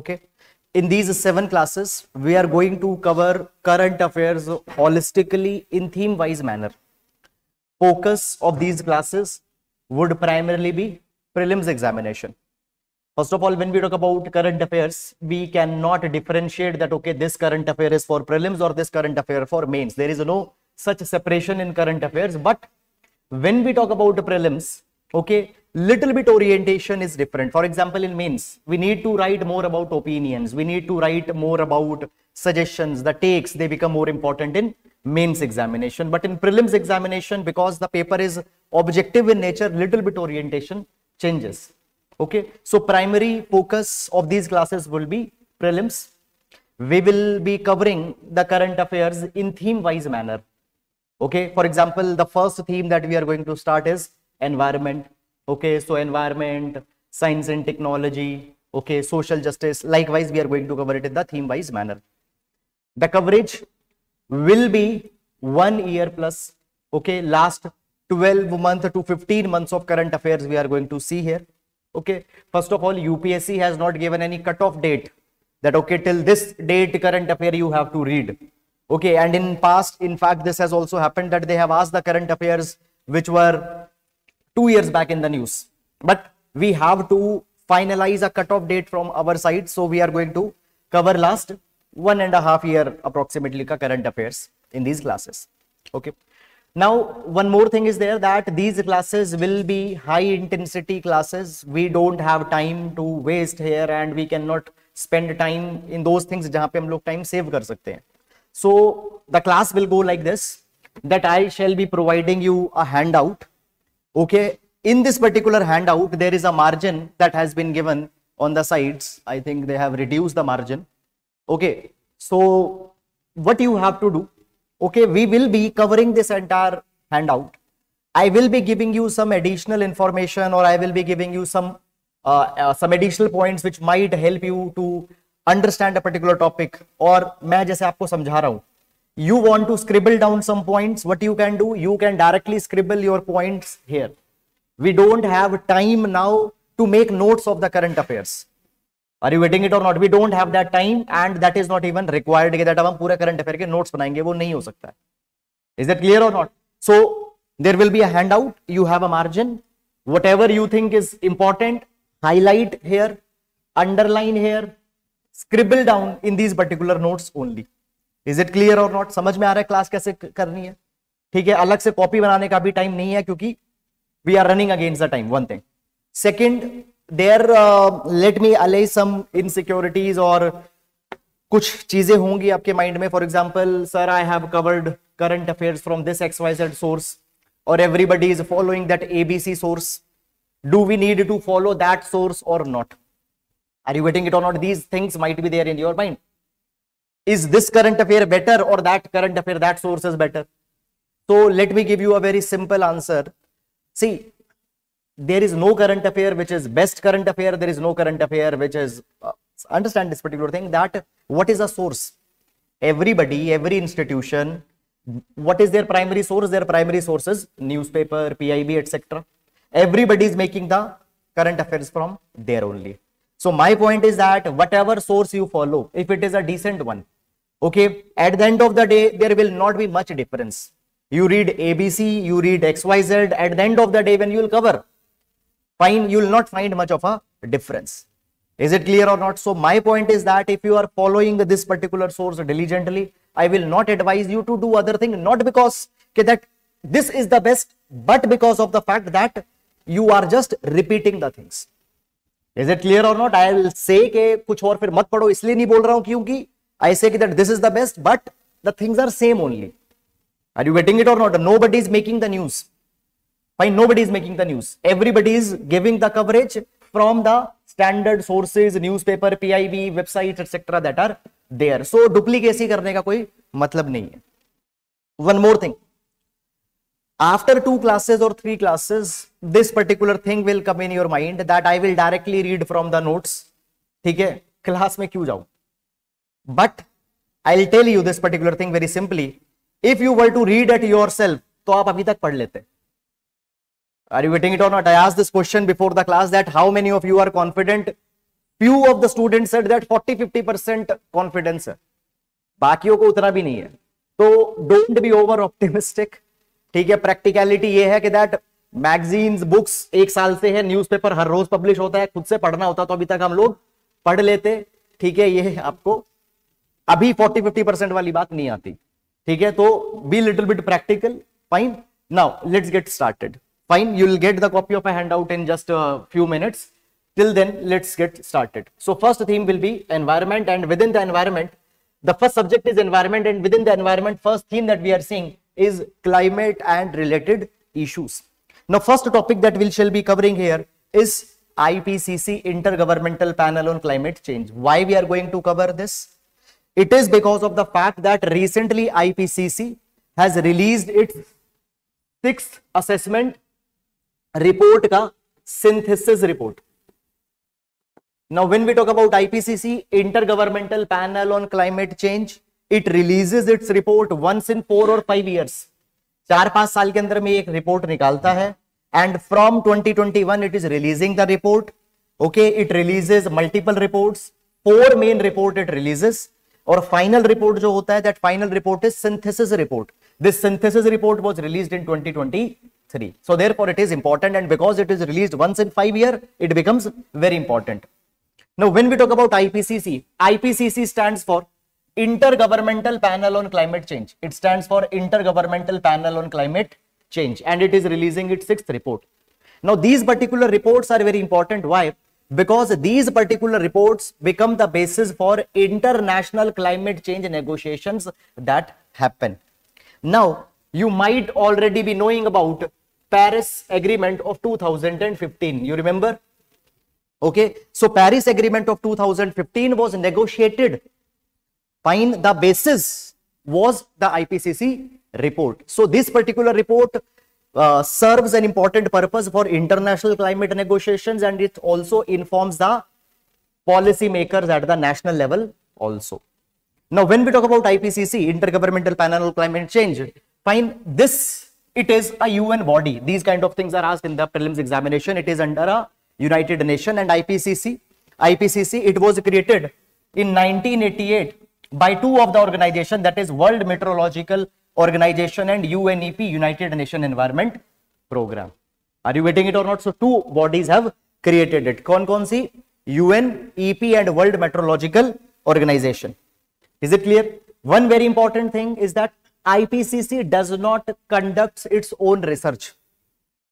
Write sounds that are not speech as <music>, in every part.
okay in these seven classes we are going to cover current affairs holistically in theme wise manner focus of these classes would primarily be prelims examination first of all when we talk about current affairs we cannot differentiate that okay this current affair is for prelims or this current affair for mains there is no such separation in current affairs but when we talk about prelims okay little bit orientation is different for example in mains we need to write more about opinions we need to write more about suggestions the takes they become more important in mains examination but in prelims examination because the paper is objective in nature little bit orientation changes okay so primary focus of these classes will be prelims we will be covering the current affairs in theme wise manner okay for example the first theme that we are going to start is environment okay so environment science and technology okay social justice likewise we are going to cover it in the theme wise manner the coverage will be one year plus okay last 12 month to 15 months of current affairs we are going to see here okay first of all upsc has not given any cutoff date that okay till this date current affair you have to read okay and in past in fact this has also happened that they have asked the current affairs which were two years back in the news. But we have to finalize a cutoff date from our side. So we are going to cover last one and a half year approximately current affairs in these classes. Okay. Now, one more thing is there that these classes will be high intensity classes. We don't have time to waste here and we cannot spend time in those things जहां पे हम लोग time save कर सकते हैं. So the class will go like this that I shall be providing you a handout okay in this particular handout there is a margin that has been given on the sides i think they have reduced the margin okay so what you have to do okay we will be covering this entire handout i will be giving you some additional information or i will be giving you some uh, uh, some additional points which might help you to understand a particular topic or मैं जैसे आपको समझा रहा हूं you want to scribble down some points what you can do you can directly scribble your points here we don't have time now to make notes of the current affairs are you getting it or not we don't have that time and that is not even required that हम पूरा current affair के notes बनाएंगे वो नहीं हो सकता is that clear or not so there will be a handout you have a margin whatever you think is important highlight here underline here scribble down in these particular notes only is it clear और not समझ में आ रहा है class कैसे करनी है ठीक है अलग से कॉपी बनाने का भी टाइम नहीं है क्योंकि we are running against the time one thing second there let me allay some insecurities और कुछ चीजें होंगी आपके माइंड में for example sir I have covered current affair from this X Y Z source और everybody is following that ABC source do we need to follow that source और not are you getting it or not these things might be there in your mind is this current affair better or that current affair, that source is better? So let me give you a very simple answer. See, there is no current affair which is best current affair. There is no current affair which is, uh, understand this particular thing that what is a source? Everybody, every institution, what is their primary source? Their primary sources: newspaper, PIB, etc. Everybody is making the current affairs from there only. So my point is that whatever source you follow, if it is a decent one, okay, at the end of the day, there will not be much difference. You read ABC, you read XYZ, at the end of the day when you will cover, fine, you will not find much of a difference. Is it clear or not? So my point is that if you are following this particular source diligently, I will not advise you to do other thing, not because okay, that this is the best, but because of the fact that you are just repeating the things. Is it clear और not I will say कुछ और फिर मत पढ़ो इसलिए नहीं बोल रहा हूं क्योंकि I say that this is the best but the things are same only are you getting it और not nobody is making the news fine nobody is making the news everybody is giving the coverage from the standard sources newspaper P I B website etcetera that are there so duplicacy करने का कोई मतलब नहीं है one more thing after two classes और three classes this particular thing will come in your mind that I will directly read from the notes ठीक है class में क्यों जाऊं but I will tell you this particular thing very simply if you were to read at yourself तो आप अभी तक पढ़ लेते are you getting it or not I us this question before the class that how many of you are confident few of the student said that forty fifty percent confidence है बाकियों को उतना भी नहीं है तो डोंट बी ओवर ऑप्टिमिस्टिक ठीक है प्रैक्टिकलिटी ये है कि दैट मैगजीन्स बुक्स एक साल से है न्यूज़पेपर हर रोज पब्लिश होता है खुद से पढ़ना होता तो अभी तक हम लोग पढ़ लेते ठीक है ये आपको अभी फोर्टी फिफ्टी परसेंट वाली बात नहीं आती ठीक है तो be little bit practical fine now let's get started fine you will get the copy of handout in just few minutes till then let's get started so first theme will be environment and within the environment the first subject is environment and within the environment first theme that we are seeing is climate and related issues. Now, first topic that we shall be covering here is IPCC Intergovernmental Panel on Climate Change. Why we are going to cover this? It is because of the fact that recently IPCC has released its sixth assessment report ka synthesis report. Now, when we talk about IPCC, Intergovernmental Panel on Climate Change, it releases its report once in four और five years चार पांच साल के अंदर में एक report निकालता है and from 2021 it is releasing the report okay it releases multiple report four main report it releases और फाइनल रिपोर्ट जो होता है that final report is synthesis report this synthesis report was release in twenty twenty three so therefore it is important and because it is release once in five year it becomes very important no when we talk about ipcc ipcc stand for Intergovernmental Panel on Climate Change. It stands for Intergovernmental Panel on Climate Change and it is releasing its sixth report. Now, these particular reports are very important. Why? Because these particular reports become the basis for international climate change negotiations that happen. Now, you might already be knowing about Paris Agreement of 2015. You remember? Okay, so Paris Agreement of 2015 was negotiated find the basis was the IPCC report. So this particular report uh, serves an important purpose for international climate negotiations and it also informs the policy makers at the national level also. Now, when we talk about IPCC, Intergovernmental Panel on Climate Change, fine, this, it is a UN body. These kind of things are asked in the prelims examination. It is under a United Nation and IPCC. IPCC, it was created in 1988 by two of the organization that is World Meteorological Organization and UNEP, United Nation Environment Program. Are you getting it or not? So two bodies have created it. Kon kon si? and World Meteorological Organization. Is it clear? One very important thing is that IPCC does not conduct its own research.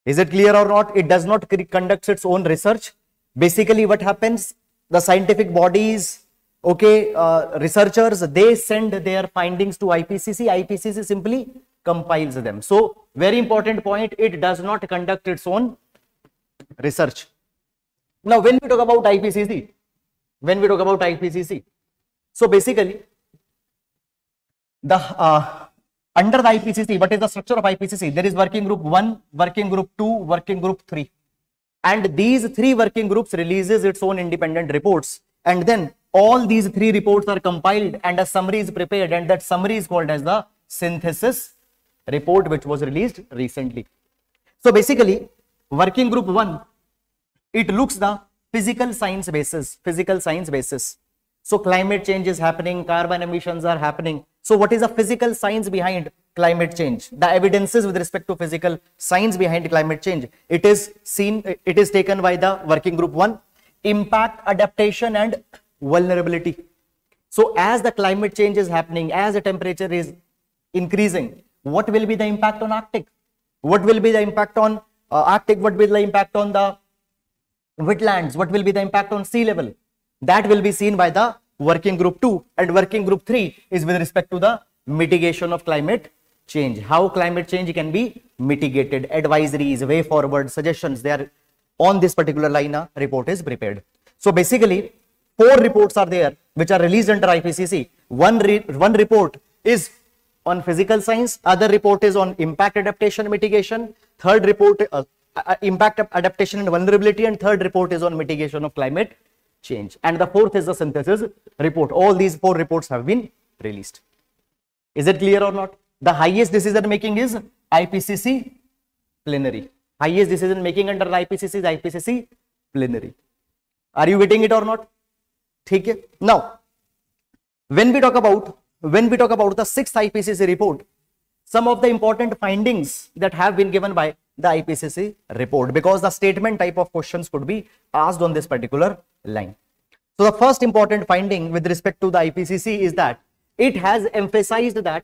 Is it clear or not? It does not conduct its own research. Basically what happens, the scientific bodies okay, uh, researchers, they send their findings to IPCC. IPCC simply compiles them. So, very important point, it does not conduct its own research. Now, when we talk about IPCC, when we talk about IPCC, so basically, the uh, under the IPCC, what is the structure of IPCC? There is working group 1, working group 2, working group 3. And these three working groups releases its own independent reports. And then all these three reports are compiled and a summary is prepared and that summary is called as the synthesis report which was released recently. So basically working group 1 it looks the physical science basis physical science basis. So climate change is happening carbon emissions are happening. So what is the physical science behind climate change the evidences with respect to physical science behind climate change it is seen it is taken by the working group 1 impact adaptation and vulnerability. So as the climate change is happening, as the temperature is increasing, what will be the impact on Arctic? What will be the impact on uh, Arctic? What will be the impact on the wetlands? What will be the impact on sea level? That will be seen by the working group 2 and working group 3 is with respect to the mitigation of climate change. How climate change can be mitigated, advisories, way forward, suggestions, they are on this particular line a uh, report is prepared. So basically four reports are there which are released under IPCC. One, re one report is on physical science, other report is on impact adaptation mitigation, third report uh, uh, impact adaptation and vulnerability and third report is on mitigation of climate change and the fourth is the synthesis report. All these four reports have been released. Is it clear or not? The highest decision making is IPCC plenary. Highest decision making under IPCC is IPCC plenary. Are you getting it or not? ठीक है now when we talk about when we talk about the sixth ipcc report some of the important findings that have been given by the ipcc report because the statement type of questions could be asked on this particular line so the first important finding with respect to the ipcc is that it has emphasized that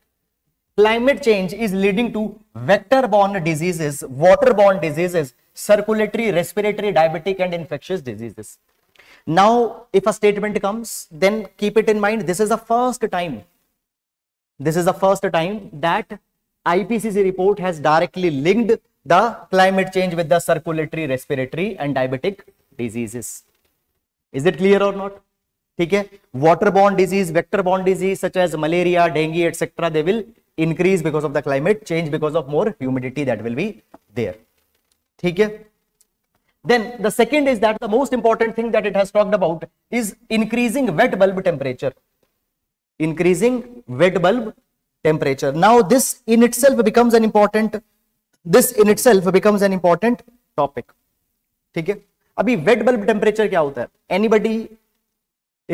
climate change is leading to vector borne diseases water borne diseases circulatory respiratory diabetic and infectious diseases now, if a statement comes, then keep it in mind, this is the first time, this is the first time that IPCC report has directly linked the climate change with the circulatory, respiratory and diabetic diseases. Is it clear or not? Okay. Waterborne disease, vector-borne disease such as malaria, dengue, etc. They will increase because of the climate change because of more humidity that will be there. Okay. Then the second is that the most important thing that it has talked about is increasing wet bulb temperature. Increasing wet bulb temperature. Now this in itself becomes an important, this in itself becomes an important topic. ठीक है अभी wait bulb temperature क्या होता है anybody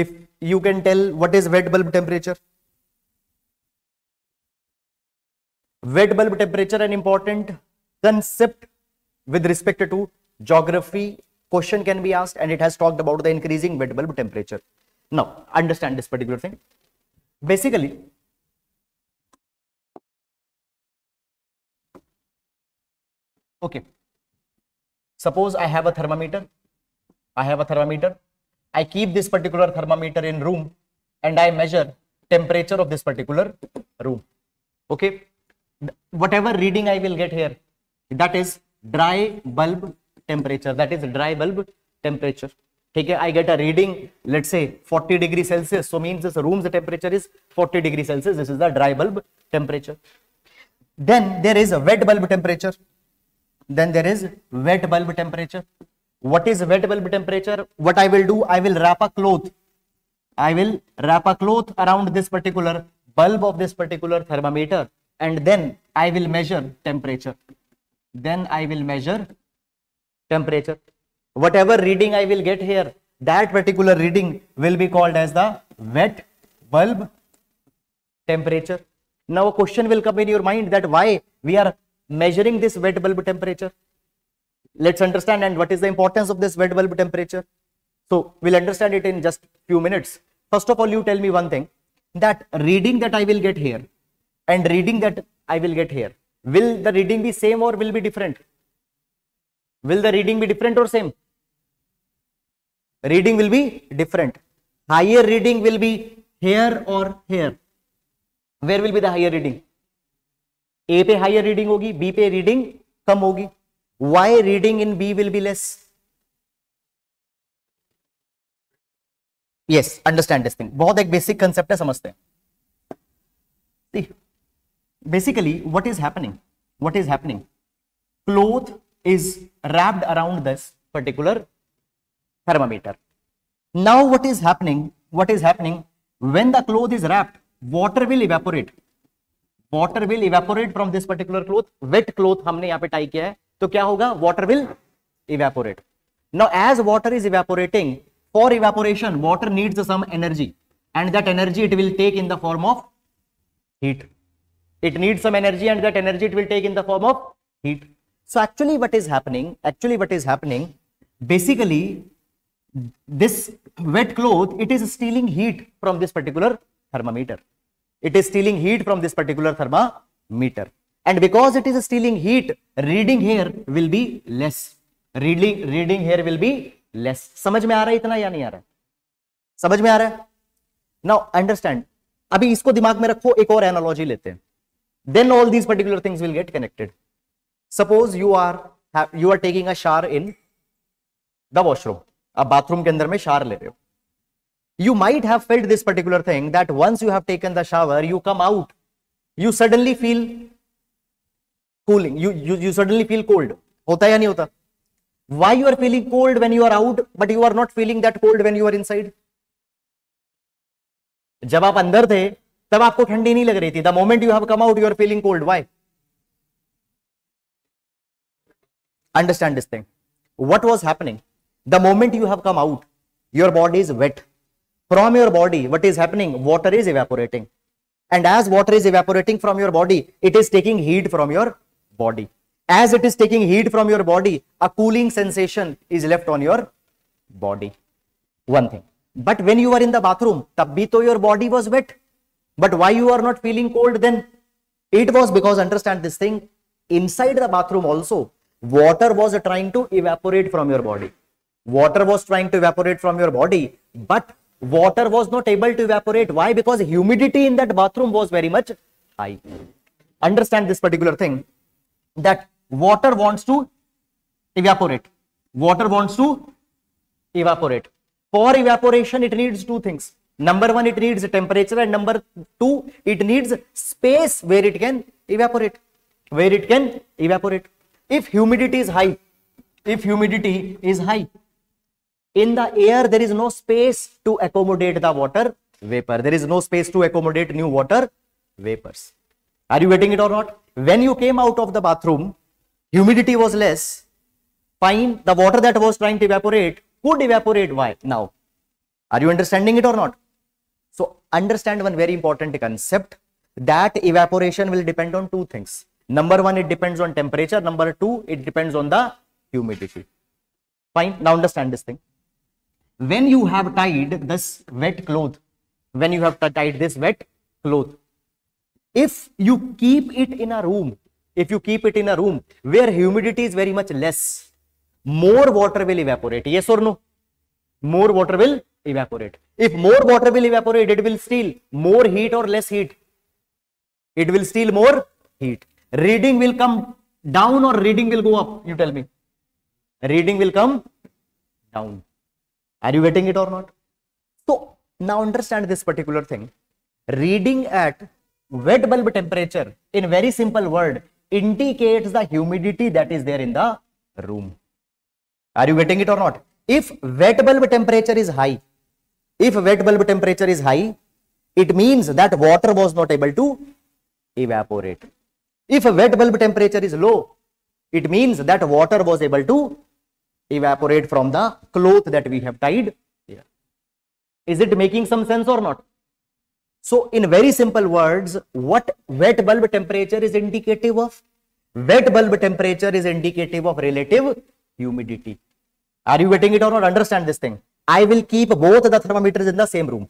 if you can tell what is wet bulb temperature wet bulb temperature an important concept with respect to geography question can be asked and it has talked about the increasing wet bulb temperature. Now, understand this particular thing. Basically, okay, suppose I have a thermometer, I have a thermometer, I keep this particular thermometer in room and I measure temperature of this particular room, okay. Whatever reading I will get here, that is dry bulb temperature that is dry bulb temperature Okay, I get a reading. Let's say 40 degree Celsius. So means this room's temperature is 40 degree Celsius. This is the dry bulb temperature. then there is a wet bulb temperature then there is wet bulb temperature what is wet bulb temperature what i will do i will wrap a cloth i will wrap a cloth around this particular bulb of this particular thermometer and then i will measure temperature then i will measure temperature. Whatever reading I will get here, that particular reading will be called as the wet bulb temperature. Now a question will come in your mind that why we are measuring this wet bulb temperature. Let's understand and what is the importance of this wet bulb temperature. So we'll understand it in just few minutes. First of all, you tell me one thing that reading that I will get here and reading that I will get here. Will the reading be same or will be different? will the reading be different or same reading will be different higher reading will be here or here where will be the higher reading a पे higher reading होगी b पे reading कम होगी why reading in b will be less yes understand this thing बहुत एक basic concept है समझते हैं see basically what is happening what is happening cloth is wrapped around this particular thermometer. Now what is happening? What is happening? When the cloth is wrapped, water will evaporate. Water will evaporate from this particular cloth. Wet cloth humne यहाँ pe tie kiya hai to kya hoga Water will evaporate. Now as water is evaporating, for evaporation water needs some energy and that energy it will take in the form of heat. It needs some energy and that energy it will take in the form of heat. So actually what is happening, actually what is happening, basically this wet cloth, it is stealing heat from this particular thermometer. It is stealing heat from this particular thermometer. And because it is stealing heat, reading here will be less. Reading, reading here will be less. समझ में आ रहा है इतना या नहीं आ रहा है समझ में आ रहा है नाउ अंडरस्टैंड अभी इसको दिमाग में रखो एक और एनालॉजी लेते हैं then all these particular things will get connected suppose you are you are taking a shower in the washroom आप बाथरूम के अंदर में शार ले रहे हो you might have felt this particular thing that once you have taken the shower you come out you suddenly feel cooling you suddenly feel cold होता या नहीं होता why you are feeling cold when you are out but you are not feeling that cold when you are inside जब आप अंदर थे तब आपको ठंडी नहीं लग रही थी the moment you have come out you are feeling cold why understand this thing what was happening the moment you have come out your body is wet from your body what is happening water is evaporating and as water is evaporating from your body it is taking heat from your body as it is taking heat from your body a cooling sensation is left on your body one thing but when you were in the bathroom tab your body was wet but why you are not feeling cold then it was because understand this thing inside the bathroom also water was trying to evaporate from your body water was trying to evaporate from your body but water was not able to evaporate why because humidity in that bathroom was very much high understand this particular thing that water wants to evaporate water wants to evaporate for evaporation it needs two things number one it needs temperature and number two it needs space where it can evaporate where it can evaporate if humidity is high if humidity is high in the air there is no space to accommodate the water vapor there is no space to accommodate new water vapors are you getting it or not when you came out of the bathroom humidity was less fine the water that was trying to evaporate could evaporate why now are you understanding it or not so understand one very important concept that evaporation will depend on two things Number one, it depends on temperature. Number two, it depends on the humidity. Fine. Now understand this thing. When you have tied this wet cloth, when you have tied this wet cloth, if you keep it in a room, if you keep it in a room where humidity is very much less, more water will evaporate. Yes or no? More water will evaporate. If more water will evaporate, it will steal more heat or less heat. It will steal more heat reading will come down or reading will go up? You tell me. Reading will come down. Are you getting it or not? So now understand this particular thing. Reading at wet bulb temperature, in very simple word, indicates the humidity that is there in the room. Are you getting it or not? If wet bulb temperature is high, if wet bulb temperature is high, it means that water was not able to evaporate. If a wet bulb temperature is low, it means that water was able to evaporate from the cloth that we have tied here. Is it making some sense or not? So, in very simple words, what wet bulb temperature is indicative of? Wet bulb temperature is indicative of relative humidity. Are you getting it or not? Understand this thing. I will keep both the thermometers in the same room.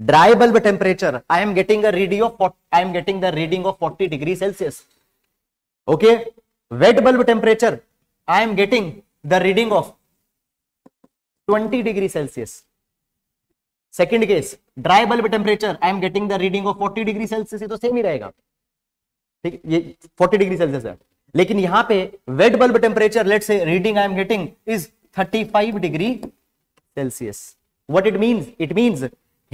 Dry bulb temperature I am getting reading of I am getting the reading of forty degree Celsius okay wet bulb temperature I am getting the reading of twenty degree Celsius second case dry bulb temperature I am getting the reading of forty degree Celsius तो same ही रहेगा ठीक ये forty degree Celsius है लेकिन यहां पे wet bulb temperature let say reading I am getting is thirty five degree Celsius what it means it means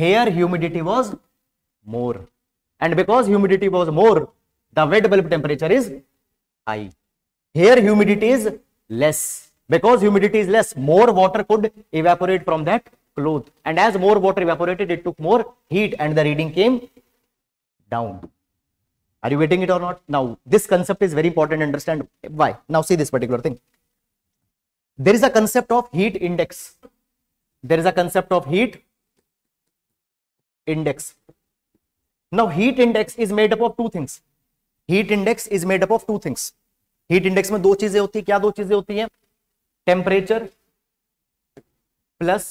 Here humidity was more. And because humidity was more, the wet bulb temperature is high. Here humidity is less. Because humidity is less, more water could evaporate from that cloth. And as more water evaporated, it took more heat and the reading came down. Are you getting it or not? Now, this concept is very important to understand why. Now, see this particular thing. There is a concept of heat index. There is a concept of heat index now heat index is made up of two things heat index is made up of two things heat index mein do cheeze hoti hai kya do cheeze hoti hai temperature plus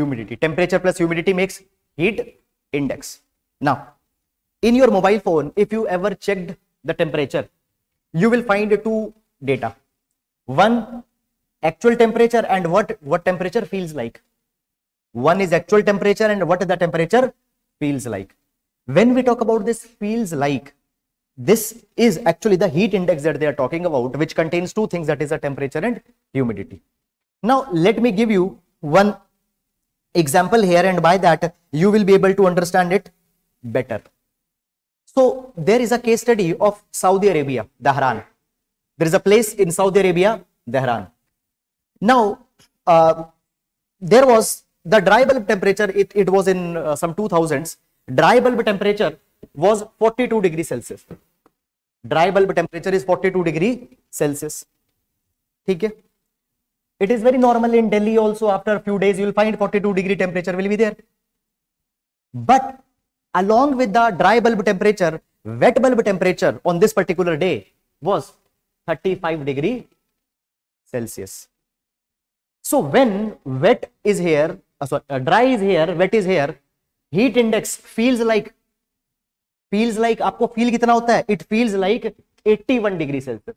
humidity temperature plus humidity makes heat index now in your mobile phone if you ever checked the temperature you will find two data one actual temperature and what what temperature feels like One is actual temperature and what the temperature feels like. When we talk about this feels like, this is actually the heat index that they are talking about, which contains two things that is the temperature and humidity. Now, let me give you one example here and by that you will be able to understand it better. So there is a case study of Saudi Arabia, Dahran. There is a place in Saudi Arabia, Dahran. Now, uh, there was the dry bulb temperature, it, it was in uh, some 2000s, dry bulb temperature was 42 degree Celsius. Dry bulb temperature is 42 degree Celsius. Okay? It is very normal in Delhi also after a few days you will find 42 degree temperature will be there. But along with the dry bulb temperature, wet bulb temperature on this particular day was 35 degree Celsius. So when wet is here, uh, sorry, uh, dry is here, wet is here. Heat index feels like feels like आपको feel कितना होता है? It feels like 81 degree Celsius.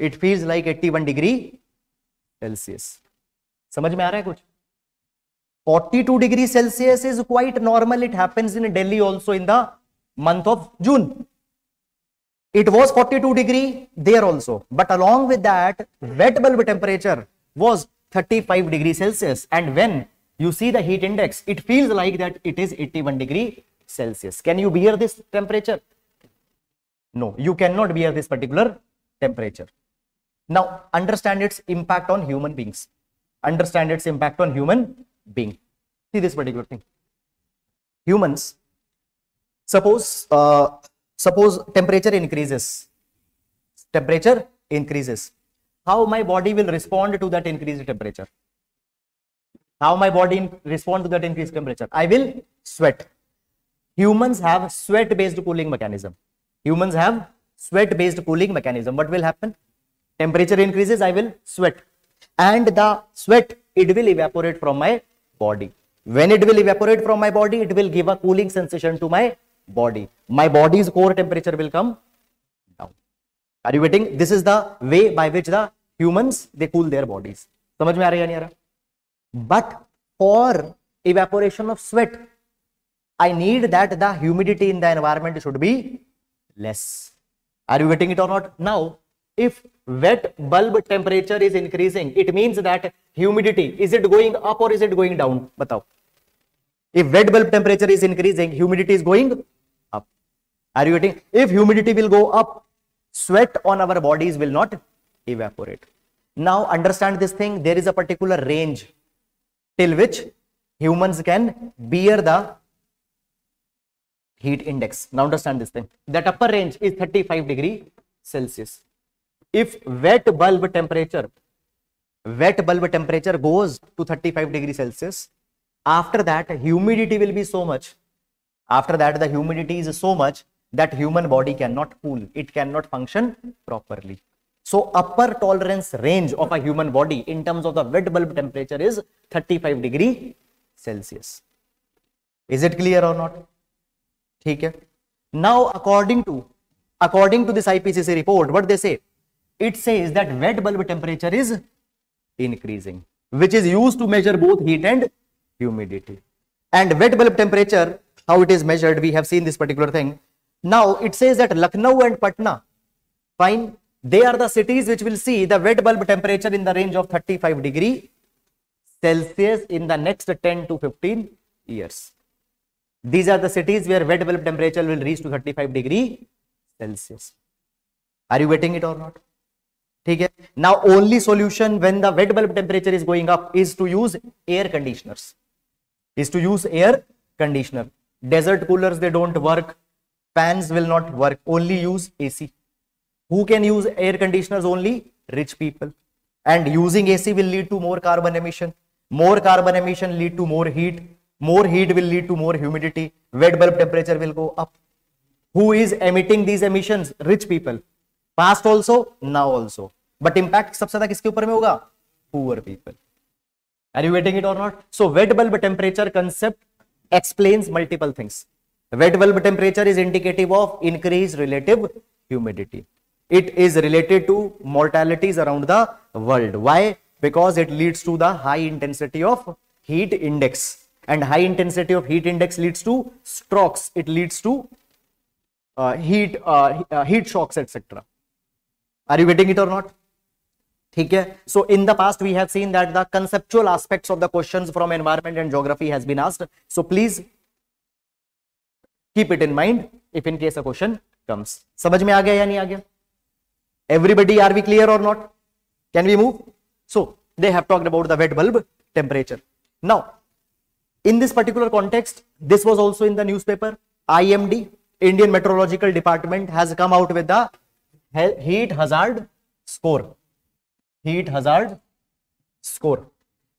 It feels like 81 degree Celsius. समझ में आ रहा है कुछ 42 degree Celsius is quite normal. It happens in Delhi also in the month of June. It was 42 degree there also. But along with that, wet bulb temperature was 35 degree Celsius and when you see the heat index, it feels like that it is 81 degree Celsius. Can you bear this temperature? No, you cannot bear this particular temperature. Now, understand its impact on human beings. Understand its impact on human being. See this particular thing. Humans, suppose, uh, suppose temperature increases. Temperature increases how my body will respond to that increased temperature. How my body respond to that increased temperature. I will sweat. Humans have sweat-based cooling mechanism. Humans have sweat-based cooling mechanism. What will happen? Temperature increases, I will sweat. And the sweat, it will evaporate from my body. When it will evaporate from my body, it will give a cooling sensation to my body. My body's core temperature will come down. Are you waiting? This is the way by which the humans they cool their bodies समझ में आ रहा है या नहीं आ रहा but for evaporation of sweat I need that the humidity in the environment should be less are you getting it और not now if wet bulb temperature is increasing it means that humidity is it going up or is it going down batao if wet bulb temperature is increasing humidity is going up are you getting if humidity will go up sweat on our bodies will not evaporate. Now understand this thing, there is a particular range till which humans can bear the heat index. Now understand this thing. That upper range is 35 degree Celsius. If wet bulb temperature, wet bulb temperature goes to 35 degree Celsius, after that humidity will be so much. After that the humidity is so much that human body cannot cool. It cannot function properly. So upper tolerance range of a human body in terms of the wet bulb temperature is 35 degree Celsius. Is it clear or not? Okay. Now according to according to this IPCC report, what they say? It says that wet bulb temperature is increasing, which is used to measure both heat and humidity. And wet bulb temperature, how it is measured, we have seen this particular thing. Now it says that Lucknow and Patna, fine, they are the cities which will see the wet bulb temperature in the range of 35 degree Celsius in the next 10 to 15 years. These are the cities where wet bulb temperature will reach to 35 degree Celsius. Are you getting it or not? ठीक है now only solution when the wet bulb temperature is going up is to use air conditioners is to use air conditioner desert coolers they don't work fans will not work only use ac who can use air conditioners only rich people and using ac will lead to more carbon emission more carbon emission lead to more heat more heat will lead to more humidity wet bulb temperature will go up who is emitting these emissions rich people past also now also but impact सबसे ज्यादा किसके ऊपर में होगा poor people are you getting it और not so wet bulb temperature concept explains multiple things wet bulb temperature is indicative of increased relative humidity it is related to mortalities around the world why because it leads to the high intensity of heat index and high intensity of heat index leads to strokes it leads to uh, heat uh, uh, heat shocks etc are you getting it or not ठीक है so in the past we have seen that the conceptual aspects of the questions from environment and geography has been asked so please keep it in mind if in case a question comes समझ में आ गया या नहीं आ गया Everybody, are we clear or not? Can we move? So, they have talked about the wet bulb temperature. Now, in this particular context, this was also in the newspaper. IMD, Indian Meteorological Department, has come out with the heat hazard score. Heat hazard score.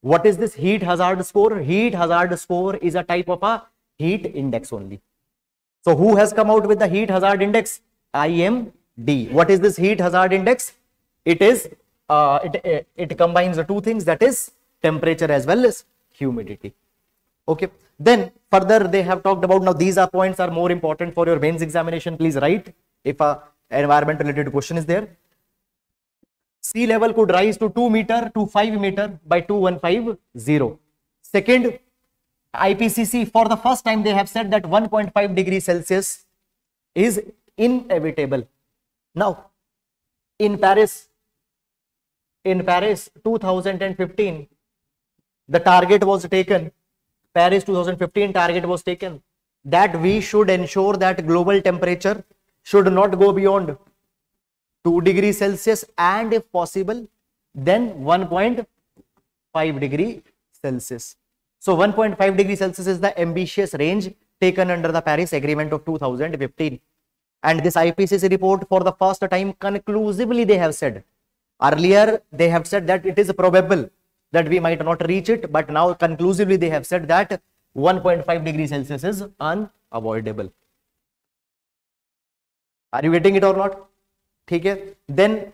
What is this heat hazard score? Heat hazard score is a type of a heat index only. So who has come out with the heat hazard index? IMD. D. What is this heat hazard index? It is uh, it, it, combines the two things that is temperature as well as humidity. Okay. Then further they have talked about now these are points are more important for your mains examination. Please write if a environment related question is there. Sea level could rise to 2 meter to 5 meter by 2150. Second, IPCC for the first time they have said that 1.5 degree Celsius is inevitable now, in Paris, in Paris 2015, the target was taken, Paris 2015 target was taken that we should ensure that global temperature should not go beyond 2 degree Celsius and if possible, then 1.5 degree Celsius. So 1.5 degree Celsius is the ambitious range taken under the Paris Agreement of 2015. And this IPCC report for the first time conclusively they have said. Earlier they have said that it is probable that we might not reach it, but now conclusively they have said that 1.5 degrees Celsius is unavoidable. Are you getting it or not? Okay. Then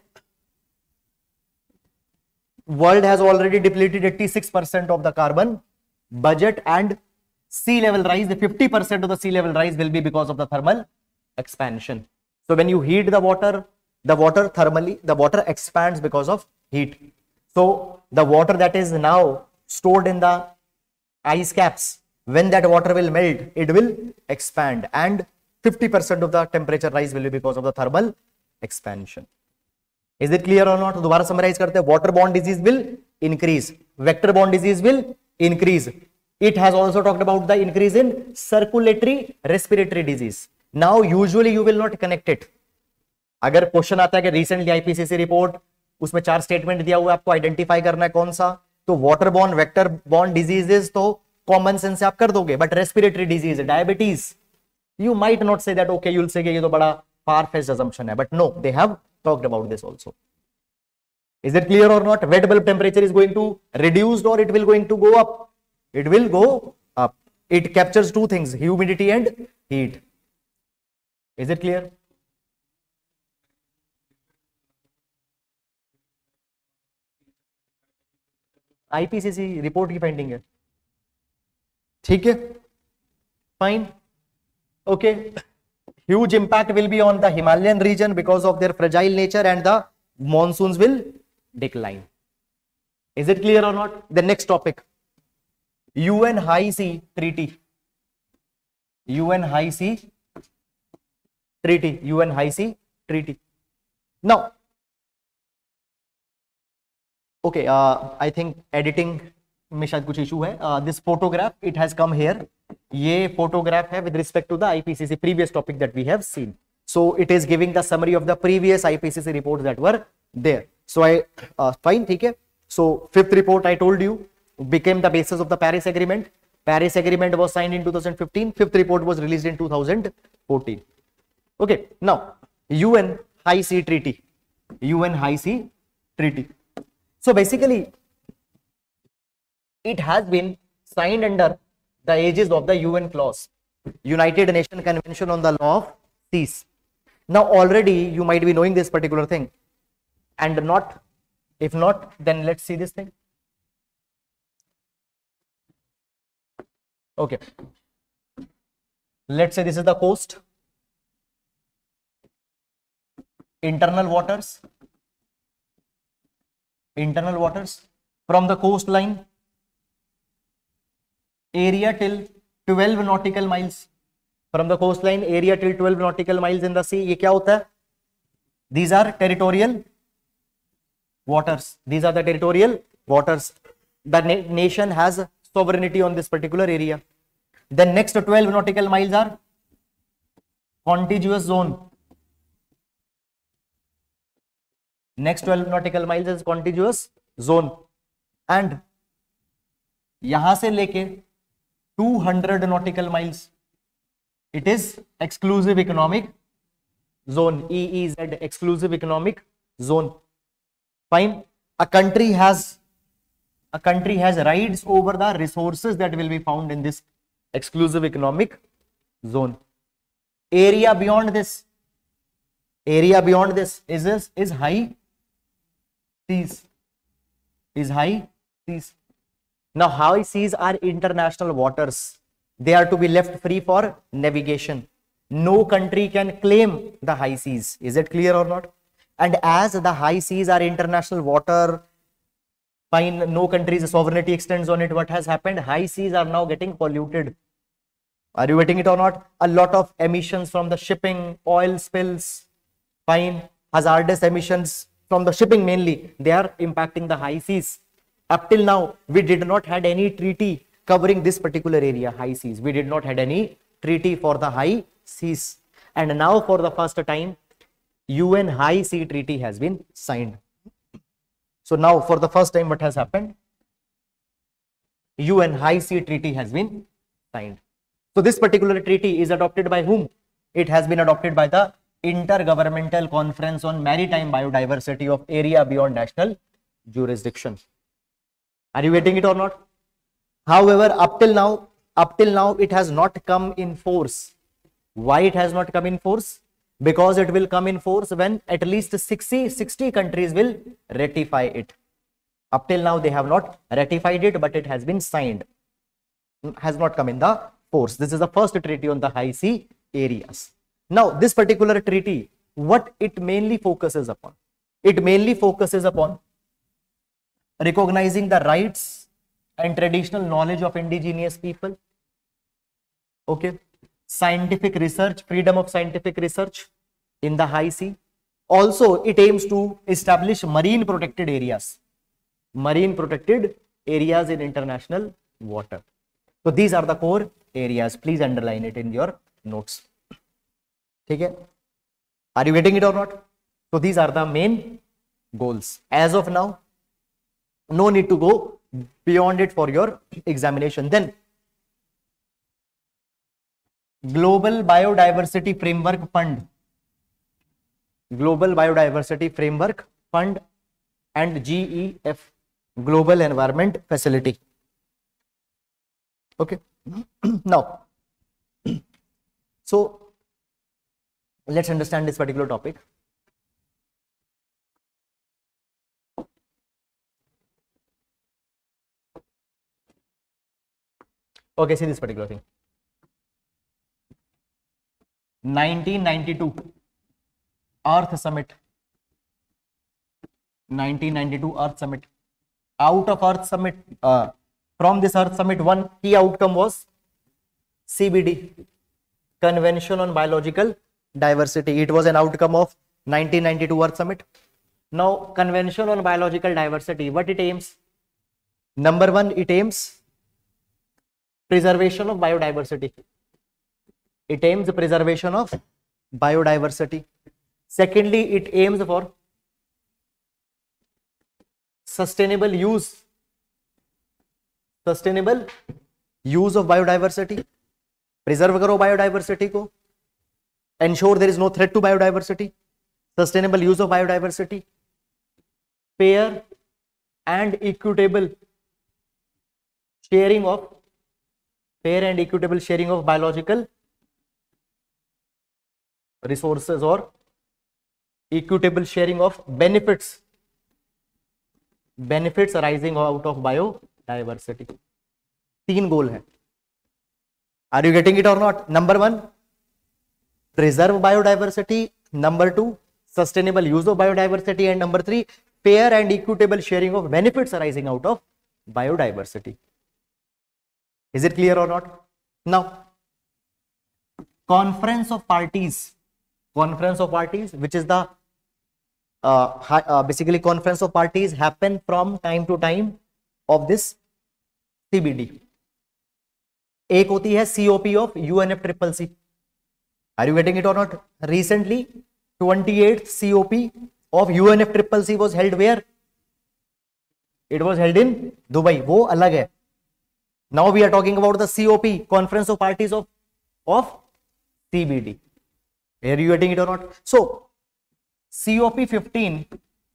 world has already depleted 86% of the carbon budget and sea level rise, the 50% of the sea level rise will be because of the thermal expansion. So when you heat the water, the water thermally, the water expands because of heat. So the water that is now stored in the ice caps, when that water will melt, it will expand and 50% of the temperature rise will be because of the thermal expansion. Is it clear or not? दोबारा summarize करते हैं. Water borne disease will increase. Vector borne disease will increase. It has also talked about the increase in circulatory respiratory disease. Now usually you will not connected अगर question आता है कि recently IPCC report उसमें चार statement दिया हुआ है आपको आइडेंटिफाई करना है कौन सा तो water borne vector borne diseases तो कॉमन सेंस से आप कर दोगे but respiratory disease diabetes you might not say that okay you'll say ये तो बड़ा फार फेस्ट एजम्पन है but no they have talked about this also is it clear or not wet bulb temperature is going to reduced or it will going to go up it will go up it captures two things humidity and heat is it clear IPCC report की finding है ठीक है fine okay huge impact will be on the Himalayan region because of their fragile nature and the monsoon will decline is it clear और not the next topic UN high sea treaty UN high sea Treaty, UN High C Treaty. Now, okay, uh, I think editing में शायद कुछ issue है this photograph it has come here ये photograph है with respect to the IPCC previous topic that we have seen so it is giving the summary of the previous ipcc reports that were there so i uh, fine theek hai so fifth report i told you became the basis of the paris agreement paris agreement was signed in 2015 fifth report was released in 2014 Okay, now UN High Sea Treaty. UN High Sea Treaty. So basically, it has been signed under the aegis of the UN clause, United Nations Convention on the Law of Seas. Now already you might be knowing this particular thing and not, if not, then let's see this thing. Okay, let's say this is the coast internal waters, internal waters from the coastline area till 12 nautical miles from the coastline area till 12 nautical miles in the sea ye kya hota hai these are territorial waters these are the territorial waters the na nation has sovereignty on this particular area then next 12 nautical miles are contiguous zone next twelve nautical miles is continuous zone and यहां से लेके 200 nautical miles it is exclusive economic zone eez exclusive economic zone fine a country has a country has rights over the resources that will be found in this exclusive economic zone area beyond this area beyond this is is, is high seas is high seas. Now high seas are international waters. They are to be left free for navigation. No country can claim the high seas. Is it clear or not? And as the high seas are international water, fine, no country's sovereignty extends on it. What has happened? High seas are now getting polluted. Are you getting it or not? A lot of emissions from the shipping, oil spills, fine, hazardous emissions from the shipping mainly, they are impacting the high seas. Up till now, we did not had any treaty covering this particular area, high seas. We did not had any treaty for the high seas. And now for the first time, UN High Sea Treaty has been signed. So now for the first time what has happened? UN High Sea Treaty has been signed. So this particular treaty is adopted by whom? It has been adopted by the Intergovernmental Conference on Maritime Biodiversity of Area Beyond National Jurisdiction. Are you getting it or not? However, up till now, up till now, it has not come in force. Why it has not come in force? Because it will come in force when at least 60, 60 countries will ratify it. Up till now, they have not ratified it, but it has been signed. Has not come in the force. This is the first treaty on the high sea areas. Now, this particular treaty, what it mainly focuses upon? It mainly focuses upon recognizing the rights and traditional knowledge of indigenous people. Okay. Scientific research, freedom of scientific research in the high sea. Also, it aims to establish marine protected areas, marine protected areas in international water. So these are the core areas. Please underline it in your notes. ठीक है, are you getting it or not? So these are the main goals. As of now, no need to go beyond it for your examination. Then Global Biodiversity Framework Fund, Global Biodiversity Framework Fund and GEF, Global Environment Facility. Okay. <clears throat> Now, <clears throat> so let's understand this particular topic okay see this particular thing 1992 earth summit 1992 earth summit out of earth summit uh, from this earth summit one key outcome was cbd convention on biological diversity. It was an outcome of 1992 Earth Summit. Now, Convention on Biological Diversity, what it aims? Number one, it aims preservation of biodiversity. It aims the preservation of biodiversity. Secondly, it aims for sustainable use, sustainable use of biodiversity preserve करो biodiversity को ensure there is no threat to biodiversity, sustainable use of biodiversity, fair and equitable sharing of fair and equitable sharing of biological resources or equitable sharing of benefits benefits arising out of biodiversity teen goal hai are you getting it or not number one preserve biodiversity number two sustainable use of biodiversity and number three fair and equitable sharing of benefits arising out of biodiversity is it clear or not now conference of parties conference of parties which is the uh, uh, basically conference of parties happen from time to time of this CBD. एक होती है COP of UNF triple C. Are you getting it or not? Recently, 28th COP of UNF triple C was held where? It was held in Dubai. वो अलग है. Now we are talking about the COP, Conference of Parties of of CBD. Are you getting it or not? So, COP 15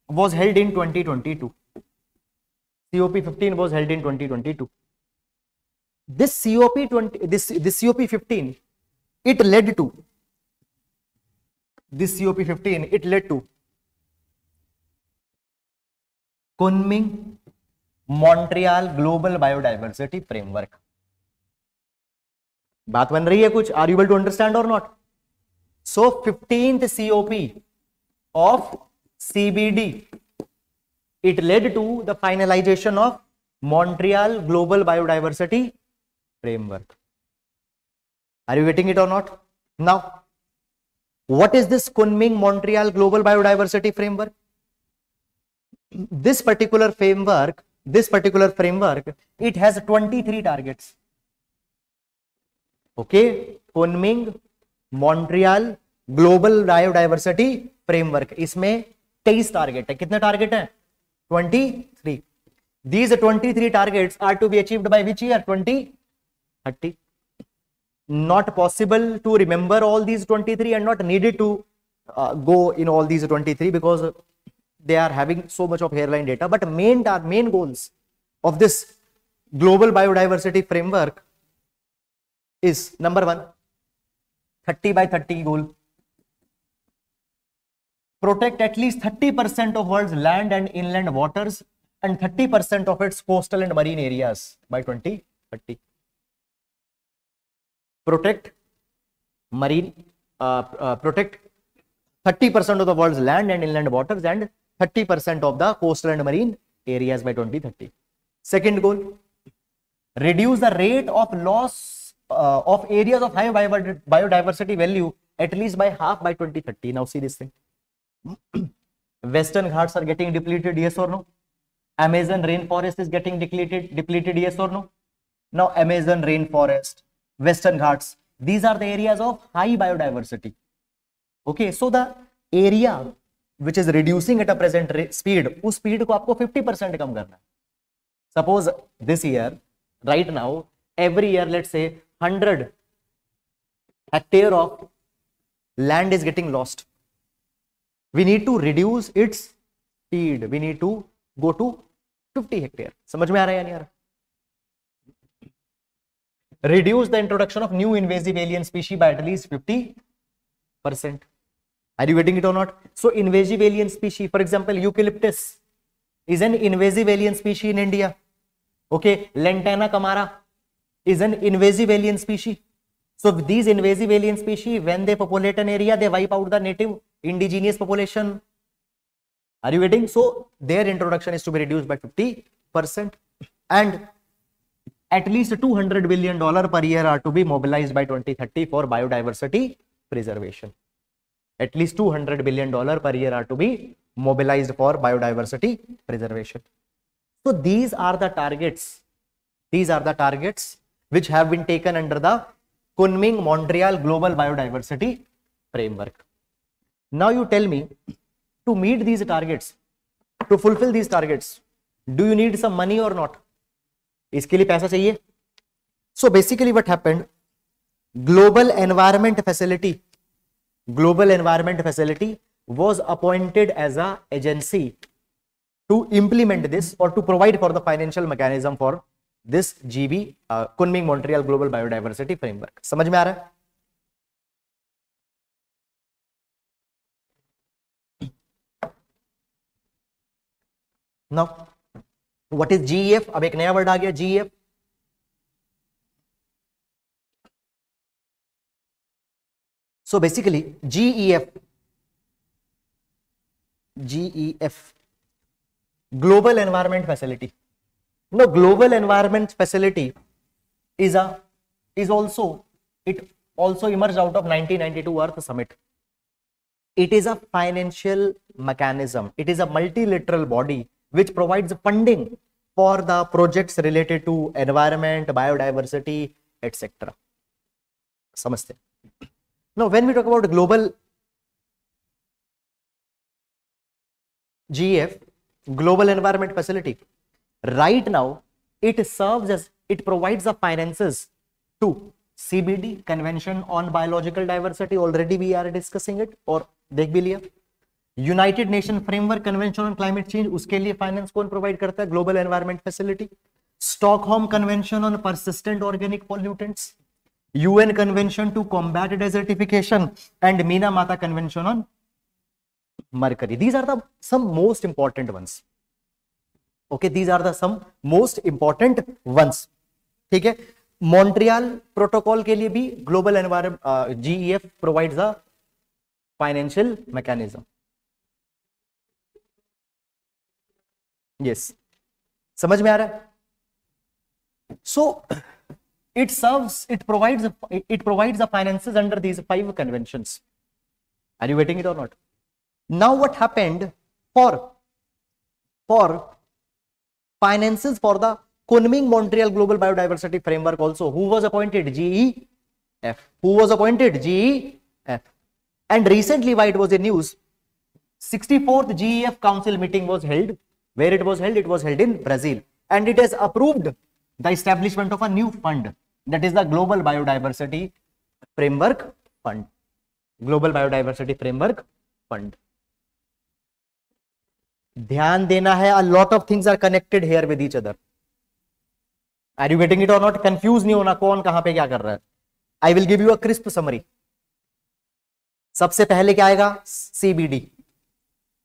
was held in 2022. COP15 was held in 2022. This COP20, this, this COP15, it led to, this COP15, it led to Kunming Montreal global biodiversity framework बात बन रही है कुछ are you able to understand और not so fifteenth COP of CBD it led to the finalisation of Montreal global biodiversity framework are you getting it और not now What is this Kunming Montreal Global Biodiversity Framework? This particular framework, this particular framework, it has 23 targets. Okay, Kunming Montreal global biodiversity framework इसमें 23 target है कितने target हैं 23 these 23 targets are to be achieved by which year 20 30 not possible to remember all these 23 and not needed to uh, go in all these 23 because they are having so much of hairline data but main our main goals of this global biodiversity framework is number 1 30 by 30 goal protect at least 30% of world's land and inland waters and 30% of its coastal and marine areas by 2030 protect marine, uh, uh, protect 30% of the world's land and inland waters and 30% of the coastal and marine areas by 2030. Second goal, reduce the rate of loss uh, of areas of high biodiversity value at least by half by 2030. Now see this thing. <clears throat> Western Ghats are getting depleted, yes or no? Amazon rainforest is getting depleted, depleted, yes or no? Now Amazon rainforest, Western Ghats. These are the areas of high biodiversity. Okay, so the area which is reducing at a present speed, उस speed को आपको 50% कम करना है. Suppose this year, right now, every year, let's say 100 hectare of land is getting lost. We need to reduce its speed. We need to go to 50 hectare. समझ में आ रहा है या नहीं आ रहा? reduce the introduction of new invasive alien species by at least 50%. Are you getting it or not? So invasive alien species, for example, eucalyptus is an invasive alien species in India. Okay, Lantana camara is an invasive alien species. So these invasive alien species, when they populate an area, they wipe out the native indigenous population. Are you getting? So their introduction is to be reduced by 50%. And at least 200 billion dollar per year are to be mobilized by 2030 for biodiversity preservation at least 200 billion dollar per year are to be mobilized for biodiversity preservation so these are the targets these are the targets which have been taken under the kunming montreal global biodiversity framework now you tell me to meet these targets to fulfill these targets do you need some money or not इसके लिए पैसा चाहिए so basically what है global environment facility global environment facility was appointed as a agency to implement this और to provide for the financial mechanism for this GB Kunming Montreal global biodiversity framework समझ में आ रहा है नौ what is F अब एक नया word आ गया F so basically F GEF F global environment facility no global environment facility is a is also it also emerge out of nineteen ninety two earth summit it is a financial mechanism it is a multilateral body which provides funding for the projects related to environment, biodiversity, etc. Now, when we talk about global GEF, Global Environment Facility, right now it serves as it provides the finances to CBD, Convention on Biological Diversity, already we are discussing it, or देख United nation framework convention on climate change उसके लिए finance कौन provide करता है global environment facility Stockholm convention on persistent organic pollutants UN convention to combat desertification and Minamata convention on mercury these are the some most important ones okay these are the some most important ones ठीक है Montreal protocol के लिए भी global environ GEF provides a financial mechanism yes समझ में आ रहा है so it serves it provides it provides the finances under these five conventions are you getting it और not now what happened for for finances for the Kunming Montreal Global Biodiversity Framework also who was appointed GEF who was appointed GEF and recently why it was in news 64th GEF council meeting was held Where it was held? It was held in Brazil. And it has approved the establishment of a new fund that is the Global Biodiversity Framework Fund. Global Biodiversity Framework Fund. ध्यान देना है a lot of things are connected here with each other. Are you getting it or not? Confuse नहीं होना कौन कहां पे क्या कर रहा है I will give you a crisp summary सबसे पहले क्या आएगा CBD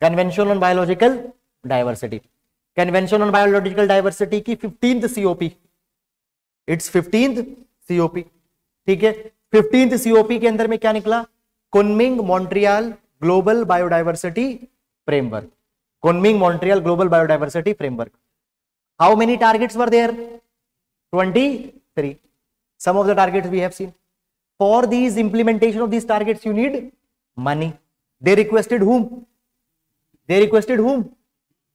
convention on biological diversity convention on biological diversity की fifteenth COP it's fifteenth COP ठीक है फिफ्टींथ सीओपी के अंदर में क्या निकला Kunming Montreal global biodiversity framework Kunming Montreal global biodiversity framework how many targets were there twenty three some of the targets we have seen for these implementation of these targets you need money they requested whom they requested whom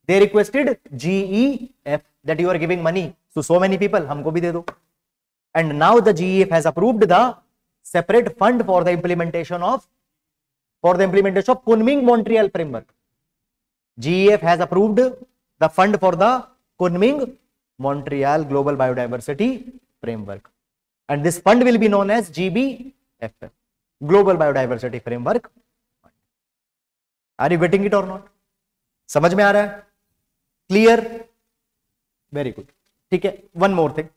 they requested F that you are giving money to so many people हमको भी दे दो and now the G F has approved the separate fund for the implementation of for the implementation of Kunming Montreal framework G F has approved the fund for the Kunming Montreal global biodiversity framework and and this fund will be known as F global biodiversity framework are you getting it or not समझ में आ रहा है clear very good ठीक है one more thing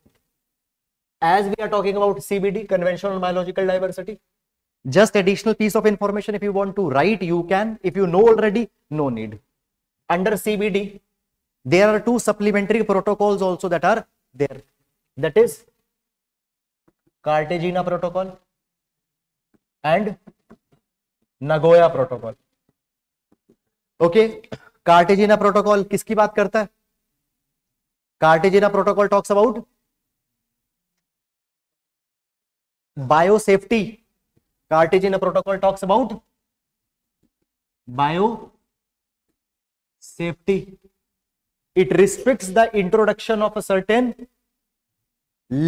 as we are talking about CBD conventional biological diversity just additional piece of information if you want to write you can if you know already no need under CBD there are two supplementary protocol also that are there that is Cartagena protocol and Nagoya protocol okay Cartagena protocol किसकी बात करता है Cartagena protocol talks about biosafety Cartagena protocol talks about bio safety it restricts the introduction of a certain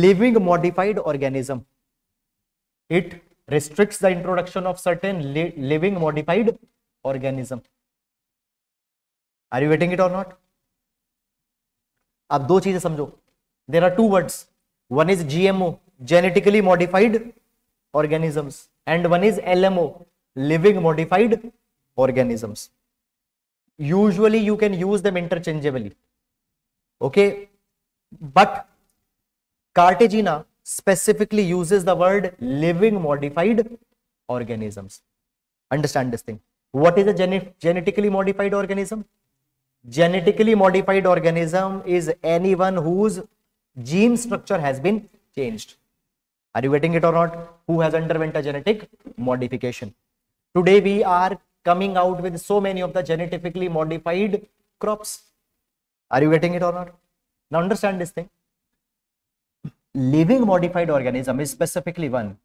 living modified organism it restricts the introduction of certain living modified organism are you getting it or not अब दो चीजें समझो there are two words one is GMO genetically modified organisms and one is L LMO living modified organisms usually you can use them interchangeably okay but Cartagena specifically uses the word living modified organisms understand this thing what is a genetically modified organism genetically modified organism is anyone whose gene structure has been changed. Are you getting it or not? Who has underwent a genetic modification? Today we are coming out with so many of the genetically modified crops. Are you getting it or not? Now understand this thing. Living modified organism is specifically one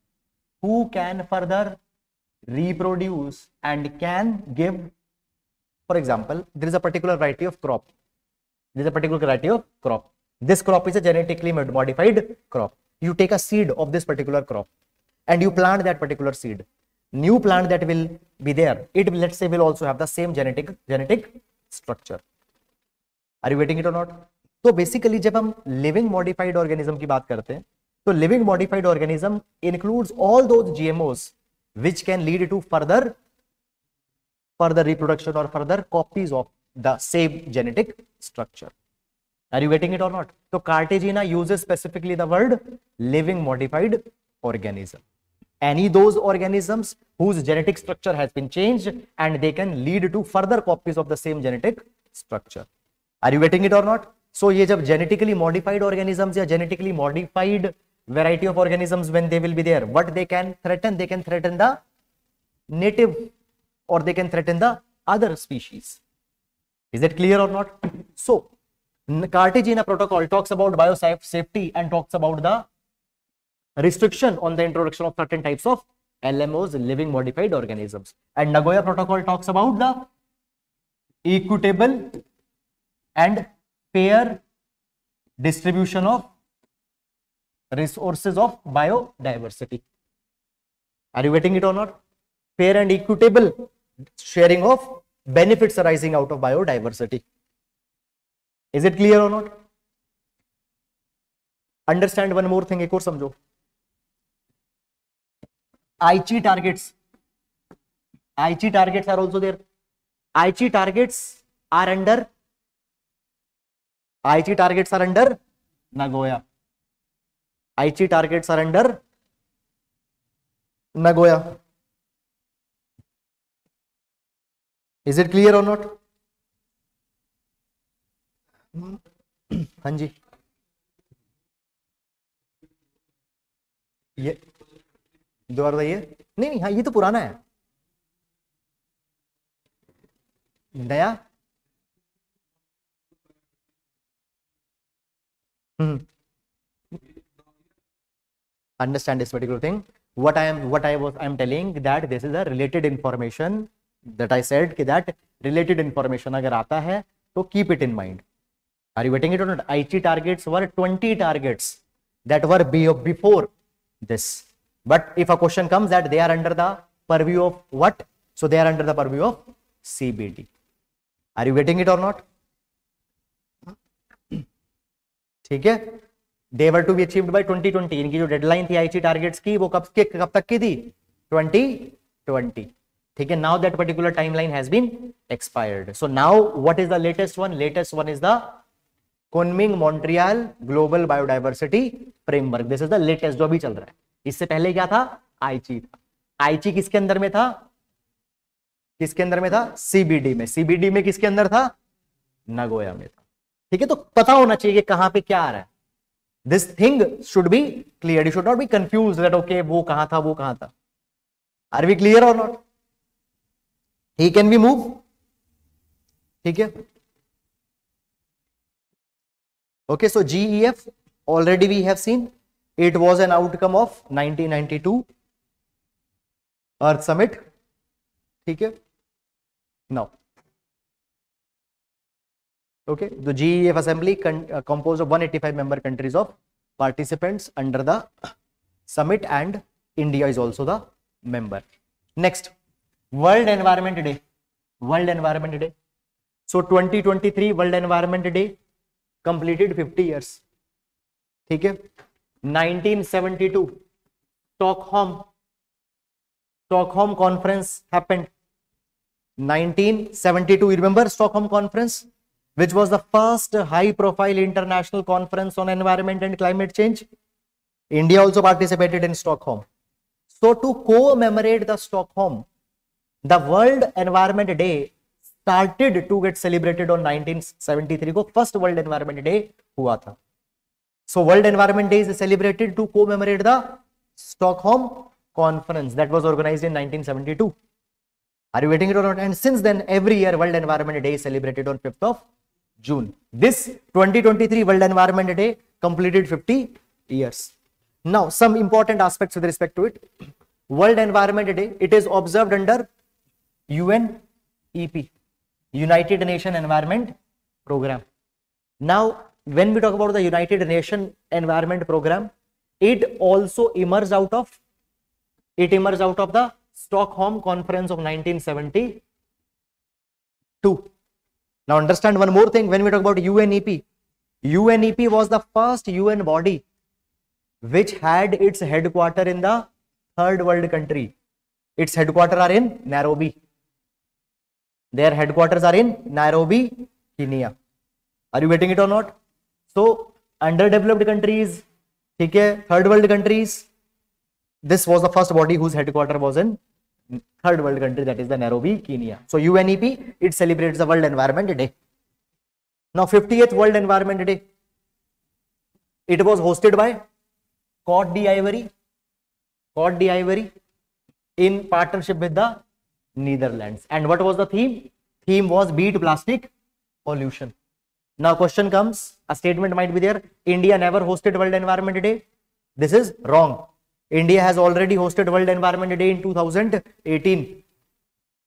who can further reproduce and can give for example there is a particular variety of crop there is a particular variety of crop this crop is a genetically modified crop you take a seed of this particular crop and you plant that particular seed new plant that will be there it let's say will also have the same genetic genetic structure are you getting it or not तो basically जब हम living modified organism की बात करते हैं तो living modified organism includes all those GMOs which can lead to further further reproduction or further copies of the same genetic structure. Are you getting it or not? So Cartagena uses specifically the word living modified organism. Any those organisms whose genetic structure has been changed and they can lead to further copies of the same genetic structure. Are you getting it or not? So ye jab genetically modified organisms ya genetically modified variety of organisms when they will be there, what they can threaten, they can threaten the native or they can threaten the other species. Is that clear or not? So, Cartagena Protocol talks about biosafety and talks about the restriction on the introduction of certain types of LMOs, living modified organisms. And Nagoya Protocol talks about the equitable and fair distribution of resources of biodiversity. Are you getting it or not? Fair and equitable sharing of benefits arising out of biodiversity. Is it clear or not? Understand one more thing, ek aur samjho Aichi targets. Aichi targets are also there. Aichi targets are under Aichi targets are under Nagoya. Aichi targets are under Nagoya. Is it clear or not हाँ जी ये दोबारा ये नहीं नहीं हाँ ये तो पुराना है नया understand this particular thing what I am what I was I am telling that this is a related information that I said कि दैट रिलेटेड इंफॉर्मेशन अगर आता है तो keep it in mind are you getting it on Aichi targets were 20 targets that were be of before this but if a question comes that they are under the purview of what so they are under the purview of CBD are you getting it or not ठीक है they were to be achieve by twenty twenty इनकी जो deadline थी IT targets की वो कब कब तक की थी ट्वेंटी ट्वेंटी ठीक है now that particular timeline has been expired so now what is the latest one latest one is the Kunming Montreal global biodiversity framework this is the latest जो अभी चल रहा है इससे पहले क्या था आईची था आईची किसके अंदर में था किसके अंदर में था सीबीडी में सीबीडी में किसके अंदर था नगोया में था ठीक है तो पता होना चाहिए कहां पे क्या आ रहा है this thing should be clear you should not be confuse that okay वो कहां था वो कहां था आर वी क्लियर और not he can be move ठीक है okay so gef already we have seen it was an outcome of 1992 earth summit ठीक है now okay the gef assembly uh, composed of 185 member countries of participants under the summit and india is also the member next World Environment Day World Environment Day so 2023 World Environment Day completed 50 years ठीक है 1972 Stockholm Stockholm conference happened 1972 you remember stockholm conference which was the first high profile international conference on environment and climate change india also participated in stockholm so to commemorate the stockholm the world environment day started to get celebrated on 1973 को first world environment day हुआ था so world environment day is celebrated to commemorate the stockholm conference that was organized in 1972 are you getting it or not and since then every year world environment day is celebrated on 5th of june this 2023 world environment day completed 50 years now some important aspects with respect to it world environment day it is observed under UNEP, United Nation Environment Program. Now, when we talk about the United Nation Environment Program, it also emerges out of it emerges out of the Stockholm Conference of 1972. Now understand one more thing when we talk about UNEP. UNEP was the first UN body which had its headquarter in the third world country. Its headquarters are in Nairobi. Their headquarters are in Nairobi, Kenya. Are you getting it or not? So underdeveloped countries, okay, third world countries. This was the first body whose headquarters was in third world country that is the Nairobi, Kenya. So UNEP, it celebrates the World Environment Day. Now 50th World Environment Day. It was hosted by Cote Ivory, Cote Ivory, in partnership with the Netherlands. And what was the theme? Theme was beat plastic pollution. Now question comes, a statement might be there, India never hosted World Environment Day. This is wrong. India has already hosted World Environment Day in 2018.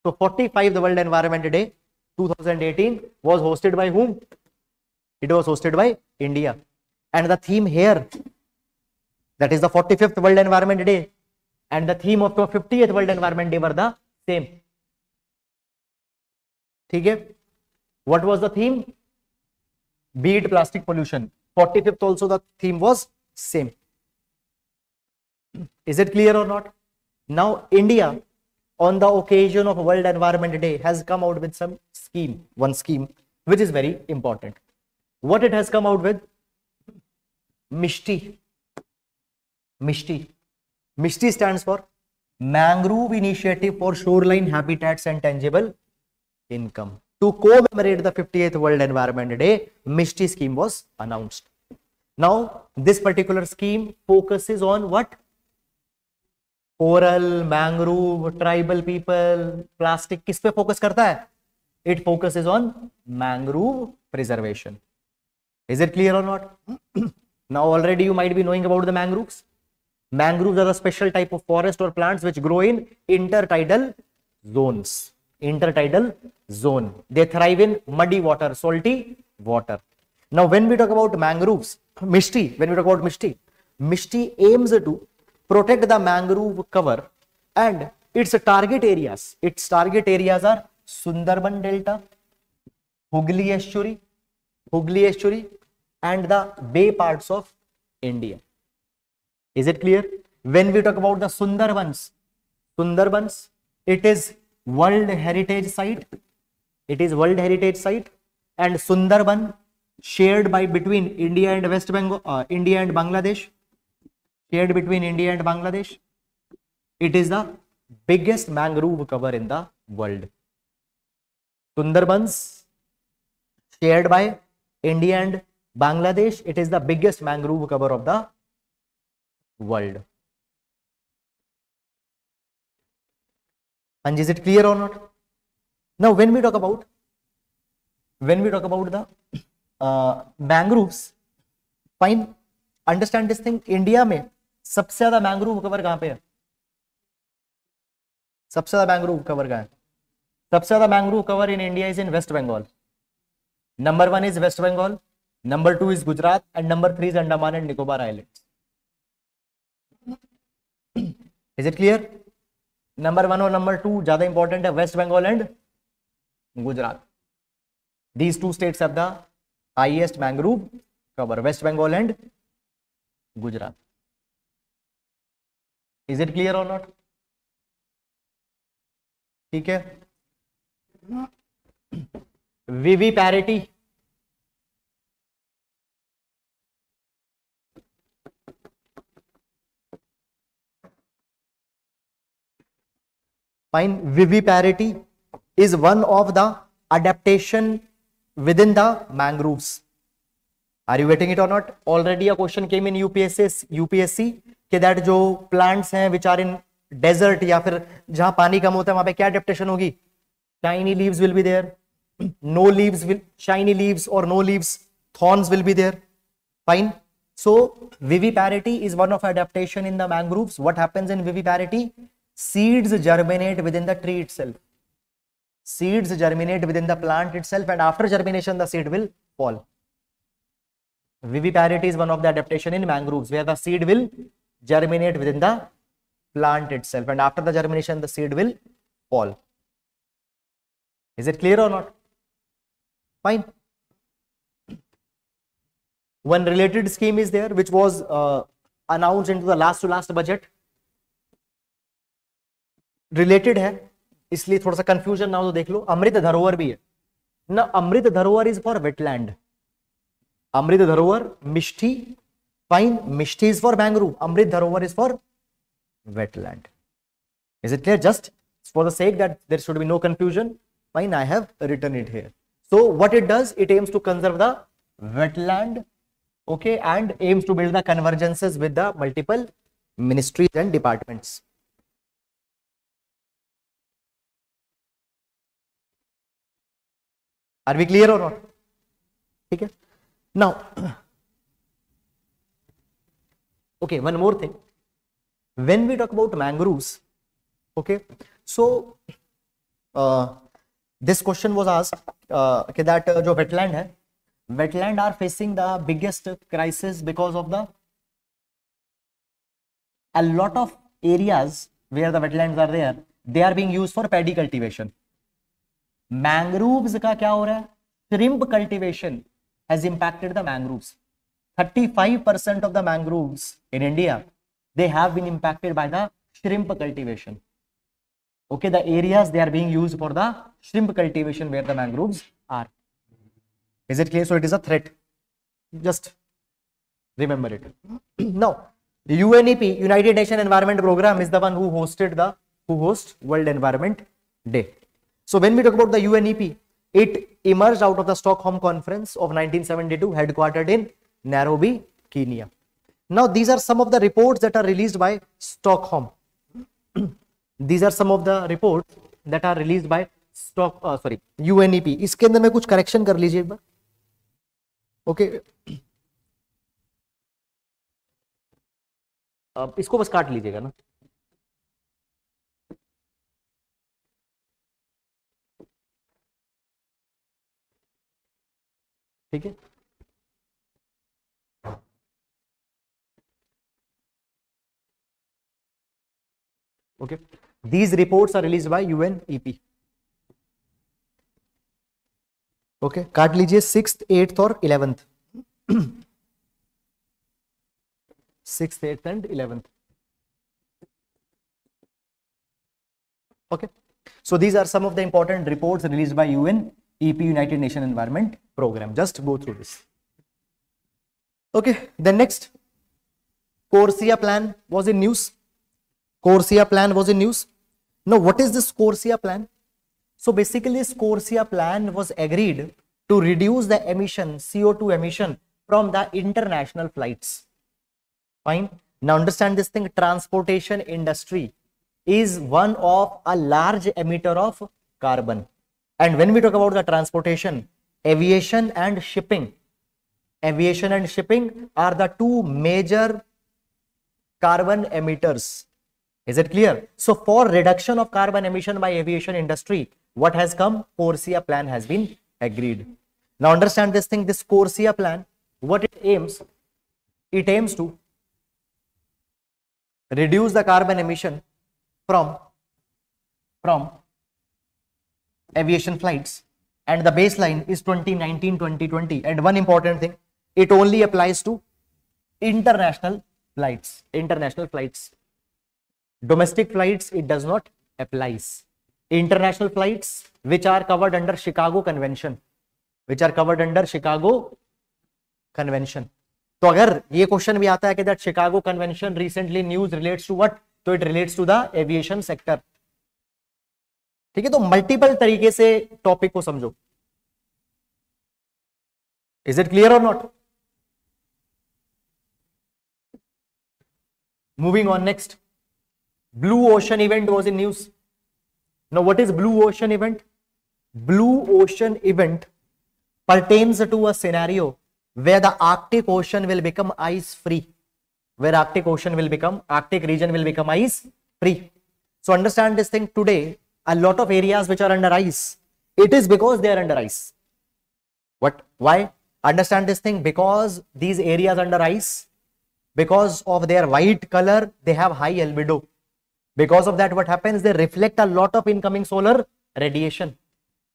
So 45 the World Environment Day 2018 was hosted by whom? It was hosted by India. And the theme here, that is the 45th World Environment Day and the theme of the 50th World Environment Day were the same. ठीक है. What was the theme? Beat plastic pollution. 45th also the theme was same. Is it clear or not? Now India, on the occasion of World Environment Day, has come out with some scheme, one scheme which is very important. What it has come out with? MISTI. MISTI. MISTI stands for Mangrove Initiative for Shoreline Habitats and Tangible income. To commemorate the 58th World Environment Day, MISTI scheme was announced. Now, this particular scheme focuses on what? Coral, mangrove, tribal people, plastic. किस पे focus करता है? It focuses on mangrove preservation. Is it clear or not? now, already you might be knowing about the mangroves. Mangroves are a special type of forest or plants which grow in intertidal zones. intertidal zone they thrive in muddy water salty water now when we talk about mangroves misty when we talk about misty misty aims to protect the mangrove cover and its target areas its target areas are sundarban delta hugli estuary hugli estuary and the bay parts of india is it clear when we talk about the sundarbans sundarbans it is World Heritage Site. It is World Heritage Site. And Sundarban, shared by between India and West Bengal, uh, India and Bangladesh. Shared between India and Bangladesh. It is the biggest mangrove cover in the world. Sundarbans, shared by India and Bangladesh, it is the biggest mangrove cover of the world. and is it clear or not now when we talk about when we talk about the uh, mangroves fine understand this thing India में सबसे ज्यादा mangrove cover कहां पे है सबसे ज्यादा mangrove cover कहां है सबसे ज्यादा mangrove cover in India is in West Bengal number one is West Bengal number two is Gujarat and number three is Andaman and Nicobar island is it clear number one और number two ज्यादा important है West Bengal and Gujarat these two states of the highest mangrove cover West Bengal and Gujarat is it clear or not ठीक है viviparity fine viviparity is one of the adaptation within the mangroves are you getting it or not already a question came in upss upsc ke that jo plants hain which are in desert ya fir jahan pani kam hota hai wahan pe kya adaptation hogi shiny leaves will be there no leaves will shiny leaves or no leaves thorns will be there fine so viviparity is one of adaptation in the mangroves what happens in viviparity seeds germinate within the tree itself. Seeds germinate within the plant itself and after germination the seed will fall. Viviparity is one of the adaptation in mangroves where the seed will germinate within the plant itself and after the germination the seed will fall. Is it clear or not? Fine. One related scheme is there which was uh, announced into the last to last budget related है इसलिए थोड़ा सा confusion ना हो तो देख लो अमृत धरोहर भी है ना अमृत Dharohar is for wetland Amrit Dharohar Mishti fine Mishti is for mangrove Amrit Dharohar is for wetland is it clear just for the sake that there should be no confusion fine I have written it here so what it does it aims to conserve the wetland okay and aims to build the convergences with the multiple ministries and departments are we clear or not ठीक है now okay one more thing when we talk about mangrove okay so this question was ask कि that uh, जो wetland है wetland are facing the biggest crisis because of the a lot of areas where the wetland are there they are being use for paddy cultivation mangroves का क्या हो रहा है shrimp cultivation has impacted the mangroves 35% percent of the mangroves in India they have been impacted by the shrimp cultivation okay the areas they are being used for the shrimp cultivation where the mangroves are is it clear so it is a threat just remember it now unep united nation environment program is the one who hosted the who host world environment day So when we talk about the UNEP, it emerged out of the Stockholm Conference of 1972, headquartered in Nairobi, Kenya. Now these are some of the reports that are released by Stockholm. these are some of the reports that are released by stock uh, sorry unep अंदर में कुछ correction कर लीजिए एक बार okay okay. इसको बस काट लीजिएगा ना ठीक है okay these report are release by EP okay काट लीजिए सिक्स एट्थ और eleventh six eighth and eleventh okay so these are some of the important reports release by UN EP United Nation Environment Program. Just go through this. Okay, then next, Corsia plan was in news. Corsia plan was in news. Now, what is this Corsia plan? So basically, this Corsia plan was agreed to reduce the emission, CO2 emission from the international flights. Fine. Now understand this thing, transportation industry is one of a large emitter of carbon. And when we talk about the transportation, aviation and shipping, aviation and shipping are the two major carbon emitters. Is it clear? So for reduction of carbon emission by aviation industry, what has come? Corsia plan has been agreed. Now understand this thing, this Corsia plan, what it aims? It aims to reduce the carbon emission from, from aviation flights and the baseline is 2019 2020 and one important thing it only applies to international flights international flights domestic flights it does not applies international flights which are covered under chicago convention which are covered under chicago convention तो अगर ये question भी आता है कि that Chicago convention recently news relates to what तो it relates to the aviation sector ठीक है तो मल्टीपल तरीके से टॉपिक को समझो is it clear or not moving on next blue ocean event was in news no what is blue ocean event blue ocean event pertains to area where the Arctic ocean will become ice free where Arctic ocean will become Arctic region will become ice free so understand this thing today a lot of areas which are under ice. It is because they are under ice. What? Why? Understand this thing? Because these areas under ice, because of their white color, they have high albedo. Because of that, what happens? They reflect a lot of incoming solar radiation.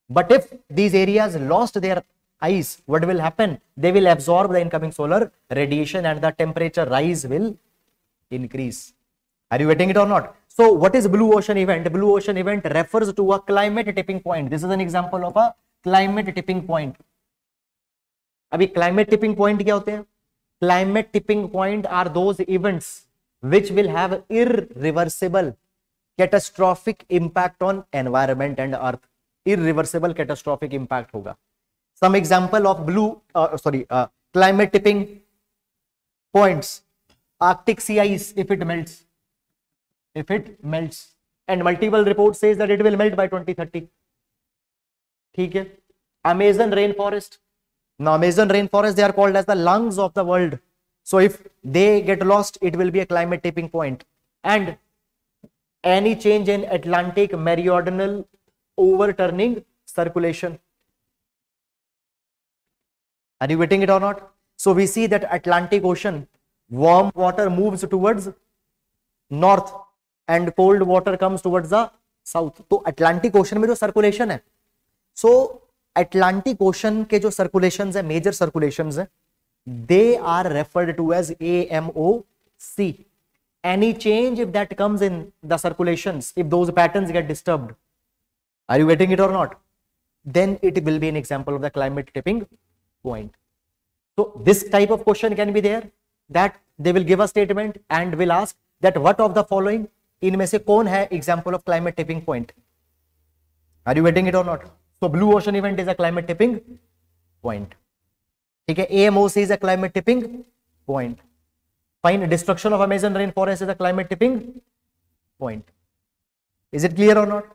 But if these areas lost their ice, what will happen? They will absorb the incoming solar radiation and the temperature rise will increase. are you getting it or not So what is blue ocean event? Blue ocean event refers to a climate tipping point. This is an example of a climate tipping point. अभी climate tipping point क्या होते हैं Climate tipping point are those events which will have irreversible catastrophic impact on environment and earth. Irreversible catastrophic impact होगा. Some example of blue, uh, sorry, uh, climate tipping points. Arctic sea ice if it melts. If it melts. And multiple reports says that it will melt by 2030. ठीक है. Amazon rainforest. Now, Amazon rainforest, they are called as the lungs of the world. So, if they get lost, it will be a climate tipping point. And any change in Atlantic meridional overturning circulation. Are you getting it or not? So, we see that Atlantic Ocean, warm water moves towards north and cold water comes towards the south. तो Atlantic Ocean में जो circulation है, so Atlantic ocean के जो circulation है major circulation है they are referred to as A M O C any change if that comes in the circulation if those pattern get disturb are you getting it और not then it will be an example of the climate tipping point. So this type of question can be there that they will give a statement and will ask that what of the following इनमें से कौन है example of climate tipping point are you getting it or not so blue ocean event is a climate tipping point ठीक है AMOC is a climate tipping point fine destruction of Amazon rainforest is a climate tipping point is it clear or not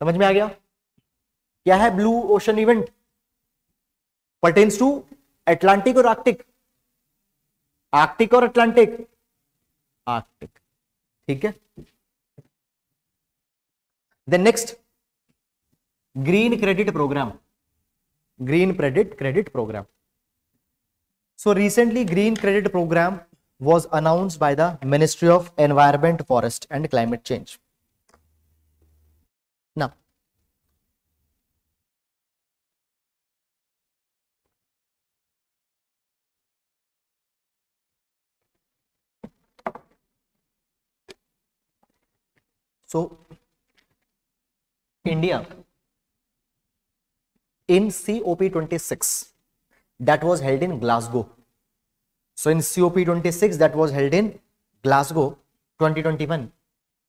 समझ में आ गया क्या है blue ocean event pertains to Atlantic और Arctic Arctic और अटलांटिक आर्कटिक ठीक है then next green credit program green credit credit program so recently green credit program was announce by the ministry of environment forest and climate change So, India in COP26 that was held in Glasgow. So, in COP26 that was held in Glasgow 2021,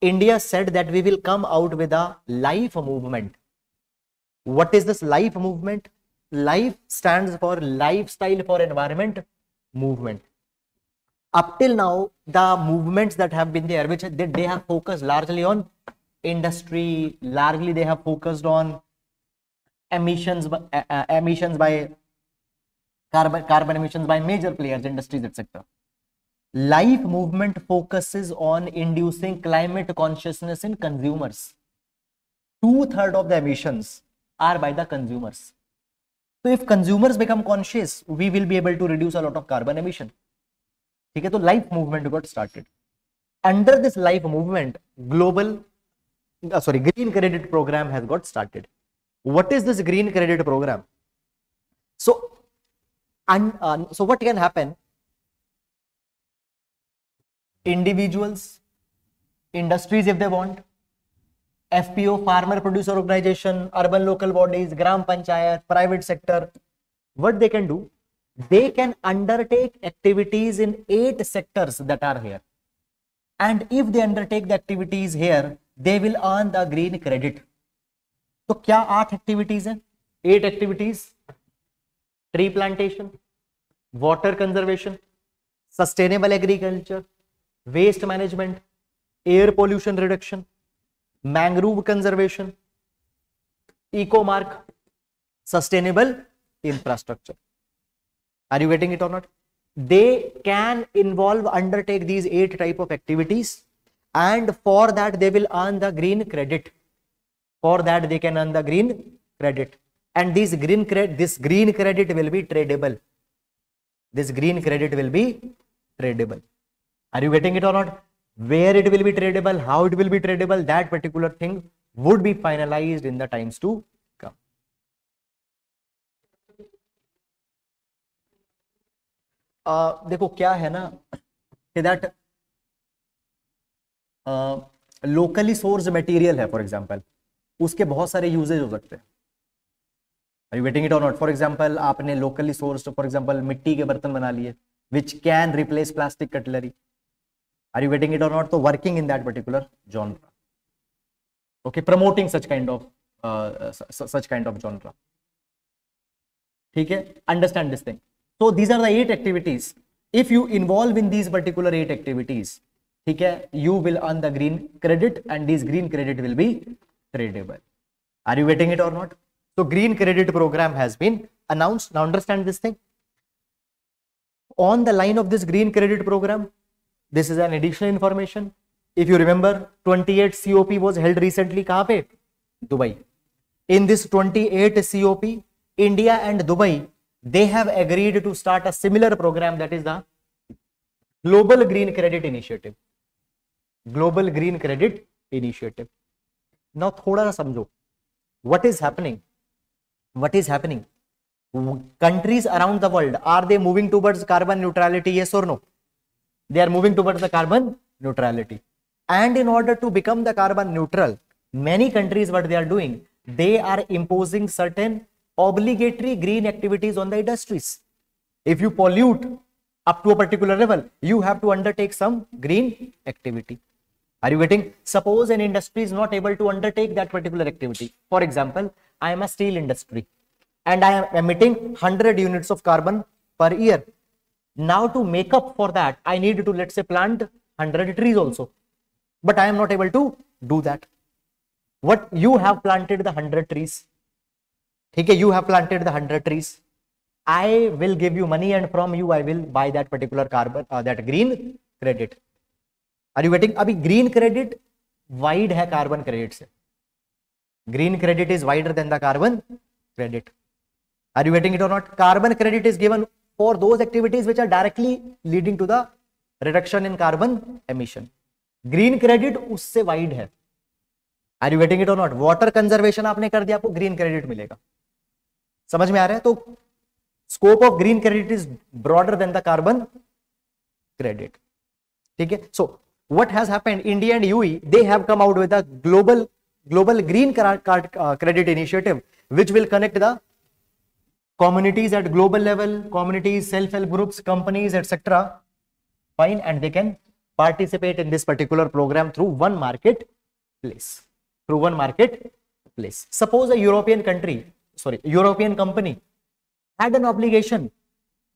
India said that we will come out with a life movement. What is this life movement? Life stands for lifestyle for environment movement up till now, the movements that have been there, which they, they have focused largely on industry, largely they have focused on emissions, by, uh, uh, emissions by carbon, carbon emissions by major players, industries, etc. Life movement focuses on inducing climate consciousness in consumers. Two-thirds of the emissions are by the consumers. So if consumers become conscious, we will be able to reduce a lot of carbon emission. ठीक है तो life movement got started under this life movement global sorry green credit program has got started what is this green credit program so and so what can happen individuals industries if they F P O farmer producer organization urban local bodies gram panchayat private sector what they can do they can undertake activities in eight sectors that are here and if they undertake the activities here they will earn the green credit तो क्या आठ activities हैं eight activities tree plantation water conservation sustainable agriculture waste management air pollution reduction mangrove conservation eco mark sustainable infrastructure Are you getting it or not? They can involve, undertake these eight type of activities and for that they will earn the green credit. For that they can earn the green credit. And this green credit, this green credit will be tradable. This green credit will be tradable. Are you getting it or not? Where it will be tradable, how it will be tradable, that particular thing would be finalized in the times to आ, देखो क्या है ना कि that locally source material है for example उसके बहुत सारे यूजेज हो सकते हैं are you getting it or not for example आपने लोकली सोर्स फॉर एग्जांपल मिट्टी के बर्तन बना लिए which can replace plastic cutlery are you getting it or not तो working in that particular genre okay promoting such kind of such kind of genre ठीक है understand this thing तो these are the eight activities if you involve in these particular eight activities ठीक है you will earn the green credit and these green credit will be tradable are you getting it or not तो green credit program has been announce now understand this thing on the line of this green credit program this is an additional information if you remember twenty eight COP was held recently कहां पे Dubai in this twenty eight COP India and Dubai they have agreed to start a similar program that is the Global Green Credit Initiative. Global Green Credit Initiative. Now, thoda sa samjho what is happening? What is happening? Countries around the world are they moving towards carbon neutrality? Yes or no? They are moving towards the carbon neutrality. And in order to become the carbon neutral, many countries what they are doing, they are imposing certain obligatory green activities on the industries. If you pollute up to a particular level, you have to undertake some green activity. Are you getting? Suppose an industry is not able to undertake that particular activity. For example, I am a steel industry and I am emitting 100 units of carbon per year. Now to make up for that, I need to let's say plant 100 trees also. But I am not able to do that. What you have planted the 100 trees ठीक है you have planted the hundred trees I will give you money and from you I will buy that particular carbon that green credit are you getting अभी green credit wide है carbon credit से green credit is wider than the carbon credit are you getting it or not carbon credit is given for those activities which are directly leading to the reduction in carbon emission green credit usse wide hai are you getting it or not water conservation aapne kar diya aapko green credit milega समझ में आ रहा है तो scope of green credit is broader than the carbon credit ठीक है so what has happened India and you they have come out with global global green card credit initiative which will connect the communities at global level communities self help groups companies etcetera fine and they can participate in this particular program through one market place through one market place suppose a European country sorry, European company had an obligation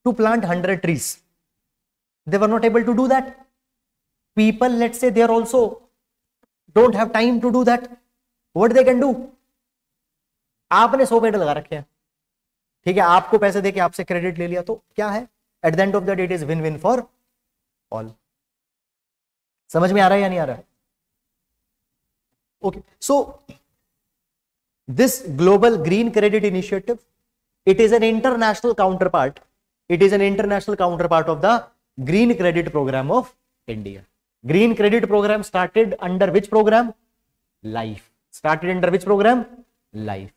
to plant 100 trees. They were not able to do that. People, let's say they are also don't have time to do that. What they can do? आपने सौ पेड़ लगा रखे हैं ठीक है आपको पैसे देके आपसे क्रेडिट ले लिया तो क्या है at the end of the day is win win for all समझ में आ रहा है या नहीं आ रहा है okay so This Global Green Credit Initiative, it is an international counterpart. It is an international counterpart of the Green Credit Program of India. Green Credit Program started under which program? Life. Started under which program? Life.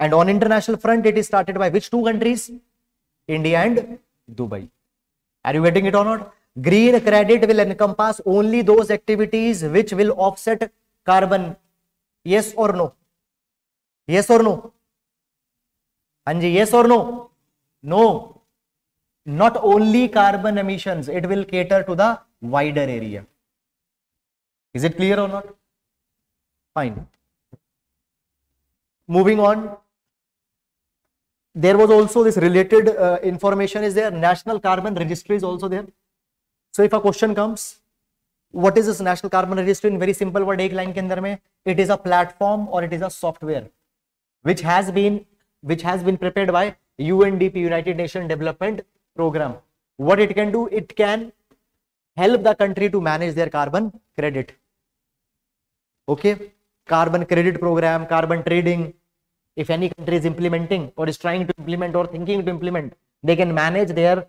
And on international front, it is started by which two countries? India and Dubai. Are you getting it or not? Green credit will encompass only those activities which will offset carbon. Yes or no? yes or no anji yes or no no not only carbon emissions it will cater to the wider area is it clear or not fine moving on there was also this related uh, information is there national carbon registry is also there so if a question comes what is this national carbon registry in very simple word ek line ke andar mein it is a platform or it is a software which has been which has been prepared by UNDP United Nations Development Program. What it can do, it can help the country to manage their carbon credit. Okay, carbon credit program, carbon trading. If any country is implementing or is trying to implement or thinking to implement, they can manage their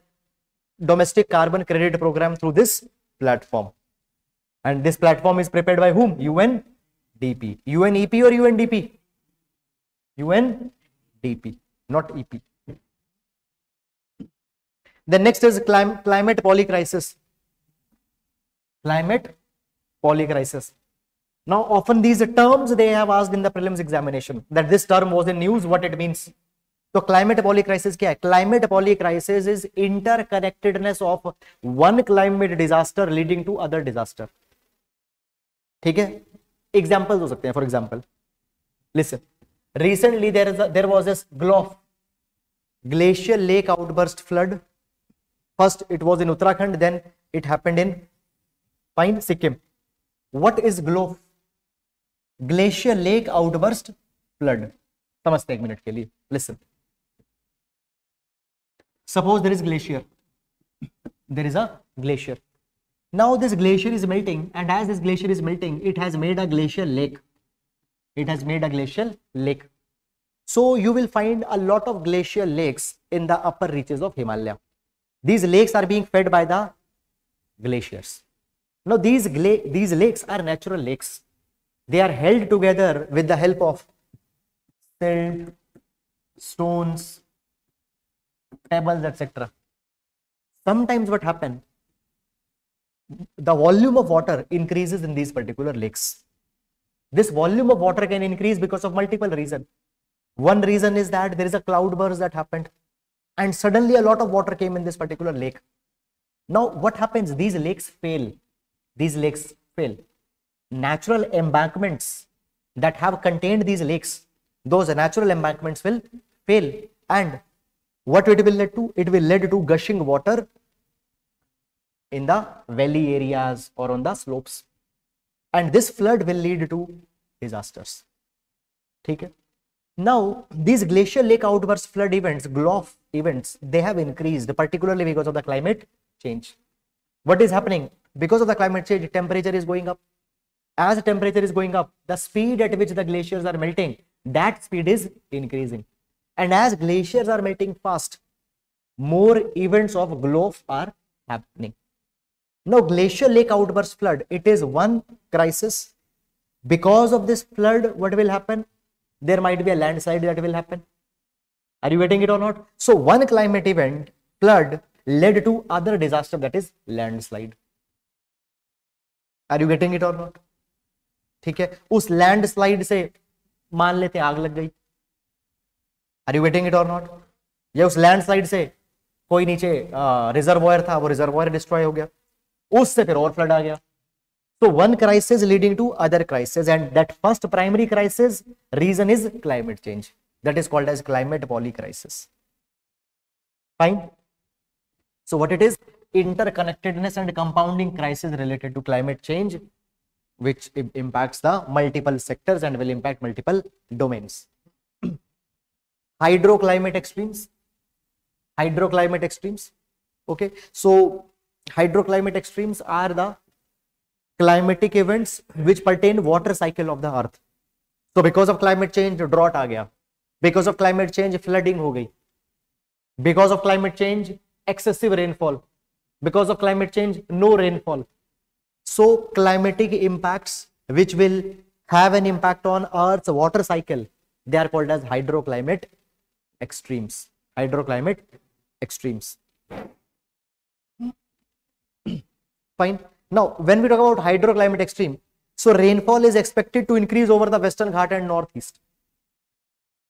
domestic carbon credit program through this platform. And this platform is prepared by whom? UNDP. UNEP or UNDP? UNDP, not EP. The next is clim climate polycrisis. Climate polycrisis. Now, often these terms they have asked in the prelims examination that this term was in news, what it means. So, climate polycrisis क्या है climate polycrisis is interconnectedness of one climate disaster leading to other disaster ठीक है example हो सकते हैं for example listen recently there there was as GLOF glacier lake outburst flood first it was in Uttarakhand then it happened in fine Sikkim what is GLOF glacier lake outburst flood समझते एक minute के लिए listen suppose there is glacier there is a glacier now this glacier is melting and as this glacier is melting it has made a glacial lake it has made a glacial lake. So you will find a lot of glacial lakes in the upper reaches of Himalaya. These lakes are being fed by the glaciers. Now these, these lakes are natural lakes. They are held together with the help of silt, stones, pebbles, etc. Sometimes what happens, the volume of water increases in these particular lakes. This volume of water can increase because of multiple reasons. One reason is that there is a cloud burst that happened and suddenly a lot of water came in this particular lake. Now what happens? These lakes fail. These lakes fail. Natural embankments that have contained these lakes, those natural embankments will fail. And what it will lead to? It will lead to gushing water in the valley areas or on the slopes and this flood will lead to disasters ठीक है now these glacial lake outburst flood events glof events they have increased particularly because of the climate change what is happening because of the climate change temperature is going up as temperature is going up the speed at which the glaciers are melting that speed is increasing and as glaciers are melting fast more events of glof are happening Now, glacial lake outburst flood, it is one crisis. Because of this flood, what will happen? There might be a landslide that will happen. Are you getting it or not? So, one climate event, flood, led to other disaster that is landslide. Are you getting it or not? ठीक है उस landslide से मान लेते आग लग गई are you getting it or not या उस लैंडस्लाइड से कोई नीचे रिजर्वॉयर था वो रिजर्वॉयर डिस्ट्रॉय हो गया उससे फिर और फ्लड आ गया तो one crisis leading to other crisis and that first primary crisis reason is climate change that is called as climate polycrisis fine so what it is interconnectedness and compounding crisis related to climate change which impact the multiple sectors and will impact multiple domains hydroclimate extremes hydroclimate extremes okay so hydroclimate extremes are the climatic events which pertain water cycle of the earth so because of climate change drought aa gaya because of climate change flooding ho gayi because of climate change excessive rainfall because of climate change no rainfall so climatic impacts which will have an impact on earth's water cycle they are called as hydroclimate extremes hydroclimate extremes Fine. Now, when we talk about hydroclimate extreme, so rainfall is expected to increase over the Western Ghat and Northeast.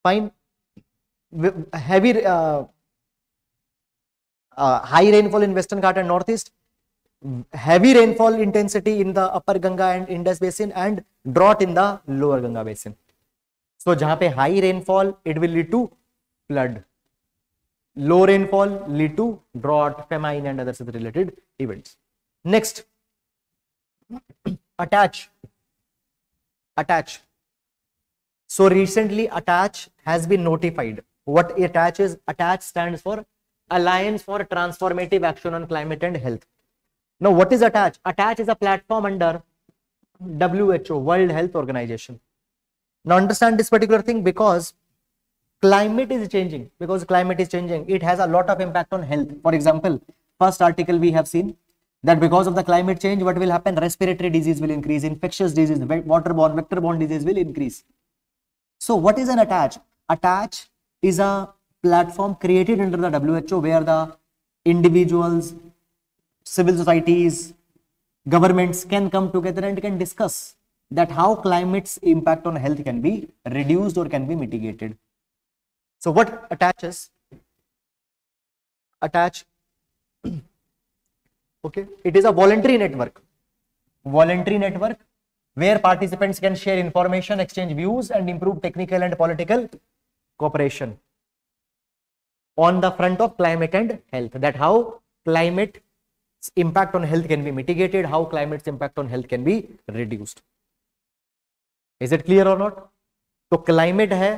Fine. Heavy, uh, uh, high rainfall in Western Ghat and Northeast, heavy rainfall intensity in the upper Ganga and Indus basin and drought in the lower Ganga basin. So, jahan pe high rainfall, it will lead to flood. Low rainfall lead to drought, famine and other such related events. Next, attach. Attach. So recently attach has been notified. What attach is, attach stands for Alliance for Transformative Action on Climate and Health. Now what is attach? Attach is a platform under WHO, World Health Organization. Now understand this particular thing because climate is changing because climate is changing it has a lot of impact on health for example first article we have seen that because of the climate change, what will happen? Respiratory disease will increase, infectious disease, waterborne, vector-borne disease will increase. So what is an attach? Attach is a platform created under the WHO where the individuals, civil societies, governments can come together and can discuss that how climate's impact on health can be reduced or can be mitigated. So what attaches? Attach okay it is a voluntary network voluntary network where participants can share information exchange views and improve technical and political cooperation on the front of climate and health that how climate's impact on health can be mitigated how climate's impact on health can be reduced is it clear or not तो climate है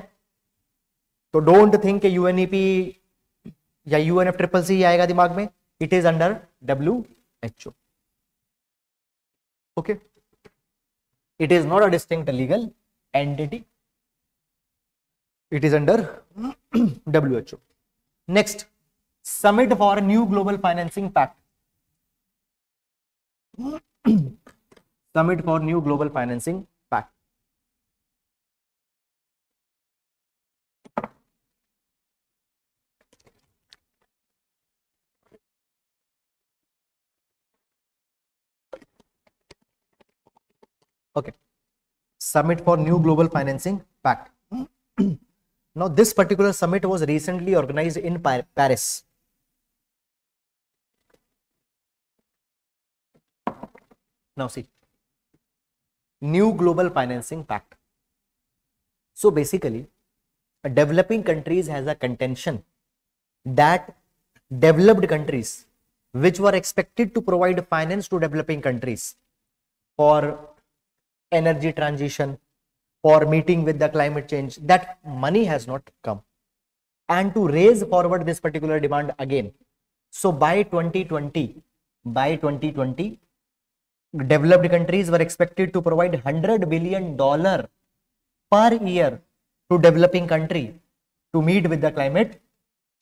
तो don't think UNEP या UNF triple C आएगा दिमाग में it is under W HO. Okay. It is not a distinct legal entity. It is under WHO. Next, Summit for New Global Financing Pact. <clears throat> Summit for New Global Financing Okay. Summit for New Global Financing Pact. <clears throat> now, this particular summit was recently organized in Paris. Now, see. New Global Financing Pact. So, basically, developing countries has a contention that developed countries which were expected to provide finance to developing countries for energy transition for meeting with the climate change that money has not come and to raise forward this particular demand again so by 2020 by 2020 developed countries were expected to provide 100 billion dollar per year to developing country to meet with the climate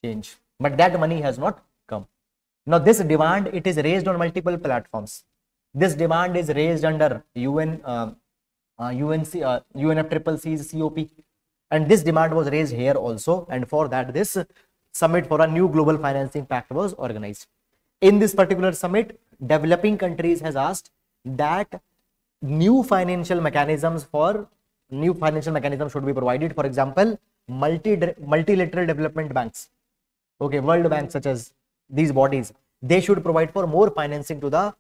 change but that money has not come now this demand it is raised on multiple platforms this demand is raised under UN, uh, uh, UNC, uh, UNFCCC's COP. And this demand was raised here also. And for that, this summit for a new global financing pact was organized. In this particular summit, developing countries has asked that new financial mechanisms for new financial mechanisms should be provided. For example, multi multilateral development banks, okay, World Bank, such as these bodies, they should provide for more financing to the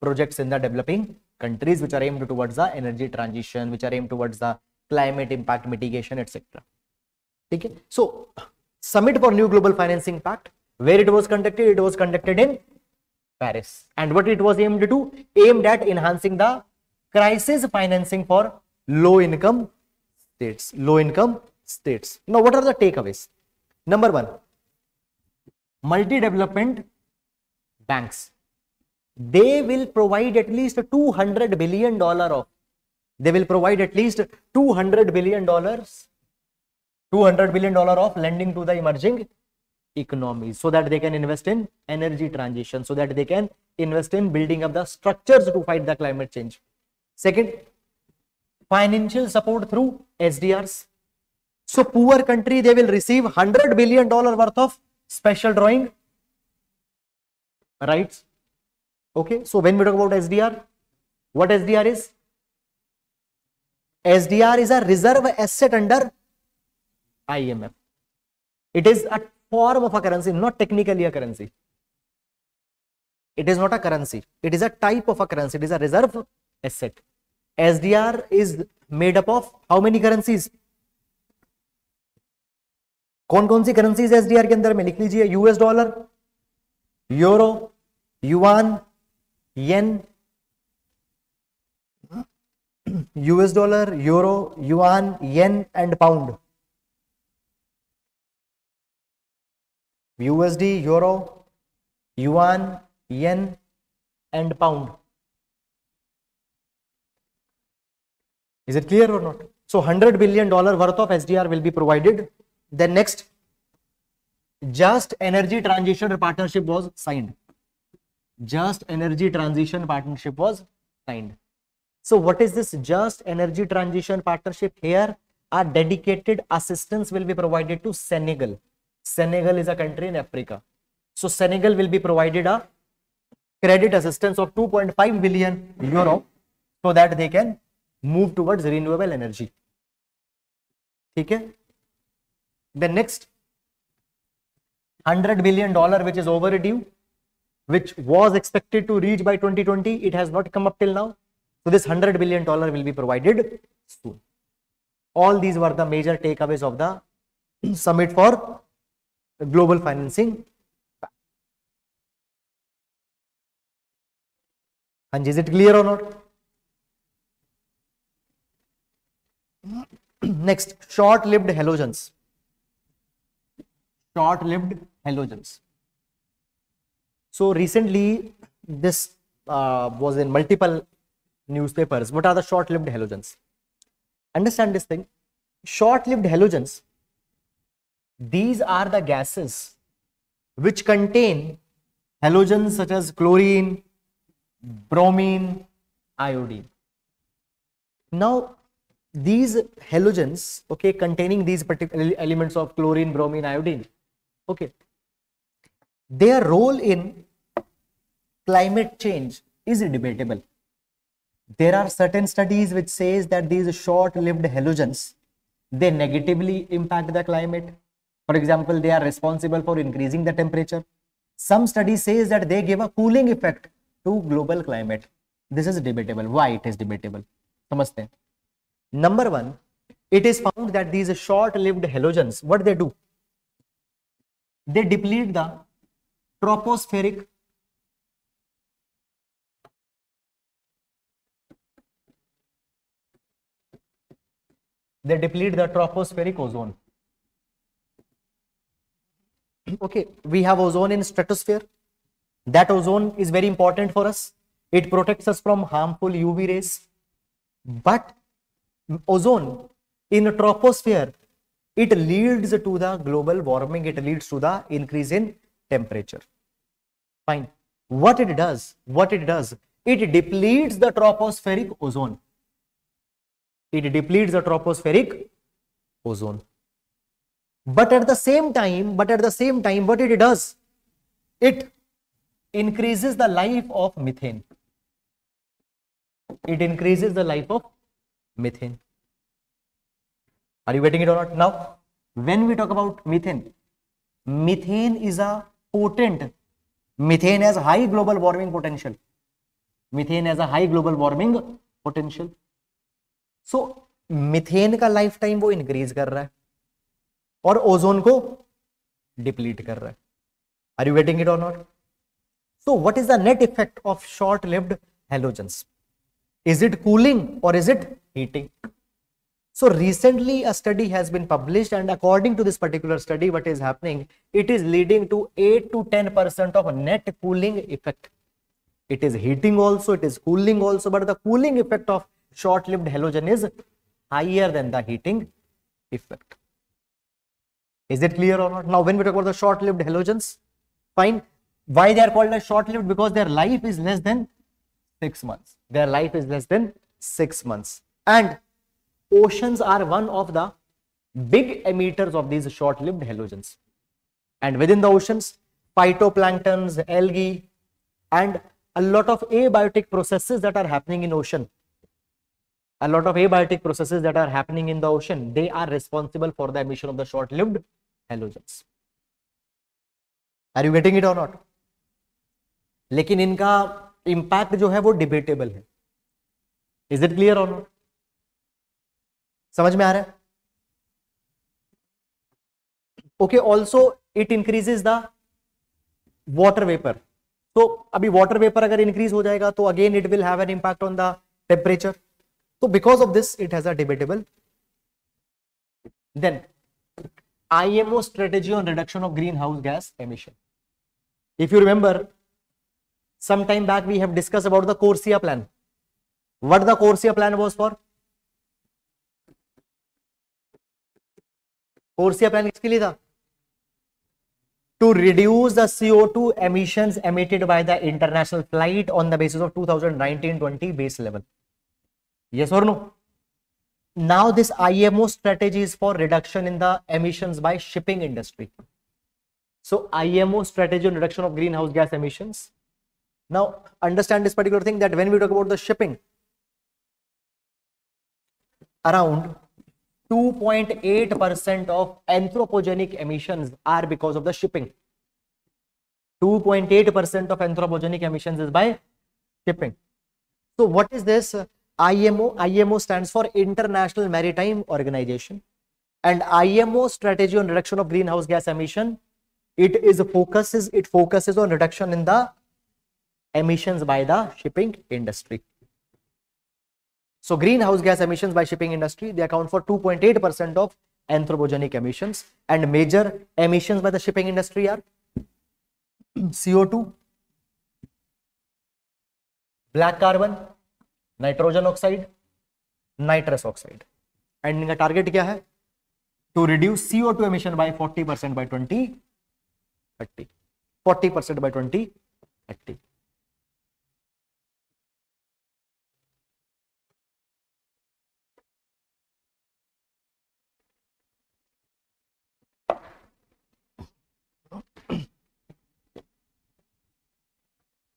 projects in the developing countries which are aimed towards the energy transition, which are aimed towards the climate impact mitigation, etc. Okay. So, Summit for New Global Financing Pact, where it was conducted, it was conducted in Paris. And what it was aimed to Aimed at enhancing the crisis financing for low income states. Low income states. Now, what are the takeaways? Number one, multi development banks they will provide at least 200 billion dollar of they will provide at least 200 billion dollars 200 billion dollar of lending to the emerging economies so that they can invest in energy transition so that they can invest in building up the structures to fight the climate change second financial support through sdrs so poor country they will receive 100 billion dollar worth of special drawing rights Okay, so when we talk about SDR, what SDR is? SDR is a reserve asset under IMF. It is a form of a currency, not technically a currency. It is not a currency. It is a type of a currency. It is a reserve asset. SDR is made up of how many currencies? कौन कौन सी currencies SDR के अंदर में लिख लीजिए US dollar euro yuan yen, US dollar, euro, yuan, yen and pound. USD, euro, yuan, yen and pound. Is it clear or not? So 100 billion dollar worth of SDR will be provided. Then next, just energy transition partnership was signed. Just Energy Transition Partnership was signed. So what is this Just Energy Transition Partnership here? A dedicated assistance will be provided to Senegal. Senegal is a country in Africa. So Senegal will be provided a credit assistance of 2.5 billion euro so that they can move towards renewable energy. Okay. The next 100 billion dollar which is overdue which was expected to reach by 2020, it has not come up till now. So this 100 billion dollar will be provided soon. All these were the major takeaways of the summit for global financing. And is it clear or not? <clears throat> Next, short-lived halogens. Short-lived halogens. So recently, this uh, was in multiple newspapers. What are the short-lived halogens? Understand this thing. Short-lived halogens, these are the gases which contain halogens such as chlorine, bromine, iodine. Now, these halogens, okay, containing these particular elements of chlorine, bromine, iodine, okay, their role in climate change is debatable. There are certain studies which says that these short-lived halogens, they negatively impact the climate. For example, they are responsible for increasing the temperature. Some studies says that they give a cooling effect to global climate. This is debatable. Why it is debatable? Namaste. Number one, it is found that these short-lived halogens, what they do? They deplete the tropospheric they deplete the tropospheric ozone okay we have ozone in stratosphere that ozone is very important for us it protects us from harmful uv rays but ozone in troposphere it leads to the global warming it leads to the increase in temperature Fine. What it does, what it does, it depletes the tropospheric ozone. It depletes the tropospheric ozone. But at the same time, but at the same time, what it does, it increases the life of methane. It increases the life of methane. Are you getting it or not? Now, when we talk about methane, methane is a potent methane as high global warming potential methane as a high global warming potential so methane का lifetime वो increase कर रहा है और ozone को deplete कर रहा है are you getting it or not so what is the net effect of short lived halogens is it cooling or is it heating So recently a study has been published and according to this particular study, what is happening, it is leading to 8 to 10% of net cooling effect. It is heating also, it is cooling also, but the cooling effect of short-lived halogen is higher than the heating effect. Is it clear or not? Now, when we talk about the short-lived halogens, fine. Why they are called as short-lived? Because their life is less than six months. Their life is less than six months. And oceans are one of the big emitters of these short-lived halogens. And within the oceans, phytoplanktons, algae, and a lot of abiotic processes that are happening in ocean. A lot of abiotic processes that are happening in the ocean, they are responsible for the emission of the short-lived halogens. Are you getting it or not? लेकिन इनका impact जो है वो debatable है is it clear or not समझ में आ रहा है okay also it increases the water vapour तो अभी वॉटर वेपर अगर इंक्रीज हो जाएगा तो again it will have an impact on the temperature तो because of this it has a debatable then IMO strategy on reduction of greenhouse gas emission if you remember sometime back we have discuss about the CORSIA plan what the CORSIA plan was for CORSIA plan किसके लिए था to reduce the CO two emission emitted by the international flight on the basis of two thousand nineteen twenty base level ये सोर know now this I M O strategy for reduction in the emission by shipping industry so I M O strategy on reduction of greenhouse gas emission now understand this particular thing that when we talk about the shipping around 2.8% of anthropogenic emissions are because of the shipping. 2.8% of anthropogenic emissions is by shipping. So what is this IMO? IMO stands for International Maritime Organization. And IMO strategy on reduction of greenhouse gas emission, it is focuses, it focuses on reduction in the emissions by the shipping industry. So greenhouse gas emissions by shipping industry, they account for 2.8% of anthropogenic emissions and major emissions by the shipping industry are CO2, black carbon, nitrogen oxide, nitrous oxide. And इनका target क्या है? To reduce CO2 emission by 40% by 2030. 40% by 2030.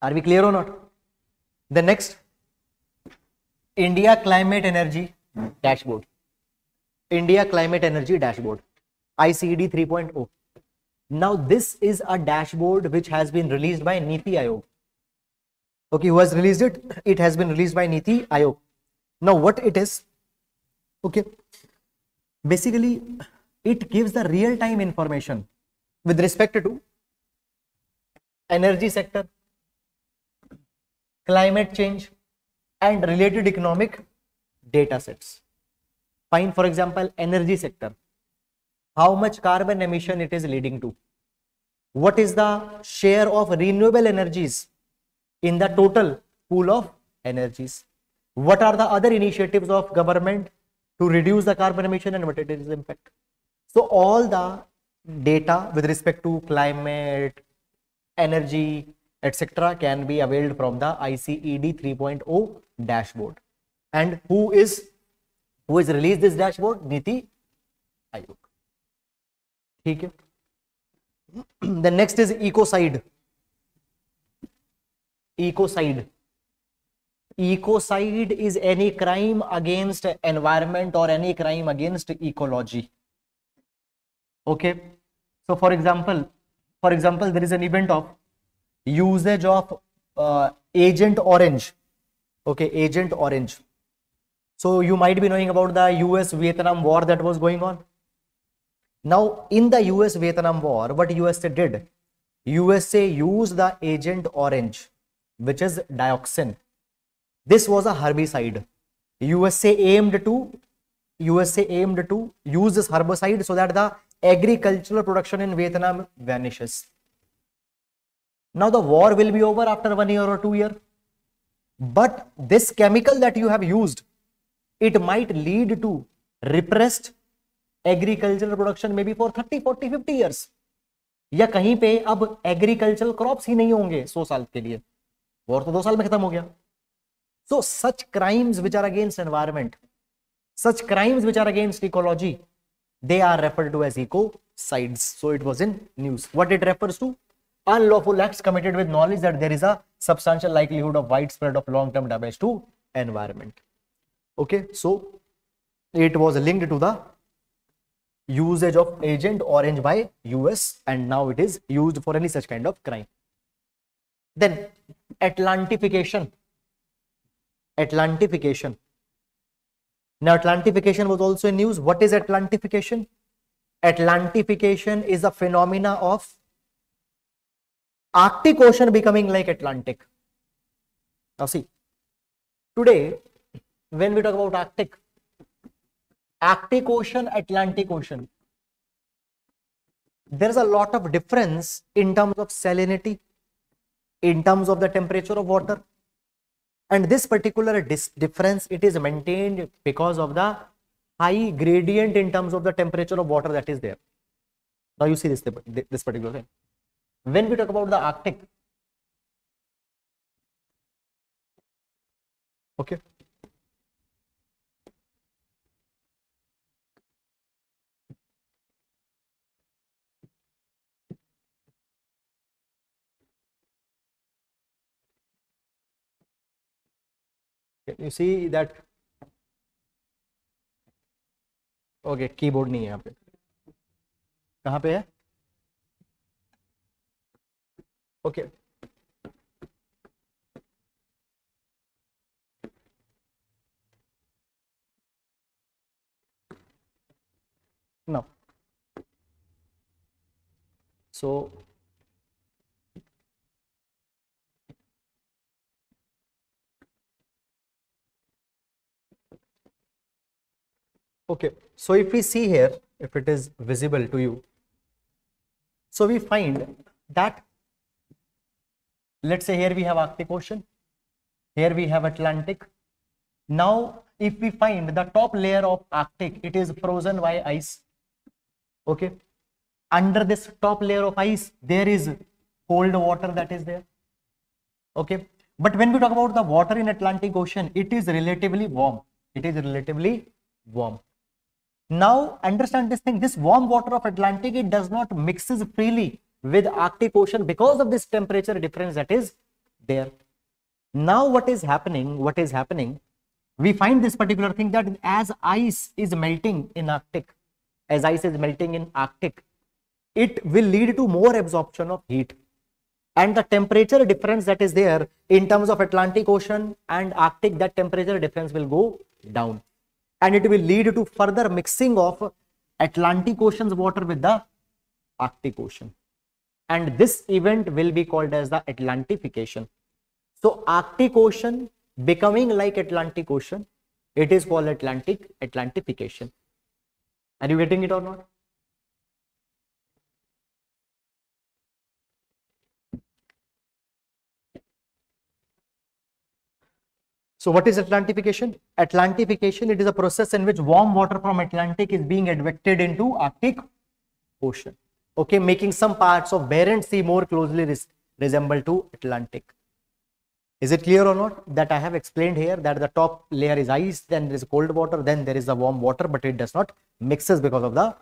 Are we clear or not? The next India Climate Energy Dashboard. India Climate Energy Dashboard, ICD 3.0. Now, this is a dashboard which has been released by Niti Aayog. Okay, who has released it? It has been released by Niti Aayog. Now, what it is? Okay, basically, it gives the real time information with respect to energy sector, climate change, and related economic data sets. Find, for example, energy sector. How much carbon emission it is leading to. What is the share of renewable energies in the total pool of energies? What are the other initiatives of government to reduce the carbon emission and what it is impact? So all the data with respect to climate, energy, etc. can be availed from the ICED 3.0 dashboard. And who is who has released this dashboard? Niti Ayog. Okay. <clears throat> the next is ecocide. Ecocide. Ecocide is any crime against environment or any crime against ecology. Okay. So for example, for example, there is an event of usage of uh, agent orange okay agent orange so you might be knowing about the us vietnam war that was going on now in the us vietnam war what usa did usa used the agent orange which is dioxin this was a herbicide usa aimed to usa aimed to use this herbicide so that the agricultural production in vietnam vanishes Now the war will be over after one year or two year. But this chemical that you have used, it might lead to repressed agricultural production में भी for thirty forty fifty years या कहीं पे अब agricultural crops ही नहीं होंगे सौ साल के लिए वॉर तो दो साल में खत्म हो गया so such crimes which are against environment such crimes which are against ecology they are refer to as ecocides so it was in news what it refers to unlawful acts committed with knowledge that there is a substantial likelihood of widespread of long-term damage to environment. Okay, so it was linked to the usage of Agent Orange by US and now it is used for any such kind of crime. Then Atlantification. Atlantification. Now Atlantification was also in news. What is Atlantification? Atlantification is a phenomena of Arctic Ocean becoming like Atlantic. Now see, today when we talk about Arctic, Arctic Ocean, Atlantic Ocean, there's a lot of difference in terms of salinity, in terms of the temperature of water. And this particular difference, it is maintained because of the high gradient in terms of the temperature of water that is there. Now you see this, this particular thing. when we talk about the arctic okay you see that okay, keyboard nahi hai yahan pe kahan pe hai okay now so okay so if we see here if it is visible to you so we find that let's say here we have Arctic Ocean, here we have Atlantic. Now, if we find the top layer of Arctic, it is frozen by ice. Okay. Under this top layer of ice, there is cold water that is there. Okay. But when we talk about the water in Atlantic Ocean, it is relatively warm. It is relatively warm. Now, understand this thing, this warm water of Atlantic, it does not mixes freely with Arctic Ocean because of this temperature difference that is there. Now what is happening, what is happening, we find this particular thing that as ice is melting in Arctic, as ice is melting in Arctic, it will lead to more absorption of heat. And the temperature difference that is there in terms of Atlantic Ocean and Arctic, that temperature difference will go down. And it will lead to further mixing of Atlantic Ocean's water with the Arctic Ocean and this event will be called as the Atlantification. So Arctic Ocean becoming like Atlantic Ocean, it is called Atlantic Atlantification. Are you getting it or not? So what is Atlantification? Atlantification, it is a process in which warm water from Atlantic is being advected into Arctic Ocean okay, making some parts of Barents Sea more closely res resemble to Atlantic. Is it clear or not that I have explained here that the top layer is ice, then there is cold water, then there is the warm water, but it does not mixes because of the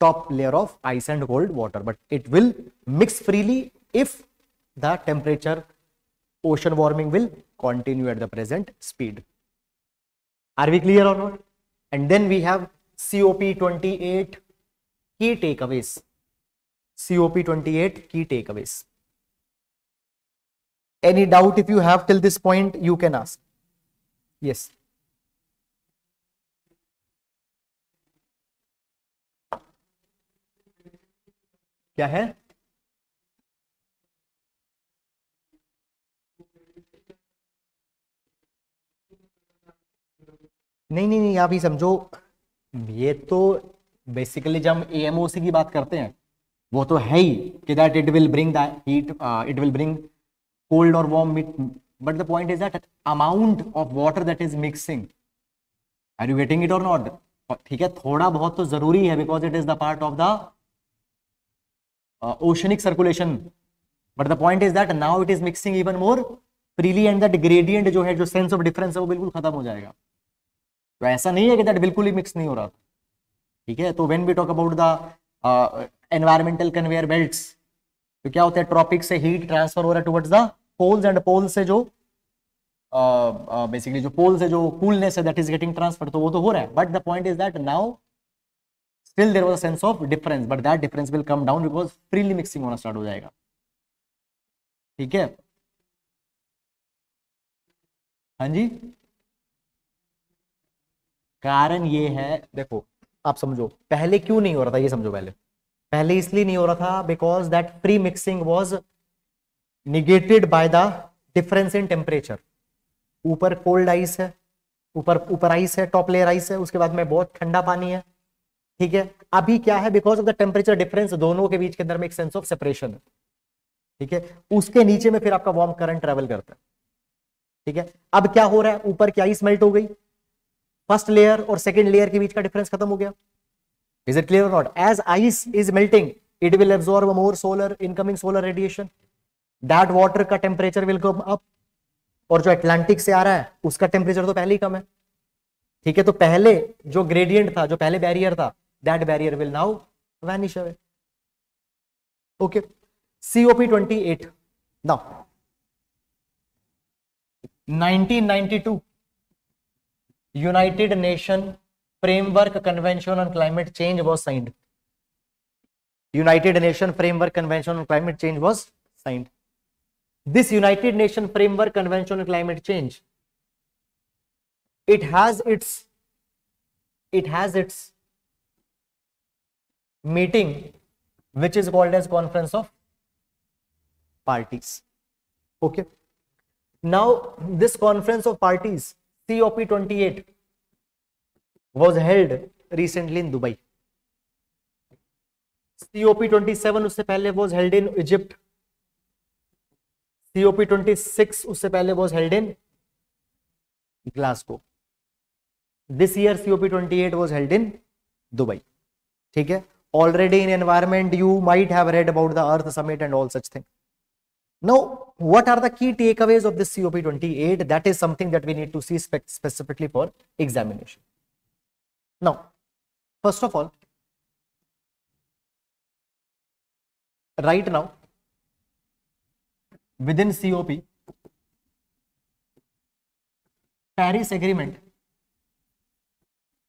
top layer of ice and cold water, but it will mix freely if the temperature ocean warming will continue at the present speed. Are we clear or not? And then we have COP28 key takeaways. COP28 key takeaways. Any doubt if you have till this point, you can ask. Yes. क्या है नहीं नहीं नहीं आप ही समझो ये तो basically जब हम एएमओसी की बात करते हैं वो तो है ही कि that it will bring the heat it will bring cold और वार्म मिट but the point is that amount of water that is mixing are you getting it or not ठीक है थोड़ा बहुत तो जरूरी है because it is the part of the oceanic circulation but the point is that now it is mixing even more freely and that gradient जो है जो सेंस ऑफ डिफरेंस है वो बिल्कुल खत्म हो जाएगा तो ऐसा नहीं है कि दैट बिल्कुल ही मिक्स नहीं हो रहा ठीक है तो when we talk about the environmental conveyor belt तो क्या होता है ट्रॉपिक से हीट ट्रांसफर हो रहा है towards the poles and pole से जो बेसिकली uh, uh, जो पोल्स है जो कूलनेस है दैट इज गेटिंग ट्रांसफर तो वो तो हो रहा है but the point is that now still there was sense of difference but that difference will come down because freely mixing होना स्टार्ट हो जाएगा ठीक है हाँ जी कारण ये है देखो आप समझो पहले क्यों नहीं हो रहा था ये समझो पहले पहले इसलिए नहीं हो रहा था because that premixing was negated by the difference in temperature ऊपर कोल्ड आइस है ऊपर ऊपर आइस है टॉप लेयर आइस है उसके बाद में बहुत ठंडा पानी है ठीक है अभी क्या है because of the temperature difference दोनों के बीच के अंदर में एक सेंस ऑफ सेपरेशन है ठीक है उसके नीचे में फिर आपका वार्म करंट ट्रेवल करता है ठीक है अब क्या हो रहा है ऊपर की आइस मेल्ट हो गई फर्स्ट लेयर और सेकेंड लेयर के बीच का डिफरेंस खत्म हो गया Is it clear or not? As ice is melting, it will absorb more solar incoming solar radiation. That water का temperature will go up. और जो अटलांटिक से आ रहा है उसका टेम्परेचर तो पहले ही कम है ठीक है तो पहले जो ग्रेडियंट था जो पहले बैरियर था that barrier will now vanish away okay COP twenty eight now 1992 United Nation Framework Convention on Climate Change was signed. United Nations Framework Convention on Climate Change was signed. This United Nations Framework Convention on Climate Change, it has its it has its meeting which is called as conference of parties okay now this conference of parties cop 28 was held recently in Dubai COP twenty seven उससे पहले was held in Egypt COP twenty six उससे पहले was held in Glasgow this year COP twenty eight was held in Dubai ठीक है already in environment you might have read about the earth summit and all such thing no what are the key takeaways of this COP twenty eight that is something that we need to see specifically for examination Now, first of all, right now, within COP, Paris Agreement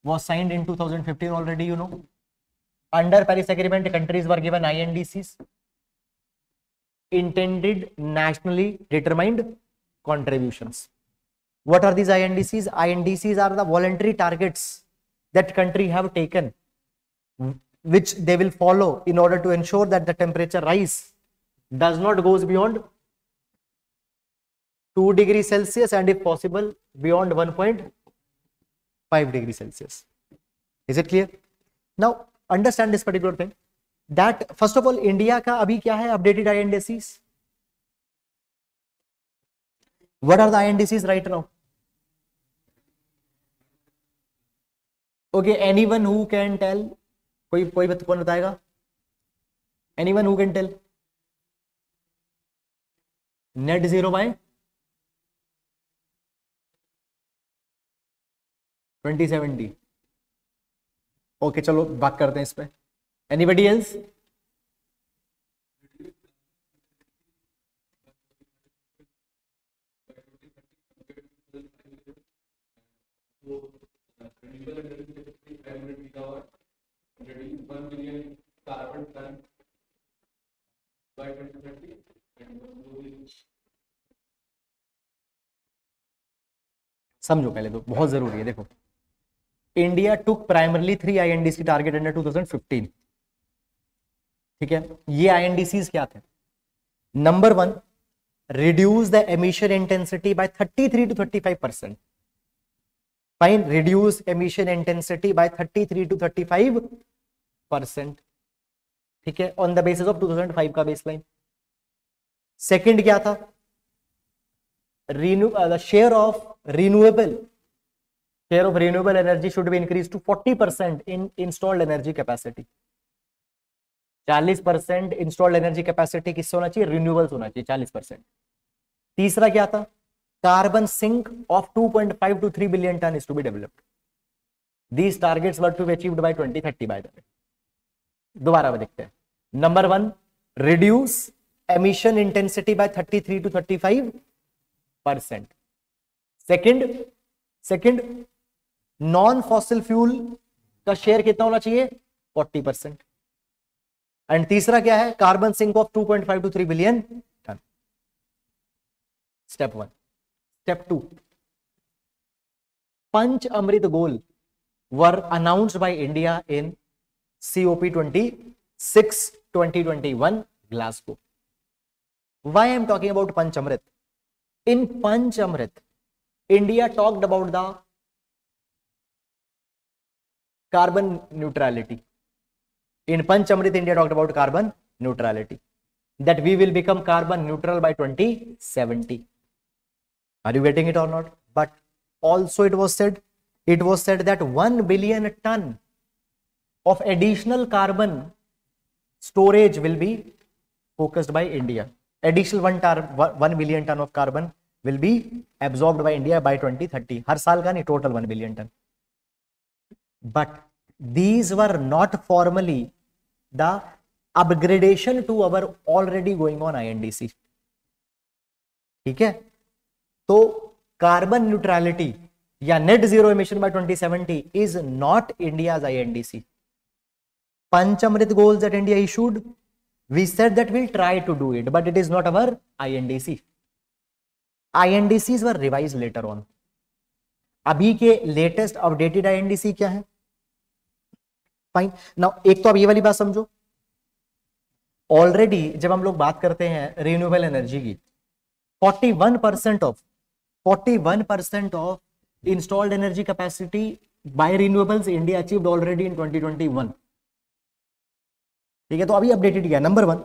was signed in 2015 already, you know. Under Paris Agreement, countries were given INDCs, intended nationally determined contributions. What are these INDCs? INDCs are the voluntary targets that country have taken, which they will follow in order to ensure that the temperature rise does not goes beyond 2 degrees Celsius and if possible beyond 1.5 degrees Celsius. Is it clear? Now understand this particular thing that first of all India ka abhi kya hai updated INDCs? What are the INDCs right now? Okay anyone who can tell कोई कोई कौन बताएगा anyone who can tell net zero by twenty seventy okay चलो बात करते हैं इस पर एनीबडी एल्स Thank you. 1 2030 समझो पहले तो बहुत जरूरी है देखो India took primarily three INDC target under 2015 ठीक है ये एनडीसी क्या थे number one reduce the emission intensity by 33 to 35 percent fine reduce emission intensity by 33 to 35 percent ठीक है ऑन द बेसिस ऑफ 2005 का बेसलाइन सेकंड क्या था renew the share of renewable share of renewable energy should be increase to 40 percent in installed energy capacity 40 percent installed energy capacity किससे होना चाहिए renewables होना चाहिए 40 परसेंट तीसरा क्या था carbon sink of 2.5 to 3 billion ton is to be developed. These targets were to be achieved by 2030 by the way. दोबारा वो देखते हैं number one reduce emission intensity by 33 to 35 percent second second non fossil fuel का share कितना होना चाहिए 40 percent and तीसरा क्या है carbon sink of 2.5 to 3 billion ton step one step two Panchamrit goal were announced by India in COP twenty six twenty twenty one Glasgow why am talking about Panchamrit in Panchamrit India talked about the carbon neutrality in Panchamrit India talked about carbon neutrality that we will become carbon neutral by twenty seventy Are you getting it or not? But also it was said, it was said that 1 billion ton of additional carbon storage will be focused by India. Additional 1, tar, 1 million ton of carbon will be absorbed by India by 2030. Har saal ka nahi, total 1 billion ton. But these were not formally the upgradation to our already going on INDC. ठीक है तो carbon neutrality या net zero emission by 2070 is not India's INDC panchamrit goals that india issued we said that we'll try to do it but it is not our indc indcs were revise later on अभी के latest updated INDC क्या है fine now एक तो अब ये वाली बात समझो ऑलरेडी जब हम लोग बात करते हैं रिन्यूएबल एनर्जी की 41 of 41 percent of installed energy capacity by renewables India achieved already in 2021. ठीक है तो अभी अपडेटेड किया number one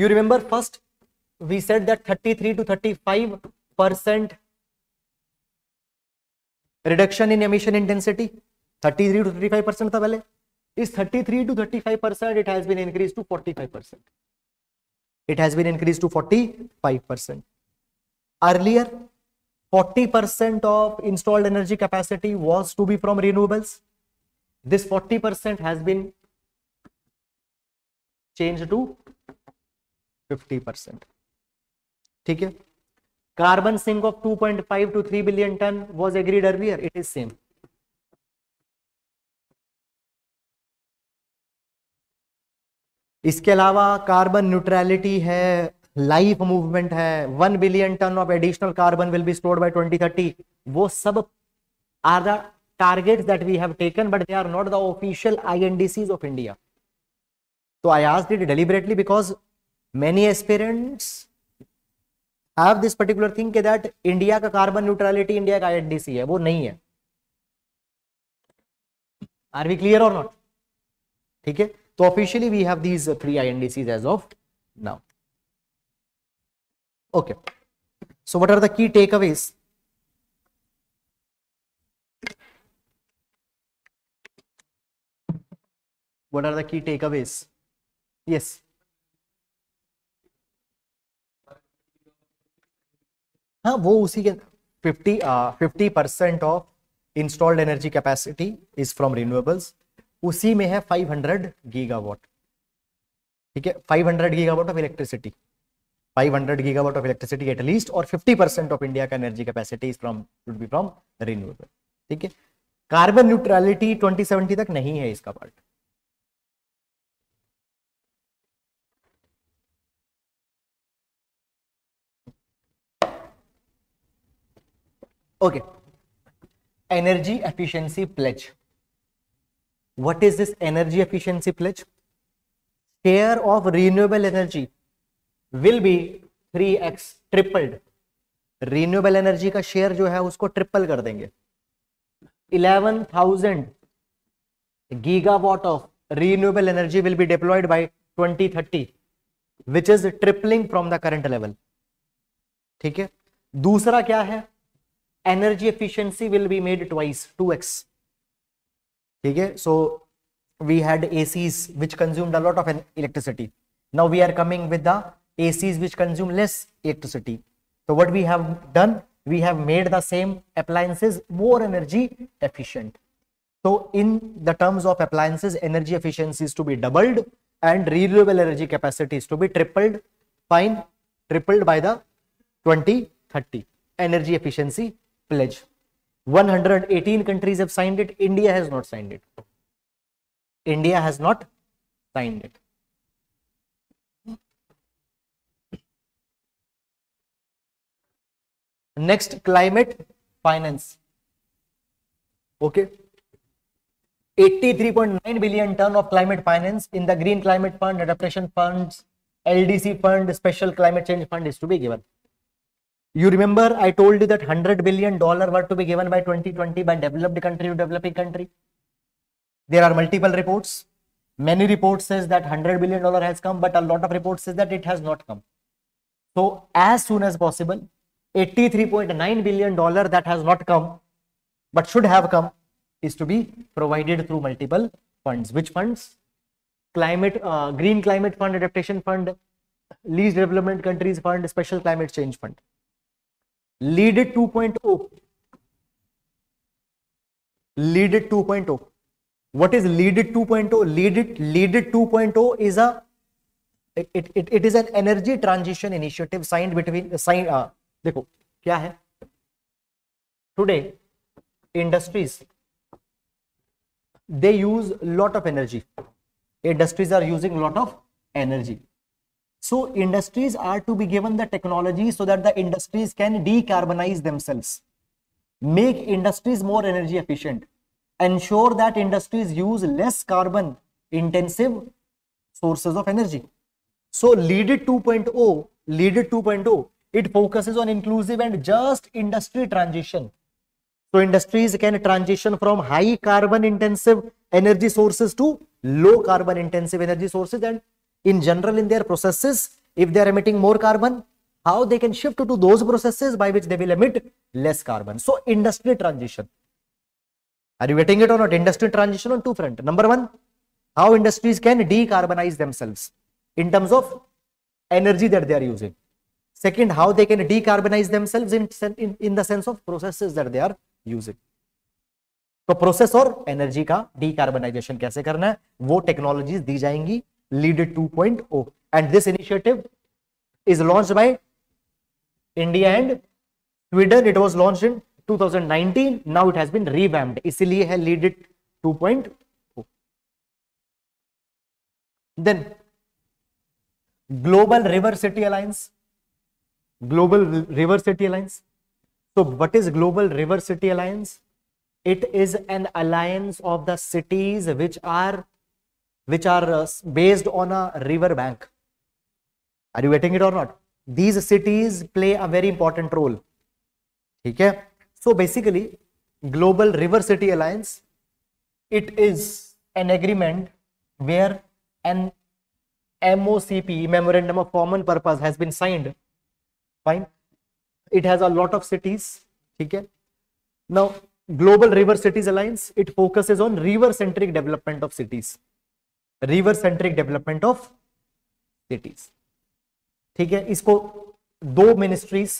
you remember first we set that 33 to 35 percent reduction in emission intensity 33 to 35 percent था पहले इस 33 to 35 percent it has been increase to 45 percent it has been increase to 45 percent earlier 40% of installed energy capacity was to be from renewables this 40% has been changed to 50% theek hai carbon sink of 2.5 to 3 billion ton was agreed earlier it is same इसके अलावा carbon neutrality है life movement है one billion ton of additional carbon will be stored by 2030 वो सब are the targets that we have taken but they are not the official INDCs of India तो I आज did deliberately because many aspirants have this particular thing के that India का carbon neutrality India का INDC है वो नहीं है are we clear और नॉट ठीक है तो officially we have these three INDCs as of now Okay. So what are the key takeaways? What are the key takeaways? Yes. ha wo usi ke 50 percent of installed energy capacity is from renewables उसी में है 500 gigawatt ठीक है 500 gigawatt of electricity five hundred gigawatt of electricity at least और fifty percent of India का energy capacity from be from renewable ठीक है carbon neutrality twenty seventy तक नहीं है इसका part okay energy efficiency pledge what is this energy efficiency pledge care of renewable energy will be three X tripled renewable energy का share जो है उसको ट्रिपल कर देंगे eleven thousand gigawatt of renewable energy will be deployed by twenty thirty which is tripling from the current level ठीक है दूसरा क्या है energy efficiency will be made twice two X ठीक है so we had ACs which consumed a lot of electricity now we are coming with the ACs which consume less electricity. So what we have done, we have made the same appliances more energy efficient. So in the terms of appliances, energy efficiency is to be doubled and renewable energy capacity is to be tripled, fine, tripled by the 2030 energy efficiency pledge. 118 countries have signed it. India has not signed it. India has not signed it. Next, climate finance. Okay. 83.9 billion ton of climate finance in the Green Climate Fund, Adaptation Funds, LDC Fund, Special Climate Change Fund is to be given. You remember I told you that 100 billion dollar were to be given by 2020 by developed country to developing country. There are multiple reports. Many reports says that 100 billion dollar has come, but a lot of reports says that it has not come. So as soon as possible, 83.9 billion dollar that has not come but should have come is to be provided through multiple funds which funds climate uh, green climate fund adaptation fund least development countries fund special climate change fund lead it 2.0 lead it 2.0 what is lead it 2.0 lead it lead it 2.0 is a it, it, it is an energy transition initiative signed between signed uh, देखो क्या है today industries they use lot of energy industries are using lot of energy so industries are to be given the technology so that the industries can decarbonize themselves make industries more energy efficient ensure that industries use less carbon intensive sources of energy so lead it 2.0 lead it 2.0 It focuses on inclusive and just industry transition. So industries can transition from high carbon intensive energy sources to low carbon intensive energy sources and in general in their processes, if they are emitting more carbon, how they can shift to those processes by which they will emit less carbon. So industry transition. Are you getting it or not? Industry transition on two front. Number one, how industries can decarbonize themselves in terms of energy that they are using. Second, how they can decarbonize themselves in, in, in the sense of processes that they are using. तो process और energy का decarbonisation कैसे करना है वो technologies दी जाएंगी lead 2.0 and this initiative is launch by India and Sweden it was launch in 2019 now it has been revamped इसीलिए है lead it 2.0 then global river city alliance Global River City Alliance. So what is Global River City Alliance? It is an alliance of the cities which are which are uh, based on a river bank. Are you getting it or not? These cities play a very important role. Okay? So basically, Global River City Alliance, it is an agreement where an MOCP, Memorandum of Common Purpose, has been signed fine it has lot of cities ठीक है now global river cities alliance it focus on river centric development of cities river centric development of cities ठीक है इसको दो ministries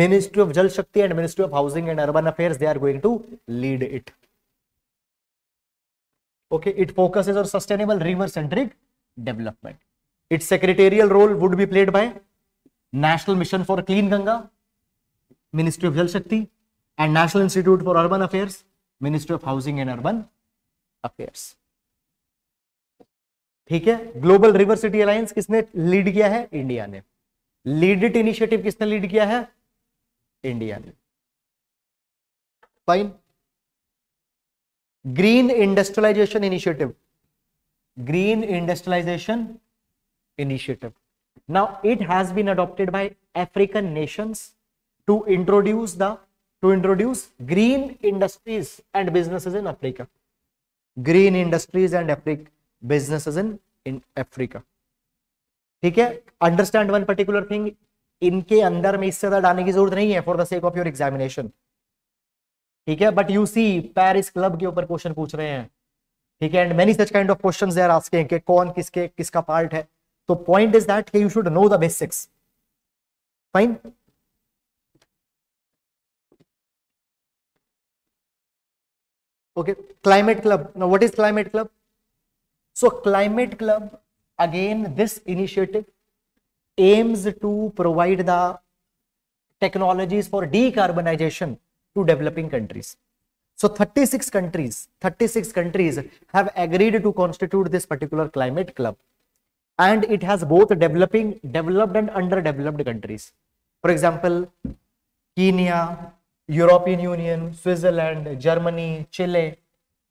ministry of Jal Shakti and ministry of housing and urban affair they are going to lead it okay it focus on sustainable river centric development it's secretarial role would be played by national mission for clean Ganga ministry of Jal Shakti and national institute for urban affairs ministry of housing and urban affairs ठीक है global river city alliance किसने lead किया है India ने lead it initiative किसने lead किया है India ने fine green industrialisation initiative green industrialisation initiative Now, it has been adopted by African nations to introduce the to introduce green industries and businesses in Africa. Green industries and Africa businesses in, in Africa. theek hai understand one particular thing inke andar mein isse zyada डालने ki zarurat nahi hai for the sake of your examination theek hai but you see paris club ke upar question puch rahe hain ठीक है and many such kind of question they are asking कि कौन किसके किसका part है So point is that hey, you should know the basics. Fine. Okay, climate club. Now what is climate club? So climate club, again, this initiative aims to provide the technologies for decarbonization to developing countries. So 36 countries, 36 countries have agreed to constitute this particular climate club and it has both developing developed and underdeveloped countries for example kenya european union switzerland germany chile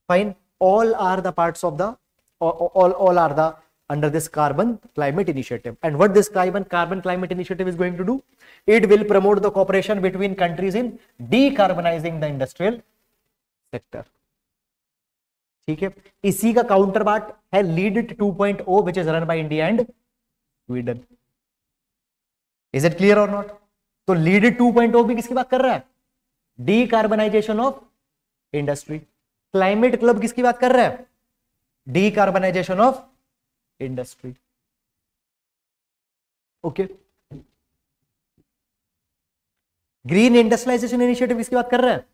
fine all are the parts of the all, all, all are the under this carbon climate initiative and what this carbon carbon climate initiative is going to do it will promote the cooperation between countries in decarbonizing the industrial sector ठीक है इसी का counterpart है lead it point O which is run by India and Sweden is it clear और not तो lead it O भी किसकी बात कर रहा है decarbonisation of industry climate club किसकी बात कर रहा है decarbonisation of industry okay green industrialisation initiative किसकी बात कर रहा है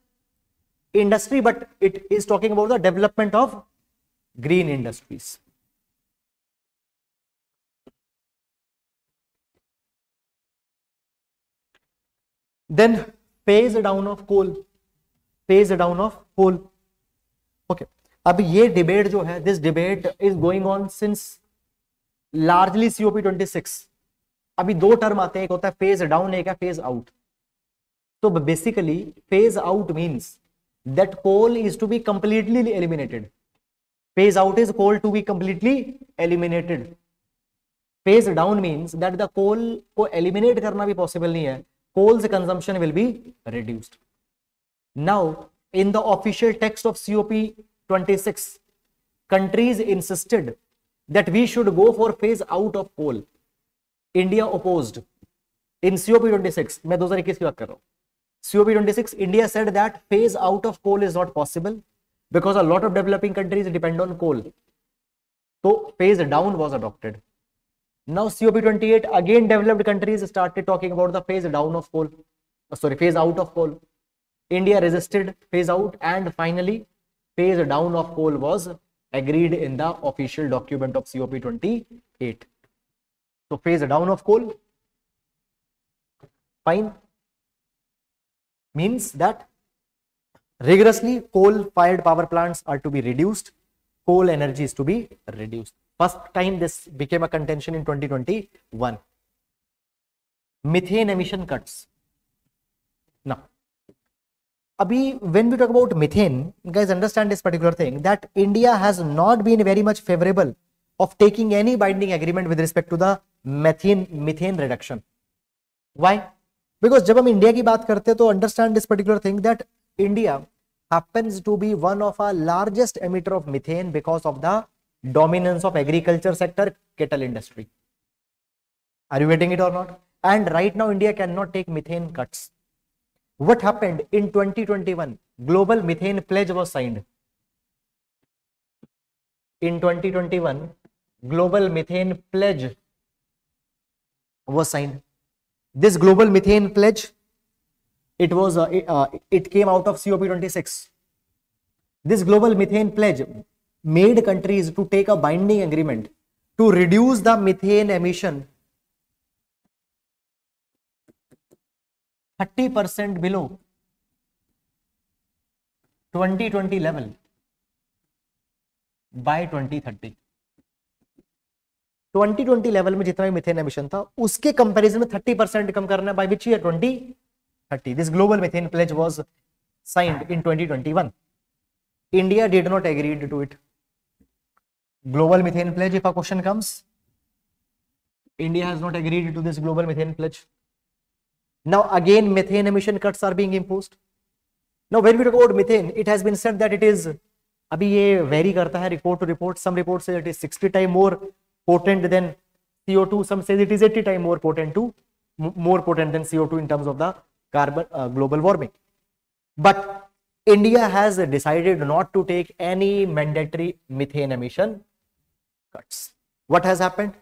industry, but it is talking about the development of green industries. Then phase down of coal, phase down of coal. Okay. ab ye debate jo hai this debate is going on since largely cop 26 six अभी दो term आते हैं एक होता है phase down एक है phase out तो basically phase out means that coal is to be completely eliminated. Phase out is coal to be completely eliminated. Phase down means that the coal को eliminate करना भी possible नहीं है. Coal's consumption will be reduced. Now, in the official text of COP 26, countries insisted that we should go for phase out of coal. India opposed. In COP 26, मैं 2021 की बात कर रहा हूँ. COP26, India said that phase out of coal is not possible because a lot of developing countries depend on coal. So phase down was adopted. Now COP28, again developed countries started talking about the phase down of coal, uh, sorry, phase out of coal. India resisted phase out and finally phase down of coal was agreed in the official document of COP28. So phase down of coal, fine means that rigorously coal fired power plants are to be reduced, coal energy is to be reduced. First time this became a contention in 2021. Methane emission cuts. Now, Abhi, when we talk about methane, guys understand this particular thing that India has not been very much favorable of taking any binding agreement with respect to the methane methane reduction. Why? Because जब हम India की बात करते हैं तो understand this particular thing that India happens to be one of our largest emitter of methane because of the dominance of agriculture sector cattle industry are you getting it और not and right now India can not take methane cuts what happened in twenty twenty one global methane pledge was signed in twenty twenty one global methane pledge was signed This global methane pledge, it was uh, it, uh, it came out of COP26. This global methane pledge made countries to take a binding agreement to reduce the methane emission 30% below 2020 level by 2030. 2020 level में जितना भी methane emission था उसके comparison में 30 percent कम करना by which year 2030 this global methane pledge was signed in 2021 India did not agreed to it global methane pledge if a question comes india has not agreed to this global methane pledge now again methane emission cuts are being imposed now when we talk about methane it has been said that it is अभी ये vary करता है report to report some report से it is 60 time more potent than CO2. Some says it is 80 times more potent to more potent than CO2 in terms of the carbon uh, global warming. But India has decided not to take any mandatory methane emission cuts. What has happened?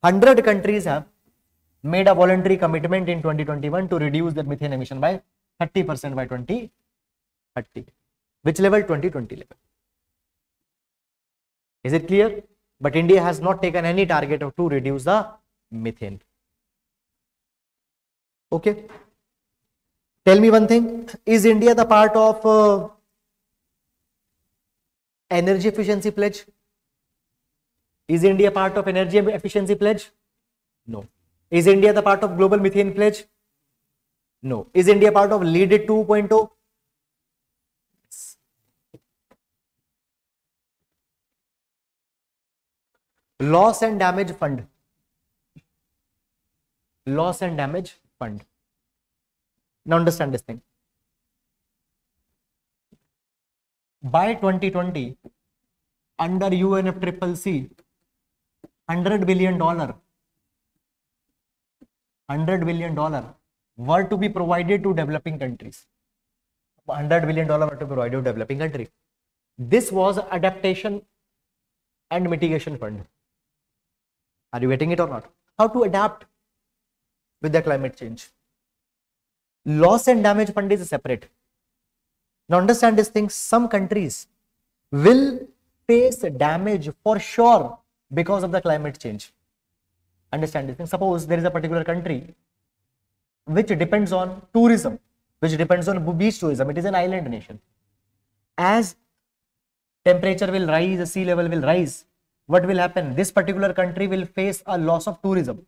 100 countries have made a voluntary commitment in 2021 to reduce their methane emission by 30% by 2030. Which level? 2020 level. Is it clear? But India has not taken any target to reduce the methane. Okay. Tell me one thing. Is India the part of uh, energy efficiency pledge? Is India part of energy efficiency pledge? No. Is India the part of global methane pledge? No. Is India part of LEED 2.0? loss and damage fund loss and damage fund now understand this thing by 2020 under UNFCCC 100 billion dollar 100 billion dollar were to be provided to developing countries 100 billion dollar were to be provided to developing countries this was adaptation and mitigation fund are you getting it or not? How to adapt with the climate change. Loss and damage fund is separate. Now understand this thing, some countries will face damage for sure because of the climate change. Understand this thing. Suppose there is a particular country which depends on tourism, which depends on beach tourism. It is an island nation. As temperature will rise, the sea level will rise, what will happen this particular country will face a loss of tourism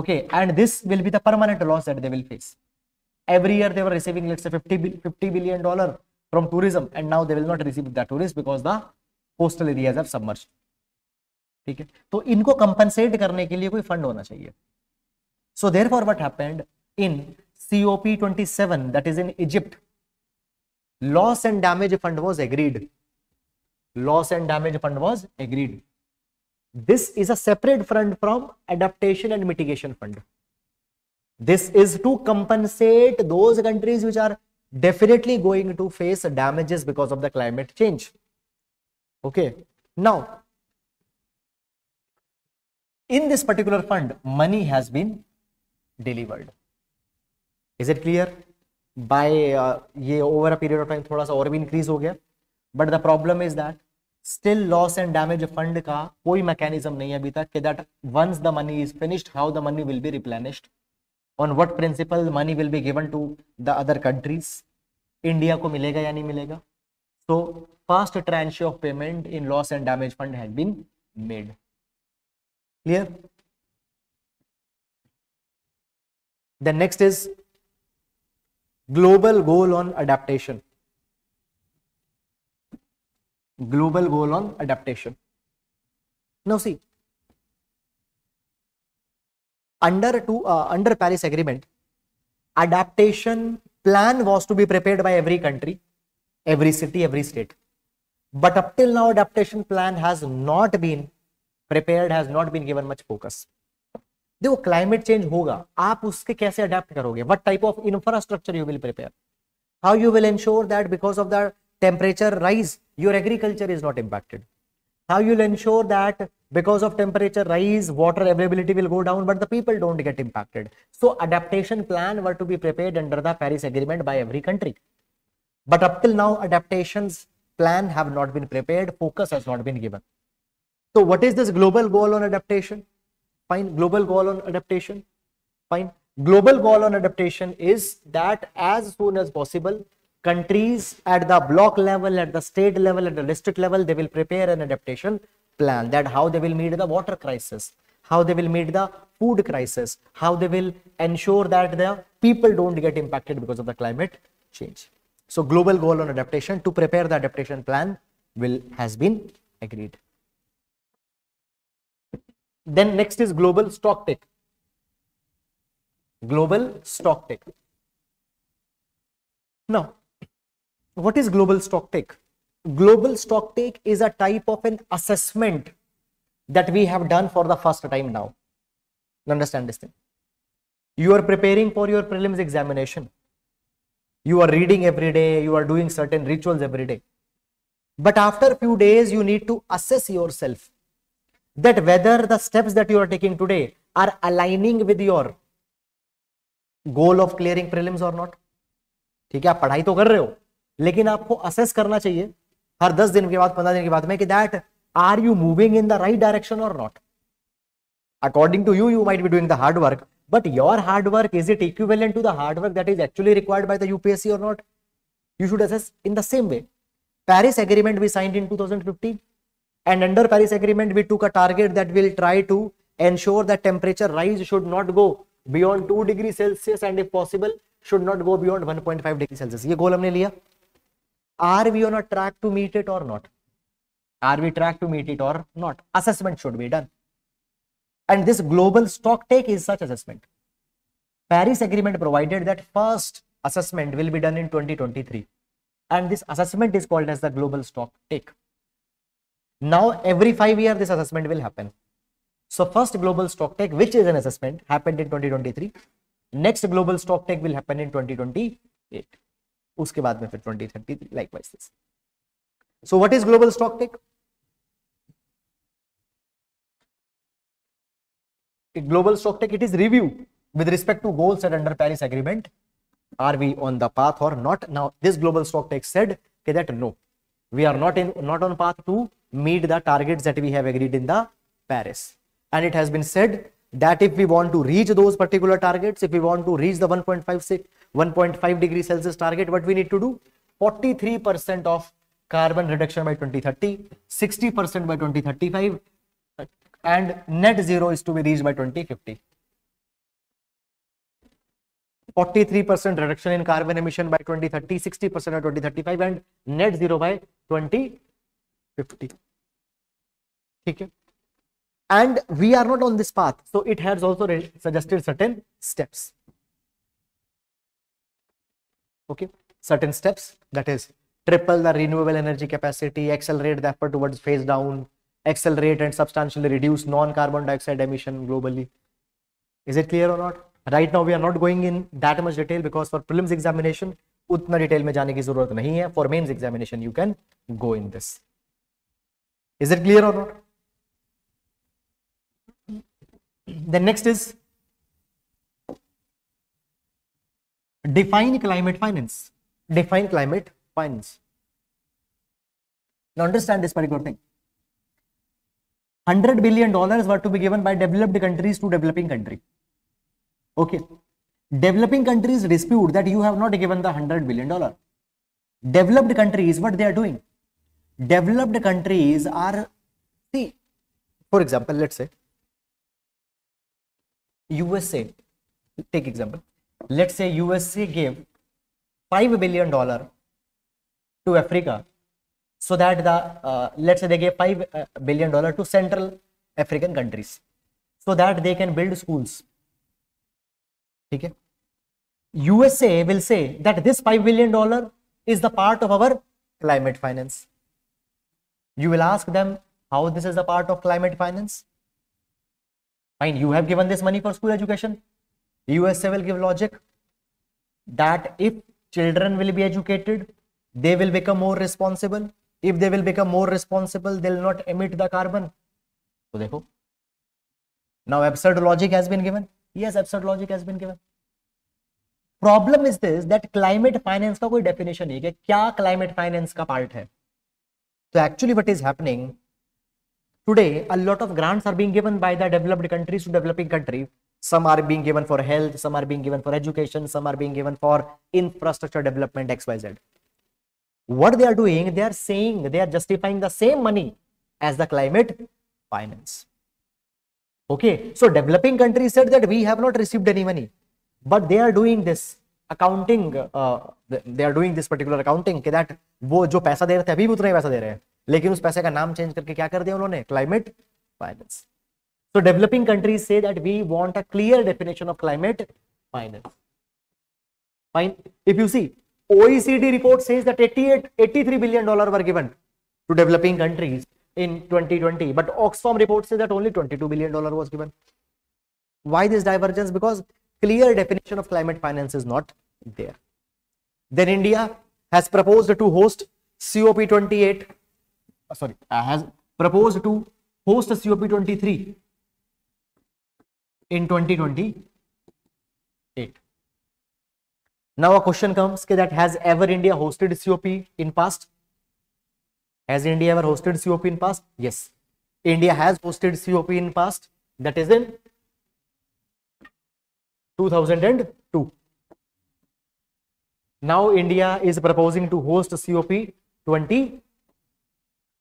okay and this will be the permanent loss that they will face every year they were receiving let's say 50 50 billion dollar from tourism and now they will not receive that tourist because the coastal areas have submerged ठीक है तो इनको compensate करने के लिए कोई fund होना चाहिए so therefore what happened in COP twenty seven that is in Egypt loss and damage fund was agreed loss and damage fund was agreed this is a separate fund from adaptation and mitigation fund this is to compensate those countries which are definitely going to face damages because of the climate change okay now in this particular fund money has been delivered is it clear by uh, ये over a period of time थोड़ा सा और भी increase हो गया but the problem is that still loss and damage fund का कोई mechanism नहीं है अभी तक कि that once the money is finished how the money will be replenished on what principle money will be given to the other countries India को मिलेगा या नहीं मिलेगा so first tranche of payment in loss and damage fund has been made clear the next is global goal on adaptation global goal on adaptation. Now see, under, to, uh, under Paris Agreement, adaptation plan was to be prepared by every country, every city, every state. But up till now, adaptation plan has not been prepared, has not been given much focus. देखो climate change होगा आप उसके कैसे adapt करोगे what type of infrastructure you will prepare how you will ensure that because of that temperature rise, your agriculture is not impacted. How you'll ensure that because of temperature rise, water availability will go down, but the people don't get impacted. So adaptation plan were to be prepared under the Paris Agreement by every country. But up till now, adaptations plan have not been prepared, focus has not been given. So what is this global goal on adaptation? Fine, global goal on adaptation. Fine. Global goal on adaptation is that as soon as possible, countries at the block level, at the state level, at the district level, they will prepare an adaptation plan that how they will meet the water crisis, how they will meet the food crisis, how they will ensure that the people don't get impacted because of the climate change. So global goal on adaptation to prepare the adaptation plan will has been agreed. Then next is global stock take. Global stock take. Now, what is global stock take global stock take is a type of an assessment that we have done for the first time now you understand this thing you are preparing for your prelims examination you are reading every day you are doing certain rituals every day but after few days you need to assess yourself that whether the steps that you are taking today are aligning with your goal of clearing prelims or not ठीक है आप पढ़ाई तो कर रहे हो लेकिन आपको असेस करना चाहिए हर दस दिन के बाद पंद्रह दिन के बाद में कि that are you moving in the right direction और not according to you you might be doing the hard work but your hard work is it equivalent to the hard work that is actually required by the UPSC और not you should assess in the same way Paris agreement we signed in to and under Paris agreement we two का target that will try to ensure that temperature rise should not go beyond two degree Celsius and if possible should not go beyond one point five degree Celsius ये goal हमने लिया are we on a track to meet it or not are we track to meet it or not assessment should be done and this global stock take is such assessment paris agreement provided that first assessment will be done in 2023 and this assessment is called as the global stock take now every 5 year this assessment will happen so first global stock take which is an assessment happened in 2023 next global stock take will happen in 2028 उसके बाद में फिर twenty thirty likewise this so what is global stock take global stock take it is reviewed with respect to goals set under paris agreement are we on the path or not now this global stock take said okay, that no we are not in not on path to meet the targets that we have agreed in the paris and it has been said that if we want to reach those particular targets if we want to reach the 1.56 1.5 degree Celsius target, what we need to do? 43% of carbon reduction by 2030, 60% by 2035, and net zero is to be reached by 2050. 43% reduction in carbon emission by 2030, 60% by 2035, and net zero by 2050. Okay. And we are not on this path, so it has also suggested certain steps. okay certain steps that is triple the renewable energy capacity accelerate the effort towards phase down accelerate and substantially reduce non-carbon dioxide emission globally is it clear or not right now we are not going in that much detail because for prelims examination utna detail mein jaane ki zarurat nahi hai for mains examination you can go in this is it clear or not the next is define climate finance. Define climate finance. Now understand this particular thing. 100 billion dollars were to be given by developed countries to developing country. Okay. Developing countries dispute that you have not given the 100 billion dollar. Developed countries, what they are doing? Developed countries are, see, for example, let's say, USA, take example, let's say USA gave $5 billion to Africa so that the, uh, let's say they gave $5 uh, billion to Central African countries so that they can build schools. Okay. USA will say that this $5 billion is the part of our climate finance. You will ask them how this is a part of climate finance. Fine, you have given this money for school education. USA will give logic that if children will be educated, they will become more responsible. If they will become more responsible, they will not emit the carbon. So, देखो. Now, absurd logic has been given. Yes, absurd logic has been given. Problem is this that climate finance का कोई definition नहीं है क्या climate finance का part है तो actually what is happening today a lot of grants are being given by the developed countries to developing countries some are being given for health some are being given for education some are being given for infrastructure development xyz what they are doing they are saying they are justifying the same money as the climate finance okay so developing countries said that we have not received any money but they are doing this accounting uh, they are doing this particular accounting कि that वो जो पैसा दे रहे थे अभी भी उतना ही पैसा दे रहे हैं लेकिन उस पैसे का नाम चेंज करके क्या कर दिया उन्होंने climate finance So developing countries say that we want a clear definition of climate finance. Fine. If you see, OECD report says that 88, 83 billion dollar were given to developing countries in 2020, but Oxfam report says that only 22 billion dollar was given. Why this divergence? Because clear definition of climate finance is not there. Then India has proposed to host COP28. Uh, sorry, uh, has proposed to host COP23 in 2028. Now a question comes that has ever India hosted COP in past? Has India ever hosted COP in past? Yes. India has hosted COP in past. That is in 2002. Now India is proposing to host COP 20,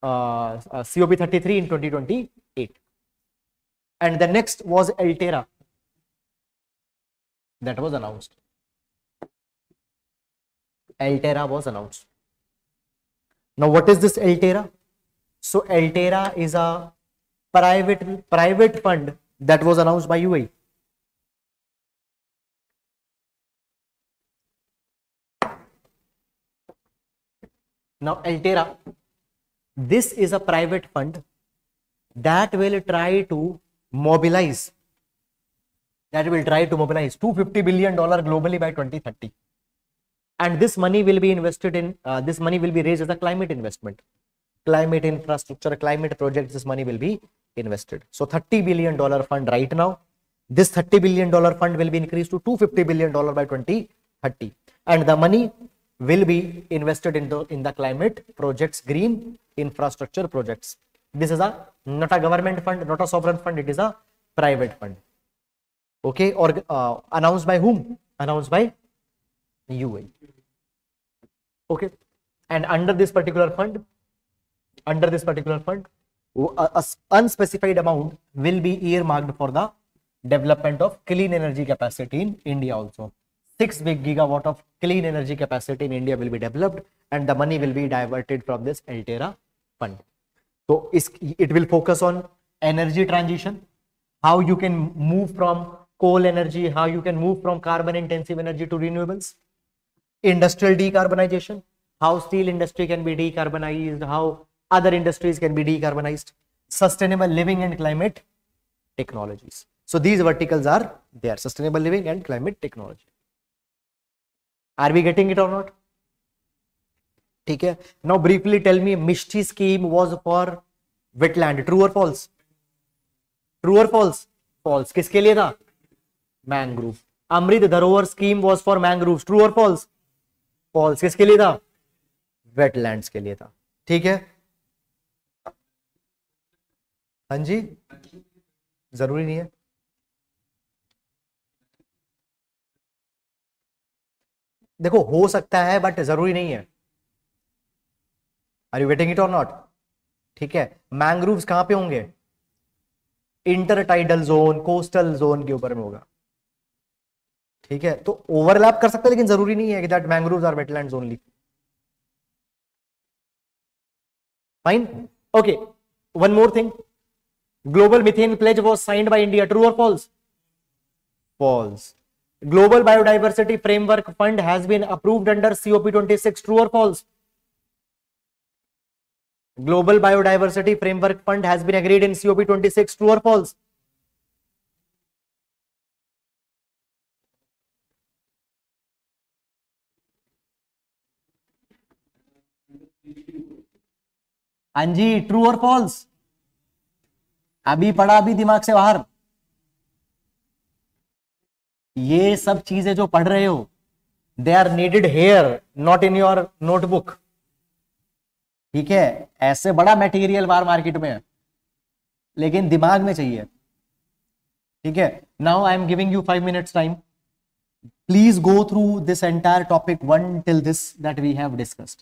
uh, uh, COP 33 in 2028 and the next was Altera that was announced. Altera was announced. Now, what is this Altera? So, Altera is a private private fund that was announced by UAE. Now, Altera, this is a private fund that will try to mobilize that will try to mobilize 250 billion dollar globally by 2030 and this money will be invested in uh, this money will be raised as a climate investment climate infrastructure climate projects this money will be invested so 30 billion dollar fund right now this 30 billion dollar fund will be increased to 250 billion dollar by 2030 and the money will be invested in the in the climate projects green infrastructure projects this is a not a government fund, not a sovereign fund. It is a private fund. Okay, or uh, announced by whom? Announced by UAE. Okay, and under this particular fund, under this particular fund, a unspecified amount will be earmarked for the development of clean energy capacity in India also. 6 big gigawatt of clean energy capacity in India will be developed and the money will be diverted from this Altera fund. So it will focus on energy transition, how you can move from coal energy, how you can move from carbon intensive energy to renewables, industrial decarbonization, how steel industry can be decarbonized, how other industries can be decarbonized, sustainable living and climate technologies. So these verticals are there, sustainable living and climate technology. Are we getting it or not? ठीक है now briefly tell me MISHTI scheme was for wetland true और false true और false false किसके लिए था mangrove Amrit Dharohar scheme was for mangrove true और false false किसके लिए था वेटलैंड के लिए था ठीक है हाँ जी जरूरी नहीं है देखो हो सकता है बट जरूरी नहीं है आर यू गेटिंग इट और नॉट ठीक है मैंग्रोव्स कहां पे होंगे intertidal zone coastal zone के ऊपर में होगा ठीक है तो ओवरलैप कर सकते लेकिन जरूरी नहीं है कि that mangroves are wetland only fine okay one more thing global methane pledge was signed by India true और false false global biodiversity framework fund has been approved under COP six true और false global biodiversity framework fund has been agreed in COP twenty six true और false हाँ जी true और false अभी पढ़ा अभी दिमाग से बाहर ये सब चीजें जो पढ़ रहे हो they are needed here not in your notebook ठीक है ऐसे बड़ा मेटीरियल बार मार्केट में है लेकिन दिमाग में चाहिए ठीक है now I am giving you five minutes time please go through this entire topic one till this that we have discussed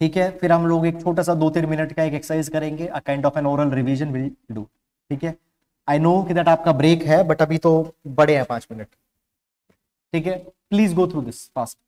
ठीक है फिर हम लोग एक छोटा सा दो तीन मिनट का एक एक्सरसाइज करेंगे a kind of an oral revision will do ठीक है आई नो कि दैट आपका ब्रेक है बट अभी तो बड़े हैं पांच मिनट ठीक है please go through this fast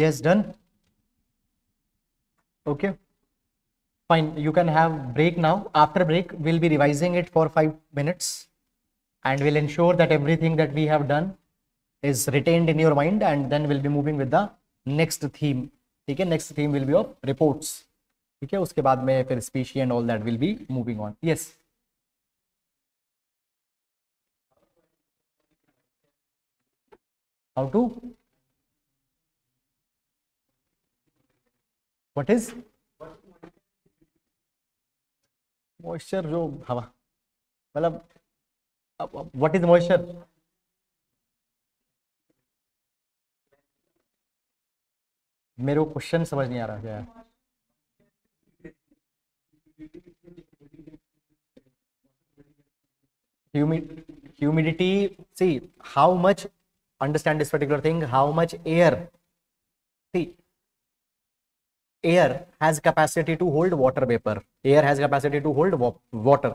yes done okay fine you can have break now after break we'll be revising it for 5 minutes and we'll ensure that everything that we have done is retained in your mind and then we'll be moving with the next theme ठीक है next theme will be of reports ठीक है उसके बाद में फिर species and all that will be moving on yes how to what is moisture जो हवा मतलब what इज मॉइस्चर मेरे को क्वेश्चन समझ नहीं आ रहा क्या humidity see how much understand this particular thing how much air see air has capacity to hold water vapor air has capacity to hold water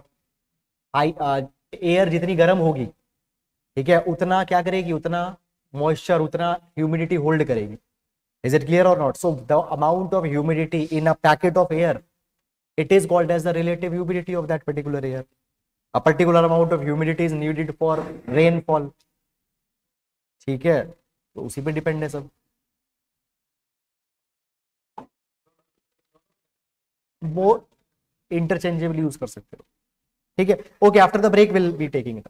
high uh, air जितनी गर्म होगी ठीक है उतना क्या करेगी उतना मॉइस्चर उतना ह्यूमिडिटी होल्ड करेगी इज इट क्लियर और not so the amount of humidity in a packet of air it is called as the relative humidity of that particular air a particular amount of humidity is needed for rainfall ठीक है तो उसी पे depend है सब वो interchangeably use कर सकते हो ठीक है okay after the break will be taking it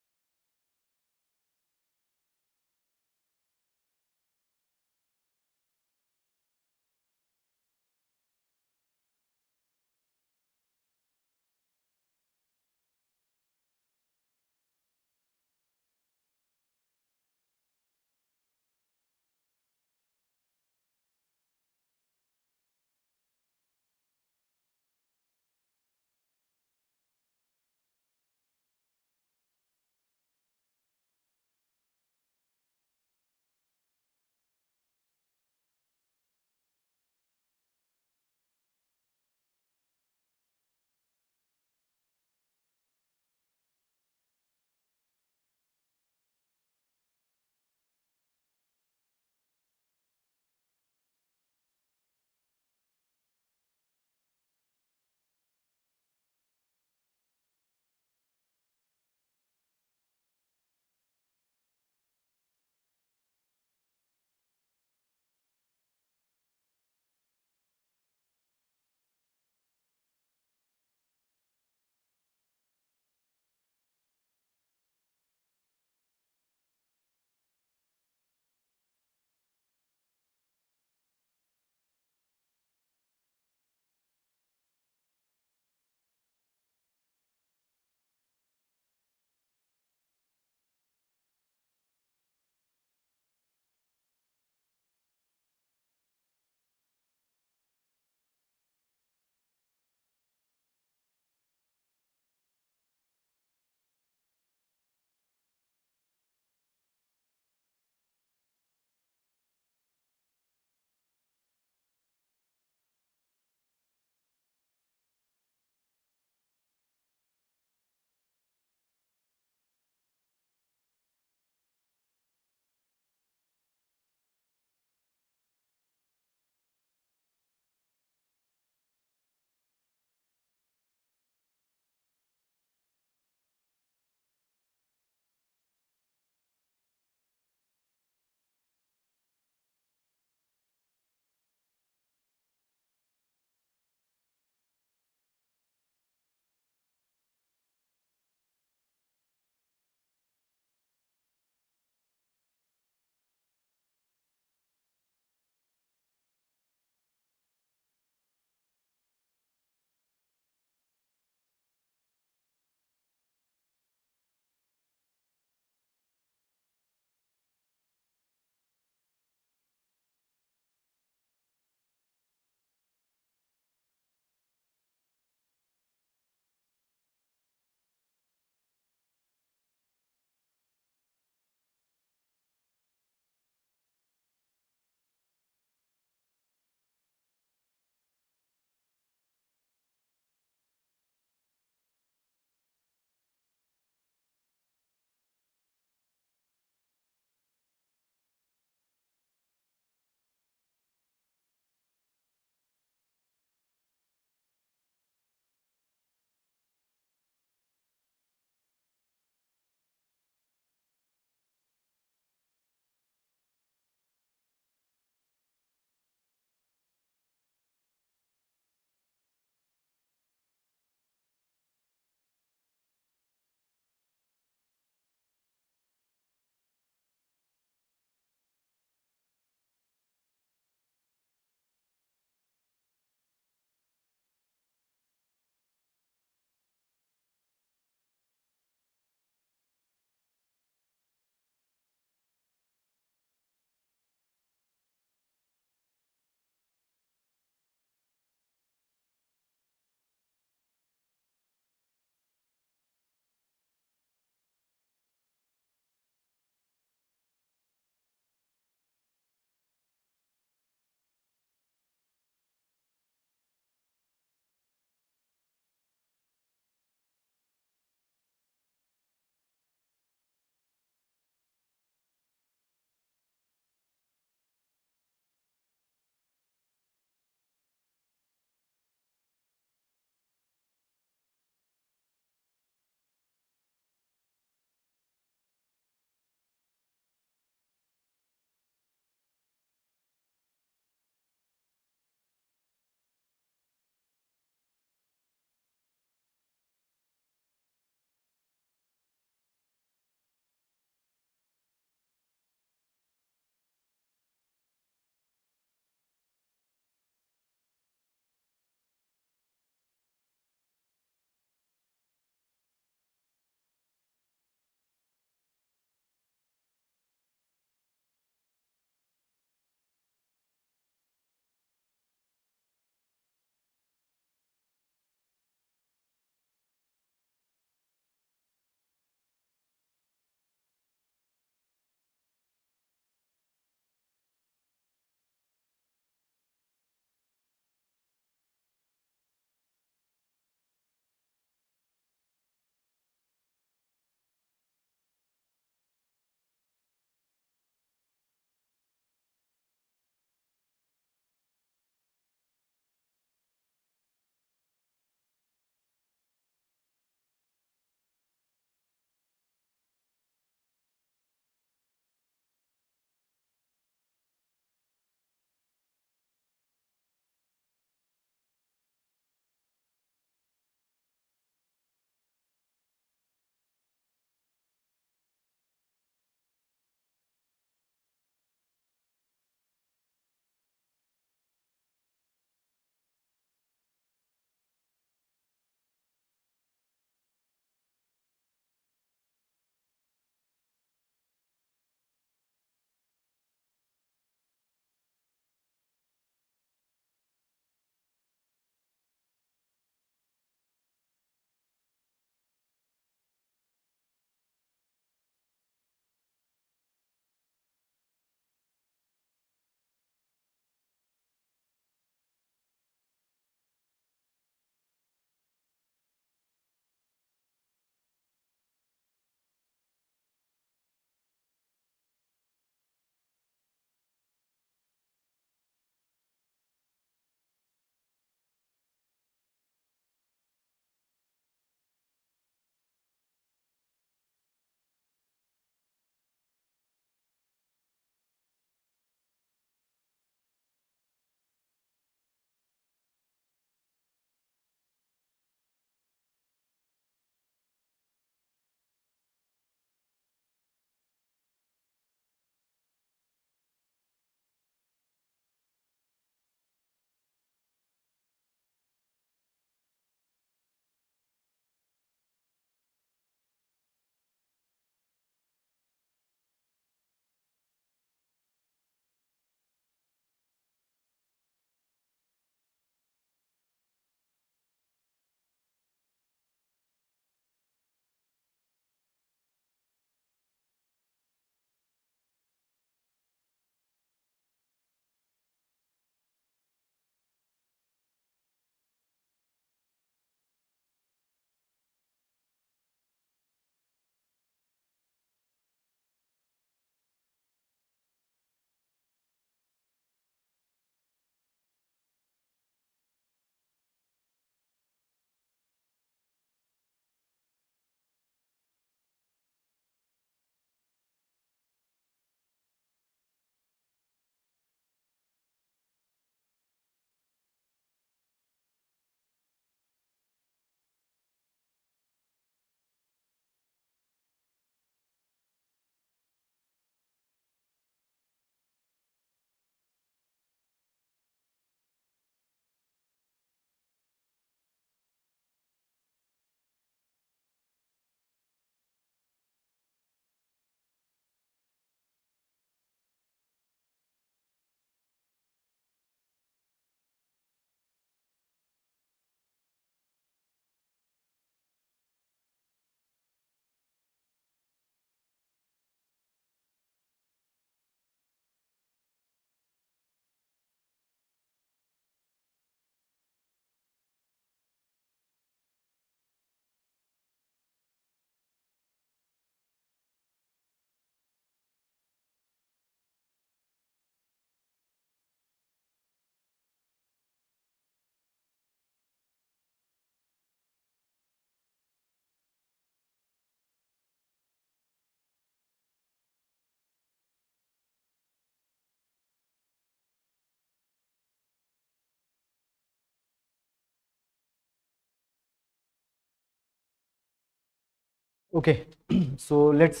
okay <clears throat> so let's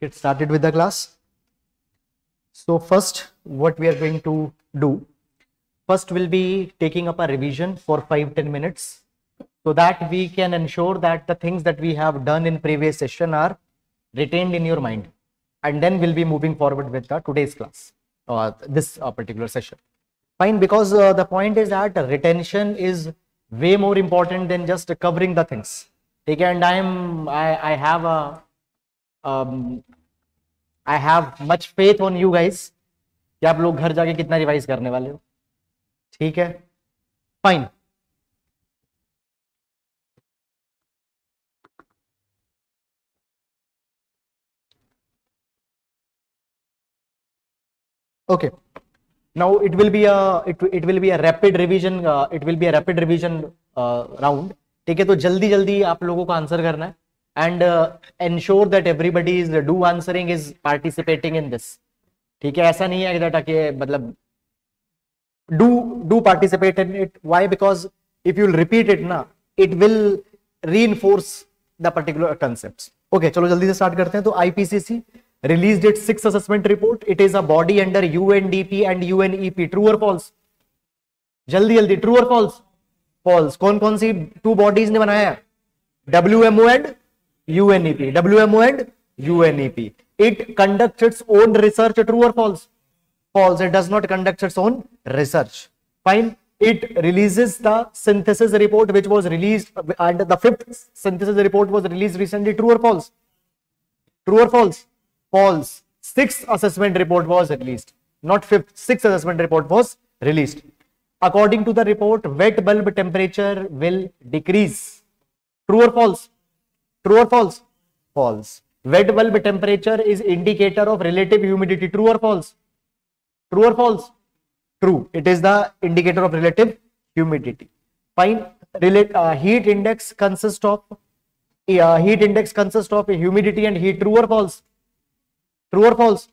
get started with the class so first what we are going to do first we'll be taking up a revision for 5 10 minutes so that we can ensure that the things that we have done in previous session are retained in your mind and then we'll be moving forward with the today's class or uh, this uh, particular session fine because uh, the point is that retention is way more important than just covering the things ठीक है and I am I have I have much faith on you guys कि आप लोग घर जाके कितना revise करने वाले हो ठीक है fine okay now it will be a it will be a rapid revision it will be a rapid revision round ठीक है तो जल्दी जल्दी आप लोगों को आंसर करना है and ensure that everybody is do answering is participating in this ठीक है ऐसा नहीं है दैट कि मतलब do do participate in it why because if you repeat it ना it will reinforce the particular concept okay चलो जल्दी से स्टार्ट करते हैं तो IPCC release it six assessment report it is a body under U NDP and U P true और false जल्दी जल्दी ट्रू और फॉल्स फॉल्स कौन कौन सी टू बॉडीज ने बनाया W MO and UNEP W MO and UNEP it conduct its own research true और false false it does not conduct its own research fine it releases the synthesis report which was release and the fifth synthesis report was release recently true और false true और false false six assessment report was release not fifth six assessment report was release according to the report, wet bulb temperature will decrease. True or false? True or false? False. Wet bulb temperature is indicator of relative humidity. True or false? True or false? True. It is the indicator of relative humidity. Fine. Relate, uh, heat index consists of uh, heat index consists of humidity and heat. True or false? True or false?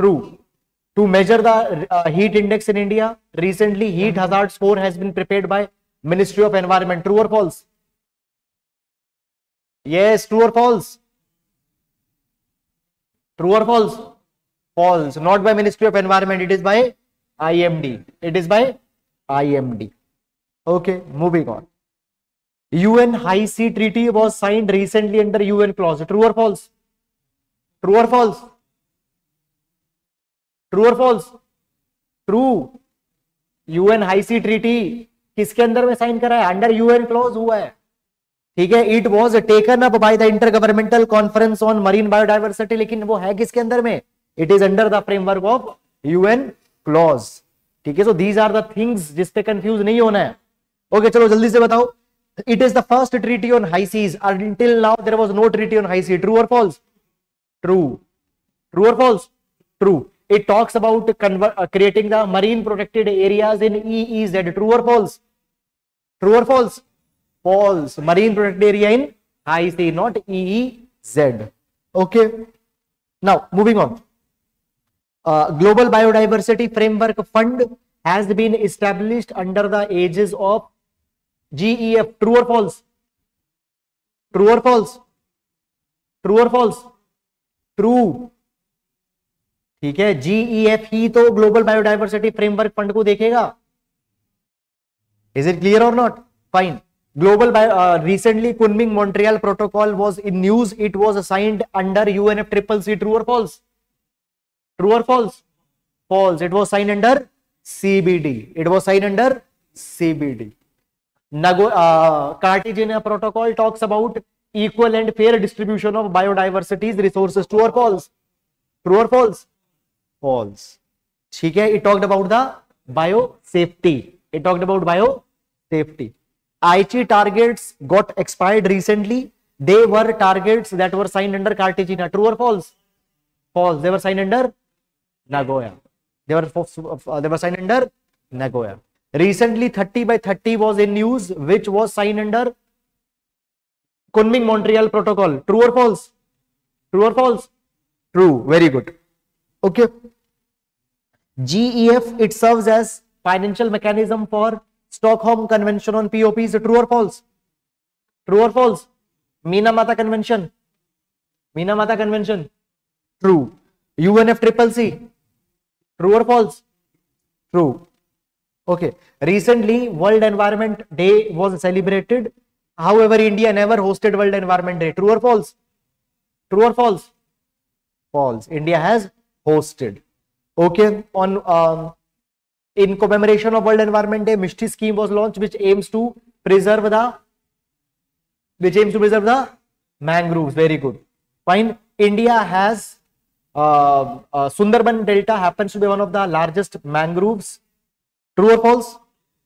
True. To measure the uh, heat index in India, recently heat mm-hmm. hazard score has been prepared by Ministry of Environment. True or false? Yes, true or false? True or false? False. Not by Ministry of Environment, it is by IMD. It is by IMD. Okay, moving on. UN High Sea Treaty was signed recently under UN clause. True or false? True or false? True और false true UN high sea treaty किसके अंदर में sign करा है under UN close हुआ है ठीक है it was taken up by the intergovernmental conference on marine biodiversity लेकिन वो है किसके अंदर में it is under the framework of UNCLOS ठीक है so these are the things जिसपे कंफ्यूज नहीं होना है ओके okay, चलो जल्दी से बताओ it is the first treaty on high seas until now there was no treaty on high sea true और फॉल्स ट्रू ट्रू और false true It talks about uh, creating the marine protected areas in EEZ. True or false? True or false? False. Marine protected area in high sea, not EEZ. Okay. Now, moving on. Uh, Global Biodiversity Framework Fund has been established under the aegis of GEF. True or false? True or false? True or false? True. ठीक है GEF ही e e तो global biodiversity framework fund को देखेगा is it clear और not fine global recently Kunming Montreal protocol was in news it was assigned under UNF triple C true और false true और false false it was sign under CBD it was sign under CBD Cartagena protocol talks about equal and fair distribution of biodiversities resources true or false false false false ठीक है it talked about the biosafety it talked about biosafety Aichi targets got expired recently they were targets that were signed under Cartagena. True or false? False. They were signed under Nagoya. They were uh, they were signed under Nagoya. Recently, 30 by 30 was in news, which was signed under Kunming Montreal Protocol. True or false? True or false? True. Very good. Okay GEF it serve as financial mechanism for Stockholm convention on POP true और false true और false Minamata convention Minamata convention true UNF triple C true और false true okay recently world environment day was celebrated however India never hosted world environment day true और false true और false false India has hosted. Okay, on um, in commemoration of World Environment Day, MISTI scheme was launched, which aims to preserve the which aims to preserve the mangroves. Very good. Fine. India has uh, uh, Sundarban Delta happens to be one of the largest mangroves. True or false?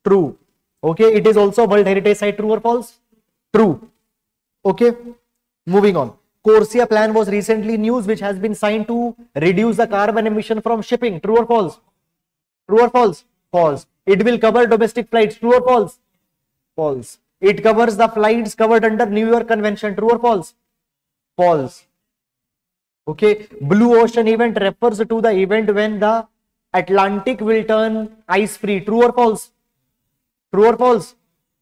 True. Okay. It is also World Heritage Site. True or false? True. Okay. Moving on. Corsia plan was recently news which has been signed to reduce the carbon emission from shipping. True or false? True or false? False. It will cover domestic flights. True or false? False. It covers the flights covered under New York Convention. True or false? False. Okay. Blue Ocean event refers to the event when the Atlantic will turn ice free. True or false? True or false?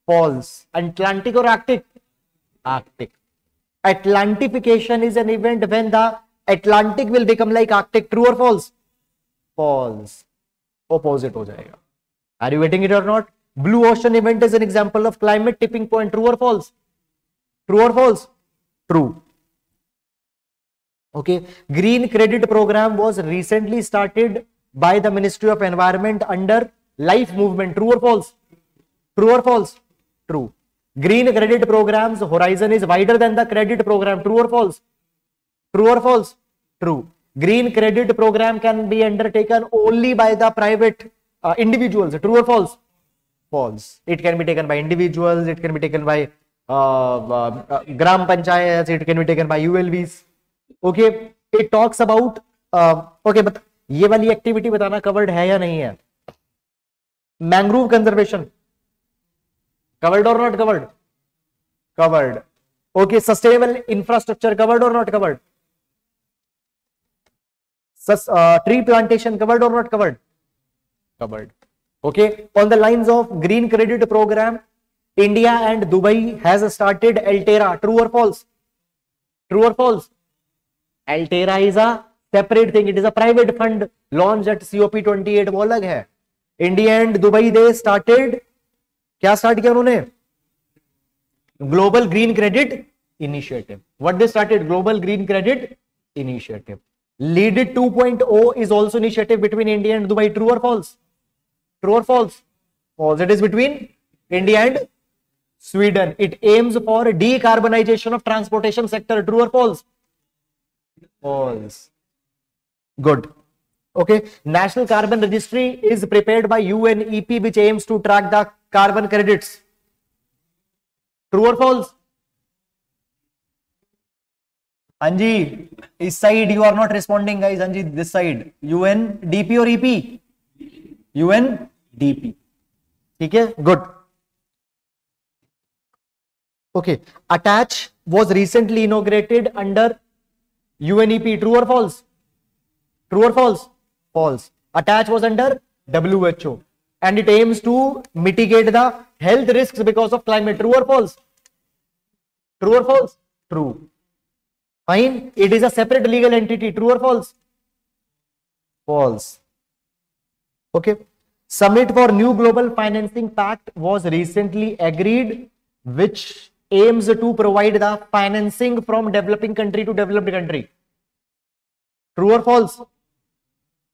False. Atlantic or Arctic? Arctic. Atlantification is an event when the Atlantic will become like Arctic. True or false? False. Opposite ho jayega. Are you getting it or not? Blue ocean event is an example of climate tipping point. True or false? True or false? True. Okay. Green credit program was recently started by the Ministry of Environment under Life Movement. True or false? True or false? True. green credit programs horizon is wider than the credit program true or false true or false true green credit program can be undertaken only by the private uh, individuals true or false false it can be taken by individuals it can be taken by uh, uh, gram panchayats it can be taken by ulvs okay it talks about okay but ये वाली activity बताना covered है या नहीं है mangrove conservation covered or not covered covered okay sustainable infrastructure covered or not covered Sus, uh, tree plantation covered or not covered covered okay on the lines of green credit program india and dubai has started altera true or false true or false altera is a separate thing it is a private fund launched at cop 28 वो अलग है India and Dubai they started क्या start किया उन्होंने global green credit initiative what they started global green credit initiative lead 2.0 point O is also initiative between India and Dubai true और false true और false false it is between India and Sweden it aims for decarbonisation of transportation sector true और false false good Okay, National Carbon Registry is prepared by UNEP, which aims to track the carbon credits. True or false? Anji, this side you are not responding, guys. Anji, this side. UNDP or EP? UNDP. ठीक है good okay attach was recently inaugurated under unep true or false true or false false. Attach was under WHO and it aims to mitigate the health risks because of climate. True or false? True or false? True. Fine. It is a separate legal entity. True or false? False. Okay. Summit for New Global Financing Pact was recently agreed, which aims to provide the financing from developing country to developed country. True or false?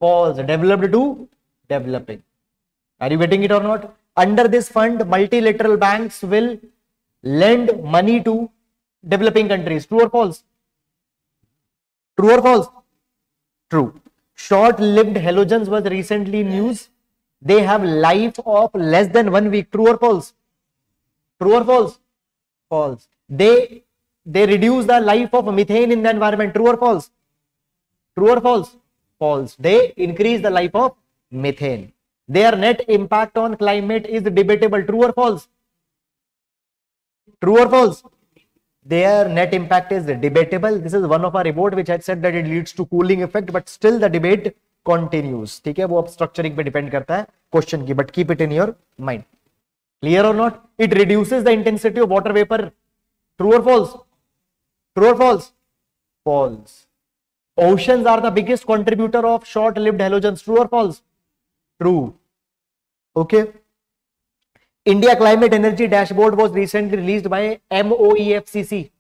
false developed to developing are you getting it or not under this fund multilateral banks will lend money to developing countries true or false true or false true short lived halogens was recently news they have life of less than one week true or false true or false false they they reduce the life of methane in the environment true or false true or false false. They increase the life of methane. Their net impact on climate is debatable. True or false? True or false? Their net impact is debatable. This is one of our report which had said that it leads to cooling effect, but still the debate continues. theek hai wo अब structuring pe depend karta hai question ki but keep it in your mind. Clear or not? It reduces the intensity of water vapor. True or false? True or false? False. Oceans are the biggest contributor of short-lived halogens. True or false? True. Okay. India Climate Energy Dashboard was recently released by MOEFCC.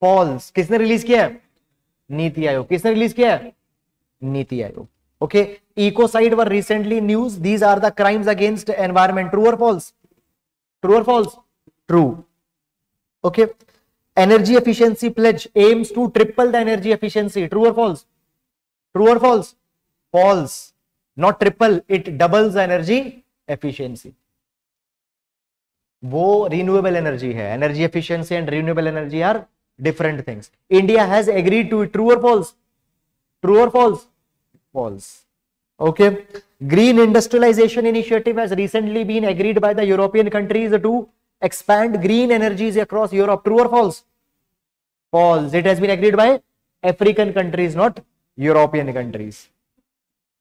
False. kisne release kiya niti नीति kisne release kiya niti है okay Aayog okay ecocide were recently news these are the crimes against environment true और false true और false true energy efficiency pledge aims to triple the energy efficiency. True or false? True or false? False. Not triple, it doubles energy efficiency. wo renewable energy है. Energy efficiency and renewable energy are different things. India has agreed to it. True or false? True or false? False. Okay. Green Industrialization Initiative has recently been agreed by the European countries to expand green energies across Europe. True or false? False. It has been agreed by African countries, not European countries.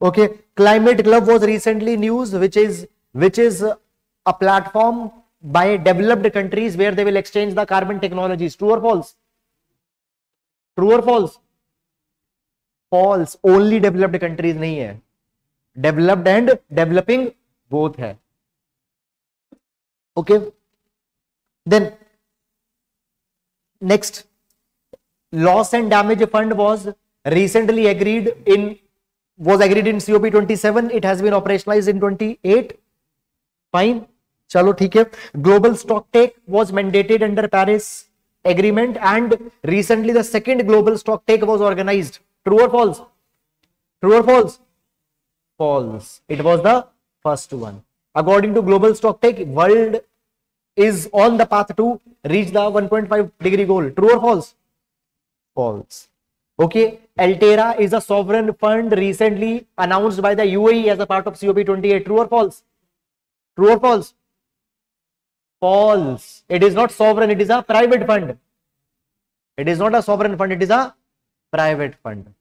Okay. Climate Club was recently news, which is which is a platform by developed countries where they will exchange the carbon technologies. True or false? True or false? False. Only developed countries nahi hai Developed and developing both hai Okay. Then next loss and damage fund was recently agreed in was agreed in COP 27. It has been operationalized in 28. Fine. Chalo, theek hai. Global stock take was mandated under Paris agreement and recently the second global stock take was organized. True or false? True or false? False. It was the first one. According to global stock take, world is on the path to reach the 1.5 degree goal. True or false? False. Okay, Altera is a sovereign fund recently announced by the UAE as a part of COP28. True or false? True or false? False. It is not sovereign, it is a private fund. It is not a sovereign fund, it is a private fund.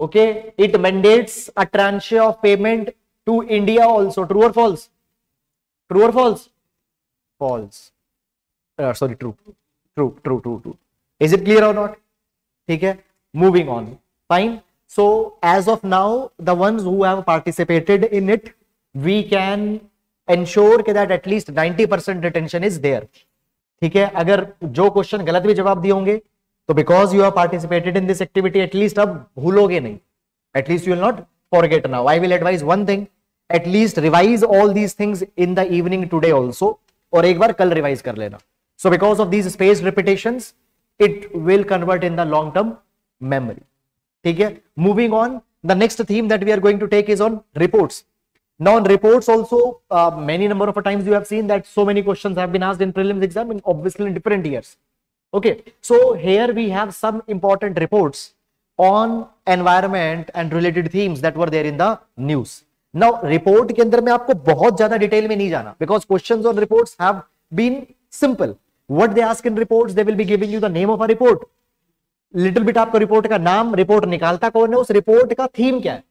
Okay, it mandates a tranche of payment to India also. True or false? True or false? false uh, sorry true true true true true is it clear or not theek hai moving on fine so as of now the ones who have participated in it we can ensure that at least 90% retention is there theek hai agar jo question galat bhi jawab diye honge to because you have participated in this activity at least ab bhuloge nahi at least you will not forget now i will advise one thing at least revise all these things in the evening today also और एक बार कल revise कर लेना so because of these space repetition it will convert in the long term memory ठीक है moving on the next theme that we are going to take is on reports Now in reports also, uh, many number of times you have seen that so many questions have been asked in prelims exam in obviously in different years. Okay, so here we have some important reports on environment and related themes that were there in the news. Now report के अंदर में आपको बहुत ज्यादा detail में नहीं जाना because question on report have been simple what they ask in report they will be giving you the name of a report little bit आपका रिपोर्ट का नाम रिपोर्ट निकालता कौन है उस रिपोर्ट का थीम क्या है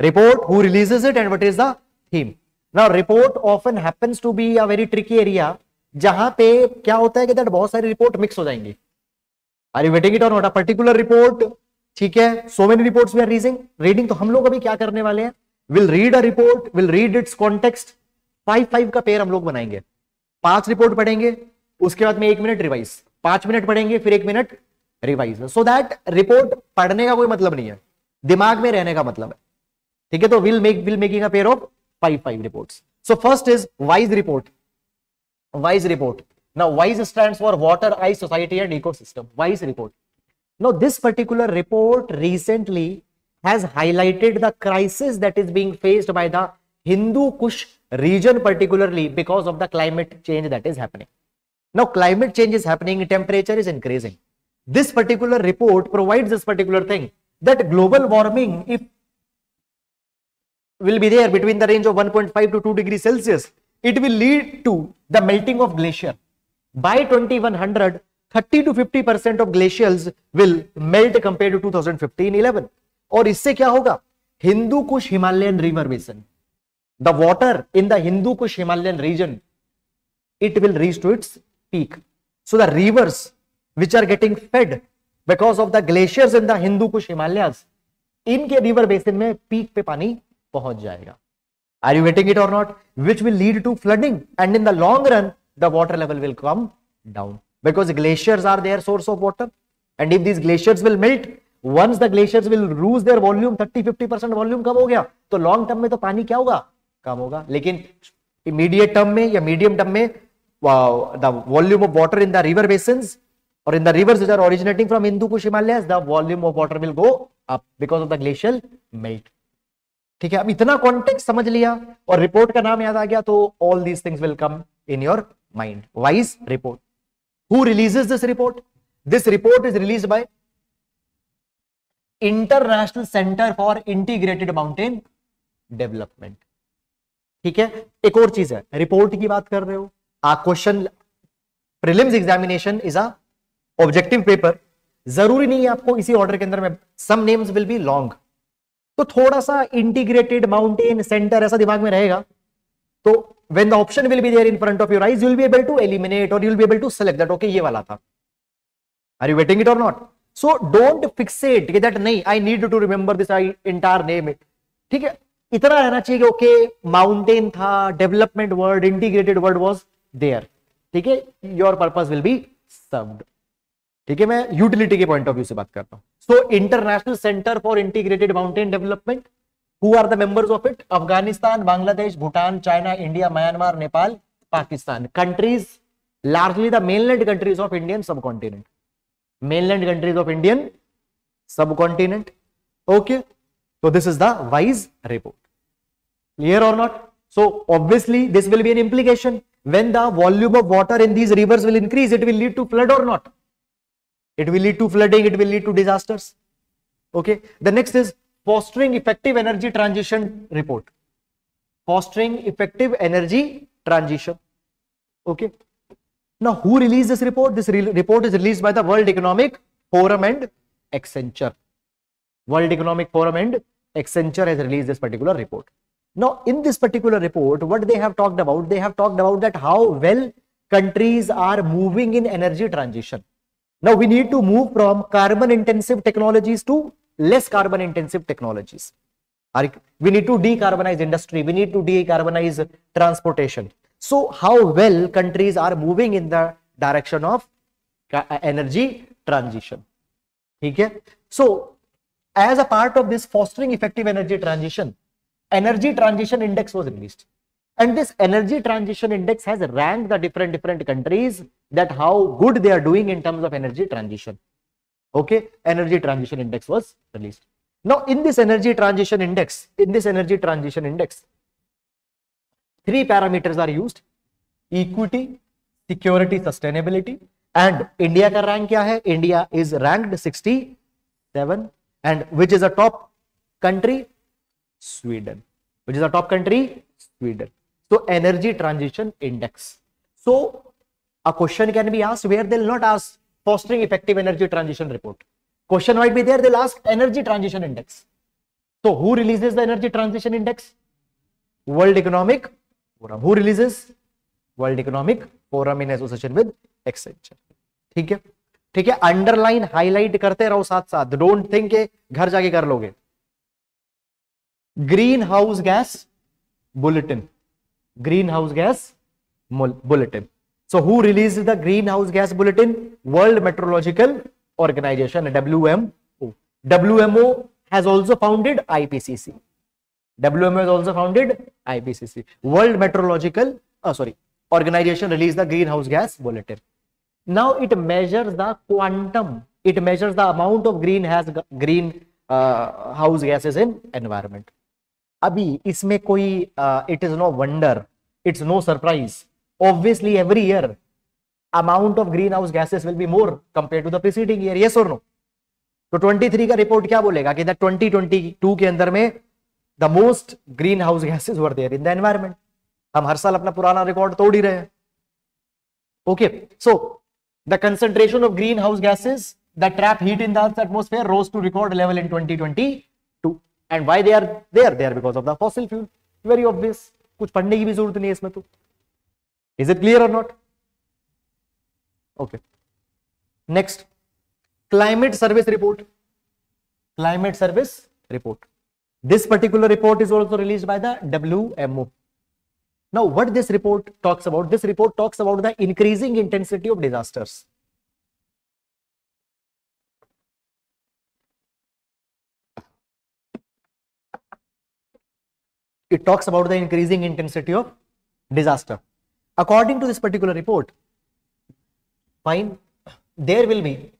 report who releases it and what is the theme ना report often happens to be a very tricky area जहां पे क्या होता है कि दैट बहुत सारी रिपोर्ट मिक्स हो जाएंगे आर यू वेटिंग इट और नॉट अ पर्टिकुलर रिपोर्ट ठीक है so many reports we are raising reading तो हम लोग अभी क्या करने वाले हैं will read a report will read its context five five का पेयर हम लोग बनाएंगे पांच रिपोर्ट पढ़ेंगे उसके बाद में एक मिनट रिवाइज पांच मिनट पढ़ेंगे फिर एक minute revise so that report पढ़ने का कोई मतलब नहीं है दिमाग में रहने का मतलब है ठीक है तो will make will making a pair of five five report so first is wise report wise report now wise stand for water I society and eco system wise report no this particular report recently has highlighted the crisis that is being faced by the Hindu Kush region particularly because of the climate change that is happening. Now climate change is happening, temperature is increasing. This particular report provides this particular thing that global warming if will be there between the range of 1.5 to 2 degrees Celsius, it will lead to the melting of glacier. By 2100, 30 to 50 percent of glaciers will melt compared to 2015-11. और इससे क्या होगा Hindu Kush Himalayan river basin the water in the Hindu Kush Himalayan region it will reach to its peak so the rivers which are getting fed because of the glaciers in the Hindu Kush Himalaya इनके river basin में peak पे पानी पहुंच जाएगा are you waiting it और not which will lead to flooding and in the long run the water level will come down because glaciers are their source of water and if these glaciers will melt once the glaciers will lose their volume 30 50 percent volume कम हो गया तो long term में तो पानी क्या होगा कम होगा लेकिन इमीडिएट टर्म में या मीडियम टर्म में the volume of water in the river basin और in the rivers which are originating from Hindu Kush Himalayas, the volume of water will go up because of the glacial melt. ठीक है अब इतना context समझ लिया और report का नाम याद आ गया तो all these things will come in your mind wise report who releases this report this report is release by international centre for integrated mountain development ठीक है एक और चीज है रिपोर्ट की बात कर रहे हो a question prelims examination is a objective paper जरूरी नहीं है आपको इसी ऑर्डर के अंदर में some names will be long तो थोड़ा सा इंटीग्रेटेड माउंटेन सेंटर ऐसा दिमाग में रहेगा तो when the option will be there in front of your eyes you will be able to eliminate और you will be able to select that okay ये वाला था आर यू वेटिंग इट और नॉट सो डोंट फिक्सेट कि that नहीं I need to remember this I entire name it ठीक है इतना रहना चाहिए कि ओके माउंटेन था development word integrated word was there ठीक है your purpose will be served ठीक है मैं यूटिलिटी के पॉइंट ऑफ व्यू से बात करता हूँ so international centre for integrated mountain development who are the members of it Afghanistan Bangladesh Bhutan China India Myanmar Nepal Pakistan countries largely the mainland countries of Indian subcontinent mainland countries of Indian subcontinent. Okay. So this is the WISE report. Clear or not? So obviously this will be an implication. When the volume of water in these rivers will increase, it will lead to flood or not. It will lead to flooding, it will lead to disasters. Okay. The next is fostering effective energy transition report. Fostering effective energy transition. Okay. Now, who released this report? This re report is released by the World Economic Forum and Accenture. World Economic Forum and Accenture has released this particular report. Now, in this particular report, what they have talked about, they have talked about that how well countries are moving in energy transition. Now, we need to move from carbon intensive technologies to less carbon intensive technologies. We need to decarbonize industry. We need to decarbonize transportation. So how well countries are moving in the direction of uh, energy transition. Okay? So as a part of this fostering effective energy transition, energy transition index was released. And this energy transition index has ranked the different different countries that how good they are doing in terms of energy transition. Okay, energy transition index was released. Now in this energy transition index, in this energy transition index, three parameters are used equity security sustainability and india ka rank kya hai india is ranked 67 and which is a top country sweden which is a top country sweden so energy transition index so a question can be asked where they'll not ask fostering effective energy transition report question might be there they'll ask energy transition index so who releases the energy transition index world economic forum who releases world economic forum in association with Accenture ठीक है ठीक है underline highlight करते रहो साथ साथ don't think घर जाके कर लोगे greenhouse gas bulletin greenhouse gas bulletin so release the greenhouse gas bulletin world meteorological organisation W M O W M O has also founded IPCC WMO has also founded IPCC. World Meteorological, oh, sorry, Organization released the greenhouse gas bulletin. Now it measures the quantum. It measures the amount of green has green uh, house gases in environment. अभी इसमें कोई it is no wonder it's no surprise obviously every year amount of greenhouse gases will be more compare to the preceding year yes और no तो 23 का report क्या बोलेगा कि 2022 के अंदर में the most greenhouse gases were there in the environment हम हर साल अपना पुराना रिकॉर्ड तोड़ ही रहे हैं okay so the concentration of greenhouse gases the trap heat in the atmosphere atmosphere rose to record level in two and why they are are they are because of the fossil fuel very obvious कुछ पढ़ने की भी जरूरत नहीं है इसमें तो is it clear और not okay next climate service report climate service report This particular report is also released by the WMO. Now, what this report talks about? This report talks about the increasing intensity of disasters. It talks about the increasing intensity of disaster. According to this particular report, fine, there will be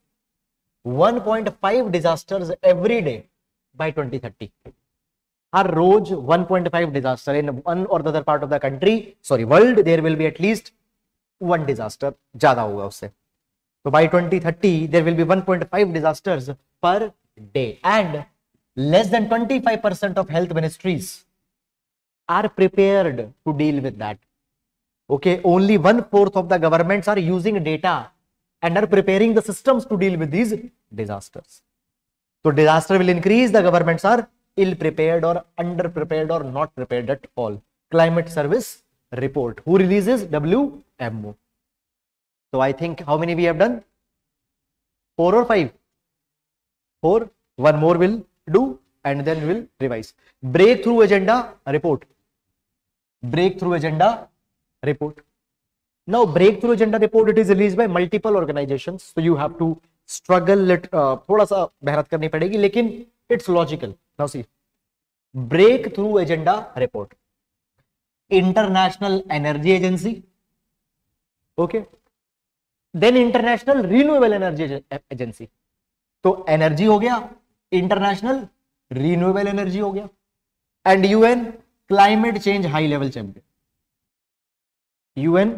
1.5 disasters every day by 2030 her rose 1.5 disaster in one or the other part of the country sorry world there will be at least one disaster ज्यादा होगा उससे so by 2030 there will be 1.5 disasters per day and less than 25% of health ministries are prepared to deal with that okay only one fourth of the governments are using data and are preparing the systems to deal with these disasters. So disaster will increase, the governments are ill prepared or under prepared or not prepared at all climate service report who releases wmo so i think how many we have done four or five four one more will do and then we'll revise breakthrough agenda report breakthrough agenda report now breakthrough agenda report it is released by multiple organizations so you have to struggle uh, थोड़ा सा मेहनत करनी पड़ेगी लेकिन it's logical C breakthrough agenda report international energy agency okay then international renewable energy agency तो energy हो गया international renewable energy हो गया and UN climate change high level champion UN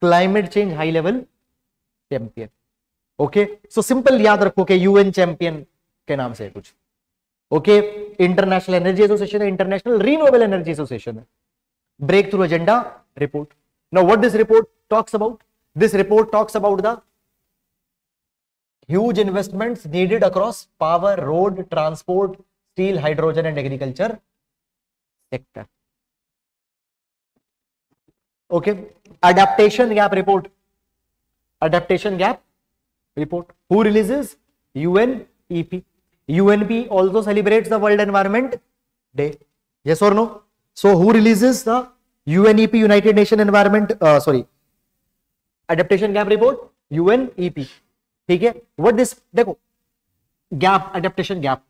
climate change high level champion okay so simple याद रखो कि UN champion के नाम से कुछ ओके इंटरनेशनल एनर्जी एसोसिएशन है इंटरनेशनल रिन्यूएबल एनर्जी एसोसिएशन है breakthrough agenda report now what this report talks about this report talks about the huge investments needed across power road transport steel hydrogen and agriculture sector okay adaptation gap report adaptation gap report who releases UN EP UNP also celebrates the World Environment Day. Yes or no? So who releases the UNEP United Nation Environment uh, sorry Adaptation Gap Report UNEP ठीक है what this देखो gap adaptation gap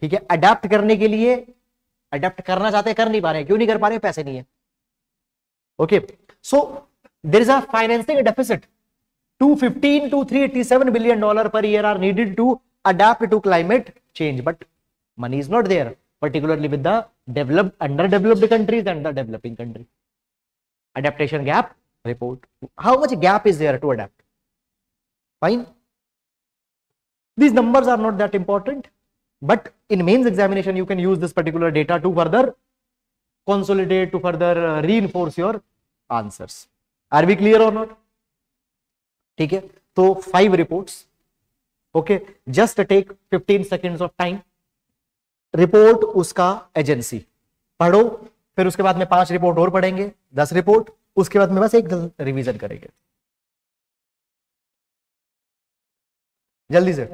ठीक है adapt करने के लिए adapt करना चाहते कर नहीं पा रहे क्यों नहीं कर पा रहे पैसे नहीं है okay so there is a financing deficit 215 to 387 billion dollar per year are needed to adapt to climate change, but money is not there, particularly with the developed, underdeveloped countries and the developing countries. Adaptation gap report. How much gap is there to adapt? Fine. These numbers are not that important, but in mains examination, you can use this particular data to further consolidate to further uh, reinforce your answers are we clear or not ठीक है तो five reports okay just take 15 second of time report उसका agency पढ़ो फिर उसके बाद में पांच रिपोर्ट और पढ़ेंगे दस रिपोर्ट उसके बाद में बस एक रिवीजन करेंगे जल्दी से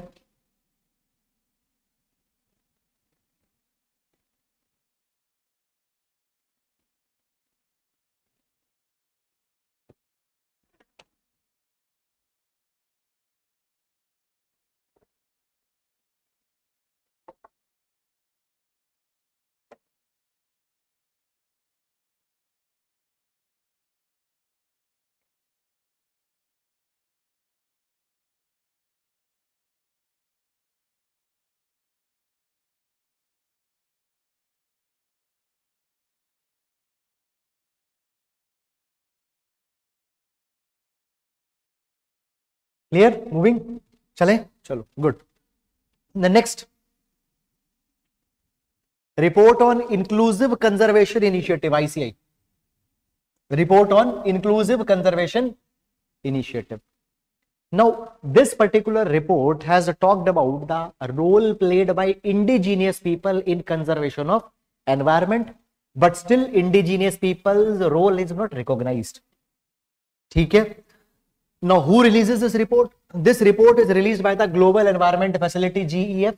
क्लियर मूविंग चले चलो good the next report on inclusive conservation initiative ICI report on inclusive conservation initiative now this particular report has talked about the role played by indigenous people in conservation of environment but still indigenous people role is not recognised ठीक है Now, who releases this report? This report is released by the Global Environment Facility, GEF.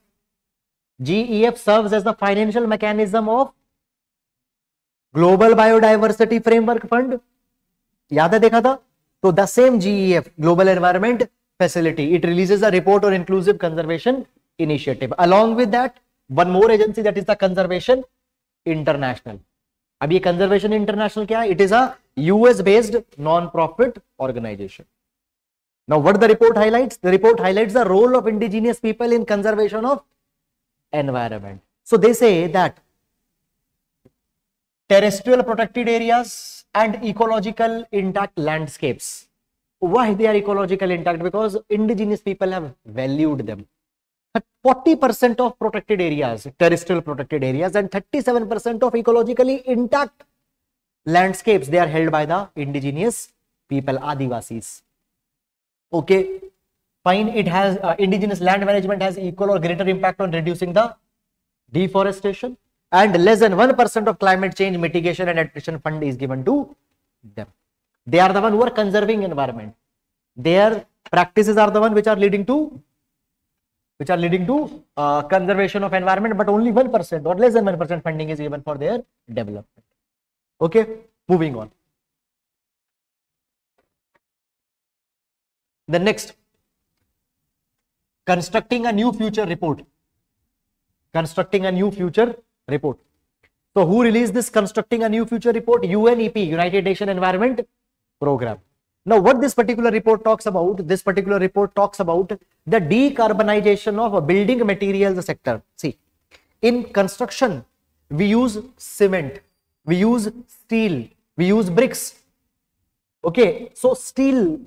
GEF serves as the financial mechanism of Global Biodiversity Framework Fund. याद है देखा था so the same gef global environment facility it releases a report on inclusive conservation initiative along with that one more agency that is the conservation international अब ये conservation international क्या है it is a us based non profit organization Now, what the report highlights? The report highlights the role of indigenous people in conservation of environment. So, they say that terrestrial protected areas and ecological intact landscapes. Why they are ecological intact? Because indigenous people have valued them. 40% of protected areas, terrestrial protected areas and 37% of ecologically intact landscapes, they are held by the indigenous people, Adivasis. Okay, fine. It has uh, indigenous land management has equal or greater impact on reducing the deforestation and less than 1% of climate change mitigation and adaptation fund is given to them. They are the one who are conserving environment. Their practices are the one which are leading to which are leading to uh, conservation of environment, but only 1% or less than 1% funding is given for their development. Okay, moving on. The next, constructing a new future report. Constructing a new future report. So who released this constructing a new future report? UNEP, United Nation Environment Program. Now what this particular report talks about, this particular report talks about the decarbonization of a building materials sector. See, in construction, we use cement, we use steel, we use bricks. Okay, so steel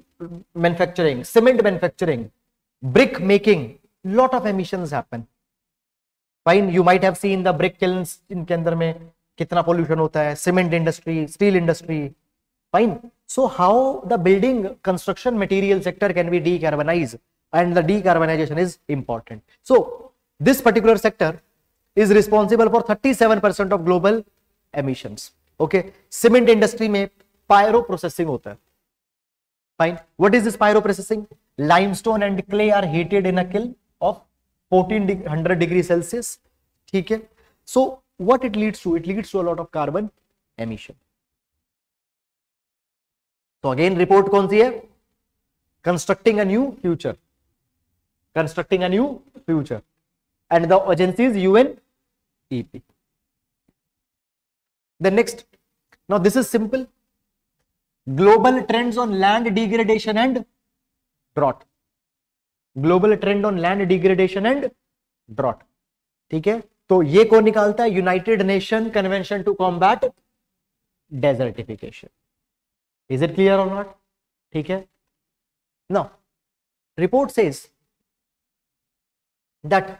manufacturing, cement manufacturing, brick making, lot of emissions happen. Fine, you might have seen the brick kilns in अंदर mein kitna pollution hota hai cement industry, steel industry. Fine. So how the building construction material sector can be decarbonized and the decarbonization is important. So this particular sector is responsible for 37% of global emissions. Okay, cement industry mein pyro processing hota hai Fine. What is this pyroprocessing? Limestone and clay are heated in a kiln of 1400 degree Celsius. ठीक है. So what it leads to? It leads to a lot of carbon emission. तो again report कौन सी है a new future constructing a new future and the agency is un ep the next now this is simple global trends on land degradation and drought global trend on land degradation and drought ठीक है तो ये कौन निकालता है United Nation convention to combat desertification is it clear और not ठीक है ना report says that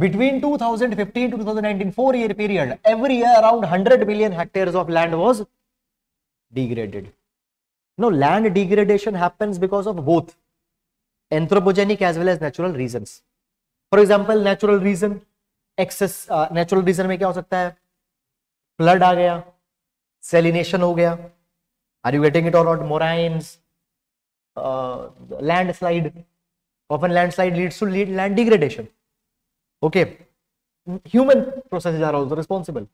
between 2015 thousand nineteen four year period every year around hundred million hectare of land was degraded No, land degradation happens because of both anthropogenic as well as natural reasons. For example, natural reason, excess uh, natural reason mein kya ho sakta hai flood aa gaya salination ho gaya are you getting it or not morains uh, landslide often landslide leads to lead land degradation okay human processes are also responsible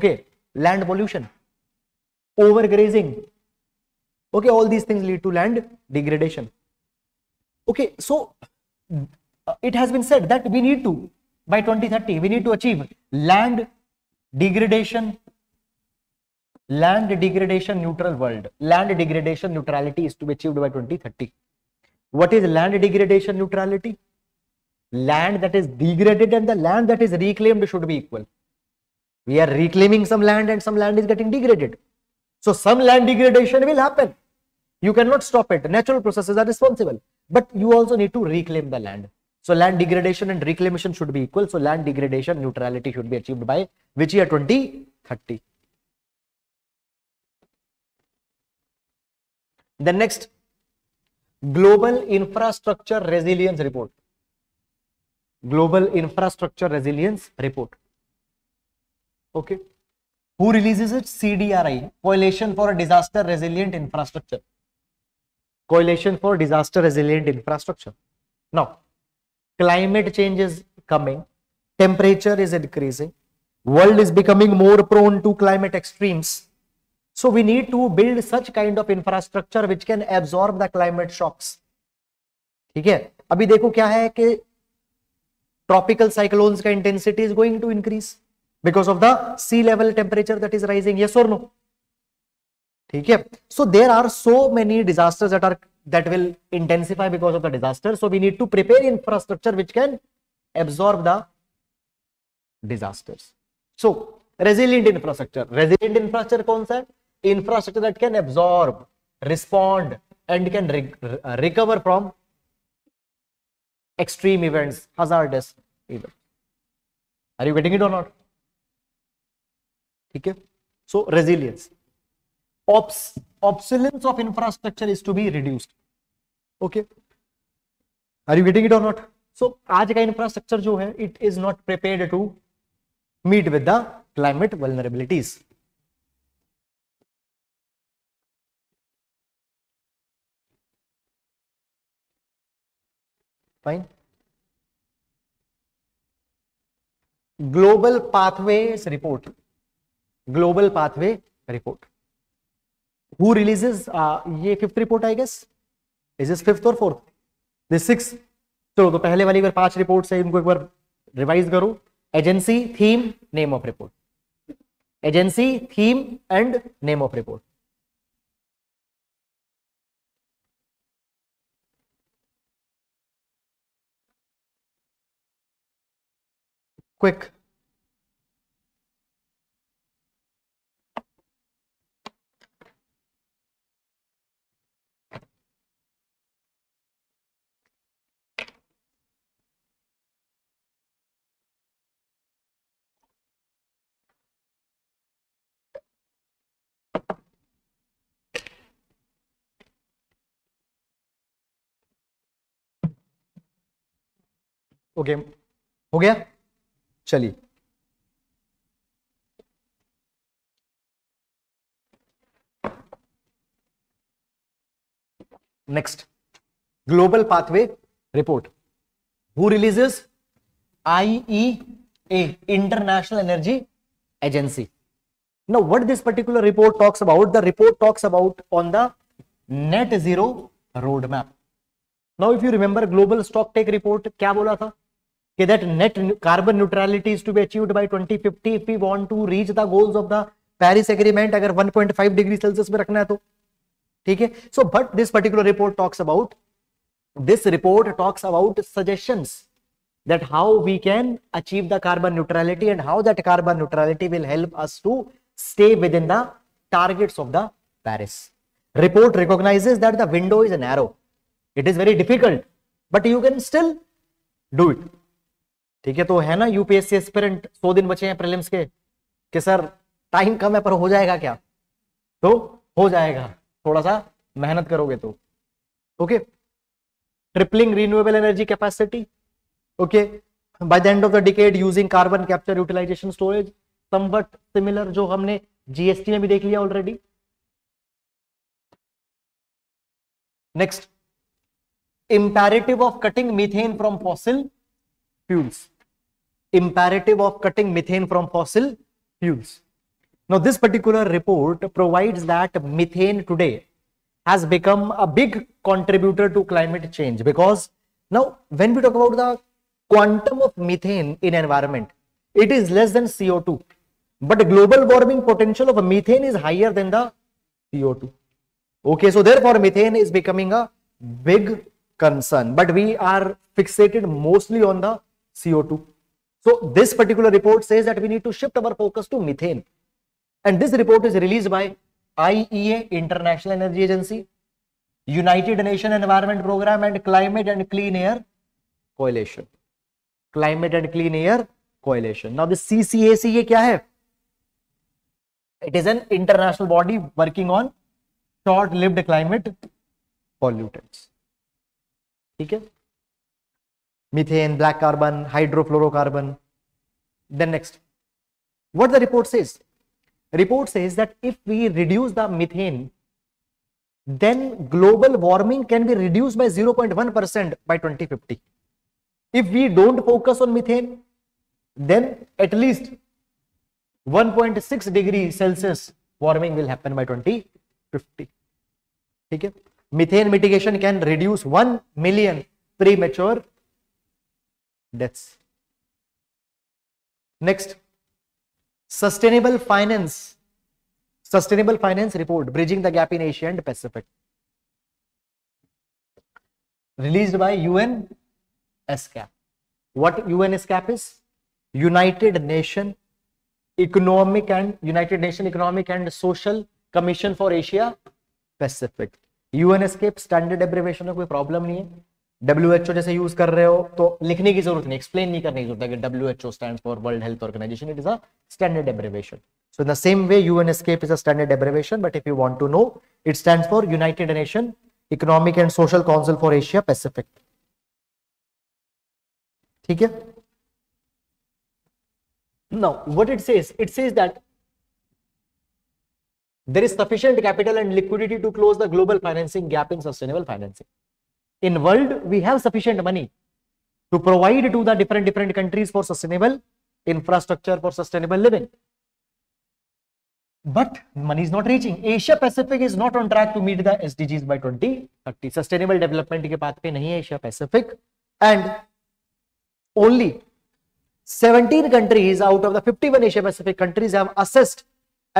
okay land pollution overgrazing okay all these things lead to land degradation okay so uh, it has been said that we need to by 2030 we need to achieve land degradation land degradation neutral world land degradation neutrality is to be achieved by 2030 what is land degradation neutrality land that is degraded and the land that is reclaimed should be equal we are reclaiming some land and some land is getting degraded so some land degradation will happen you cannot stop it. Natural processes are responsible. But you also need to reclaim the land. So land degradation and reclamation should be equal. So land degradation neutrality should be achieved by which year 2030. Then next, Global Infrastructure Resilience Report. Global Infrastructure Resilience Report. Okay. Who releases it? CDRI, Coalition for Disaster Resilient Infrastructure. coalition for disaster resilient infrastructure now climate change is coming temperature is increasing world is becoming more prone to climate extremes so we need to build such kind of infrastructure which can absorb the climate shocks theek hai abhi dekho kya hai ki tropical cyclones ka intensity is going to increase because of the sea level temperature that is rising yes or no ठीक है so there are so many disasters that are that will intensify because of the disaster so we need to prepare infrastructure which can absorb the disasters so resilient infrastructure resilient infrastructure kaun sa hai infrastructure that can absorb respond and can re recover from extreme events, hazardous events. Are you getting it or not? Okay. So resilience. obs obsolescence of infrastructure is to be reduced okay are you getting it or not so aaj ka infrastructure jo hai it is not prepared to meet with the climate vulnerabilities fine global pathways report global pathway report who releases uh, ये fifth report I guess is is fifth और fourth this six चलो तो पहले वाली बार पांच report है इनको एक बार रिवाइज करो agency theme name of report agency theme and name of report quick okay हो गया चलिए next global pathway report who releases I E A international energy agency now what this particular report talks about the report talks about on the net zero road map now if you remember global stocktake report क्या बोला था okay, that net carbon neutrality is to be achieved by 2050 if we want to reach the goals of the Paris Agreement अगर 1.5 degree Celsius में रखना है तो ठीक है so but this particular report talks about this report talks about suggestions that how we can achieve the carbon neutrality and how that carbon neutrality will help us to stay within the targets of the Paris. Report recognizes that the window is narrow. It is very difficult, but you can still do it. ठीक है तो है ना UPSC एक्सपेरेंट सौ दिन बचे हैं prelims के कि सर टाइम कम है पर हो जाएगा क्या तो हो जाएगा थोड़ा सा मेहनत करोगे तो okay tripling renewable energy capacity okay by the end of the decade using carbon capture utilisation storage something similar जो हमने जीएसटी में भी देख लिया already next imperative of cutting methane from fossil fuels imperative of cutting methane from fossil fuels. Now, this particular report provides that methane today has become a big contributor to climate change because now when we talk about the quantum of methane in environment, it is less than CO2. But global warming potential of methane is higher than the CO2. Okay, so therefore methane is becoming a big concern, but we are fixated mostly on the CO2 So this particular report says that we need to shift our focus to methane. And this report is released by IEA, International Energy Agency, United Nations Environment Program and Climate and Clean Air Coalition. Climate and Clean Air Coalition. Now the CCAC ये क्या है? It is an international body working on short-lived climate pollutants. ठीक है? methane, black carbon, hydrofluorocarbon. Then next, what the report says? Report says that if we reduce the methane, then global warming can be reduced by 0.1% by 2050. If we don't focus on methane, then at least 1.6 degree Celsius warming will happen by 2050. Okay? Methane mitigation can reduce 1 million premature deaths. Next, sustainable finance Sustainable Finance Report Bridging the Gap in Asia and Pacific. Released by UN SCAP. What UN SCAP is? United Nation Economic and United Nation Economic and Social Commission for Asia Pacific. UN SCAP standard abbreviation में कोई problem नहीं है W H O जैसे use कर रहे हो तो लिखने की जरूरत नहीं एक्सप्लेन नहीं करने की जरूरत है W H O stand for world health organisation it is a standard abbreviation so in the same way U N ESCAP is a standard abbreviation but if you want to know it stand for United Nation economic and social council for Asia Pacific ठीक है now what it says it says that there is sufficient capital and liquidity to close the global financing gap in sustainable financing in world we have sufficient money to provide to the different different countries for sustainable infrastructure for sustainable living but money is not reaching asia pacific is not on track to meet the sdgs by 2030 sustainable development ke path pe nahi hai asia pacific and only 17 countries out of the 51 asia pacific countries have assessed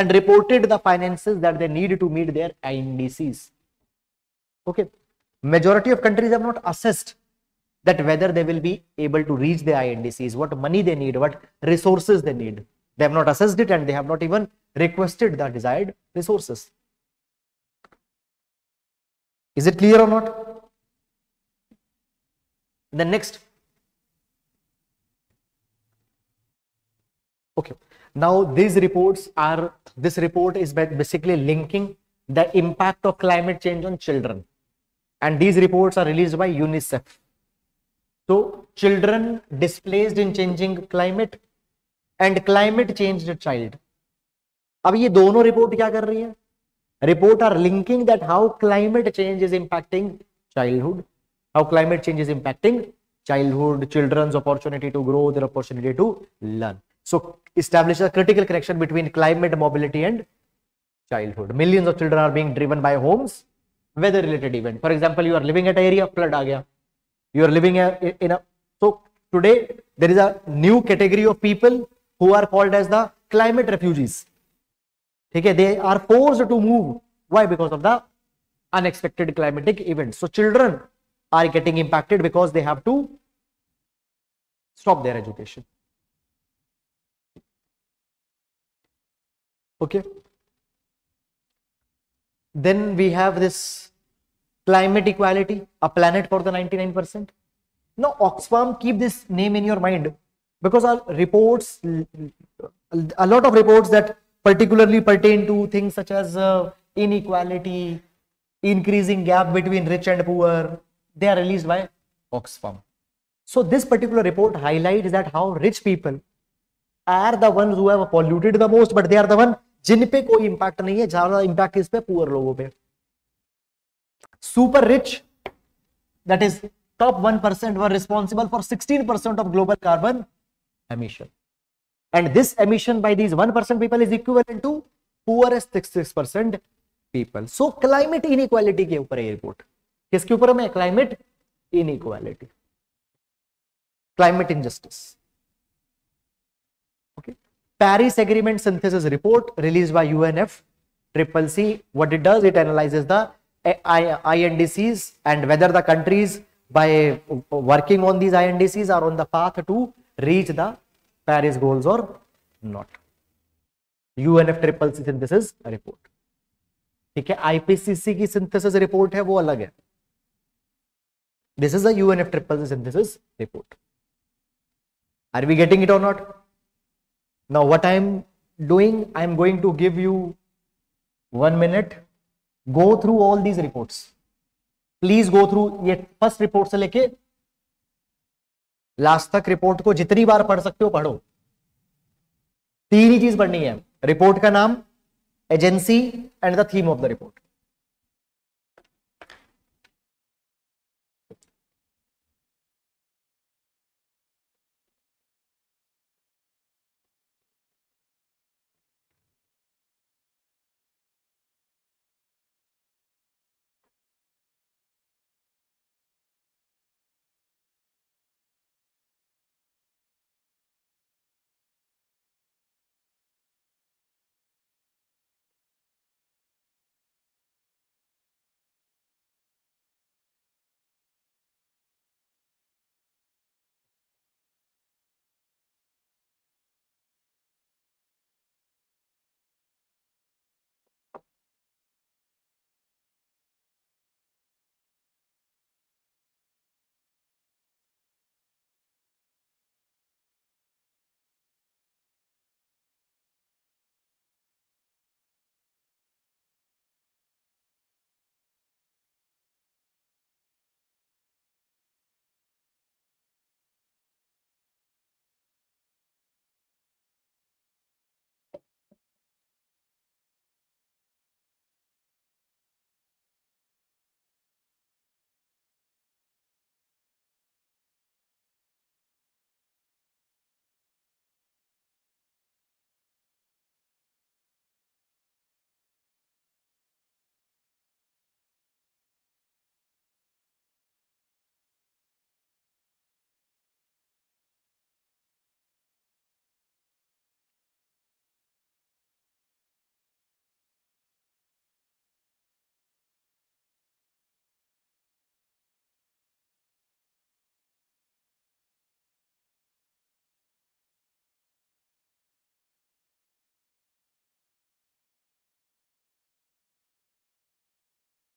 and reported the finances that they need to meet their ndcs okay majority of countries have not assessed that whether they will be able to reach the INDCs, what money they need, what resources they need. They have not assessed it and they have not even requested the desired resources. Is it clear or not? Then next. Okay. Now these reports are, this report is basically linking the impact of climate change on children. and these reports are released by UNICEF. So children displaced in changing climate and climate changed child. ab ye dono report kya kar rahi hai report are linking that how climate change is impacting childhood how climate change is impacting childhood children's opportunity to grow their opportunity to learn so establish a critical connection between climate mobility and childhood millions of children are being driven by homes weather related event for example you are living at an area flood aa you are living in a so today there is a new category of people who are called as the climate refugees okay they are forced to move why because of the unexpected climatic events so children are getting impacted because they have to stop their education okay then we have this climate equality a planet for the 99% now oxfam keep this name in your mind because our reports a lot of reports that particularly pertain to things such as uh, inequality, increasing gap between rich and poor. They are released by Oxfam. So this particular report highlights that how rich people are the ones who have polluted the most, but they are the one जिन पे कोई impact नहीं है ज्यादा impact इस पे poor लोगों पे super rich that is top one percent were responsible for sixteen percent of global carbon emission and this emission by these one percent people is equal to poorest six percent people so climate inequality के ऊपर report किसके ऊपर हमें climate inequality climate injustice Paris agreement synthesis report release by U N F triple C what it does it analyse the INDCs and whether the countries by working on these INDCs are on the path to reach the Paris goals or not. UNF triple C report ठीक है IPCC की synthesis report है वो अलग है this is UNF triple synthesis report are we getting it और not now what I am doing I am going to give you one minute go through all these report please go through ये first report से लेके last तक report को जितनी बार पढ़ सकते हो पढ़ो तीन ही चीज पढ़नी है रिपोर्ट का नाम agency and the theme of the report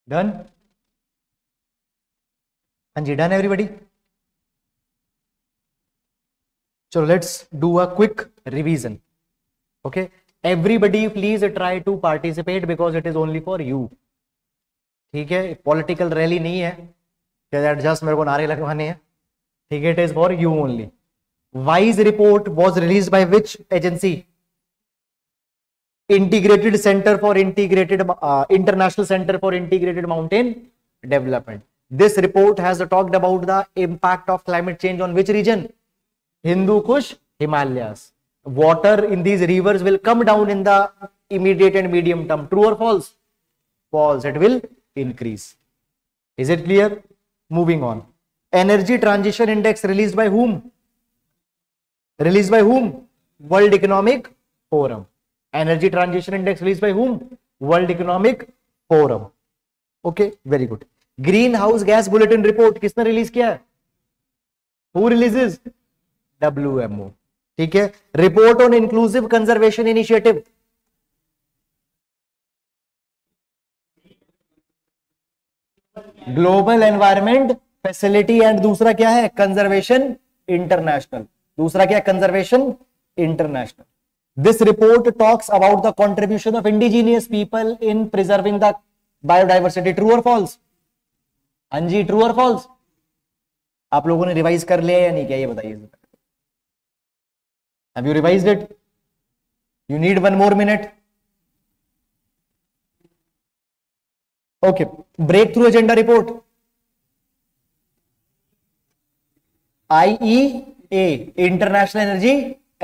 done हाँ जी डन एवरीबडी चलो let's do a quick revision okay everybody please try to participate because it is only for you ठीक है पॉलिटिकल रैली नहीं है जस्ट मेरे को नारे लगवाने हैं ठीक है it is for you only wise report was release by which agency integrated center for integrated uh, international center for integrated mountain development this report has talked about the impact of climate change on which region hindu kush himalayas water in these rivers will come down in the immediate and medium term true or false false it will increase is it clear moving on energy transition index released by whom released by whom world economic forum energy transition index release by whom world economic forum okay very good greenhouse gas bulletin report किसने release किया है ठीक है report on inclusive conservation initiative global environment facility and दूसरा क्या है conservation international दूसरा क्या conservation international This report talks about the contribution of indigenous people in preserving the biodiversity. True or false? हांजी ट्रू और फॉल्स आप लोगों ने रिवाइज कर लिया या नहीं क्या ये बताइए have you revised it you need one more minute okay breakthrough agenda report IEA international energy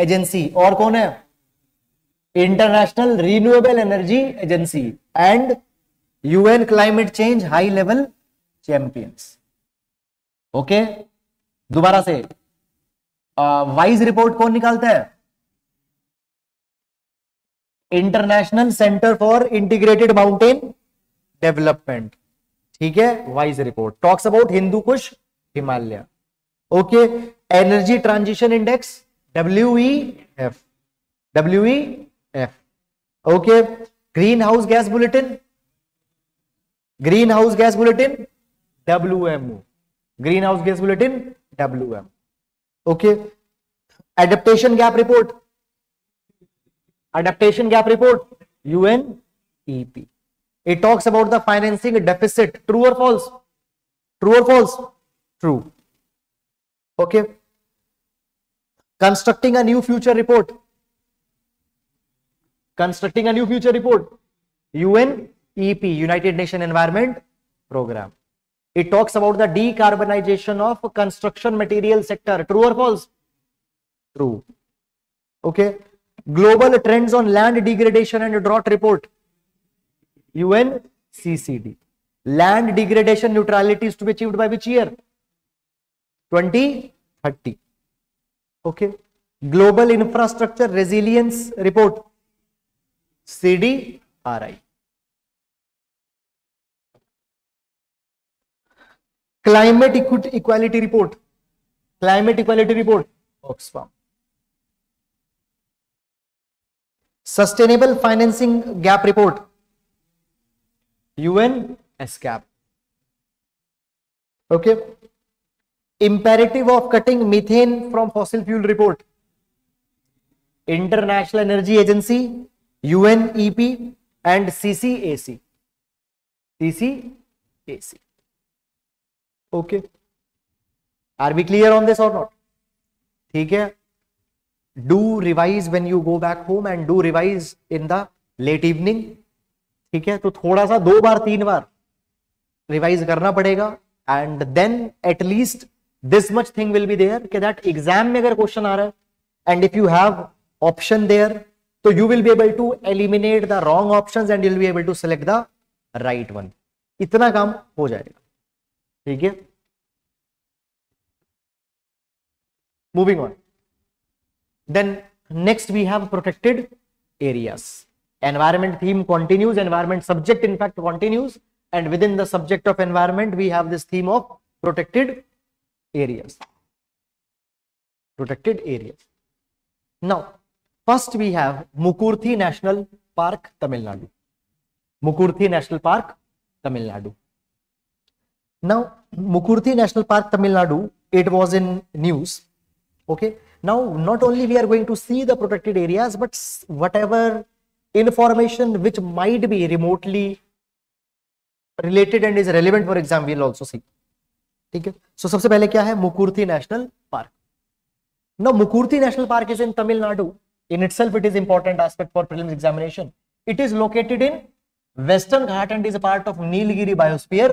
agency और कौन है international renewable energy agency and UN climate change high level champions okay दोबारा से वाइज रिपोर्ट कौन निकालता है international centre for integrated mountain development ठीक है wise report talks about Hindu Kush Himalaya okay energy transition index W E F W F okay green house gas bulletin greenhouse gas bulletin W M O greenhouse gas bulletin W M okay adaptation gap report adaptation gap report U UN EP it talks about the financing deficit true और false true और false true okay constructing a new future report constructing a new future report UNEP United Nation Environment Program it talks about the decarbonization of construction material sector true or false true okay global trends on land degradation and drought report UNCCD land degradation neutrality is to be achieved by which year 2030 okay global infrastructure resilience report C D R I climate equality report climate equality report Oxfam sustainable financing gap report UN S gap okay imperative of cutting methane from fossil fuel report international energy agency UNEP and CCAC CCAC okay are we clear on this और not ठीक है do revise when you go back home and do revise in the late evening ठीक है तो थोड़ा सा दो बार तीन बार रिवाइज करना पड़ेगा and then at least this much thing will be there कि दैट एग्जाम में अगर क्वेश्चन आ रहा है and if you have option there तो you will be able to eliminate the wrong option and you'll be able to select the right one इतना काम हो जाएगा ठीक है moving on then next we have protected areas environment theme continues environment subject in fact continues and with in the subject of environment we have this theme of protected area protected area now first we have Mukurthi national park Tamil Nadu Mukurthi national park Tamil Nadu now Mukurthi national park Tamil Nadu it was in news okay now not only we are going to see the protected areas but whatever information which might be remotely related and is relevant for exam will also see ठीक है so सबसे पहले क्या है Mukurthi national park no Mukurthi national park is in Tamil Nadu in itself it is important aspect for prelims examination it is located in western ghat and is a part of nilgiri biosphere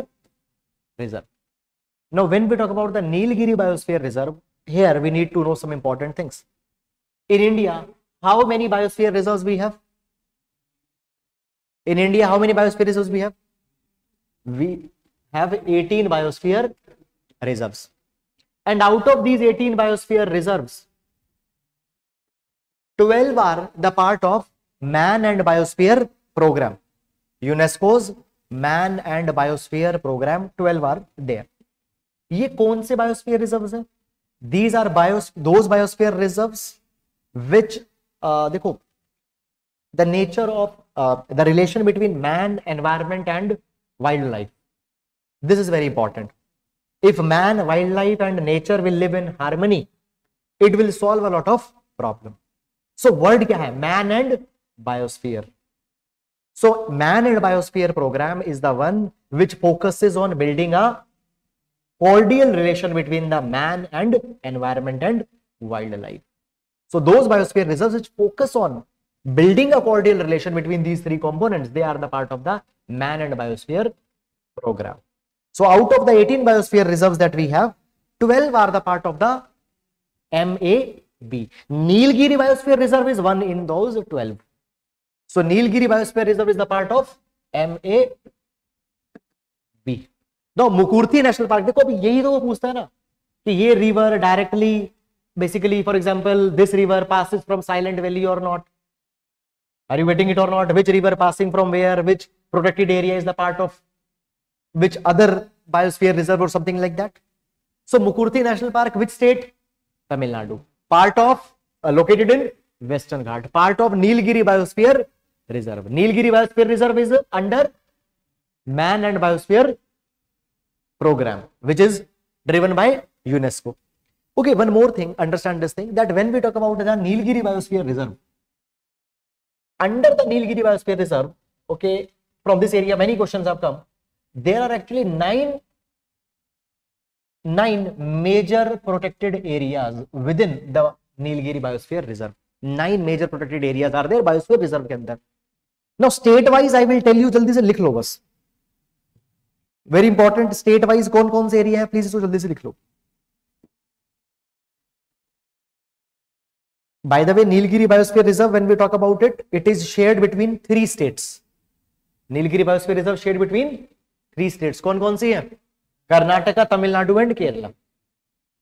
reserve now when we talk about the nilgiri biosphere reserve here we need to know some important things in india how many biosphere reserves we have in india how many biosphere reserves we have we have 18 biosphere reserves and out of these 18 biosphere reserves 12 are the part of man and biosphere program UNESCO's man and biosphere program twelve are there ये कौन से biosphere reserve है these are bios those biosphere reserve which देखो the nature of the relation between man environment and wildlife this is very important if man wildlife and nature will live in harmony it will solve a lot of problem so, word क्या है Man and biosphere. So, Man and Biosphere Programme is the one which focuses on building a cordial relation between the man and environment and wildlife. So those biosphere reserves which focus on building a cordial relation between these three components, they are the part of the man and biosphere program. So out of the 18 biosphere reserves that we have, 12 are the part of the MA B Nilgiri biosphere reserve is one in one twelve so Nilgiri biosphere reserve is the part of M A B दो Mukurti national park देखो अभी यही तो वो पूछता है ना कि ये river directly basically for example this river pass from silent valley और not are you getting it और not which river passing from where which protected area is the part of which other biosphere reserve और something like that so Mukurthi national park which state Tamil Nadu part of uh, located in Western Ghat, part of Nilgiri Biosphere Reserve. Nilgiri Biosphere Reserve is under Man and Biosphere Program, which is driven by UNESCO. Okay, one more thing, understand this thing, that when we talk about the Nilgiri Biosphere Reserve, under the Nilgiri Biosphere Reserve, okay, from this area many questions have come. There are actually 9 nine major protected areas within the Nilgiri biosphere reserve nine major protected areas are there biosphere reserve के अंदर now state wise I will tell you जल्दी से लिख लो बस very important state wise कौन कौन से area है प्लीज इसको जल्दी से लिख लो by the way Nilgiri biosphere reserve when we talk about it it is shared between three states Nilgiri biosphere reserve shared between three states कौन कौन सी है कर्नाटका तमिलनाडु एंड केरला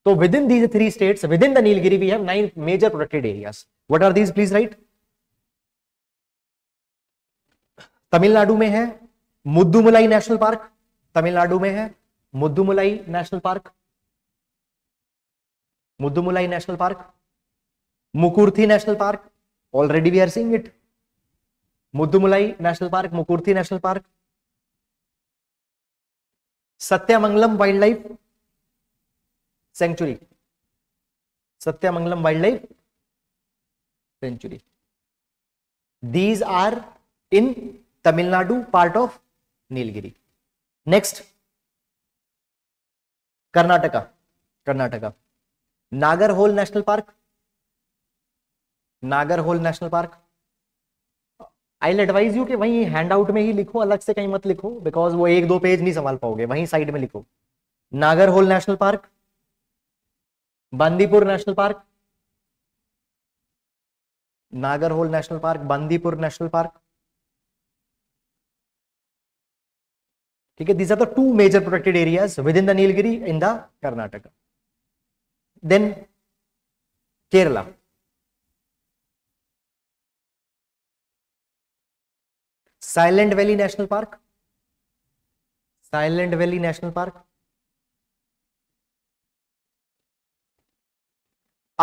तो within these three state within the Nilgiri we have nine major protected areas what are these please write Tamil Nadu में है Mudumalai national park Tamil Nadu में है Mudumalai national park Mudumalai national park Mukurthi national park already we are seeing it Mudumalai national park Mukurthi national park Sathyamangalam wildlife sanctuary Sathyamangalam wildlife sanctuary these are in Tamil Nadu part of Nilgiri next Karnataka Karnataka Nagarhole national park नागरहोल whole national park I advise you कि वहीं hand out में ही लिखो अलग से कहीं मत लिखो बिकॉज वो एक दो पेज नहीं संभाल पाओगे वहीं साइड में लिखो Nagarhole national park Bandipur national park Nagarhole national park Bandipur national park ठीक है these are the two major protected areas within the Nilgiri in the Karnataka then Kerala silent valley national park silent valley national park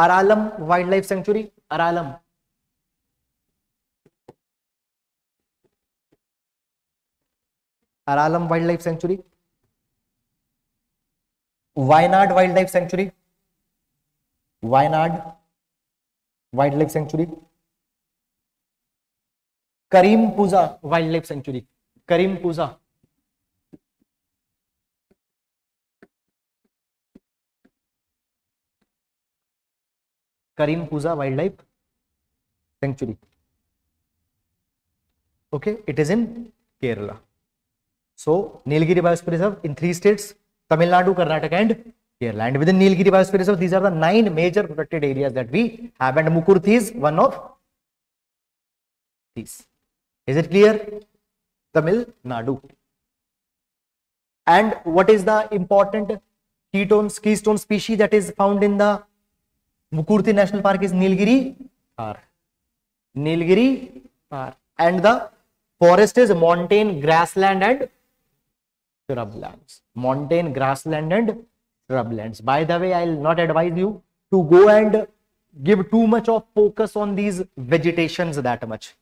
Aralam wildlife sanctuary Aralam Aralam wildlife sanctuary Wayanad wildlife sanctuary Wayanad wildlife sanctuary Karimpuza Wildlife Sanctuary. Karimpuza. Karimpuza Wildlife Sanctuary. Okay, it is in Kerala. So, Nilgiri Biosphere Reserve in 3 states, Tamil Nadu, Karnataka and Kerala. And within Nilgiri Biosphere Reserve, these are the 9 major protected areas that we have, and Mukurthi is one of these. Is it clear? Tamil Nadu. And what is the important keystone species that is found in the Mukurti National Park is Nilgiri Nilgiri And the forest is montane, grassland and shrublands. Montane, grassland and shrublands. By the way, I will not advise you to go and give too much of focus on these vegetations that much.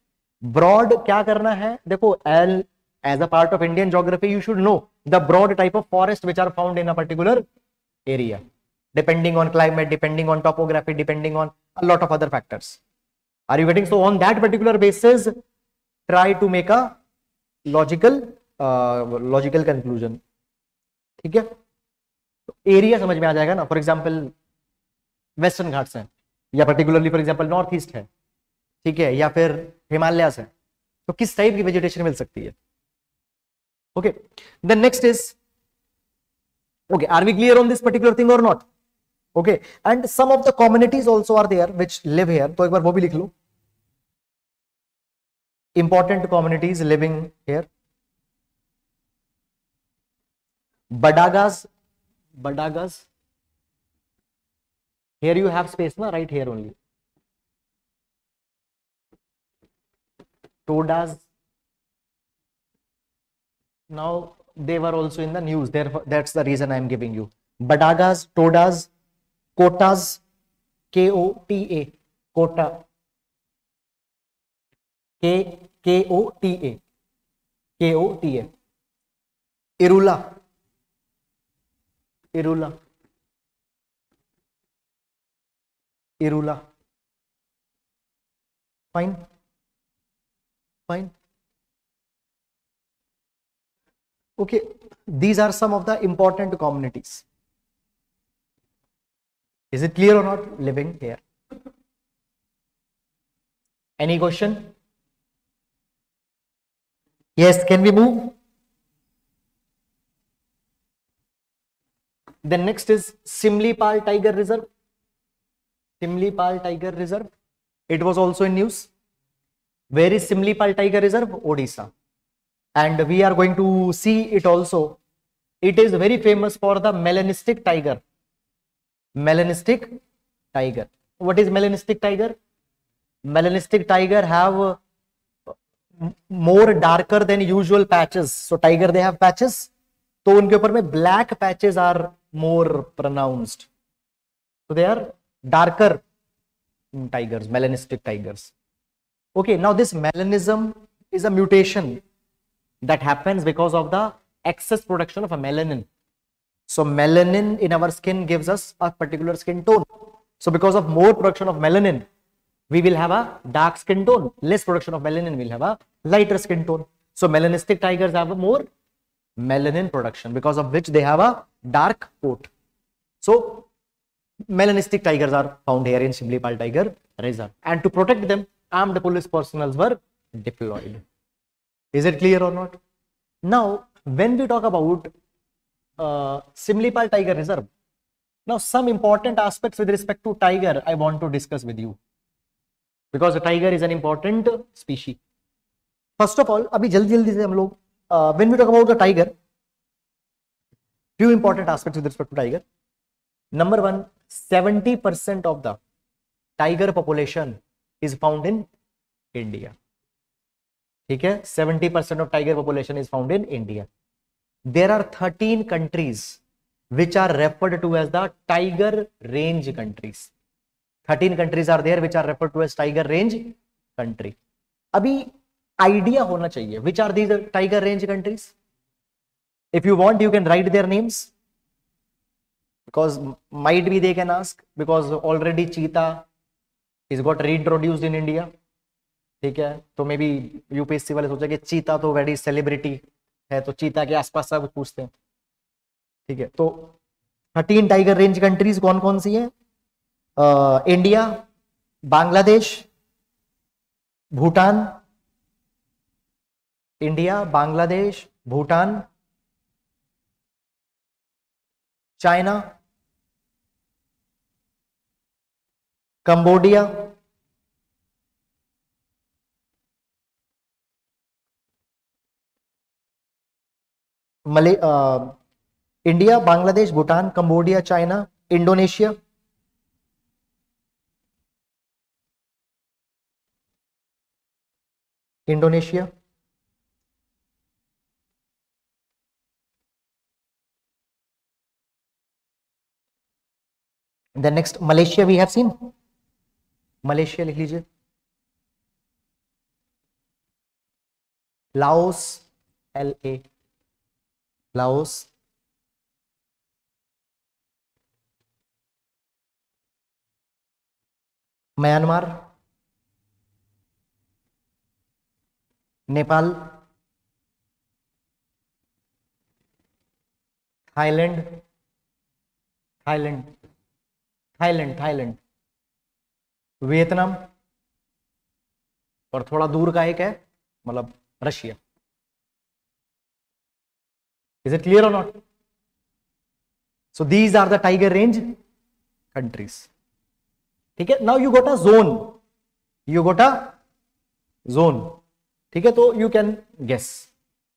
Broad क्या करना है देखो L as a part of Indian geography you should know the broad type of forest which are found in a particular area depending on climate depending on topography depending on lot of other factors are you getting so on that particular basis try to make a logical logical conclusion ठीक है area तो समझ में आ जाएगा ना for example western Ghats है या particularly for example north east है ठीक है या फिर हिमालय है तो किस टाइप की वेजिटेशन मिल सकती है okay then next is okay are we clear on this particular thing और not okay and some of the communities also are there which live here तो एक बार वो भी लिख लो important communities living here Badagas Badagas here you have space ना right here only sodas now they were also in the news therefore that's the reason i am giving you badagas todas kotas k o t a kota k k o t a k o t a irula irula irula fine fine okay these are some of the important communities is it clear or not living here any question yes can we move then next is simlipal tiger reserve simlipal tiger reserve it was also in news where is simlipal Tiger Reserve? Odisha. And we are going to see it also. It is very famous for the melanistic tiger. Melanistic tiger. What is melanistic tiger? Melanistic tiger have more darker than usual patches. So tiger they have patches. to unke upar mein black patches are more pronounced so they are darker tigers melanistic tigers Okay, now this melanism is a mutation that happens because of the excess production of a melanin. So melanin in our skin gives us a particular skin tone. So because of more production of melanin, we will have a dark skin tone. Less production of melanin, we'll have a lighter skin tone. So melanistic tigers have more melanin production because of which they have a dark coat. So melanistic tigers are found here in Simlipal tiger reserve. And to protect them, armed police personnel were deployed. Is it clear or not? Now, when we talk about uh, Simlipal Tiger Reserve, now some important aspects with respect to tiger I want to discuss with you because the tiger is an important species. First of all, अभी जल्दी जल्दी से हम लोग uh, when we talk about the tiger, few important aspects with respect to tiger. Number one, 70% of the tiger population is found in India ठीक है seventy percent of tiger population is found in India there are thirteen countries which are referred to as the tiger range countries thirteen countries are there which are refer to as tiger range country अभी idea होना चाहिए which are these tiger range countries if you want you can write their names because might be they can ask because already cheetah is got reintroduced in India ठीक है तो may be UPSC वाले सोचा कि चीता तो very celebrity है तो चीता के आसपास सब कुछ पूछते हैं ठीक है तो थर्टीन टाइगर रेंज कंट्रीज कौन कौन सी है आ, India Bangladesh Bhutan India Bangladesh Bhutan China Cambodia, India, Bangladesh, Bhutan, Cambodia, China, Indonesia, And then next, Malaysia we have seen. Malaysia लिख लीजिए Laos L A Laos Myanmar Nepal Thailand Thailand Thailand Thailand Vietnam और थोड़ा दूर का एक है मतलब Russia is it clear और not so these are the tiger range countries ठीक है now you got a zone you got a zone ठीक है तो you can guess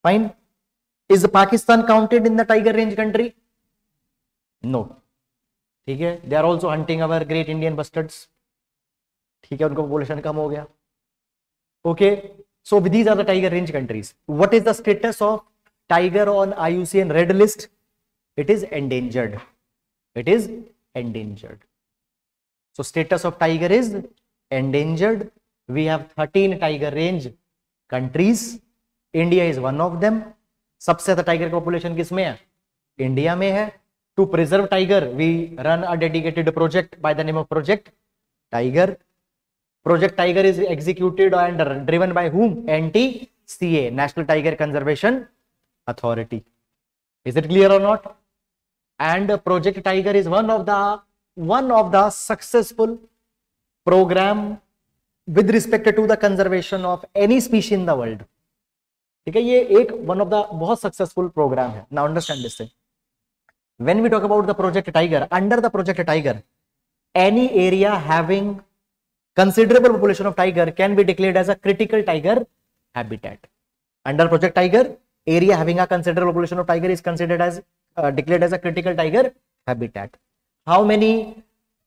fine is Pakistan counted in the tiger range country no ठीक है they are also hunting our great Indian bustards ठीक है उनका पॉपुलेशन कम हो गया okay so these are the tiger range countries what is the status of tiger on IUCN red list it is endangered it is endangered so status of tiger is endangered we have thirteen tiger range countries India is one of them सबसे ज्यादा tiger का population किस में है India में है to preserve tiger we run a dedicated project by the name of project tiger Project Tiger is executed and driven by whom? NTCA, National Tiger Conservation Authority. Is it clear or not? And Project Tiger is one of the one of the successful program with respect to the conservation of any species in the world. ठीक है ये एक one of the बहुत successful programme है now understand this when we talk about the project tiger under the project tiger any area having Considerable population of tiger can be declared as a critical tiger habitat. Under Project Tiger, area having a considerable population of tiger is considered as uh, declared as a critical tiger habitat. How many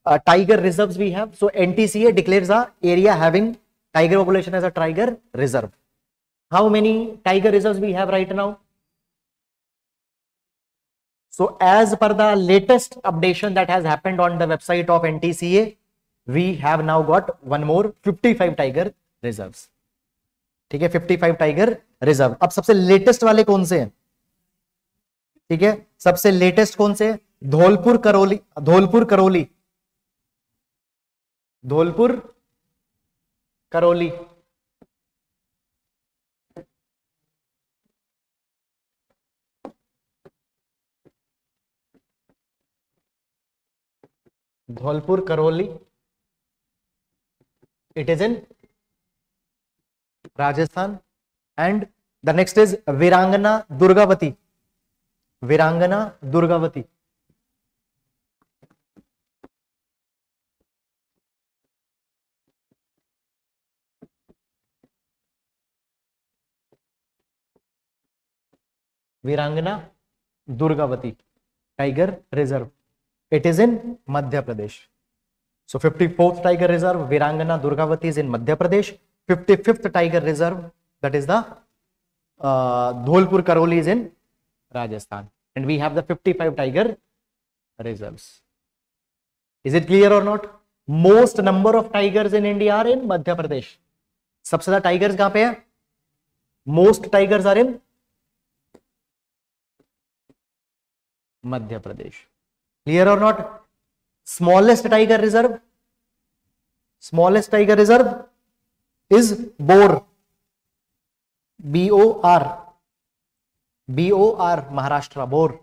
uh, tiger reserves we have? So NTCA declares a area having tiger population as a tiger reserve. How many tiger reserves we have right now? So as per the latest updation that has happened on the website of NTCA, we have now got one more 55 tiger reserves ठीक है 55 tiger reserve अब सबसे latest वाले कौन से हैं ठीक है सबसे लेटेस्ट कौन से Dholpur Karauli Dholpur Karauli Dholpur Karauli Dholpur Karauli it is in Rajasthan and the next is Virangana Durgavati. Virangana Durgavati. Virangana Durgavati Tiger Reserve. It is in Madhya Pradesh. So fifty fourth tiger reserve Veerangana Durgavati is in Madhya Pradesh fifty fifth tiger reserve that is the Dholpur Karauli is in Rajasthan and we have the fifty five tiger reserve is it clear और not most number of tigers in India are in Madhya Pradesh सबसे ज्यादा tigers कहां पे है most tigers are in Madhya Pradesh clear और not Smallest tiger reserve is Bor, B-O-R, Maharashtra, Bor.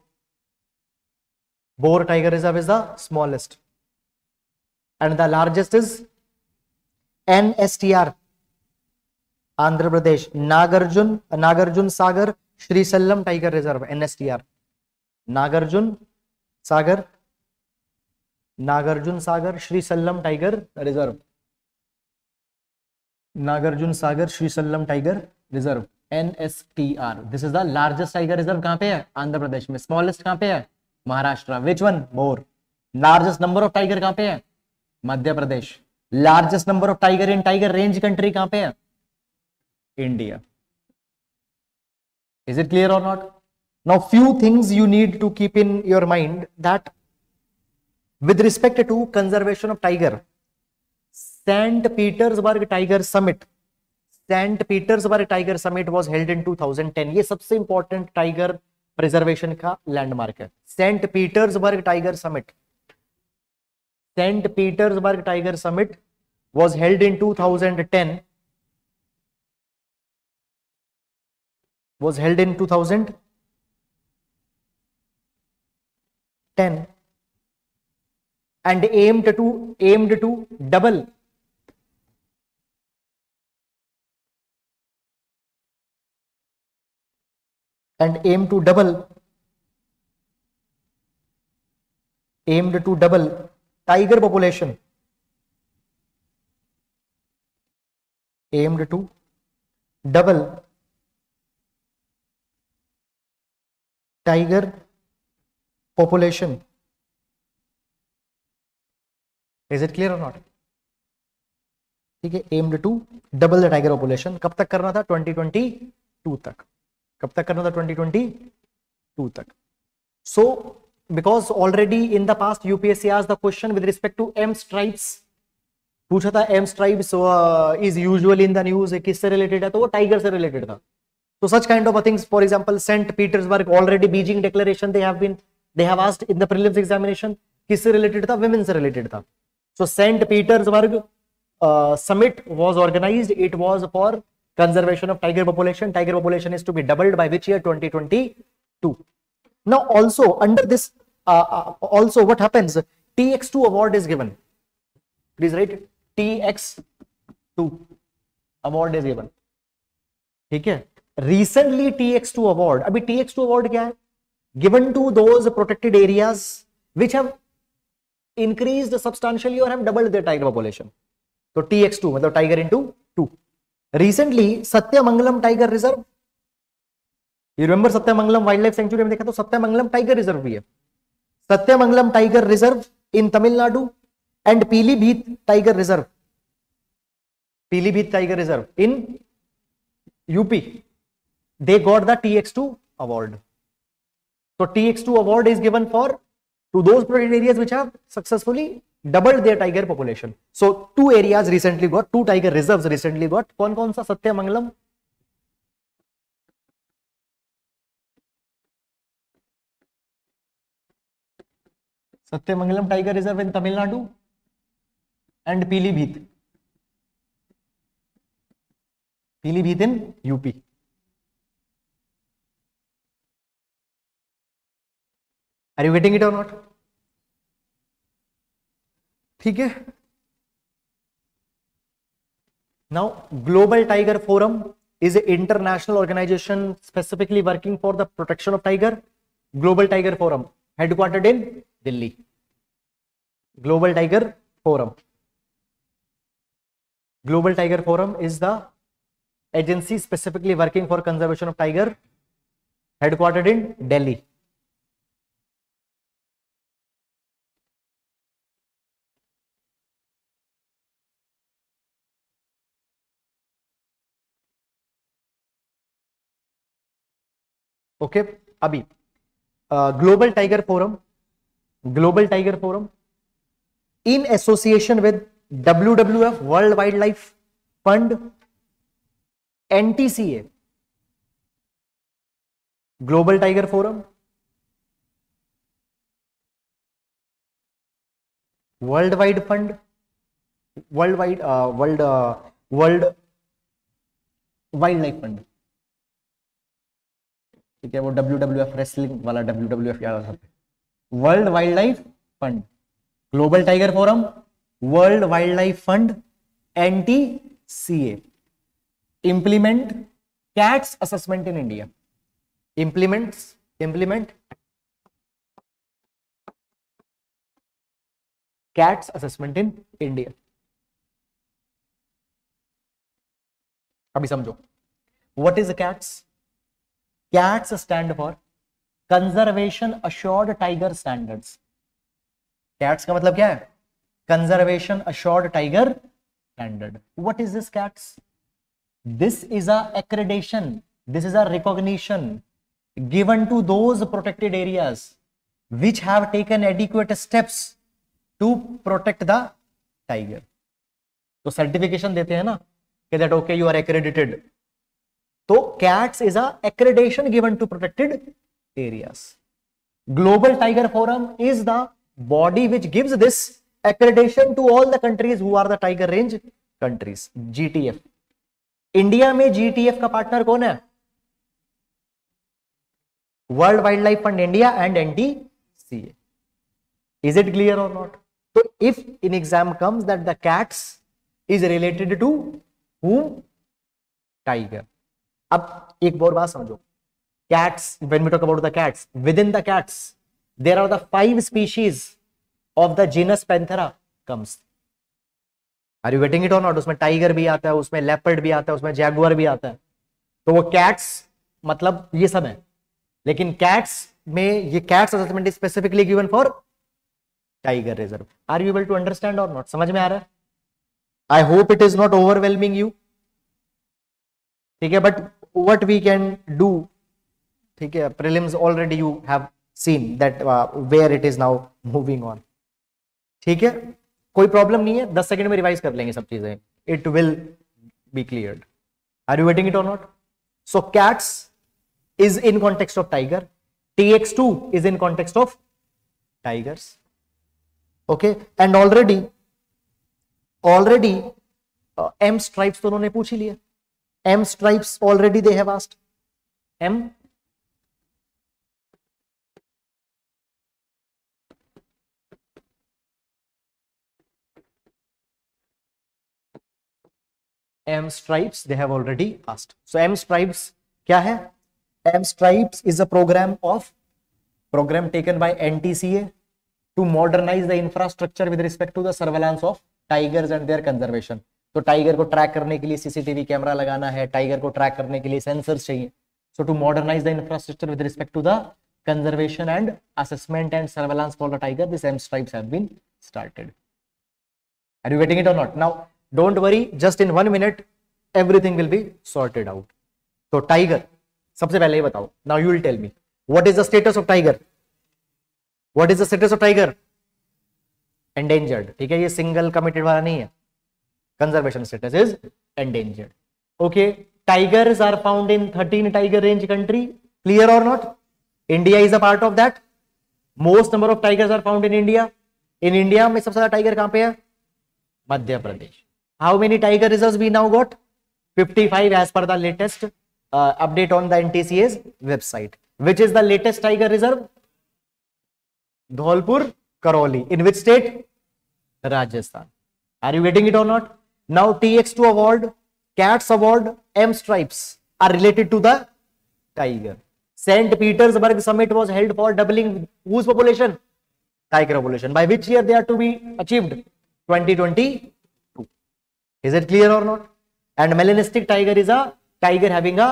Bor tiger reserve is the smallest, and the largest is NSTR, Andhra Pradesh, Nagarjun Sagar Sri Sallam tiger reserve, NSTR, Nagarjun Sagar Nagarjuna Sagar Srisailam tiger reserve Nagarjuna Sagar Srisailam tiger reserve N S T R this is the largest tiger reserve कहां पे है आंध्र प्रदेश में smallest कहां पे है Maharashtra which one more largest number of tiger कहां पे है Madhya Pradesh largest number of tiger in tiger range country कहां पे है इंडिया इज इट क्लियर और not now few things you need to keep in your mind that with respect to conservation of tiger Saint Petersburg tiger summit Saint Petersburg tiger summit was held in 2010 ये सबसे important tiger preservation का landmark है Saint Petersburg tiger summit Saint Petersburg tiger summit was held in 2010 in two thousand ten and aimed to aimed to double and aimed to double aimed to double tiger population aimed to double tiger population is it clear और not ठीक है aimed to double the tiger population कब तक करना था 2022 तक कब तक करना था 2022 तक so because already in the past UPSC आज the question with respect to M stripes पूछा था M stripes is usual in the news से रिलेटेड है तो वो टाइगर से रिलेटेड था तो such kind of things for example Saint Petersburg already Beijing declaration they have been they have asked in the prelims examination से related था women से रिलेटेड था so St. Petersburg uh, summit was organized it was for conservation of tiger population tiger population is to be doubled by which year 2022 now also under this uh, uh, also what happens tx2 award is given please write tx2 award is given ठीक है recently tx2 award अभी tx2 award क्या है given to those protected areas which have increase substantially और have double the tiger population तो T मतलब tiger in two recently Sathyamangalam tiger reserve you remember Sathyamangalam wild life sanctuary में देखा तो Sathyamangalam tiger reserve भी है Sathyamangalam tiger reserve in Tamil Nadu and Pilibhit tiger reserve Pilibhit tiger reserve in UP they got the T award तो T X two award is given for to those protected areas which have successfully doubled their tiger population. So two areas recently got, two tiger reserves recently got. कौन कौन सा Sathyamangalam Satyamangalam Tiger Reserve in Tamil Nadu and Pilibhit. Pilibhit in UP. Are you getting it और not ठीक है now global tiger forum is an international organization specifically working for the protection of tiger global tiger forum headquartered in delhi global tiger forum global tiger forum is the agency specifically working for conservation of tiger headquartered in delhi okay अभी global tiger forum global tiger forum in association with W W F world wildlife fund NTCA global tiger forum world wide fund world wide world world wildlife fund ठीक है वो W W F wrestling वाला W W F यहाँ world wildlife fund global tiger forum world wildlife fund N T C A implement CATS assessment in India implement implement CATS assessment in India अभी समझो what is a CATS CATS stand for conservation assured tiger standards CATS का मतलब क्या है conservation assured tiger standard what is this CATS this is a accreditation this is a recognition given to those protected areas which have taken adequate steps to protect the tiger तो certification देते हैं ना कि that okay you are accredited तो CATS is accreditation given to protected area global tiger forum is the body which gives this accreditation to all the countries who are the tiger range countries GTF India में GTF का partner कौन है world wildlife fund India and NDCA is it clear or not तो if in exam comes that the CATS is related to who tiger अब एक बोर बात समझो CATS when we about the CATS within the CATS there are the five species of the genus Panthera comes are you getting it or not उसमें tiger भी आता है उसमें लेपर्ड भी आता है उसमें जैगुअर भी आता है तो वो कैट्स मतलब ये सब है लेकिन कैट्स में ये CATS assessment is specifically given for tiger reserve are you able to understand or not समझ में आ रहा है I hope it is not overwhelming you ठीक है but what we can do ठीक है prelims already you have seen that where it is now moving on ठीक है कोई प्रॉब्लम नहीं है दस सेकेंड में रिवाइज कर लेंगे सब चीजें it will be clear are you waiting it or not so CATS is in context of tiger T X two is in context of tigers okay and already already M stripes तो उन्होंने पूछ ही लिया M stripes already they have asked. M. M stripes they have already asked. So M stripes kya hai M stripes is a program of program taken by NTCA to modernize the infrastructure with respect to the surveillance of tigers and their conservation. तो tiger को track करने के लिए CCTV camera लगाना है tiger को track करने के लिए सेंसर चाहिए so to modernize the infrastructure with respect to the conservation and assessment and surveillance for the tiger this M stripes have don't worry just in one minute everything will be sorted out तो tiger सबसे पहले ही बताओ now you will tell me what is the status of tiger what is the status of tiger endangered ठीक है ये single committed वाला नहीं है conservation status is endangered okay tigers are found in 13 tiger range country clear or not india is a part of that most number of tigers are found in india in india mein sabse zyada tiger kahan pe hai madhya pradesh how many tiger reserves we now got 55 as per the latest uh, update on the ntca's website which is the latest tiger reserve dholpur karoli in which state rajasthan are you getting it or not now tx2 award cats award m stripes are related to the tiger st petersburg summit was held for doubling whose population tiger population by which year they are to be achieved 2022 is it clear or not and melanistic tiger is a tiger having a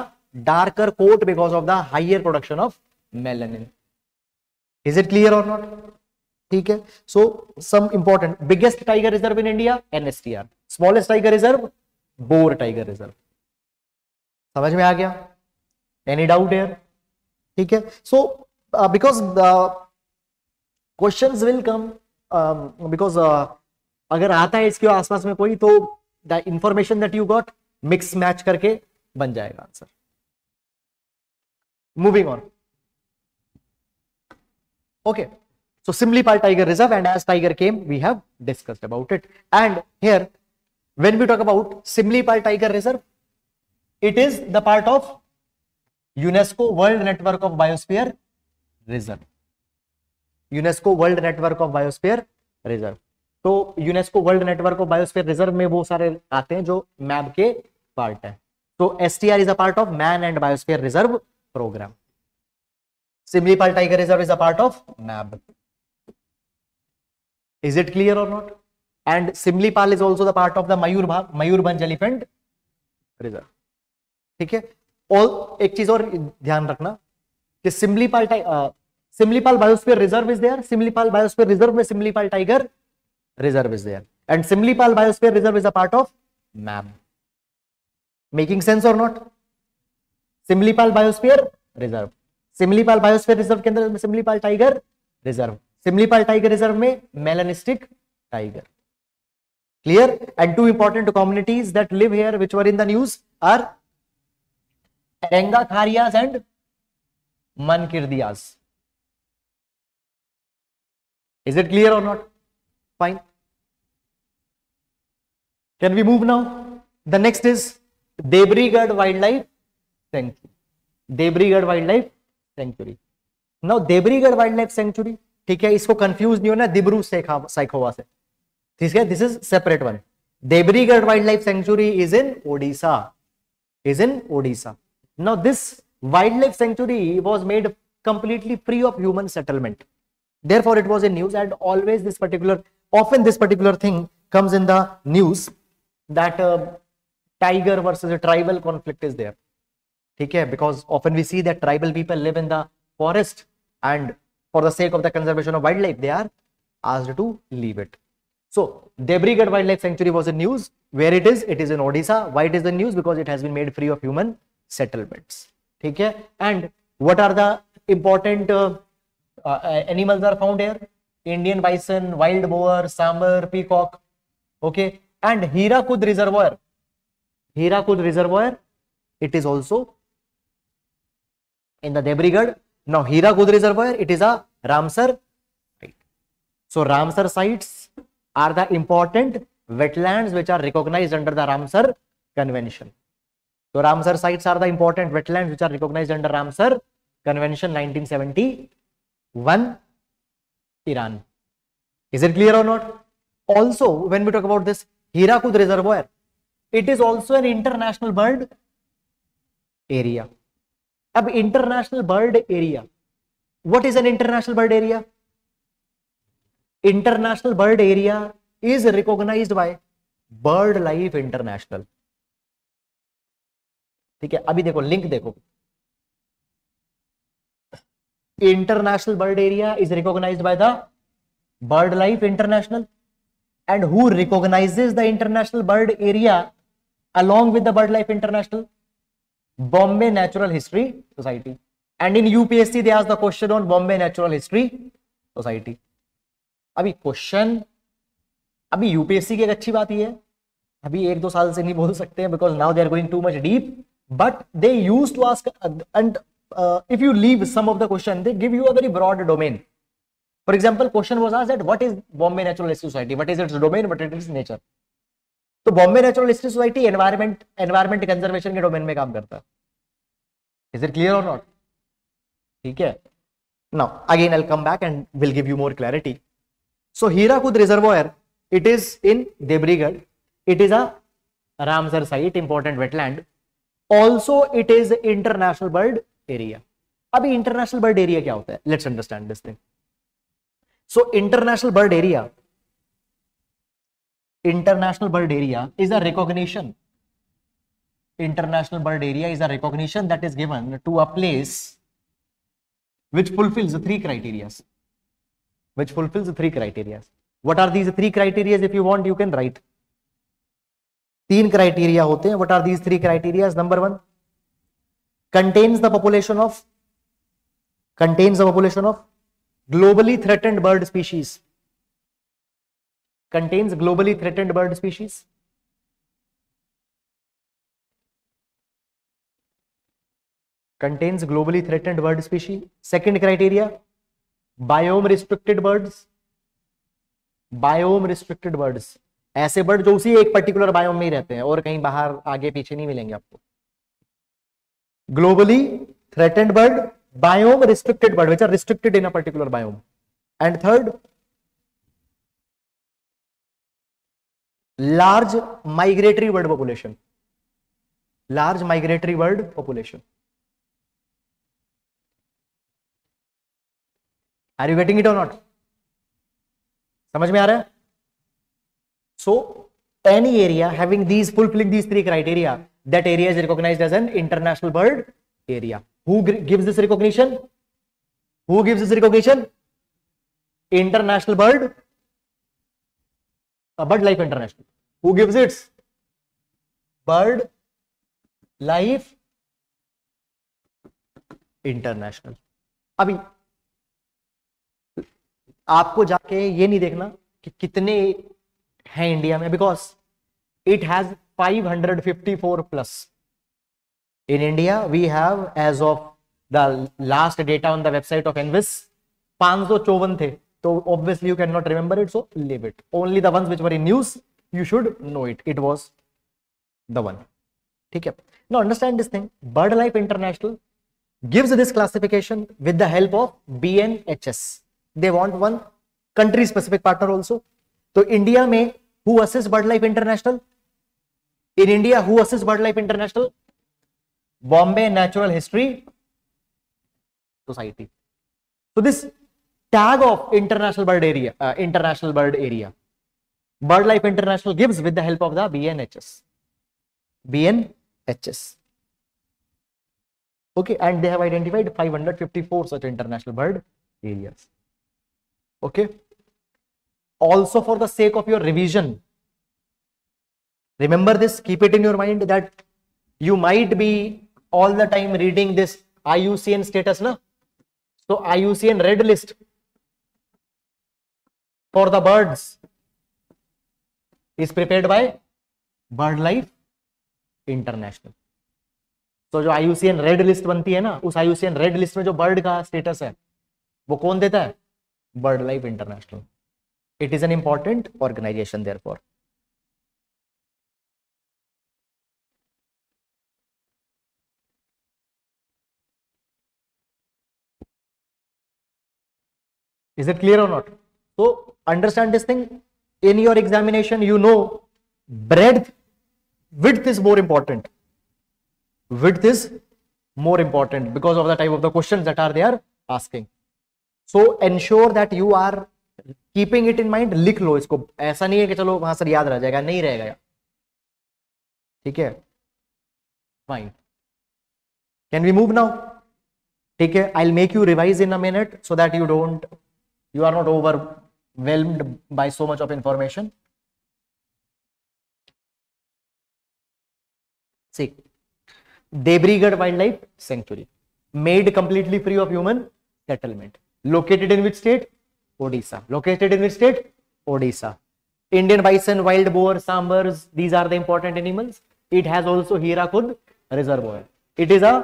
darker coat because of the higher production of melanin is it clear or not ठीक है सो some important biggest tiger reserve in India NSTR smallest tiger reserve Bor tiger reserve समझ में आ गया any doubt here ठीक है so because question will come because अगर आता है इसके आसपास में कोई तो the information that you got mix match करके बन जाएगा answer moving on so so simlipal tiger reserve and as tiger came we have discussed about it and hair when we talk about Simlipal Tiger Reserve, it is the part of UNESCO World Network of Biosphere Reserve. UNESCO world network of biosphere reserve तो UNESCO world network of biosphere reserve में वो सारे आते हैं जो map के part है तो S T R is a part of man and biosphere reserve programme Similipal tiger reserve is a part of MAB is it clear or not And Simlipal is also the part of the Mayurbha, Mayurbanj Elephant Reserve. ठीक है और एक चीज और ध्यान रखना कि Similipal Similipal biosphere reserve is there Similipal biosphere reserve में Similipal tiger reserve is there and Similipal biosphere reserve is a part of MAB making sense or not Similipal biosphere reserve Similipal biosphere reserve के अंदर Similipal tiger reserve Similipal tiger reserve में melanistic tiger clear and two important communities that live here which were in the news are Renga Kharias and mankirdias Is it clear or not? Fine. Can we move now? The next is Debrigad Wildlife Sanctuary. Debrigad Wildlife Sanctuary. Now Debrigad Wildlife Sanctuary, ठीक है इसको confuse नहीं होना दिब्रू से साइकोवा से ठीक है this is separate one Debrigarh wildlife sanctuary is in Odisha is in Odisha now this wildlife sanctuary was made completely free of human settlement therefore it was in news and always this particular often this particular thing comes in the news that uh, tiger versus a tribal conflict is there okay because often we see that tribal people live in the forest and for the sake of the conservation of wildlife, they are asked to leave it. so Debrigad Wildlife Sanctuary was in news. Where it is? It is in Odisha. Why it is the news? Because it has been made free of human settlements. Okay? And what are the important uh, uh, animals are found here? Indian bison, wild boar, sambar, peacock. Okay? And Hirakud Reservoir. Hirakud Reservoir, it is also in the Debrigad. Now Hirakud Reservoir, it is a Ramsar site. So Ramsar sites are the important wetlands which are recognized under the Ramsar Convention. So Ramsar sites are the important wetlands which are recognized under Ramsar Convention 1971 Iran. Is it clear or not? Also, when we talk about this Hirakud Reservoir, it is also an international bird area. Ab international bird area. What is an international bird area? International bird area is recognize by BirdLife International ठीक है अभी देखो link देखो international bird area is recognize by the BirdLife International and who recognizes the international bird area along with the BirdLife International Bombay Natural History Society and in UPSC they आज the question on Bombay Natural History Society अभी question अभी UPSC की एक अच्छी बात ये है अभी एक दो साल से नहीं बोल सकते हैं because now they are going to much deep but they use to ask and if you leave some of the question they give you a very broad domain for example question was आज that what is Bombay Natural Society what is its domain domain? It is nature तो Bombay Natural History Society environment environment conservation के domain में काम करता है is it clear or not ठीक है now again I come back and will give you more clarity so Hirakud reservoir it is in Debrigarh it is a Ramsar site important wetland also it is international bird area अभी international bird area क्या होता है let's understand this thing so international bird area international bird area is a recognition international bird area is a recognition that is given to a place which fulfills three criteria which fulfills the three criteria. What are these three criteria? If you want, you can write. तीन criteria होते हैं what are these three criteria number one contains the population of contains the population of globally threatened bird species contains globally threatened bird species contains globally threatened bird species second criteria biome restricted birds biome restricted birds ऐसे bird जो उसी एक particular biome में ही रहते हैं और कहीं बाहर आगे पीछे नहीं मिलेंगे आपको globally threatened bird biome restricted bird which are restricted in a particular biome and third large migratory bird population large migratory bird population are you getting it or not समझ में आ रहा है so any area having these fulfilling these three criteria that area is recognize as an international bird area who gives this recognition who gives this recognition international world BirdLife International who gives it's bird life international अभी आपको जाके ये नहीं देखना कि कितने हैं India में because it has 554 plus in India we have as of the last data on the website of ENVIS पांच सौ चौवन थे तो obviously you can not remember it so leave it only ones which were in news you should know it it was the one ठीक है no understand this thing BirdLife International gives this classification with the help of B N H S They want one country specific partner also. So India may, who assists BirdLife International? In India, who assists BirdLife International? Bombay Natural History Society. So this tag of International Bird Area, uh, BirdLife International gives with the help of the BNHS. Okay, and they have identified 554 such international bird areas. Okay also for the sake of your revision remember this keep it in your mind that you might be all the time reading this I U C N status ना so I U C N red list for the bird is prepare by BirdLife International तो जो आई you read list बनती है ना उस आई you read list में जो bird का स्टेटस है वो कौन देता है BirdLife International. It is an important organization, therefore. Is it clear or not? So understand this thing. In your examination, you know breadth, width is more important. Width is more important because of the type of the questions that are they are asking. So ensure that you are keeping it in mind लिख लो इसको ऐसा नहीं है कि चलो वहां sir याद रह जाएगा नहीं रहेगा ठीक है fine can we move now ठीक है I make you revise in a minute so that you don't you are not overwhelmed by so much of information Debrigarh wildlife sanctuary made completely free of human settlement located in which state odisha located in which state odisha indian bison wild boar sambars these are the important animals it has also hirakud reservoir it is a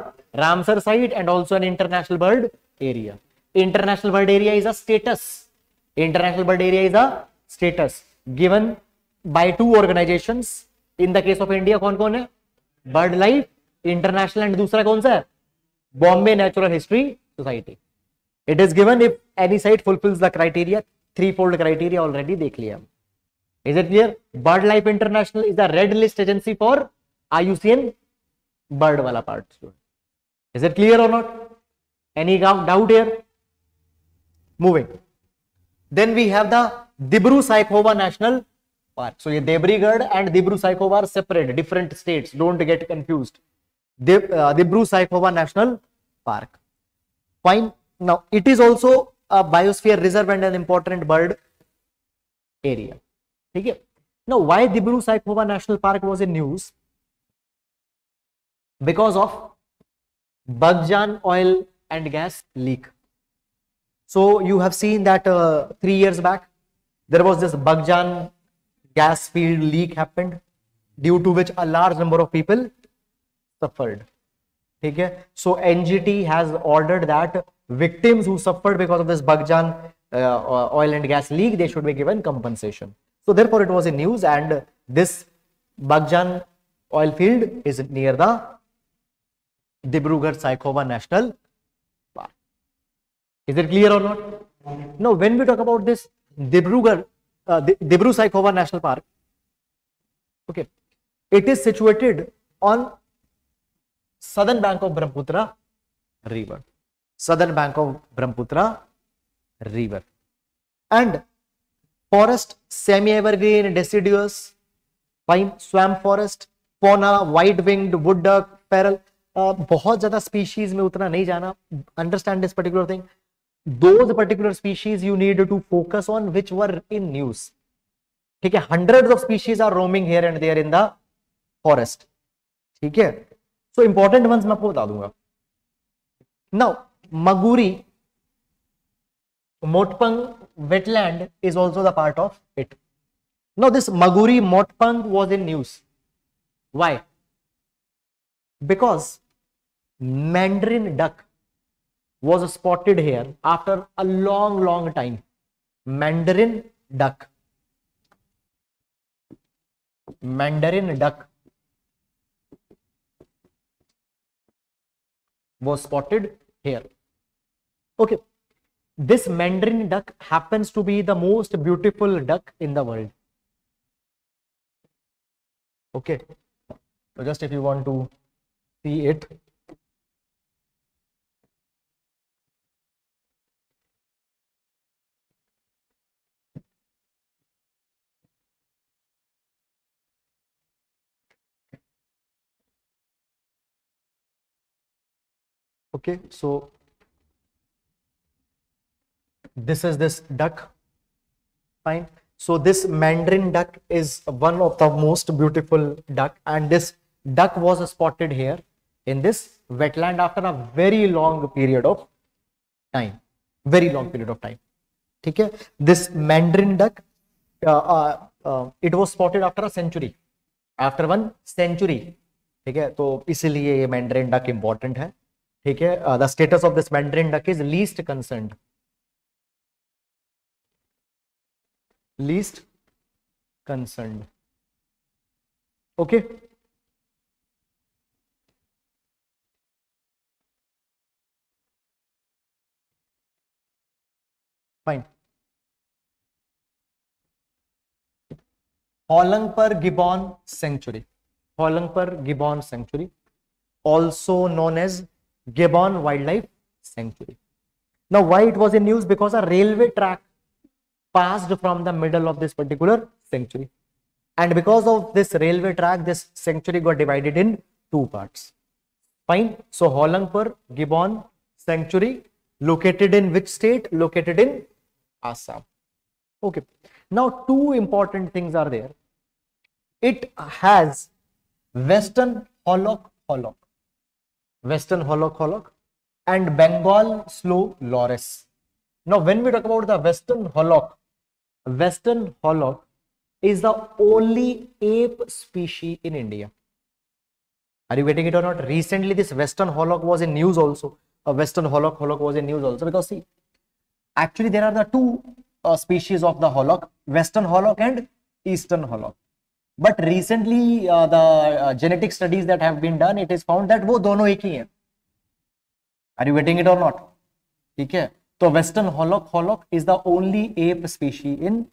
ramsar site and also an international bird area international bird area is a status international bird area is a status given by two organizations in the case of india कौन कौन है bird life international and दूसरा कौन सा है Bombay natural history society It is given if any site fulfills the criteria, threefold criteria already dekh liya. Is it clear? BirdLife International is the red list agency for IUCN bird wala part. Is it clear or not? Any doubt here? Moving. Then we have the Dibru Saikova National Park. So, ye Debrigad and Dibru Saikova are separate, different states. Don't get confused. Dib, uh, Saikova National Park. Fine. Now, it is also a biosphere reserve and an important bird area. Okay. Now, why Dibru Saipova National Park was in news? Because of Bagjan oil and gas leak. So, you have seen that uh, three years back, there was this Bagjan gas field leak happened due to which a large number of people suffered. ठीक है so NGT has ordered victims who suffered because of this Bagjan uh, uh, oil and gas leak, they should be given compensation. So therefore, it was in news and this Bagjan oil field is near the Dibrugarh-Saikova National Park. Is it clear or not? Now, when we talk about this Dibrugarh, uh, Dibru-Saikova National Park, okay, it is situated on southern bank of Brahmaputra river southern bank of Brahmaputra river and forest semi evergreen deciduous pine swamp forest fauna white winged wood pearl बहुत ज्यादा species में उतना नहीं जाना understand this particular thing those particular species you need to focus on which were in news ठीक है hundred of species are roaming here and there in the forest ठीक है सो इंपॉर्टेंट वंस मैं आपको बता दूंगा now Maguri Motapung wetland is also the part of it know this Maguri Motapung was in news why because mandarin duck was spotted here after a long long time mandarin duck mandarin duck was spotted here. Okay, this mandarin duck happens to be the most beautiful duck in the world. Okay, so just if you want to see it, okay so this is this duck fine so this mandarin duck is one of the most beautiful duck and this duck was spotted here in this wetland after a very long period of time very long period of time ठीक है this mandarin duck uh, uh, uh, it was spotted after a century after one century ठीक है तो इसीलिए ये mandarin duck important है ठीक है the status of this mandarin duck is least concern least concern okay fine Hollongapar gibbon sanctuary Hollongapar gibbon sanctuary also known as Gibbon Wildlife Sanctuary. Now, why it was in news? Because a railway track passed from the middle of this particular sanctuary. And because of this railway track, this sanctuary got divided in two parts. Fine. So, Holangpur Gibbon Sanctuary, located in which state? Located in Assam. Okay. Now, two important things are there. It has Western Hollock Hollock. Western Holok Holok, and Bengal Slow Loris. Now, when we talk about the Western Holok, Western Holok is the only ape species in India. Are you getting it or not? Recently, this Western Holok was in news also. A Western Holok Holok was in news also because see, actually there are the two uh, species of the Holok, Western Holok and Eastern Holok Hollock. But recently the genetic studies that have been done it is found that वो दोनों एक ही हैं are you getting it और not ठीक है तो western hoolock hoolock is the only ape species in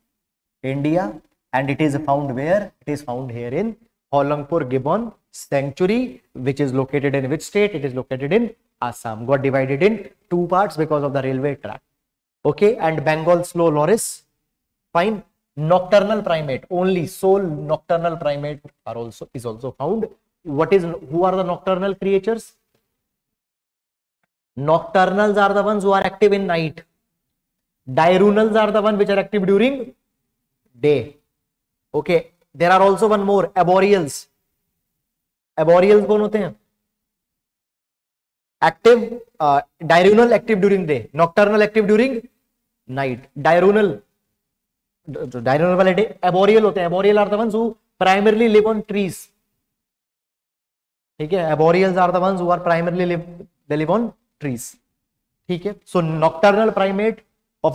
India and it is found where it is found here in Holangpur Gibbon sanctuary which is located in which state it is located in Assam got divided in two parts because of the railway track okay and Bengal slow loris fine nocturnal primate only sole nocturnal primate are also is also found what is who are the nocturnal creatures nocturnals are the ones who are active in night diurnals are the one which are active during day okay there are also one more arboreals arboreals kon hote hain active uh, diurnal active during day nocturnal active during night diurnal arboreal होते हैं arboreal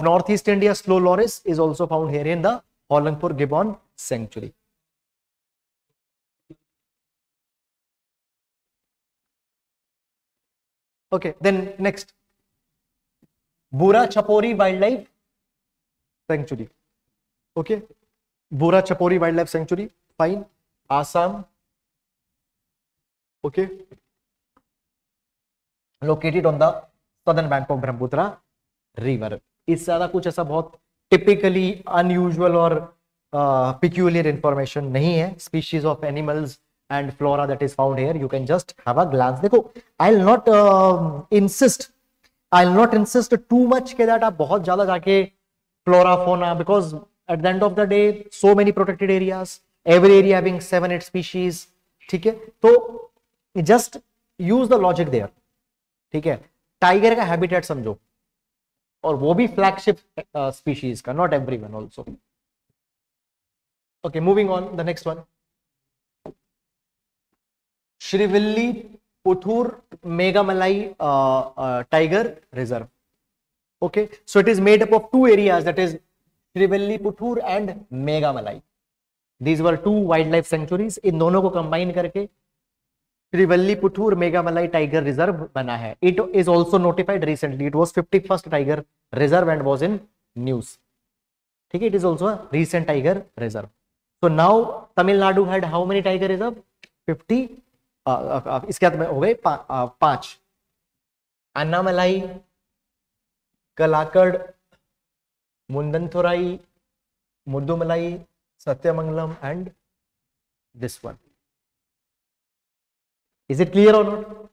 north east India slow loris is also found in the gibbon sanctuary okay then next Bura Chapori wildlife sanctuary okay Bora Chapori wildlife sanctuary fine Assam okay located on the southern bank of Brahmaputra river इससे ज्यादा कुछ ऐसा बहुत typically unusual और peculiar information नहीं है species of animals and flora that is found here you can just have a glance देखो I will not insist I will not insist too much के दैट आप बहुत ज्यादा जाके flora fauna because at the end of the day so many protected areas every area having seven eight species ठीक है तो just use the logic there ठीक है टाइगर का हैबिटेट समझो और वो भी फ्लैगशिप स्पीशीज uh, का not every one also okay moving on the next one Srivilliputhur Megamalai tiger reserve okay so it is made up of two areas that is Triveli Srivilliputhur and Megamalai these were two wildlife life sanctuaries इन दोनों को combine करके Triveli Srivilliputhur Megamalai tiger reserve बना है it is also notified recently it was fifty first tiger reserve and was in news ठीक है it is also recent tiger reserve so now Tamil Nadu had how many tiger reserve fifty इसके बाद में हो गए पा, uh, पांच Anamalai Kalakad Mundanthurai Mudumalai Sathyamangalam and this one is it clear और not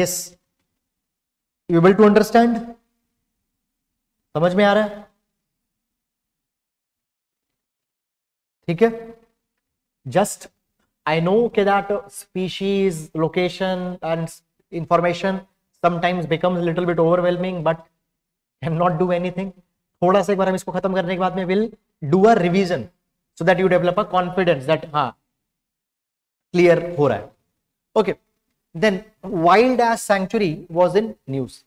yes you will to understand समझ में आ रहा है ठीक है just आई नो के that species location and information sometimes becomes a little bit overwhelming but can not do anything थोड़ा सा एक बार हम इसको खत्म करने के बाद में will do a revision so that you develop a confidence that हाँ क्लियर हो रहा है okay then wild ass sanctuary was in news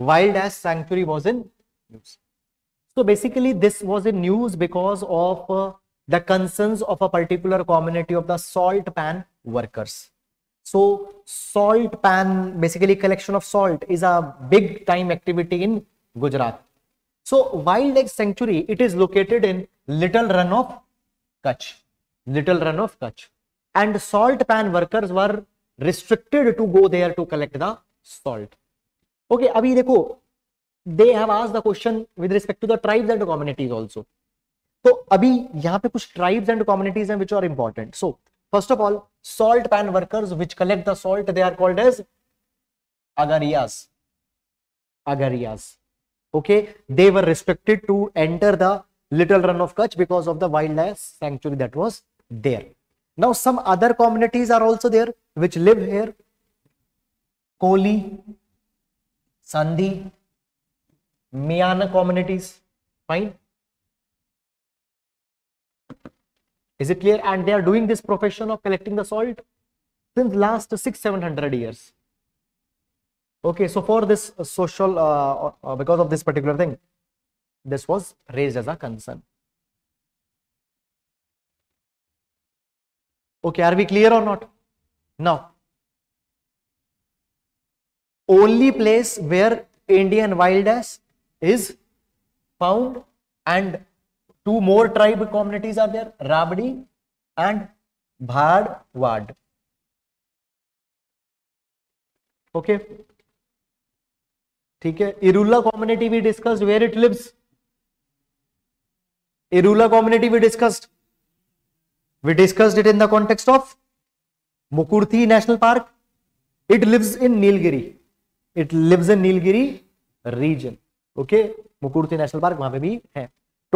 wild ass sanctuary was in news so basically this was in news because of uh, the concerns of a particular community of the salt pan workers. So salt pan, basically collection of salt is a big time activity in Gujarat. So Wild Egg Sanctuary, it is located in Little Run of Kutch, Little Run of Kutch. And salt pan workers were restricted to go there to collect the salt. Okay, abhi dekho, they have asked the question with respect to the tribes and the communities also. तो अभी यहां पे कुछ tribes and communities हैं which are important so first of all salt pan workers which collect the salt they are called as Agariyas Agariyas okay they were respected to enter the little Rann of Kutch because of the wild life sanctuary that was there now some other communities are also there which live here Koli Sandhi Miyana communities fine Is it clear? And they are doing this profession of collecting the salt since last six, seven hundred years. Okay, so for this uh, social, uh, uh, uh, because of this particular thing, this was raised as a concern. Okay, are we clear or not? Now, only place where Indian wild ass is found and two more tribe communities are there Rabari and Bharwad okay ठीक है Irula community भी discussed where it lives Irula community भी discussed we discussed it in the context of Mukurthi national park it lives in Nilgiri it lives in Nilgiri region okay Mukurthi national park वहां पे भी है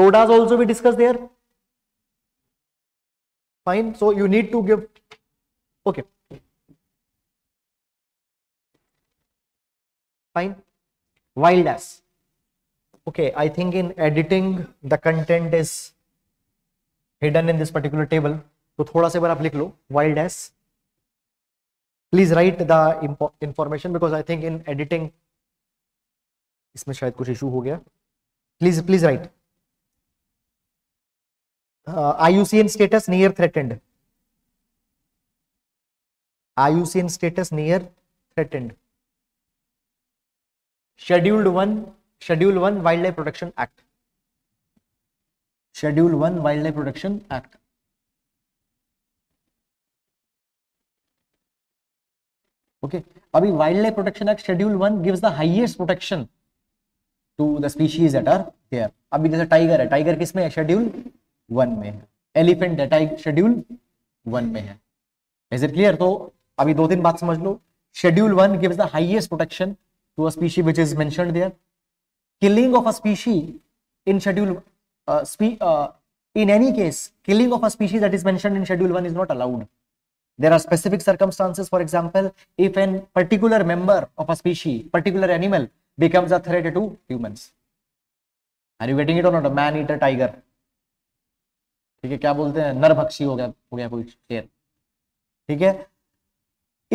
sodas also we discussed there fine so you need to give okay fine while as okay i think in editing the content is hidden in this particular table तो थोड़ा सा बार आप लिख लो while as please write the information because i think in editing इसमें शायद कुछ issue हो गया please please write uh, IUCN status near threatened. IUCN status near threatened. Scheduled 1, Schedule 1 Wildlife Protection Act. Schedule 1 Wildlife Protection Act. Okay. Abhi Wildlife Protection Act Schedule 1 gives the highest protection to the species that are there. Abhi जैसे tiger है, tiger किसमें है? Schedule one में है elephant data schedule one में है is it clear तो अभी दो दिन बाद समझ लो schedule one gives the highest protection to a species which is मैं killing of a species in schedule in any case killing of a species that is मैं in schedule one is not allowed there are specific circumstances for example if an particular member of a species particular animal becomes a threat to humans are you getting it or not a man eater tiger ठीक है क्या बोलते हैं नरभक्षी हो गया हो गया कोई शेर ठीक है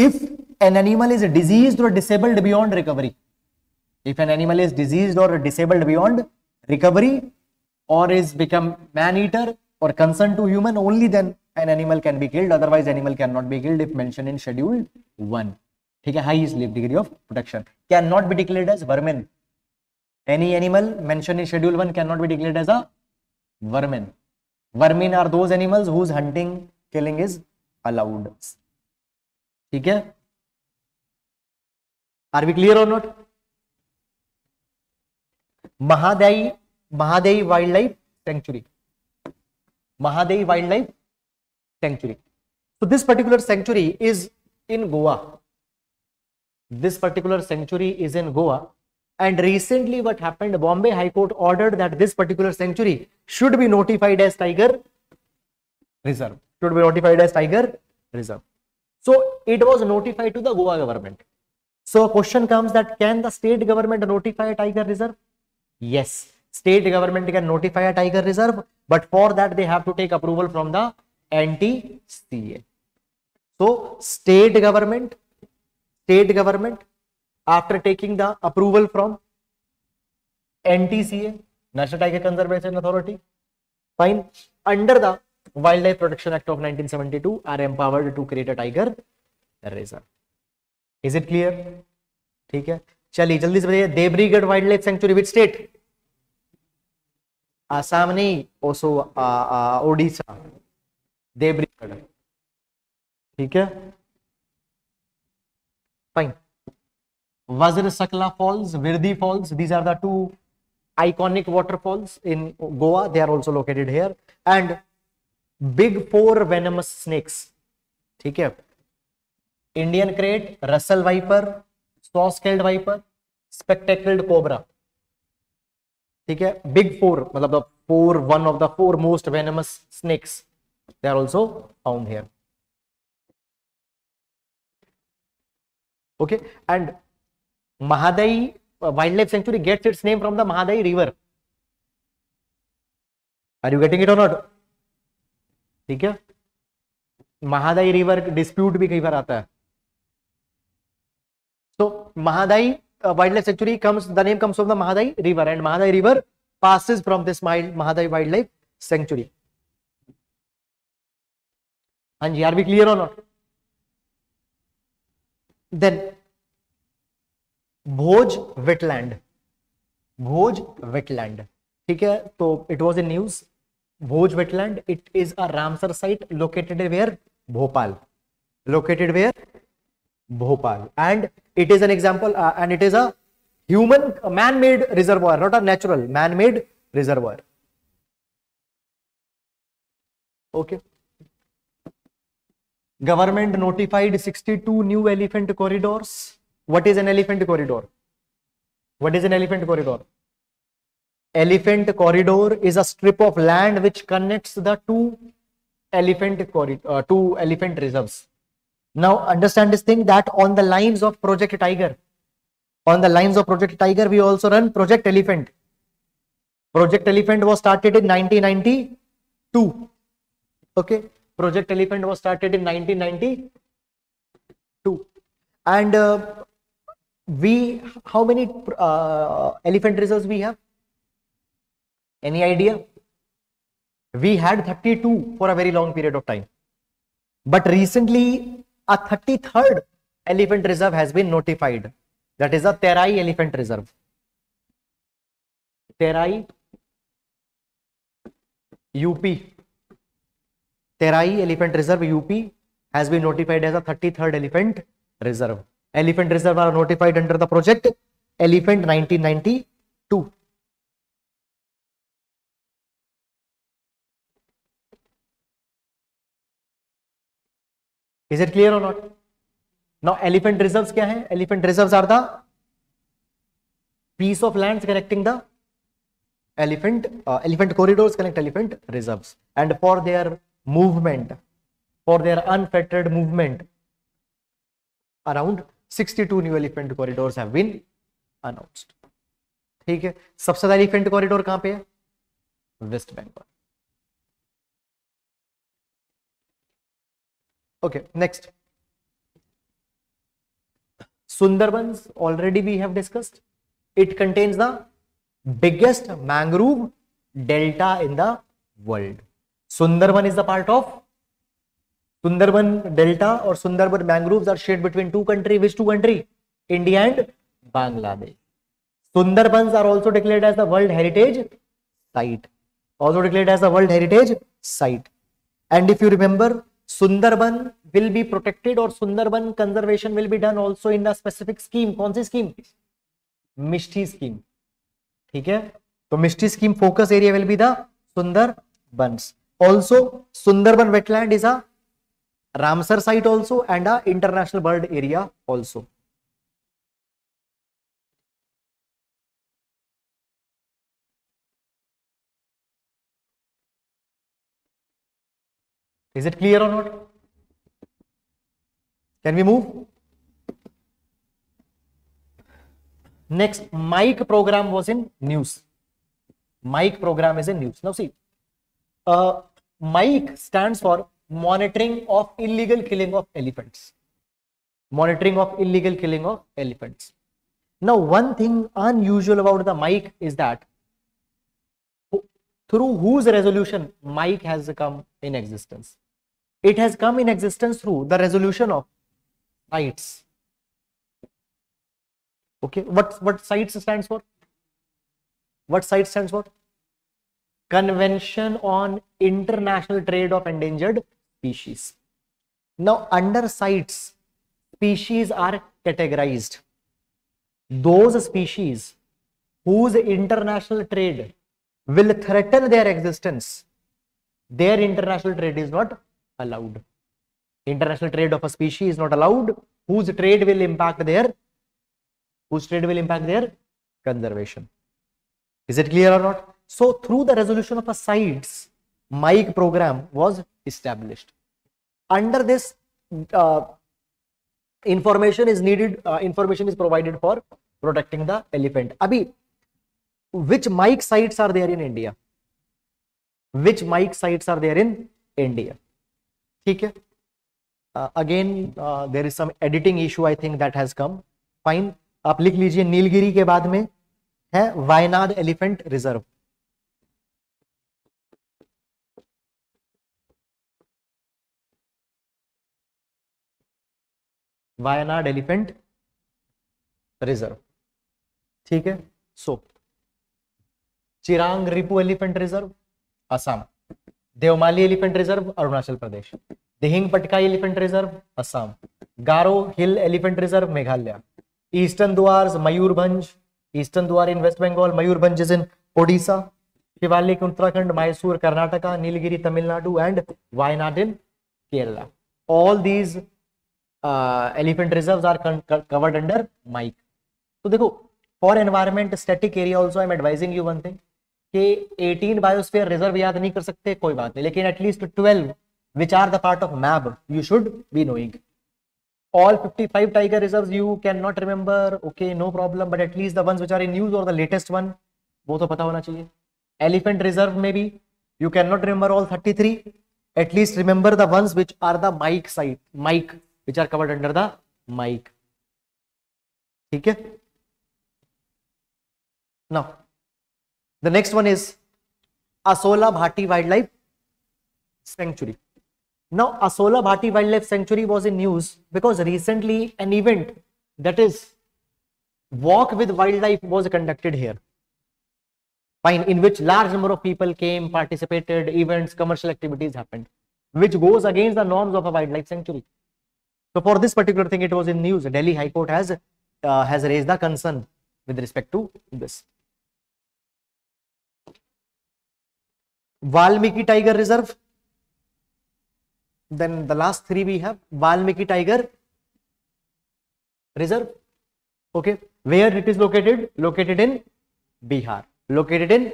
if an animal is disease और disabled beyond recovery if an animal is disease और डिसेबल्ड बियॉन्ड रिकवरी और इज बिकम मैन ईटर और concern to human only then an animal can be killed otherwise animal can not be killed if mention in schedule one ठीक है high live degree of protection can not be declared as vermin any animal mention in schedule one can not be declared as a vermin vermin are those animals whose hunting killing is allowed ठीक है are we clear और not Mhadei Mhadei wild life sanctuary Mhadei wild life sanctuary so this particular sanctuary is in Goa this particular sanctuary is in Goa And recently what happened, Bombay High Court ordered that this particular sanctuary should be notified as Tiger Reserve. Should be notified as Tiger Reserve. So it was notified to the Goa government. So a question comes that can the state government notify a tiger reserve? Yes, state government can notify a tiger reserve, but for that they have to take approval from the NTCA. So state government, state government after taking the approval from NTCA national tiger conservation authority fine under the wild life protection act of 1972 are empowered to create a tiger reserve is it clear ठीक है चलिए जल्दी से बताइए Debrigarh wild life sanctuary which state Assam नहीं ओसो ओडिशा देवरीगढ़ ठीक है fine Vajra Sakala falls Virdi falls these are the two iconic waterfalls in goa they are also located here and big four venomous snakes ठीक है Indian krait Russell viper saw scaled viper spectacled cobra ठीक है big four मतलब the four one of the four most venomous snakes they are also found here okay and Mahadai uh, Wildlife Sanctuary gets its name from the Mahadai River. Are you getting it or not? ठीक है Mahadayi river dispute भी कई बार आता है so Mhadei wild life sanctuary comes the name comes of the Mhadei river and Mhadei river passes from this Mhadei wild life sanctuary हां जी are be clear on not then Bhoj wetland Bhoj wetland ठीक है तो it was a news Bhoj wetland it is a Ramsar site located where Bhopal located where Bhopal and it is an example and it is a human man made reservoir not a natural man made reservoir okay government notified sixty two new elephant corridors what is an elephant corridor what is an elephant corridor elephant corridor is a strip of land which connects the two elephant corridor uh, two elephant reserves now understand this thing that on the lines of project tiger on the lines of project tiger we also run project elephant project elephant was started in 1992 okay project elephant was started in 1992 and uh, we how many uh, elephant reserves we have any idea we had 32 for a very long period of time but recently a 33rd elephant reserve has been notified that is a terai elephant reserve terai up terai elephant reserve up has been notified as a 33rd elephant reserve elephant reserve are notified under the project elephant 1992 is it clear or not now elephant reserves kya hai elephant reserves are the piece of lands connecting the elephant uh, elephant corridors connect elephant reserves and for their movement for their unfettered movement around 62 new elephant corridor have been announced ठीक है सबसे ज्यादा elephant corridor कहां पे है west Bengal okay next Sundarban already we have discussed it contains the biggest mangrove delta in the world Sundarban is the part of Sundarban Delta or Sundarban mangroves are shared between two countries. Which two country? India and Bangladesh. Sundarbans are also declared as the World Heritage Site. Also declared as the World Heritage Site. And if you remember, Sundarban will be protected or Sundarban conservation will be done also in a specific scheme. कौन सी scheme? मिष्टी scheme. ठीक है तो MISHTI scheme focus area will be the Sundarbans. Also, Sundarban wetland is a Ramsar site also and a international bird area also. Is it clear or not? Can we move? Next, Mike program was in news. Mike program is in news. Now see, uh, Mike stands for monitoring of illegal killing of elephants. Monitoring of illegal killing of elephants. Now, one thing unusual about the mic is that through whose resolution mic has come in existence. It has come in existence through the resolution of sites. Okay, what what sites stands for? What site stands for? Convention on International Trade of Endangered species. Now under sites, species are categorized. Those species whose international trade will threaten their existence, their international trade is not allowed. International trade of a species is not allowed whose trade will impact their whose trade will impact their conservation. Is it clear or not? So through the resolution of a sites, my program was established. under this uh, information is needed uh, information is provided for protecting the elephant abhi which mic sites are there in india which mic sites are there in india theek hai uh, again uh, there is some editing issue i think that has come fine aap likh lijiye nilgiri ke baad mein hai Wayanad elephant reserve Wayanad elephant reserve ठीक है so Chirang Ripu elephant reserve Assam Devmali elephant reserve Arunachal Pradesh Dehing Patkai elephant reserve Assam Garo hill elephant reserve Meghalaya eastern Dooars Mayurbhanj eastern Dooars in west Bengal Mayurbhanj is in Odisha Shivalik Uttarakhand Mysore Karnataka Nilgiri Tamil Nadu and Wayanad in Kerala all दीज elephant reserves are covered under mic तो देखो for environment static area also I am advising you one thing कि 18 biosphere reserve याद नहीं कर सकते कोई बात नहीं लेकिन at least 12 which are the part of MAB you should be knowing all 55 tiger reserves you cannot remember okay no problem but at least the ones which are in use or the latest one वो तो पता होना चाहिए elephant reserve में भी you cannot remember all 33 at least remember the ones which are the mic site mic which are covered under the mic. Okay. Now, the next one is Asola Bhati Wildlife Sanctuary. Now, Asola Bhati Wildlife Sanctuary was in news because recently an event that is Walk with Wildlife was conducted here. Fine, in which large number of people came, participated, events, commercial activities happened, which goes against the norms of a wildlife sanctuary. So for this particular thing, it was in news. Delhi High Court has uh, has raised the concern with respect to this. Valmiki Tiger Reserve. Then the last three we have Valmiki Tiger Reserve. Okay, where it is located? Located in Bihar. Located in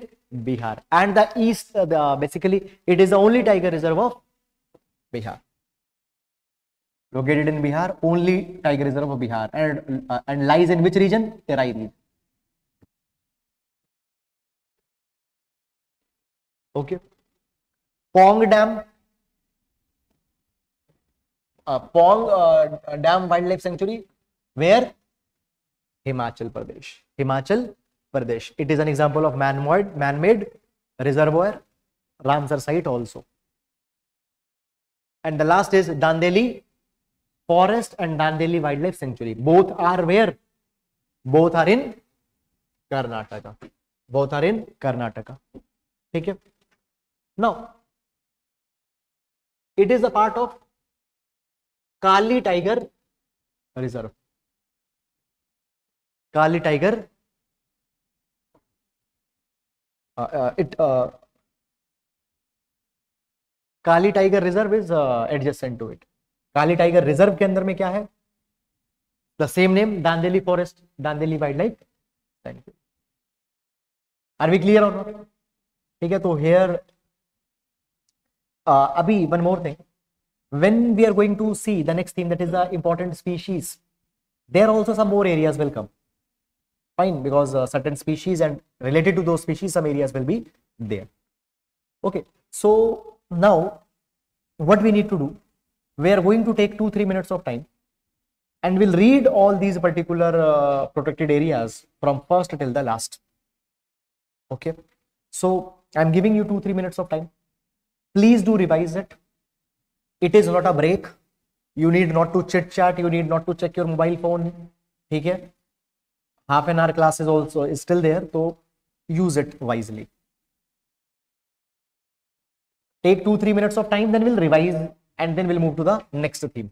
Bihar and the east. Uh, the basically it is the only tiger reserve of Bihar. located in Bihar, only tiger reserve of Bihar, and uh, and lies in which region? Terai region. Okay. Pong Dam. Uh, Pong uh, Dam Wildlife Sanctuary, where? Himachal Pradesh. Himachal Pradesh. It is an example of man-made man-made reservoir. Ramsar site also. And the last is Dandeli forest and Dandeli Wildlife Sanctuary. Both are where? Both are in Karnataka. Both are in Karnataka. ठीक है now it is a part of kali tiger reserve kali tiger uh, uh, it uh, kali tiger reserve is uh, adjacent to it Kali tiger reserve के अंदर में क्या है the same name Dandeli forest Dandeli wild life thank you are we clear on ठीक है तो here uh, अभी one more thing when we are going to see the next thing that is the important species there also some more areas welcome fine because certain species and related to दो species some areas will be there okay so now what we need to do we are going to take 2-3 minutes of time and we'll read all these particular uh, protected areas from first till the last. Okay. So I'm giving you 2-3 minutes of time. Please do revise it. It is not a break. You need not to chit chat. You need not to check your mobile phone. Okay. Half an hour class is also is still there. So use it wisely. Take 2-3 minutes of time. Then we'll revise and then we'll move to the next theme.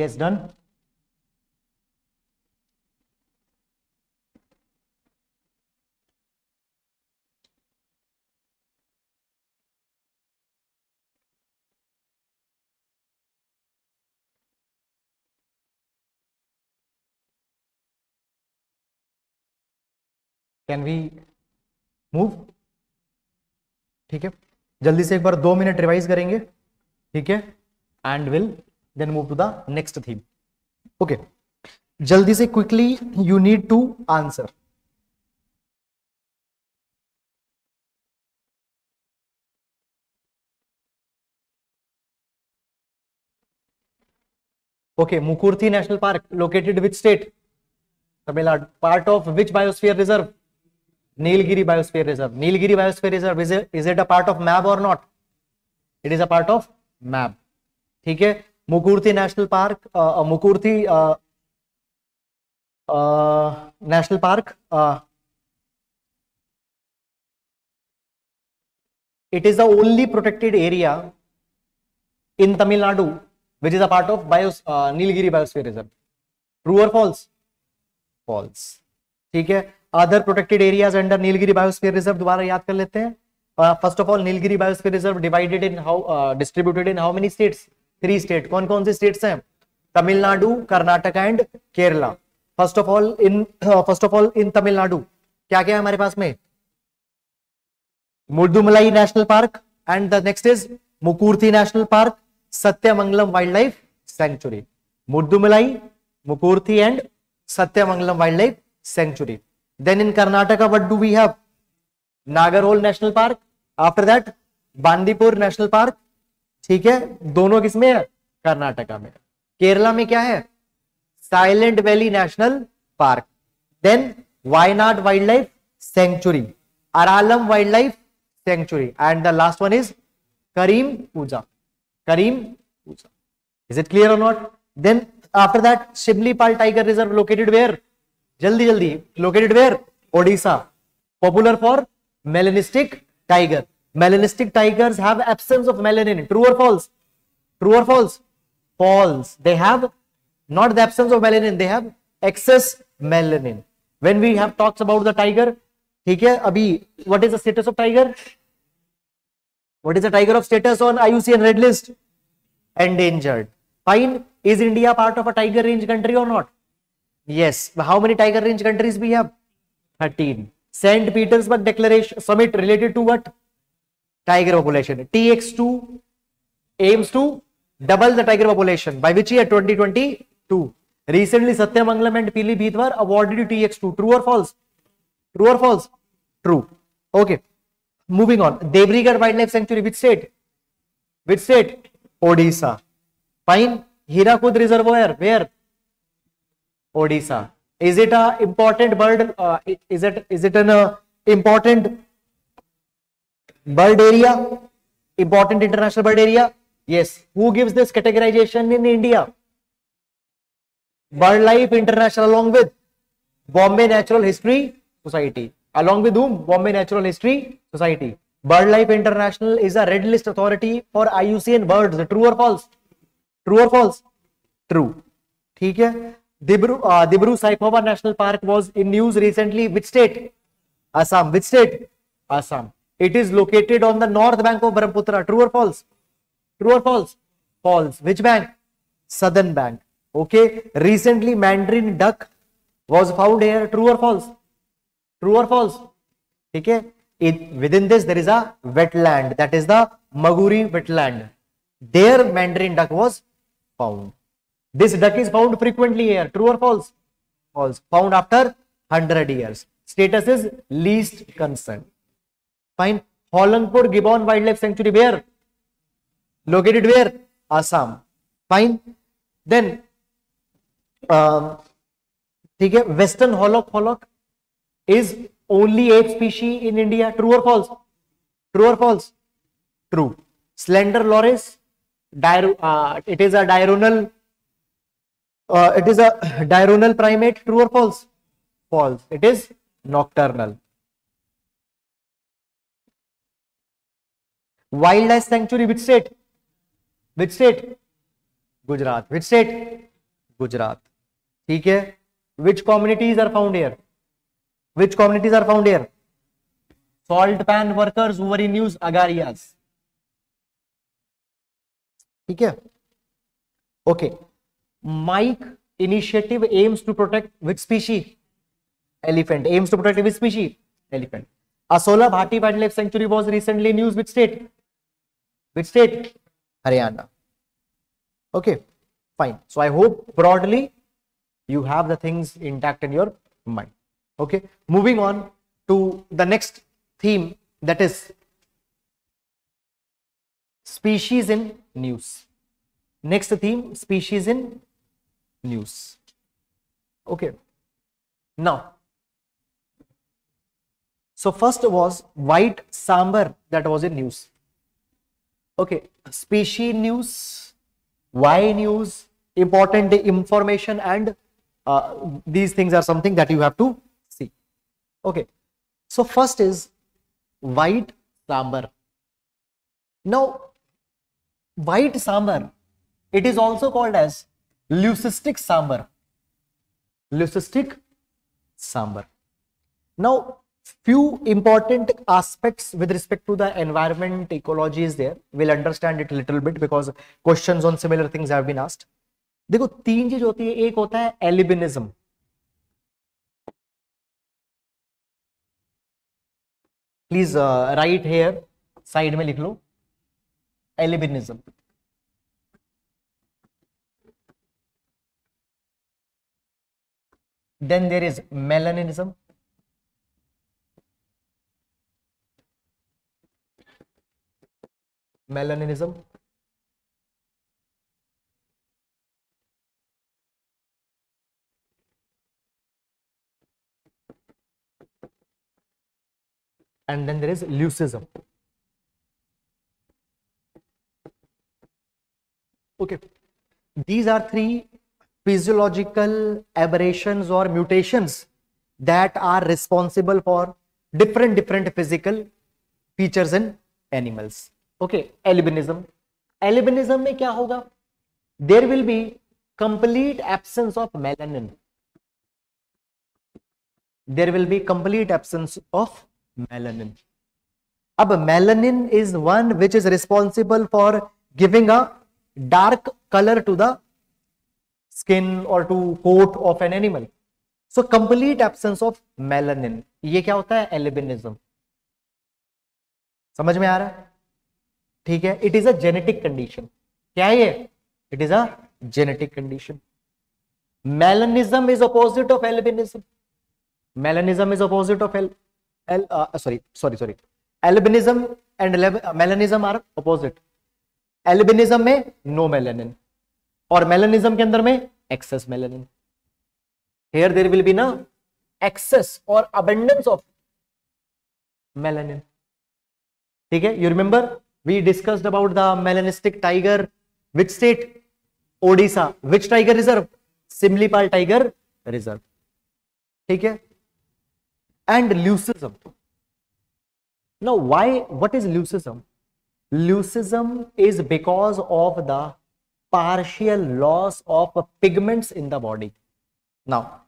yes done can we move ठीक है जल्दी से एक बार दो minute revise करेंगे ठीक है and will then move to the next theme okay जल्दी से quickly you need to answer okay Mukurthi national park located with state Tamil Nadu part of which biosphere reserve Nilgiri biosphere reserve Nilgiri biosphere reserve is it a part of MAB और not it is a part of MAB ठीक है Mukurthi national park Mukurthi national park it is the only protected area in Tamil Nadu which is a part of bio Nilgiri biosphere reserve रूअर false false ठीक है other protected areas under Nilgiri biosphere reserve दोबारा याद कर लेते हैं first of all Nilgiri biosphere reserve divided in how distributed in how many states three state कौन कौन सी स्टेट्स हैं Tamil Nadu Karnataka and Kerala first of all in first of all in Tamil Nadu क्या क्या है हमारे पास में Mudumalai national park and the next is Mukurthi national park Sathyamangalam wild life sanctuary Mudumalai Mukurthi and Sathyamangalam wild life sanctuary then in Karnataka what do we have nagarhole national park after that Bandipur national park ठीक है दोनों किसमें है कर्नाटका में केरला में क्या है silent valley national park then Wayanad wildlife sanctuary Aralam wildlife sanctuary and the last one is Karimpuzha Karimpuzha is it clear or not then after that Similipal tiger reserve located where जल्दी जल्दी located where Odisha popular for melanistic tiger melanistic tigers have absence of melanin true or false true or false false they have not the absence of melanin they have excess melanin when we have talks about the tiger ठीक है अभी what is the status of tiger what is the tiger of status on IUCN red list endangered fine is India part of a tiger range country or not yes how many tiger range countries we have 13 St. Petersburg Declaration Summit related to what tiger population. TX2 aims to double the tiger population by which year 2022. Recently, Satya Mangalam and Pili Bhit were awarded to TX2. True or false? True or false? True. Okay. Moving on. Debrigarh Wildlife Sanctuary, which state? Which state? Odisha. Fine. Hirakud Reservoir, where? Odisha. Is it a important bird? Uh, is it is it an uh, important bird area important international bird area yes who gives this categorization in India world life international along with Bombay natural history society along with whom Bombay natural history society bird life international is a red list authority for IUCN birds true और false true और false true ठीक है Dibru Dibru Saikhowa national park was in news recently which state Assam which state Assam It is located on the north bank of Brahmaputra. True or false? True or false? False. Which bank? Southern bank. Okay. Recently, Mandarin duck was found here. True or false? True or false? Okay. It, within this, there is a wetland. That is the Maguri wetland. There, Mandarin duck was found. This duck is found frequently here. True or false? False. Found after 100 years. Status is least concern. Fine. Hollandpur Gibbon Wildlife Sanctuary where? Located where? Assam. Fine. Then, um, Western Hollock Hollock is only eight species in India. True or false? True or false? True. Slender loris, uh, it is a diurnal. Uh, it is a diurnal primate. True or false? False. It is nocturnal. Wildlife sanctuary which state which state Gujarat which state Gujarat ठीक है which communities are found here which communities are found here salt pan workers over news Agariya ठीक है okay MIKE initiative aims to protect which species elephant aims to protect which species elephant Asola Bhatti wildlife sanctuary was recently news which state Which state? Haryana. Okay, fine. So I hope broadly you have the things intact in your mind. Okay, moving on to the next theme that is species in news. Next theme species in news. Okay, now so first was white sambar that was in news okay species news why news important information and uh, these things are something that you have to see okay so first is white sambar now white sambar it is also called as leucistic sambar leucistic sambar now few important aspects with respect to the environment ecology is there we'll understand it a little bit because questions on similar things have been asked देखो तीन चीज होती है एक होता है albinism please right here side में लिख लो albinism then there is melanism Melaninism and then there is leucism. Okay, these are three physiological aberrations or mutations that are responsible for different different physical features in animals. Okay albinism albinism में क्या होगा there will be complete absence of melanin there will be complete absence of melanin अब melanin is one which is responsible for giving a dark colour to the skin और to coat of an animal so complete absence of melanin ये क्या होता है एलिबिनिज्म समझ में आ रहा है ठीक है it is a genetic condition क्या है ये it is a genetic condition melanism is opposite of albinism melanism is opposite of L sorry sorry sorry albinism and melanism are opposite albinism में नो मेलेनिन और melanism के अंदर में excess melanin here there will be ना excess और abundance of melanin ठीक है you remember We discussed about the melanistic tiger which state Odisha which tiger reserve Similipal tiger reserve ठीक है and leucism now why what is leucism leucism is because of the partial loss of pigments in the body. Now,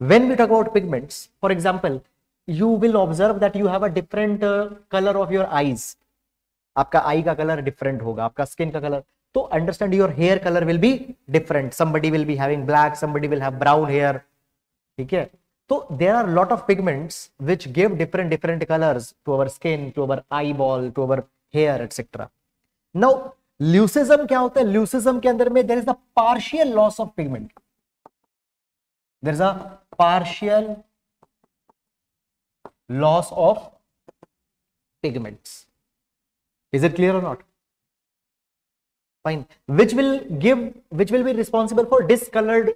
when we talk about pigments, for example, you will observe that you have a different uh, color of your eyes. आपका आई का colour different होगा आपका skin का colour तो understand your hair colour will be different somebody will be having black somebody will have brown hair ठीक है तो there are lot of pigments which give different different colours to our skin to our eye ball to our hair etcetera now leucism क्या होता है leucism के अंदर में there is a partial loss of pigment there is a partial loss of pigments is it clear or not fine which will give which will be responsible for discolored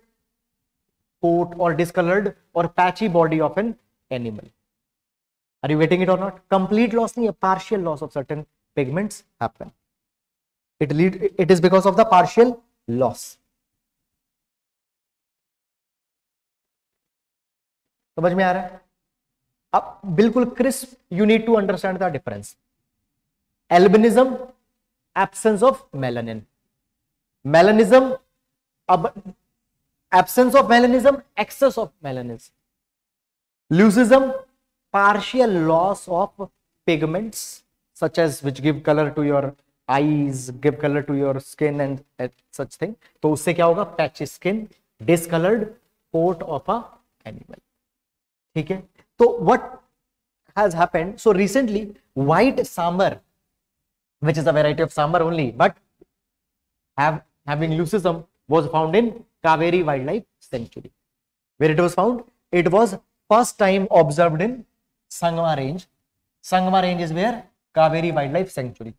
coat or discolored or patchy body of an animal are you getting it or not complete loss nahi a partial loss of certain pigments happen it lead it is because of the partial loss समझ में आ रहा है अब बिल्कुल crisp you need to understand the difference albinism absence of melanin melanism अब absence of melanism excess of melanism leucism partial loss of pigments such as which give colour to your eyes give colour to your skin and such thing तो उससे क्या होगा patch skin discoloured coat of a animal ठीक है तो what has happened so recently white sambar which is a variety of sambar only, but have, having leucism was found in Kaveri Wildlife Sanctuary. Where it was found? It was first time observed in Sangma Range. Sangma Range is where? Kaveri Wildlife Sanctuary.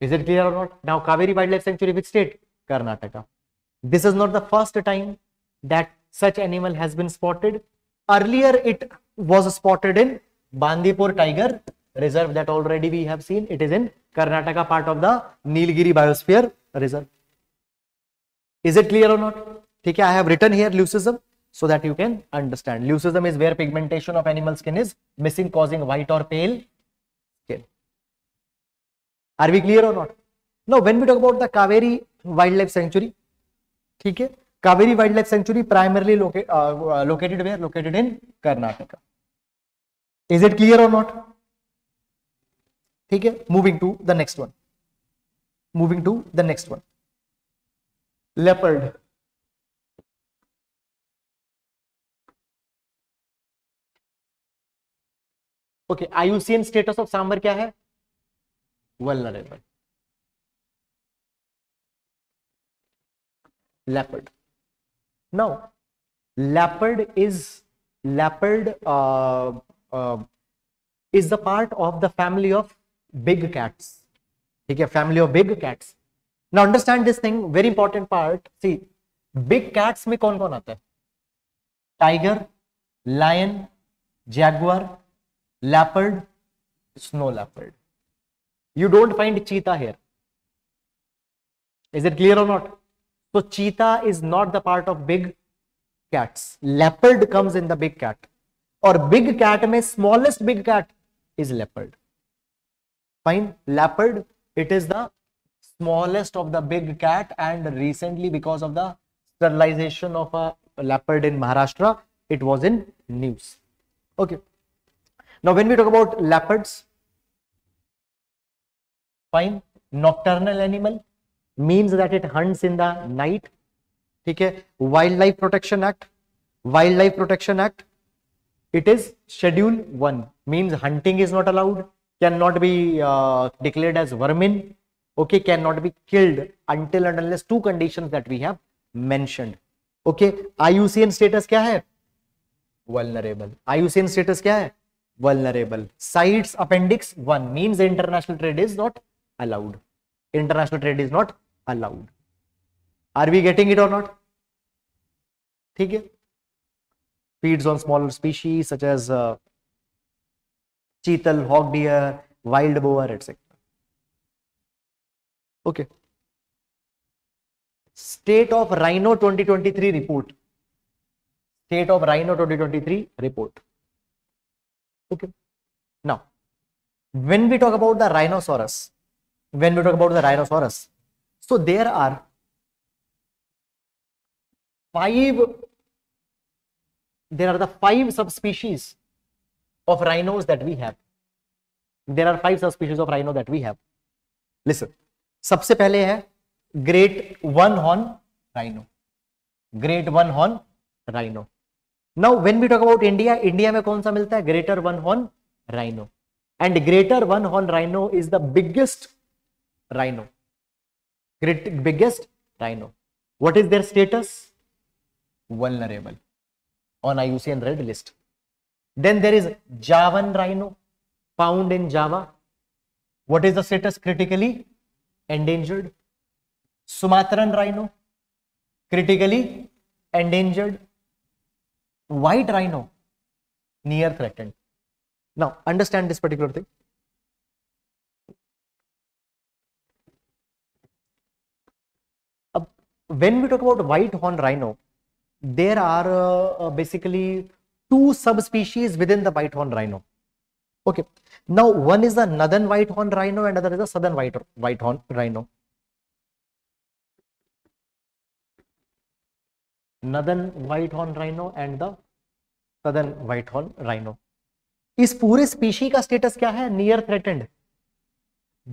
Is it clear or not? Now, Kaveri Wildlife Sanctuary, which state? Karnataka. This is not the first time that such animal has been spotted. Earlier, it was spotted in Bandipur tiger reserve that already we have seen. It is in Karnataka part of the Nilgiri Biosphere Reserve. Is it clear or not? Okay, I have written here leucism so that you can understand. Leucism is where pigmentation of animal skin is missing causing white or pale skin. Are we clear or not? Now, when we talk about the Kaveri Wildlife Sanctuary, ठीक है Kaveri wildlife sanctuary primarily located where located in Karnataka is it clear और not ठीक है moving to the next one moving to the next one leopard okay IUCN status of sambar क्या है vulnerable leopard now leopard is leopard is the part of the family of big cats ठीक है family of big cats ना understand this thing very important part see big cats में कौन कौन आता है tiger lion jaguar leopard snow leopard you don't find cheetah here is it clear और not तो cheetah is not the part of big cats leopard comes in the big cat और big cat में smallest big cat is leopard Fine. Leopard, it is the smallest of the big cat and recently because of the sterilization of a leopard in Maharashtra, it was in news. Okay. Now when we talk about leopards, fine, nocturnal animal means that it hunts in the night. Okay. Wildlife Protection Act, Wildlife Protection Act, it is schedule 1 means hunting is not allowed cannot be uh, declared as vermin okay cannot be killed until and unless two conditions that we have mentioned okay IUCN status क्या है vulnerable IUCN status क्या है vulnerable cites appendix 1 means international trade is not allowed international trade is not allowed are we getting it or not ठीक है feeds on smaller species such as uh, cheetal, hog deer, wild boar, etc. Okay. State of Rhino 2023 report. State of Rhino 2023 report. Okay. Now, when we talk about the rhinoceros, when we talk about the rhinoceros, so there are five, there are the five subspecies of rhinos that we have there are five subspecies of rhino that we have listen सबसे पहले है great one horn rhino great one horn rhino now when we talk about India India में कौन सा मिलता है greater one horn rhino and greater one horn rhino is the biggest rhino great biggest rhino what is their status vulnerable on IUCN red list Then there is Javan rhino found in Java. What is the status critically? Endangered. Sumatran rhino critically endangered. White rhino near threatened. Now understand this particular thing. Uh, when we talk about white horn rhino, there are uh, uh, basically two subspecies within the white horn rhino. Okay. Now, one is the northern white horn rhino and another is the southern white white horn rhino. Northern white-horned rhino and the southern white-horned rhino. इस पूरे species का status क्या है near threatened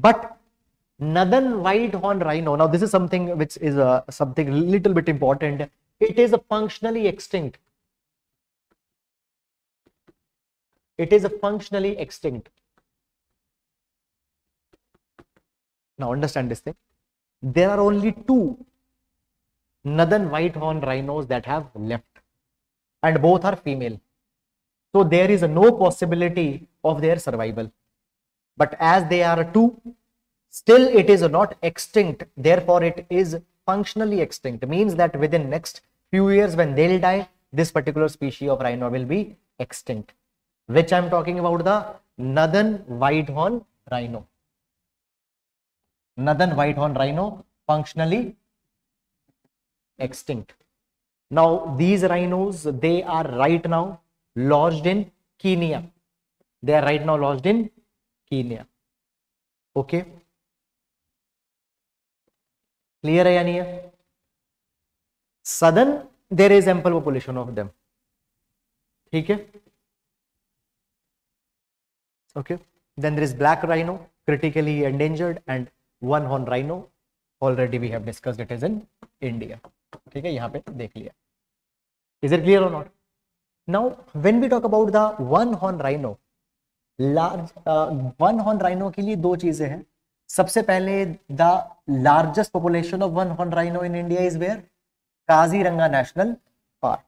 but northern white horn rhino now this is something which is something little bit important it is functionally extinct it is a functionally extinct. Now understand this thing. There are only two northern white horn rhinos that have left and both are female. So there is no possibility of their survival. But as they are two, still it is not extinct. Therefore it is functionally extinct. means that within next few years when they'll die, this particular species of rhino will be extinct. which I'm talking about the northern whitehorn rhino. Northern whitehorn rhino functionally extinct. Now these rhinos, they are right now lodged in Kenya. They are right now lodged in Kenya. Okay. Clear है या नहीं है southern there is ample population of them ठीक है Okay. Then there is black rhino, critically endangered, and one horn rhino. Already we have discussed it is in India. ठीक है यहाँ पे देख लिया इज इट क्लियर और not now when we talk about the one horn rhino large one horn rhino के लिए दो चीजें हैं सबसे पहले the largest population of one horn rhino in India is where Kaziranga national park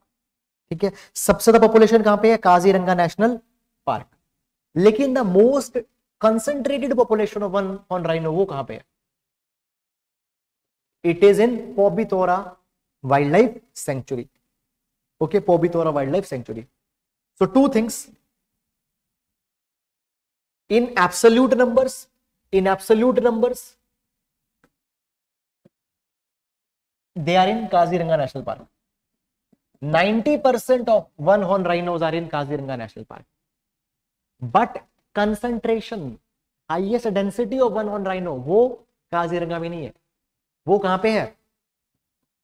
ठीक है सबसे ज्यादा पॉपुलेशन कहां पे है काजीरंगा नेशनल पार्क लेकिन the most concentrated population of one horn rhino वो कहां पे है it is in Pobitora wildlife sanctuary okay Pobitora wildlife sanctuary so two things in absolute numbers in absolute numbers they are in Kaziranga national park 90% percent of one horn rhinos are in Kaziranga national park but concentration highest density of one one rhino वो काजीरंगा में नहीं है वो कहां पे है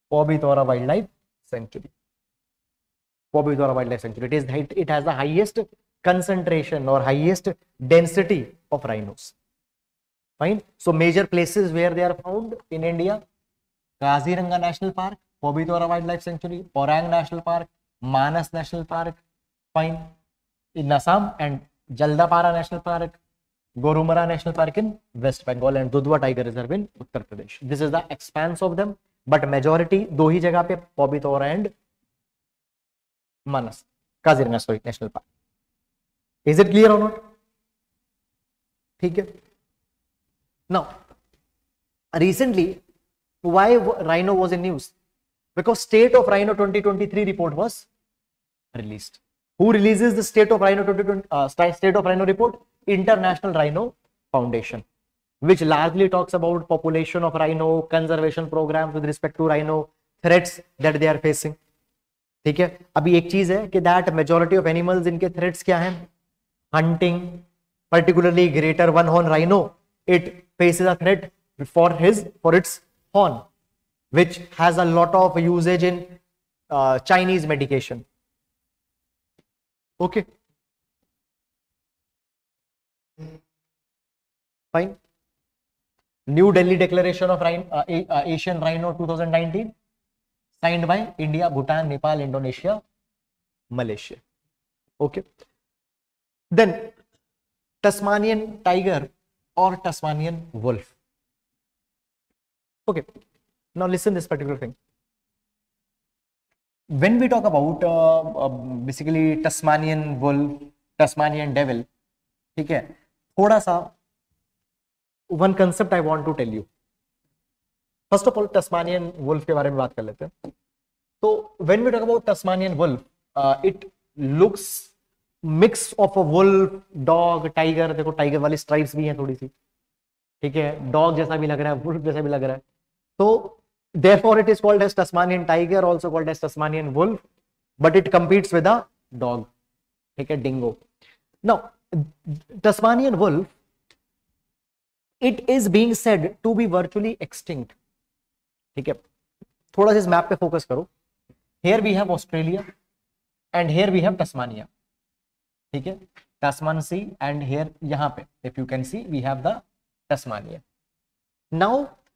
Pobitora wildlife sanctuary Pobitora wildlife sanctuary it is it has the highest concentration और highest density of rhinos fine so major places where they are found in India Kaziranga national park Pobitora wildlife sanctuary Orang national park Manas national park fine in Assam and Jaldapara national park Gorumara national park in West Bengal and Dudhwa tiger reserve in Uttar Pradesh this is the expanse of them but majority दो ही जगह पे Pobitora and Manas Kaziranga sorry national park is it clear not ठीक है now recently why rhino was a news because state of rhino twenty twenty three report was release who releases the state of rhino 2020, uh, state of rhino report international rhino foundation which largely talks about population of rhino conservation programs with respect to rhino threats that they are facing ठीक है अभी एक चीज है कि that majority of animals इनके threats क्या हैं hunting particularly greater one horn rhino it faces a threat for his for its horn which has a lot of uses in Chinese medication okay fine New Delhi declaration of rhino Asian rhino rhino 2019 signed by India Bhutan Nepal Indonesia Malaysia okay then Tasmanian tiger और Tasmanian wolf okay now listen this particular thing when we talk about uh, uh, basically tasmanian bull tasmanian devil ठीक है थोड़ा सा one concept I want to tell you first of all Tasmanian wolf के बारे में बात कर लेते हैं तो when we talk about Tasmanian wolf it looks mix of a wolf dog tiger देखो टाइगर वाली स्ट्राइप्स भी हैं थोड़ी सी ठीक है डॉग जैसा भी लग रहा है वुल्फ जैसा भी लग रहा है तो therefore it is called as tasmanian tiger also called as tasmanian wolf but it competes with a dog like a dingo now tasmanian wolf it is being said to be virtually extinct theek hai thoda sa is map pe focus karo here we have australia and here we have tasmania theek hai tasman sea and here yahan pe if you can see we have the tasmania now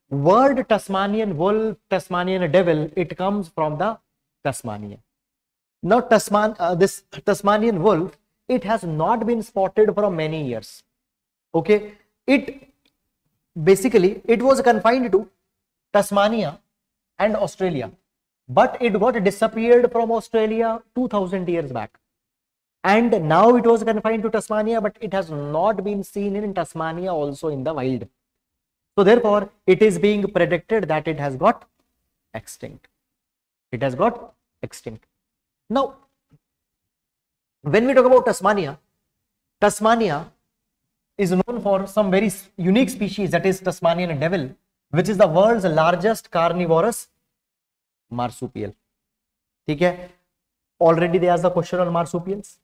word Tasmanian wolf, Tasmanian devil, it comes from the Tasmanian. Now, Tasman, uh, this Tasmanian wolf, it has not been spotted for many years. Okay, it basically it was confined to Tasmania and Australia, but it got disappeared from Australia 2000 years back. And now it was confined to Tasmania, but it has not been seen in Tasmania also in the wild. So therefore, it is being predicted that it has got extinct. It has got extinct. Now, when we talk about Tasmania, Tasmania is known for some very unique species that is Tasmanian devil, which is the world's largest carnivorous marsupial ठीक है already दे आज the question on marsupials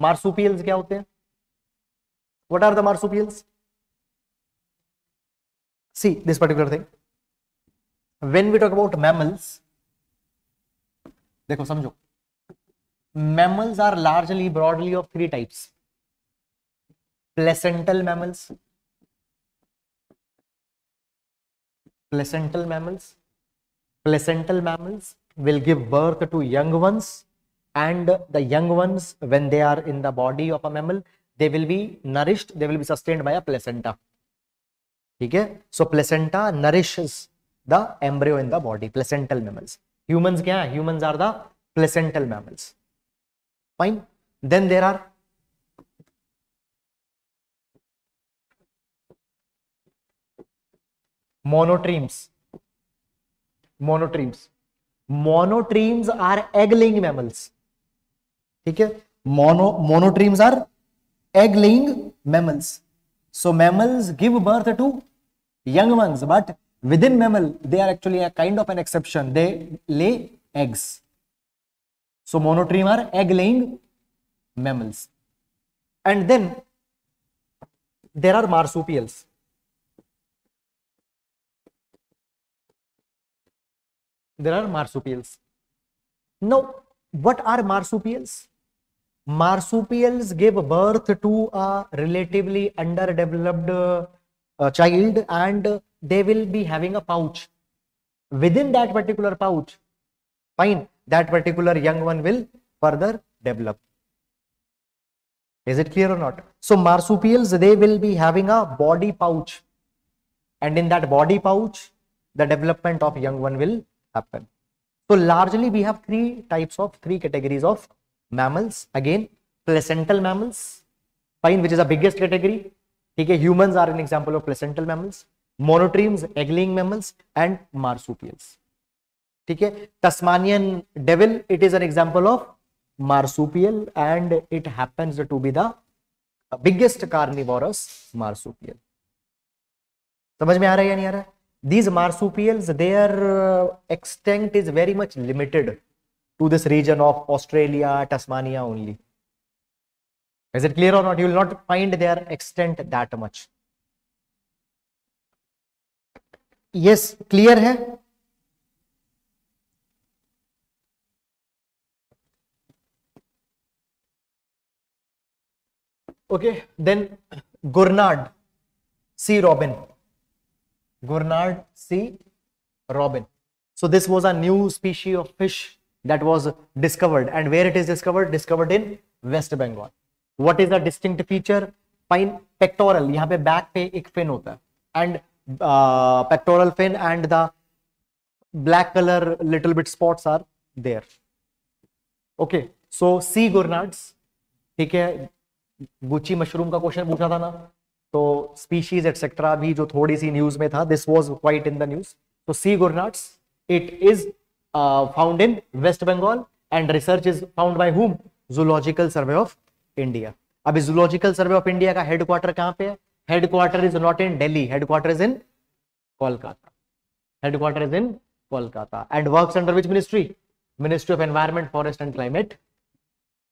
marsupials क्या होते हैं what are the marsupials see this particular thing when we talk about mammals देखो समझो mammals are largely broadly of three types placental mammals placental mammals placental mammals will give birth to young ones and the young ones when they are in the body of a mammal they will be nourished they will be sustained by a placenta ठीक है so placenta nourishes the embryo in the body placental mammals humans क्या है humans are the placental mammals fine then there are monotremes monotremes monotremes are egg laying mammals ठीक है mono monotremes are egg laying mammals So mammals give birth to young ones, but within mammal, they are actually a kind of an exception. They lay eggs. So monotreme are egg-laying mammals. And then there are marsupials. There are marsupials. Now, what are marsupials? marsupials give birth to a relatively underdeveloped uh, child and they will be having a pouch within that particular pouch fine that particular young one will further develop is it clear or not so marsupials they will be having a body pouch and in that body pouch the development of young one will happen so largely we have three types of three categories of mammals again placental mammals fine which is the biggest category ठीक है human are an example of placental mammals monotremes egg laying mammals and marsupials ठीक है Tasmanian devil it is an example of marsupial and it happens to be the biggest carnivorous marsupial समझ में आ रहा है या नहीं आ रहा है these marsupial their extent is very much limited to this region of Australia, Tasmania only. Is it clear or not? You will not find their extent that much. Yes, clear hai? Okay, then Gurnard C. Robin. Gurnard C. Robin. So this was a new species of fish that was discovered and where it is discovered discovered in West Bengal what is the distinct feature pine pectoral यहाँ पे back पे एक fin होता है and pectoral fin and the black colour little bit spots are there okay so sea gurnards ठीक है Gucci mushroom का question पूछा था ना तो स्पीशीज एक्सेट्रा भी जो थोड़ी सी न्यूज में था this was quite in the news तो सी गुरनाट्स it is found in West Bengal and research is found by whom zoological survey of India अभी Zoological सर्वे ऑफ इंडिया का हेडक्वार्टर कहां पे है headquarter is not in Delhi headquarter is in Kolkata headquarter is in Kolkata and work under which ministry ministry of environment forest and climate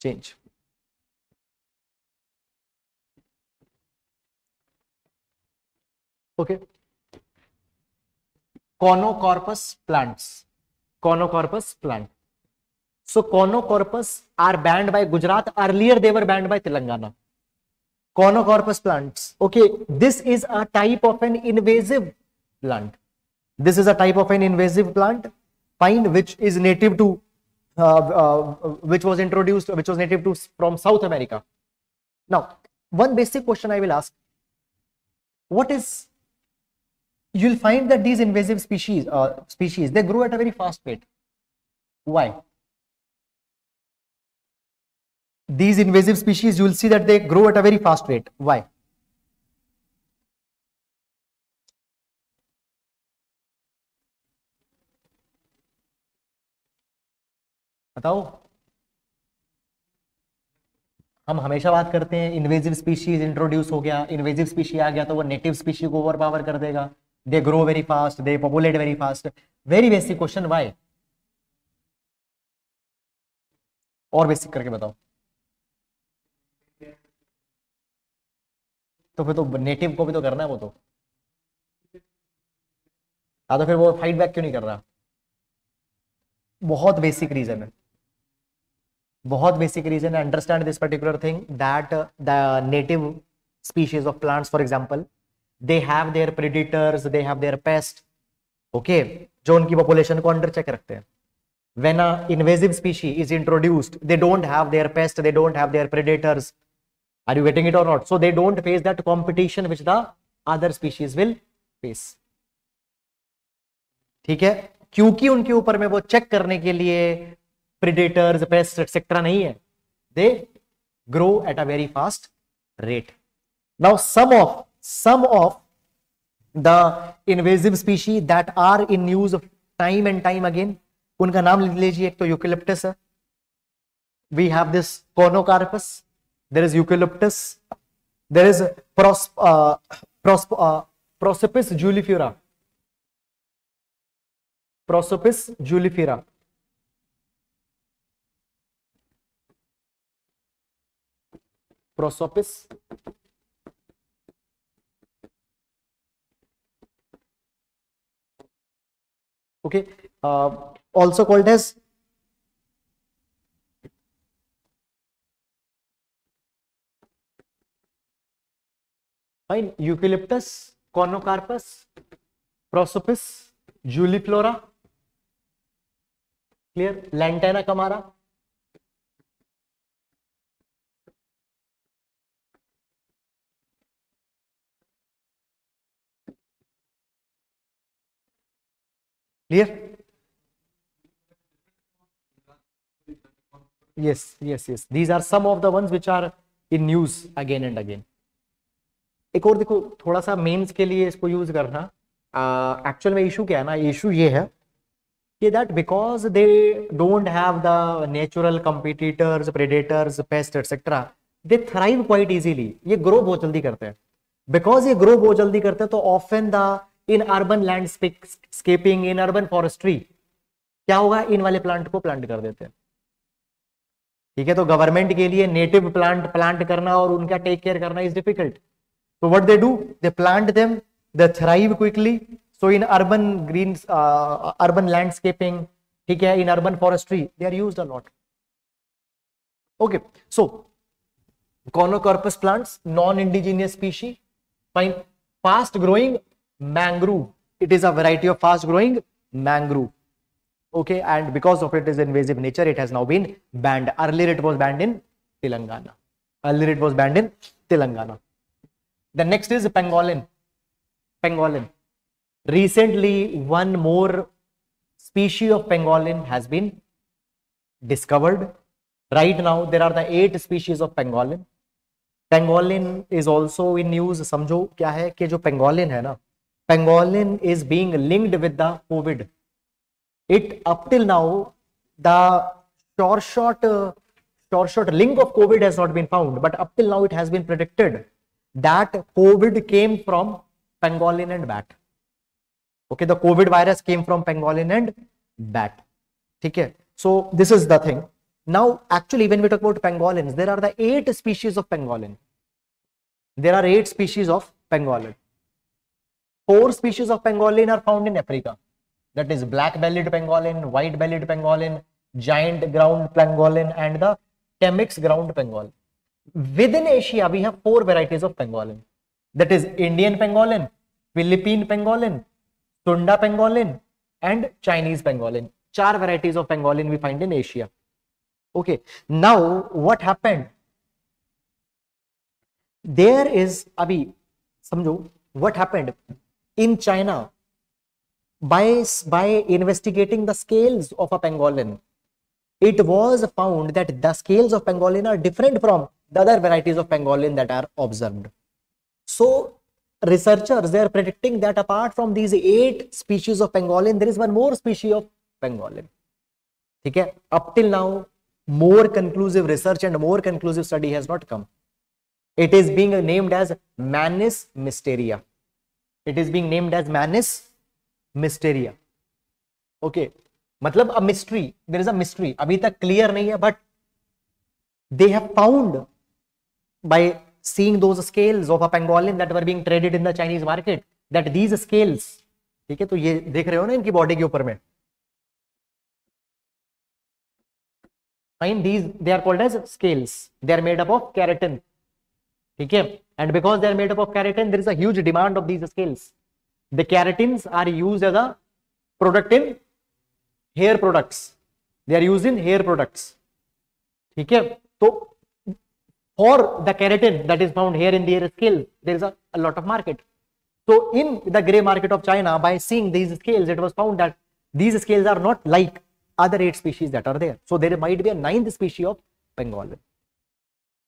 change okay conocarpus plants Conocarpus plant. So Conocarpus are banned by Gujarat. Earlier they were banned by Telangana. Conocarpus plants. Okay, this is a type of an invasive plant. This is a type of an invasive plant, pine, which is native to, uh, uh, which was introduced, which was native to from South America. Now, one basic question I will ask. What is you'll find that these invasive species uh, species they grow at a very fast rate why these invasive species you will see that they grow at a very fast rate why बताओ हम हमेशा बात करते हैं invasive species introduce हो गया invasive species आ गया तो वो नेटिव स्पीशी को ओवर पावर कर देगा they grow very fast they populate very fast very basic question why और बेसिक करके बताओ तो फिर तो नेटिव को भी तो करना है वो तो हाँ तो फिर वो फाइट बैक क्यों नहीं कर रहा बहुत बेसिक रीजन है बहुत बेसिक रीजन है understand this particular thing that the native species of plants for example they have their predators they have their pest okay जो उनकी पॉपुलेशन को अंडर चेक रखते हैं when a invasive species is introduced they don't have their pest they don't have their predators are you getting it और not so they don't face that competition which the other species will face ठीक है क्योंकि उनके ऊपर में वो check करने के लिए प्रिडेटर्स पेस्ट एक्सेट्रा नहीं है they grow at a very fast rate now some of some of the invasive species that are in news time and time again उनका नाम लिख लीजिए एक तो यूकिलिप्टस है we have this conocarpus there is eucalyptus there is prosopis juliflora prosopis juliflora prosopis okay uh, also called as fine eucalyptus conocarpus prosopis juliflora clear lantana camara clear yes yes yes these are some of the ones which are in news again and again एक और देखो थोड़ा सा mains के लिए इसको use करना actual uh, में इशू क्या है ना इशू ये है कि that because they don't have the natural competitors predators pest etcetera they thrive quite easily ये ग्रो बहुत जल्दी करते हैं बिकॉज ये ग्रो बहुत जल्दी करते हैं तो often the in urban landscaping in urban forestry क्या होगा इन वाले प्लांट को प्लांट कर देते हैं ठीक है तो गवर्नमेंट के लिए नेटिव प्लांट प्लांट करना और उनका टेक केयर करना इज डिफिकल्ट तो what they do they plant them they thrive quickly so in urban green urban landscaping ठीक है in urban forestry they are use a lot okay so conocarpus plants non indigenous species fine fast growing mangrove. It is a variety of fast-growing mangrove. Okay, and because of its invasive nature, it has now been banned. Earlier, it was banned in Telangana. Earlier, it was banned in Telangana. The next is pangolin. Pangolin. Recently, one more species of pangolin has been discovered. Right now, there are the eight species of pangolin. Pangolin is also in news. समझो क्या है कि जो pangolin है ना, pangolin is being linked with the COVID. It up till now, the short short, uh, short short link of COVID has not been found, but up till now it has been predicted that COVID came from pangolin and bat. Okay, the COVID virus came from pangolin and bat. Okay, so this is the thing. Now, actually, when we talk about pangolins, there are the eight species of pangolin. There are eight species of pangolin. Four species of pangolin are found in Africa. That is black-bellied pangolin, white-bellied pangolin, giant ground pangolin, and the Temix ground pangolin. Within Asia, we have four varieties of pangolin. That is Indian pangolin, Philippine pangolin, Sunda pangolin, and Chinese pangolin. Four varieties of pangolin we find in Asia. Okay, now what happened? There is, Abhi, samjo. what happened? in China by, by investigating the scales of a pangolin. It was found that the scales of pangolin are different from the other varieties of pangolin that are observed. So researchers, they are predicting that apart from these eight species of pangolin, there is one more species of pangolin. Okay? Up till now, more conclusive research and more conclusive study has not come. It is being named as Manus mysteria. It is being named as Manis mysteria okay मतलब a mystery there is a mystery अभी तक clear नहीं है but they have found by seeing those scales of a pangolin that were being traded in the Chinese market that these scales ठीक है तो ये देख रहे हो ना इनकी बॉडी के ऊपर में fine these they are called as scales they are made up of keratin ठीक है And because they are made up of keratin, there is a huge demand of these scales. The keratins are used as a product in hair products. They are used in hair products. Okay. So for the keratin that is found here in the hair scale, there is a, a lot of market. So in the grey market of China, by seeing these scales, it was found that these scales are not like other eight species that are there. So there might be a ninth species of pangolin.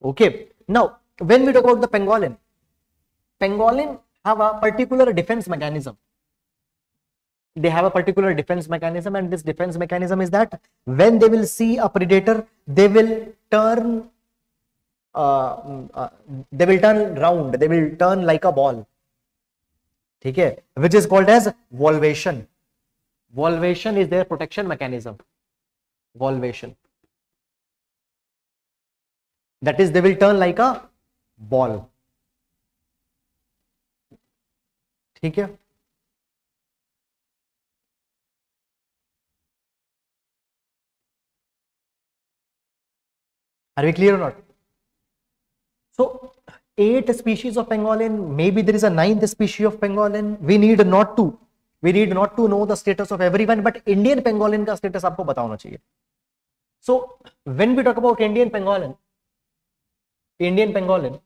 Okay. Now, when we talk about the pangolin, pangolin have a particular defense mechanism. They have a particular defense mechanism and this defense mechanism is that when they will see a predator, they will turn uh, mm, uh, they will turn round, they will turn like a ball. Okay? Which is called as volvation. Volvation is their protection mechanism. Volvation. That is, they will turn like a ball ठीक है are we clear not so eight species of pangolin may be there is nth species of pangolin we need not to we need not to know the status of every one but Indian pangolin का status आपको बताना चाहिए so when we talk about Indian pangolin Indian pangolin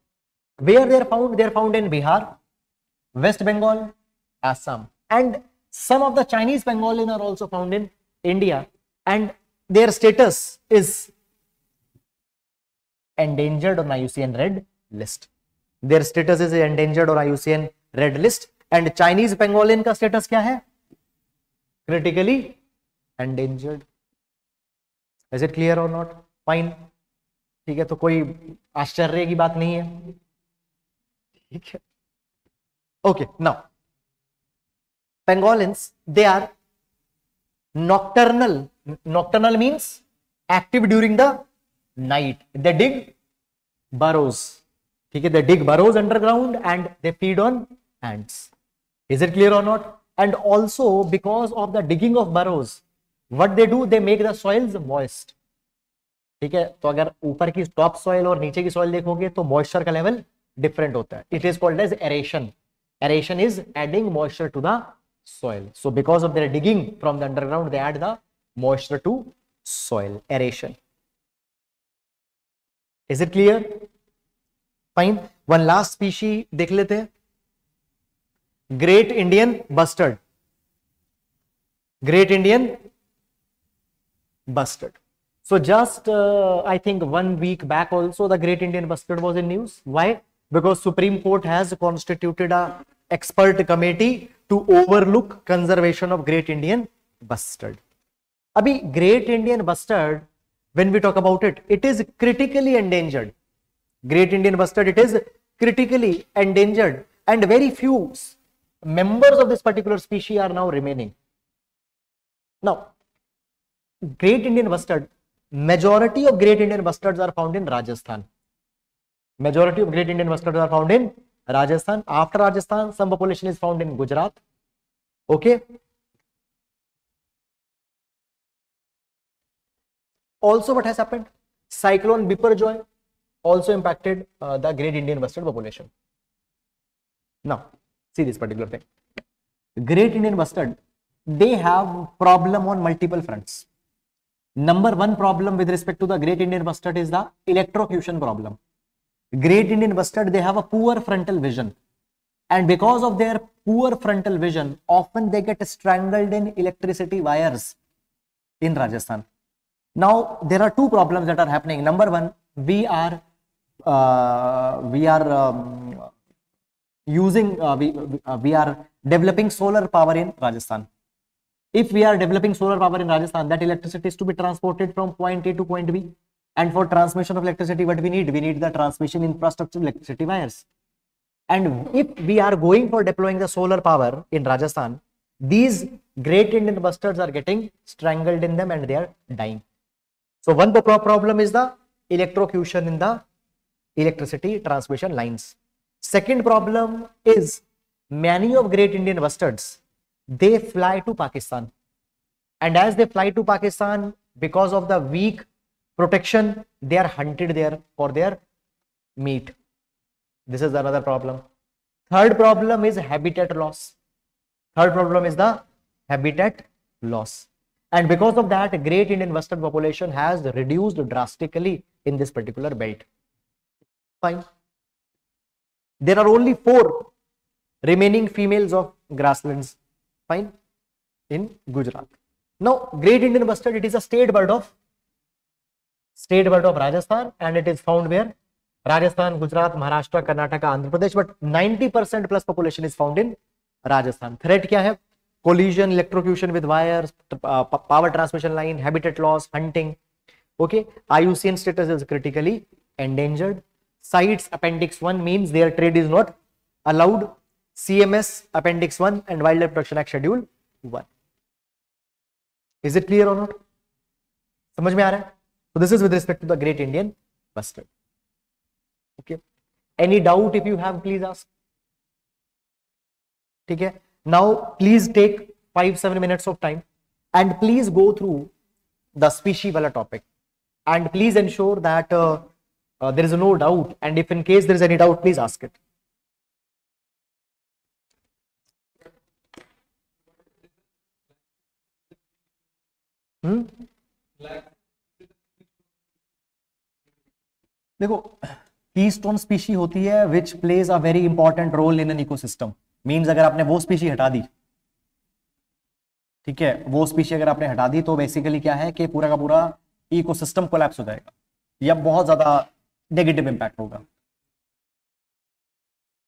where they are found they are found in bihar west bengal assam and some of the chinese bengalin are also found in india and their status is endangered on iucn red list their status is endangered on iucn red list and chinese bengalin ka status kya hai critically endangered is it clear or not fine ठीक है तो कोई आश्चर्य की बात नहीं है ठीक है okay now pangolins they are nocturnal nocturnal means active during the night they dig burrows ठीक है they dig burrows underground and they feed on ants is it clear or not and also because of the digging of burrows what they do they make the soil moist ठीक है तो अगर ऊपर की top soil और नीचे की soil देखोगे तो मॉइस्चर का लेवल डिफरेंट होता है it is called as aeration aeration is adding moisture to the soil so because of their digging from the underground they add the moisture to soil aeration is it clear fine one last species देख लेते हैं great Indian bustard great Indian bustard so just I think one week back also the great Indian bustard was in news why because Supreme Court has constituted a expert committee to overlook conservation of Great Indian Bustard. Abhi, Great Indian Bustard, when we talk about it, it is critically endangered. Great Indian Bustard, it is critically endangered and very few members of this particular species are now remaining. Now, Great Indian Bustard, majority of Great Indian Bustards are found in Rajasthan. Majority of great Indian mustards are found in Rajasthan. After Rajasthan, some population is found in Gujarat. Okay. Also, what has happened? Cyclone Biparjoy also impacted uh, the great Indian mustard population. Now, see this particular thing. Great Indian mustard, they have problem on multiple fronts. Number one problem with respect to the great Indian mustard is the electrocution problem. great Indian bustard, they have a poor frontal vision. And because of their poor frontal vision, often they get strangled in electricity wires in Rajasthan. Now, there are two problems that are happening. Number one, we are uh, we are um, using uh, we, uh, we are developing solar power in Rajasthan. If we are developing solar power in Rajasthan, that electricity is to be transported from point A to point B. And for transmission of electricity, what we need? We need the transmission infrastructure electricity wires. And if we are going for deploying the solar power in Rajasthan, these great Indian bustards are getting strangled in them and they are dying. So one problem is the electrocution in the electricity transmission lines. Second problem is many of great Indian bustards, they fly to Pakistan. And as they fly to Pakistan, because of the weak protection they are hunted there for their meat this is another problem third problem is habitat loss third problem is the habitat loss and because of that great indian western population has reduced drastically in this particular belt fine there are only four remaining females of grasslands fine in gujarat now great indian bustard it is a state bird of state bird of Rajasthan and it is found where Rajasthan Gujarat Maharashtra Karnataka Andhra Pradesh but 90 percent plus population is found in Rajasthan threat क्या है collision electrocution with wire power transmission line habitat loss hunting okay IUCN status is critically endangered CITES appendix one mean their trade is not allowed CMS appendix one and wildlife production act schedule one is it clear on not समझ में आ रहा है So this is with respect to the Great Indian Bustard. Okay. Any doubt if you have, please ask. Okay. Now, please take 5-7 minutes of time and please go through the species wala topic and please ensure that uh, uh, there is no doubt and if in case there is any doubt, please ask it. Hmm? देखो की stone species होती है which plays a very important role in an ecosystem means अगर आपने वो species हटा दी ठीक है वो स्पीशी अगर आपने हटा दी तो बेसिकली क्या है कि पूरा का पूरा इकोसिस्टम कोलैप्स हो जाएगा या बहुत ज्यादा नेगेटिव इंपैक्ट होगा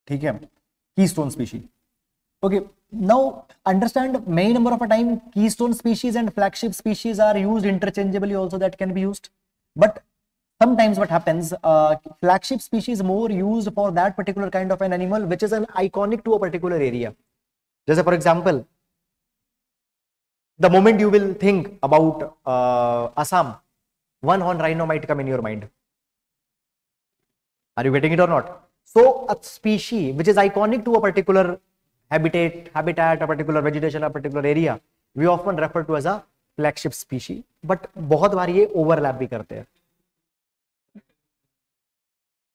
ठीक है keystone species okay now understand many number of a time keystone species and flagship species are use interchangeably also that can be use but sometimes what happens uh, flagship species more used for that particular kind of an animal which is an iconic to a particular area just for example the moment you will think about uh, assam one horn rhino might come in your mind are you getting it or not so a species which is iconic to a particular habitat habitat a particular vegetation a particular area we often refer to as a flagship species but bahut बार ye overlap bhi karte hain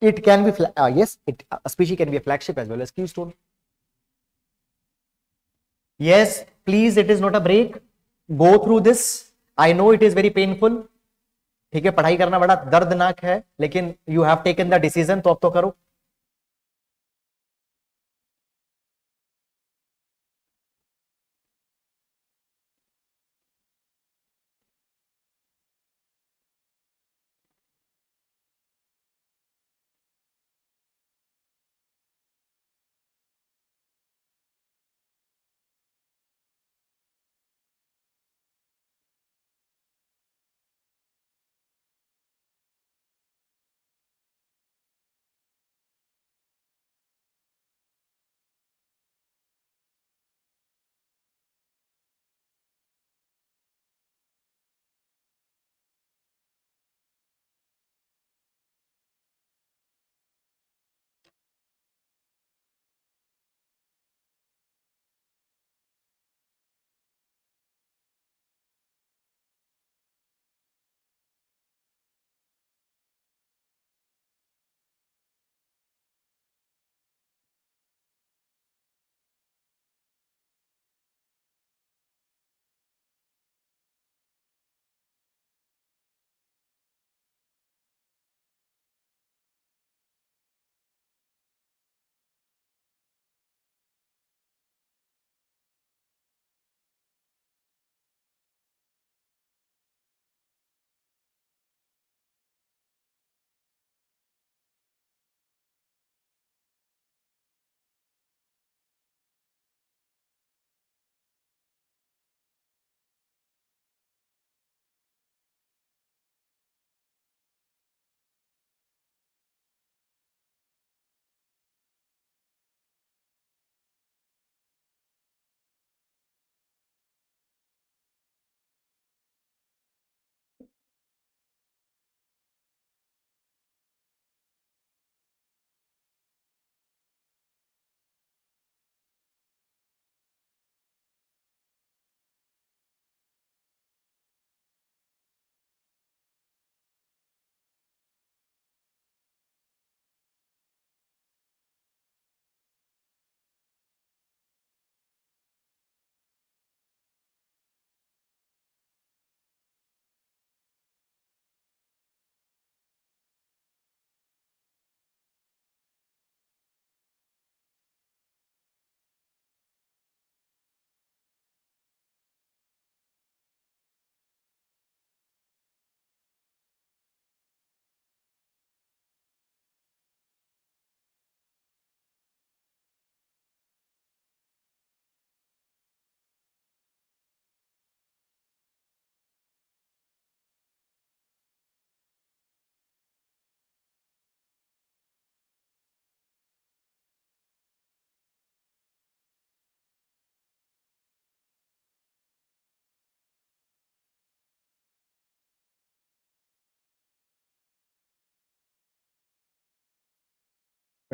It can be, uh, yes, it, uh, a species can be a flagship as well as keystone. Yes, please, it is not a break. Go through this. I know it is very painful. ठीक है पढ़ाई करना बड़ा दर्दनाक है लेकिन you have taken the decision तो अब तो करो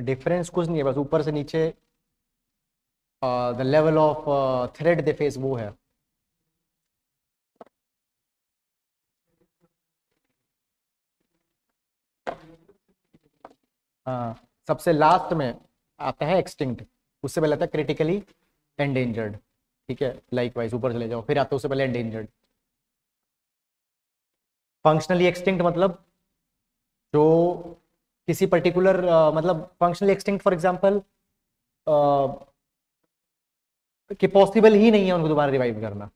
डिफरेंस कुछ नहीं है बस ऊपर से नीचे the level of threat they face वो है uh, सबसे लास्ट में आता है एक्सटिंक्ट उससे पहले आता है क्रिटिकली एंडेंजर्ड ठीक है लाइक वाइज ऊपर चले जाओ फिर आता है उससे पहले एंडेंजर्ड फंक्शनली एक्सटिंक्ट मतलब जो किसी पर्टिकुलर uh, मतलब फंक्शनल एक्सटेंट फॉर एग्जाम्पल कि पॉसिबल ही नहीं है उनको दोबारा रिवाइव करना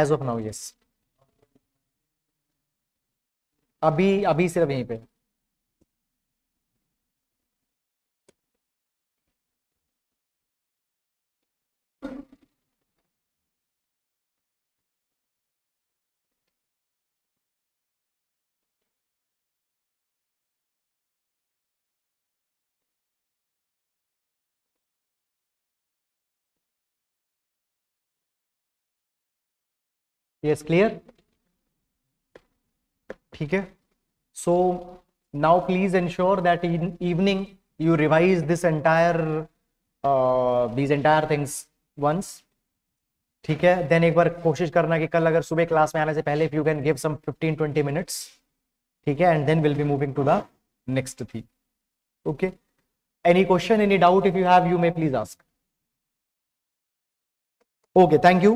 एज ऑफ नाउ यस अभी अभी सिर्फ यहीं पे यस क्लियर ठीक है so now please ensure that in evening you revise this entire these entire things once ठीक है देन एक बार कोशिश करना कि कल अगर सुबह क्लास में आने से पहले if you can give some 15 20 minutes ठीक है and then will be moving to the next थी okay any question any doubt if you have you may please ask okay thank you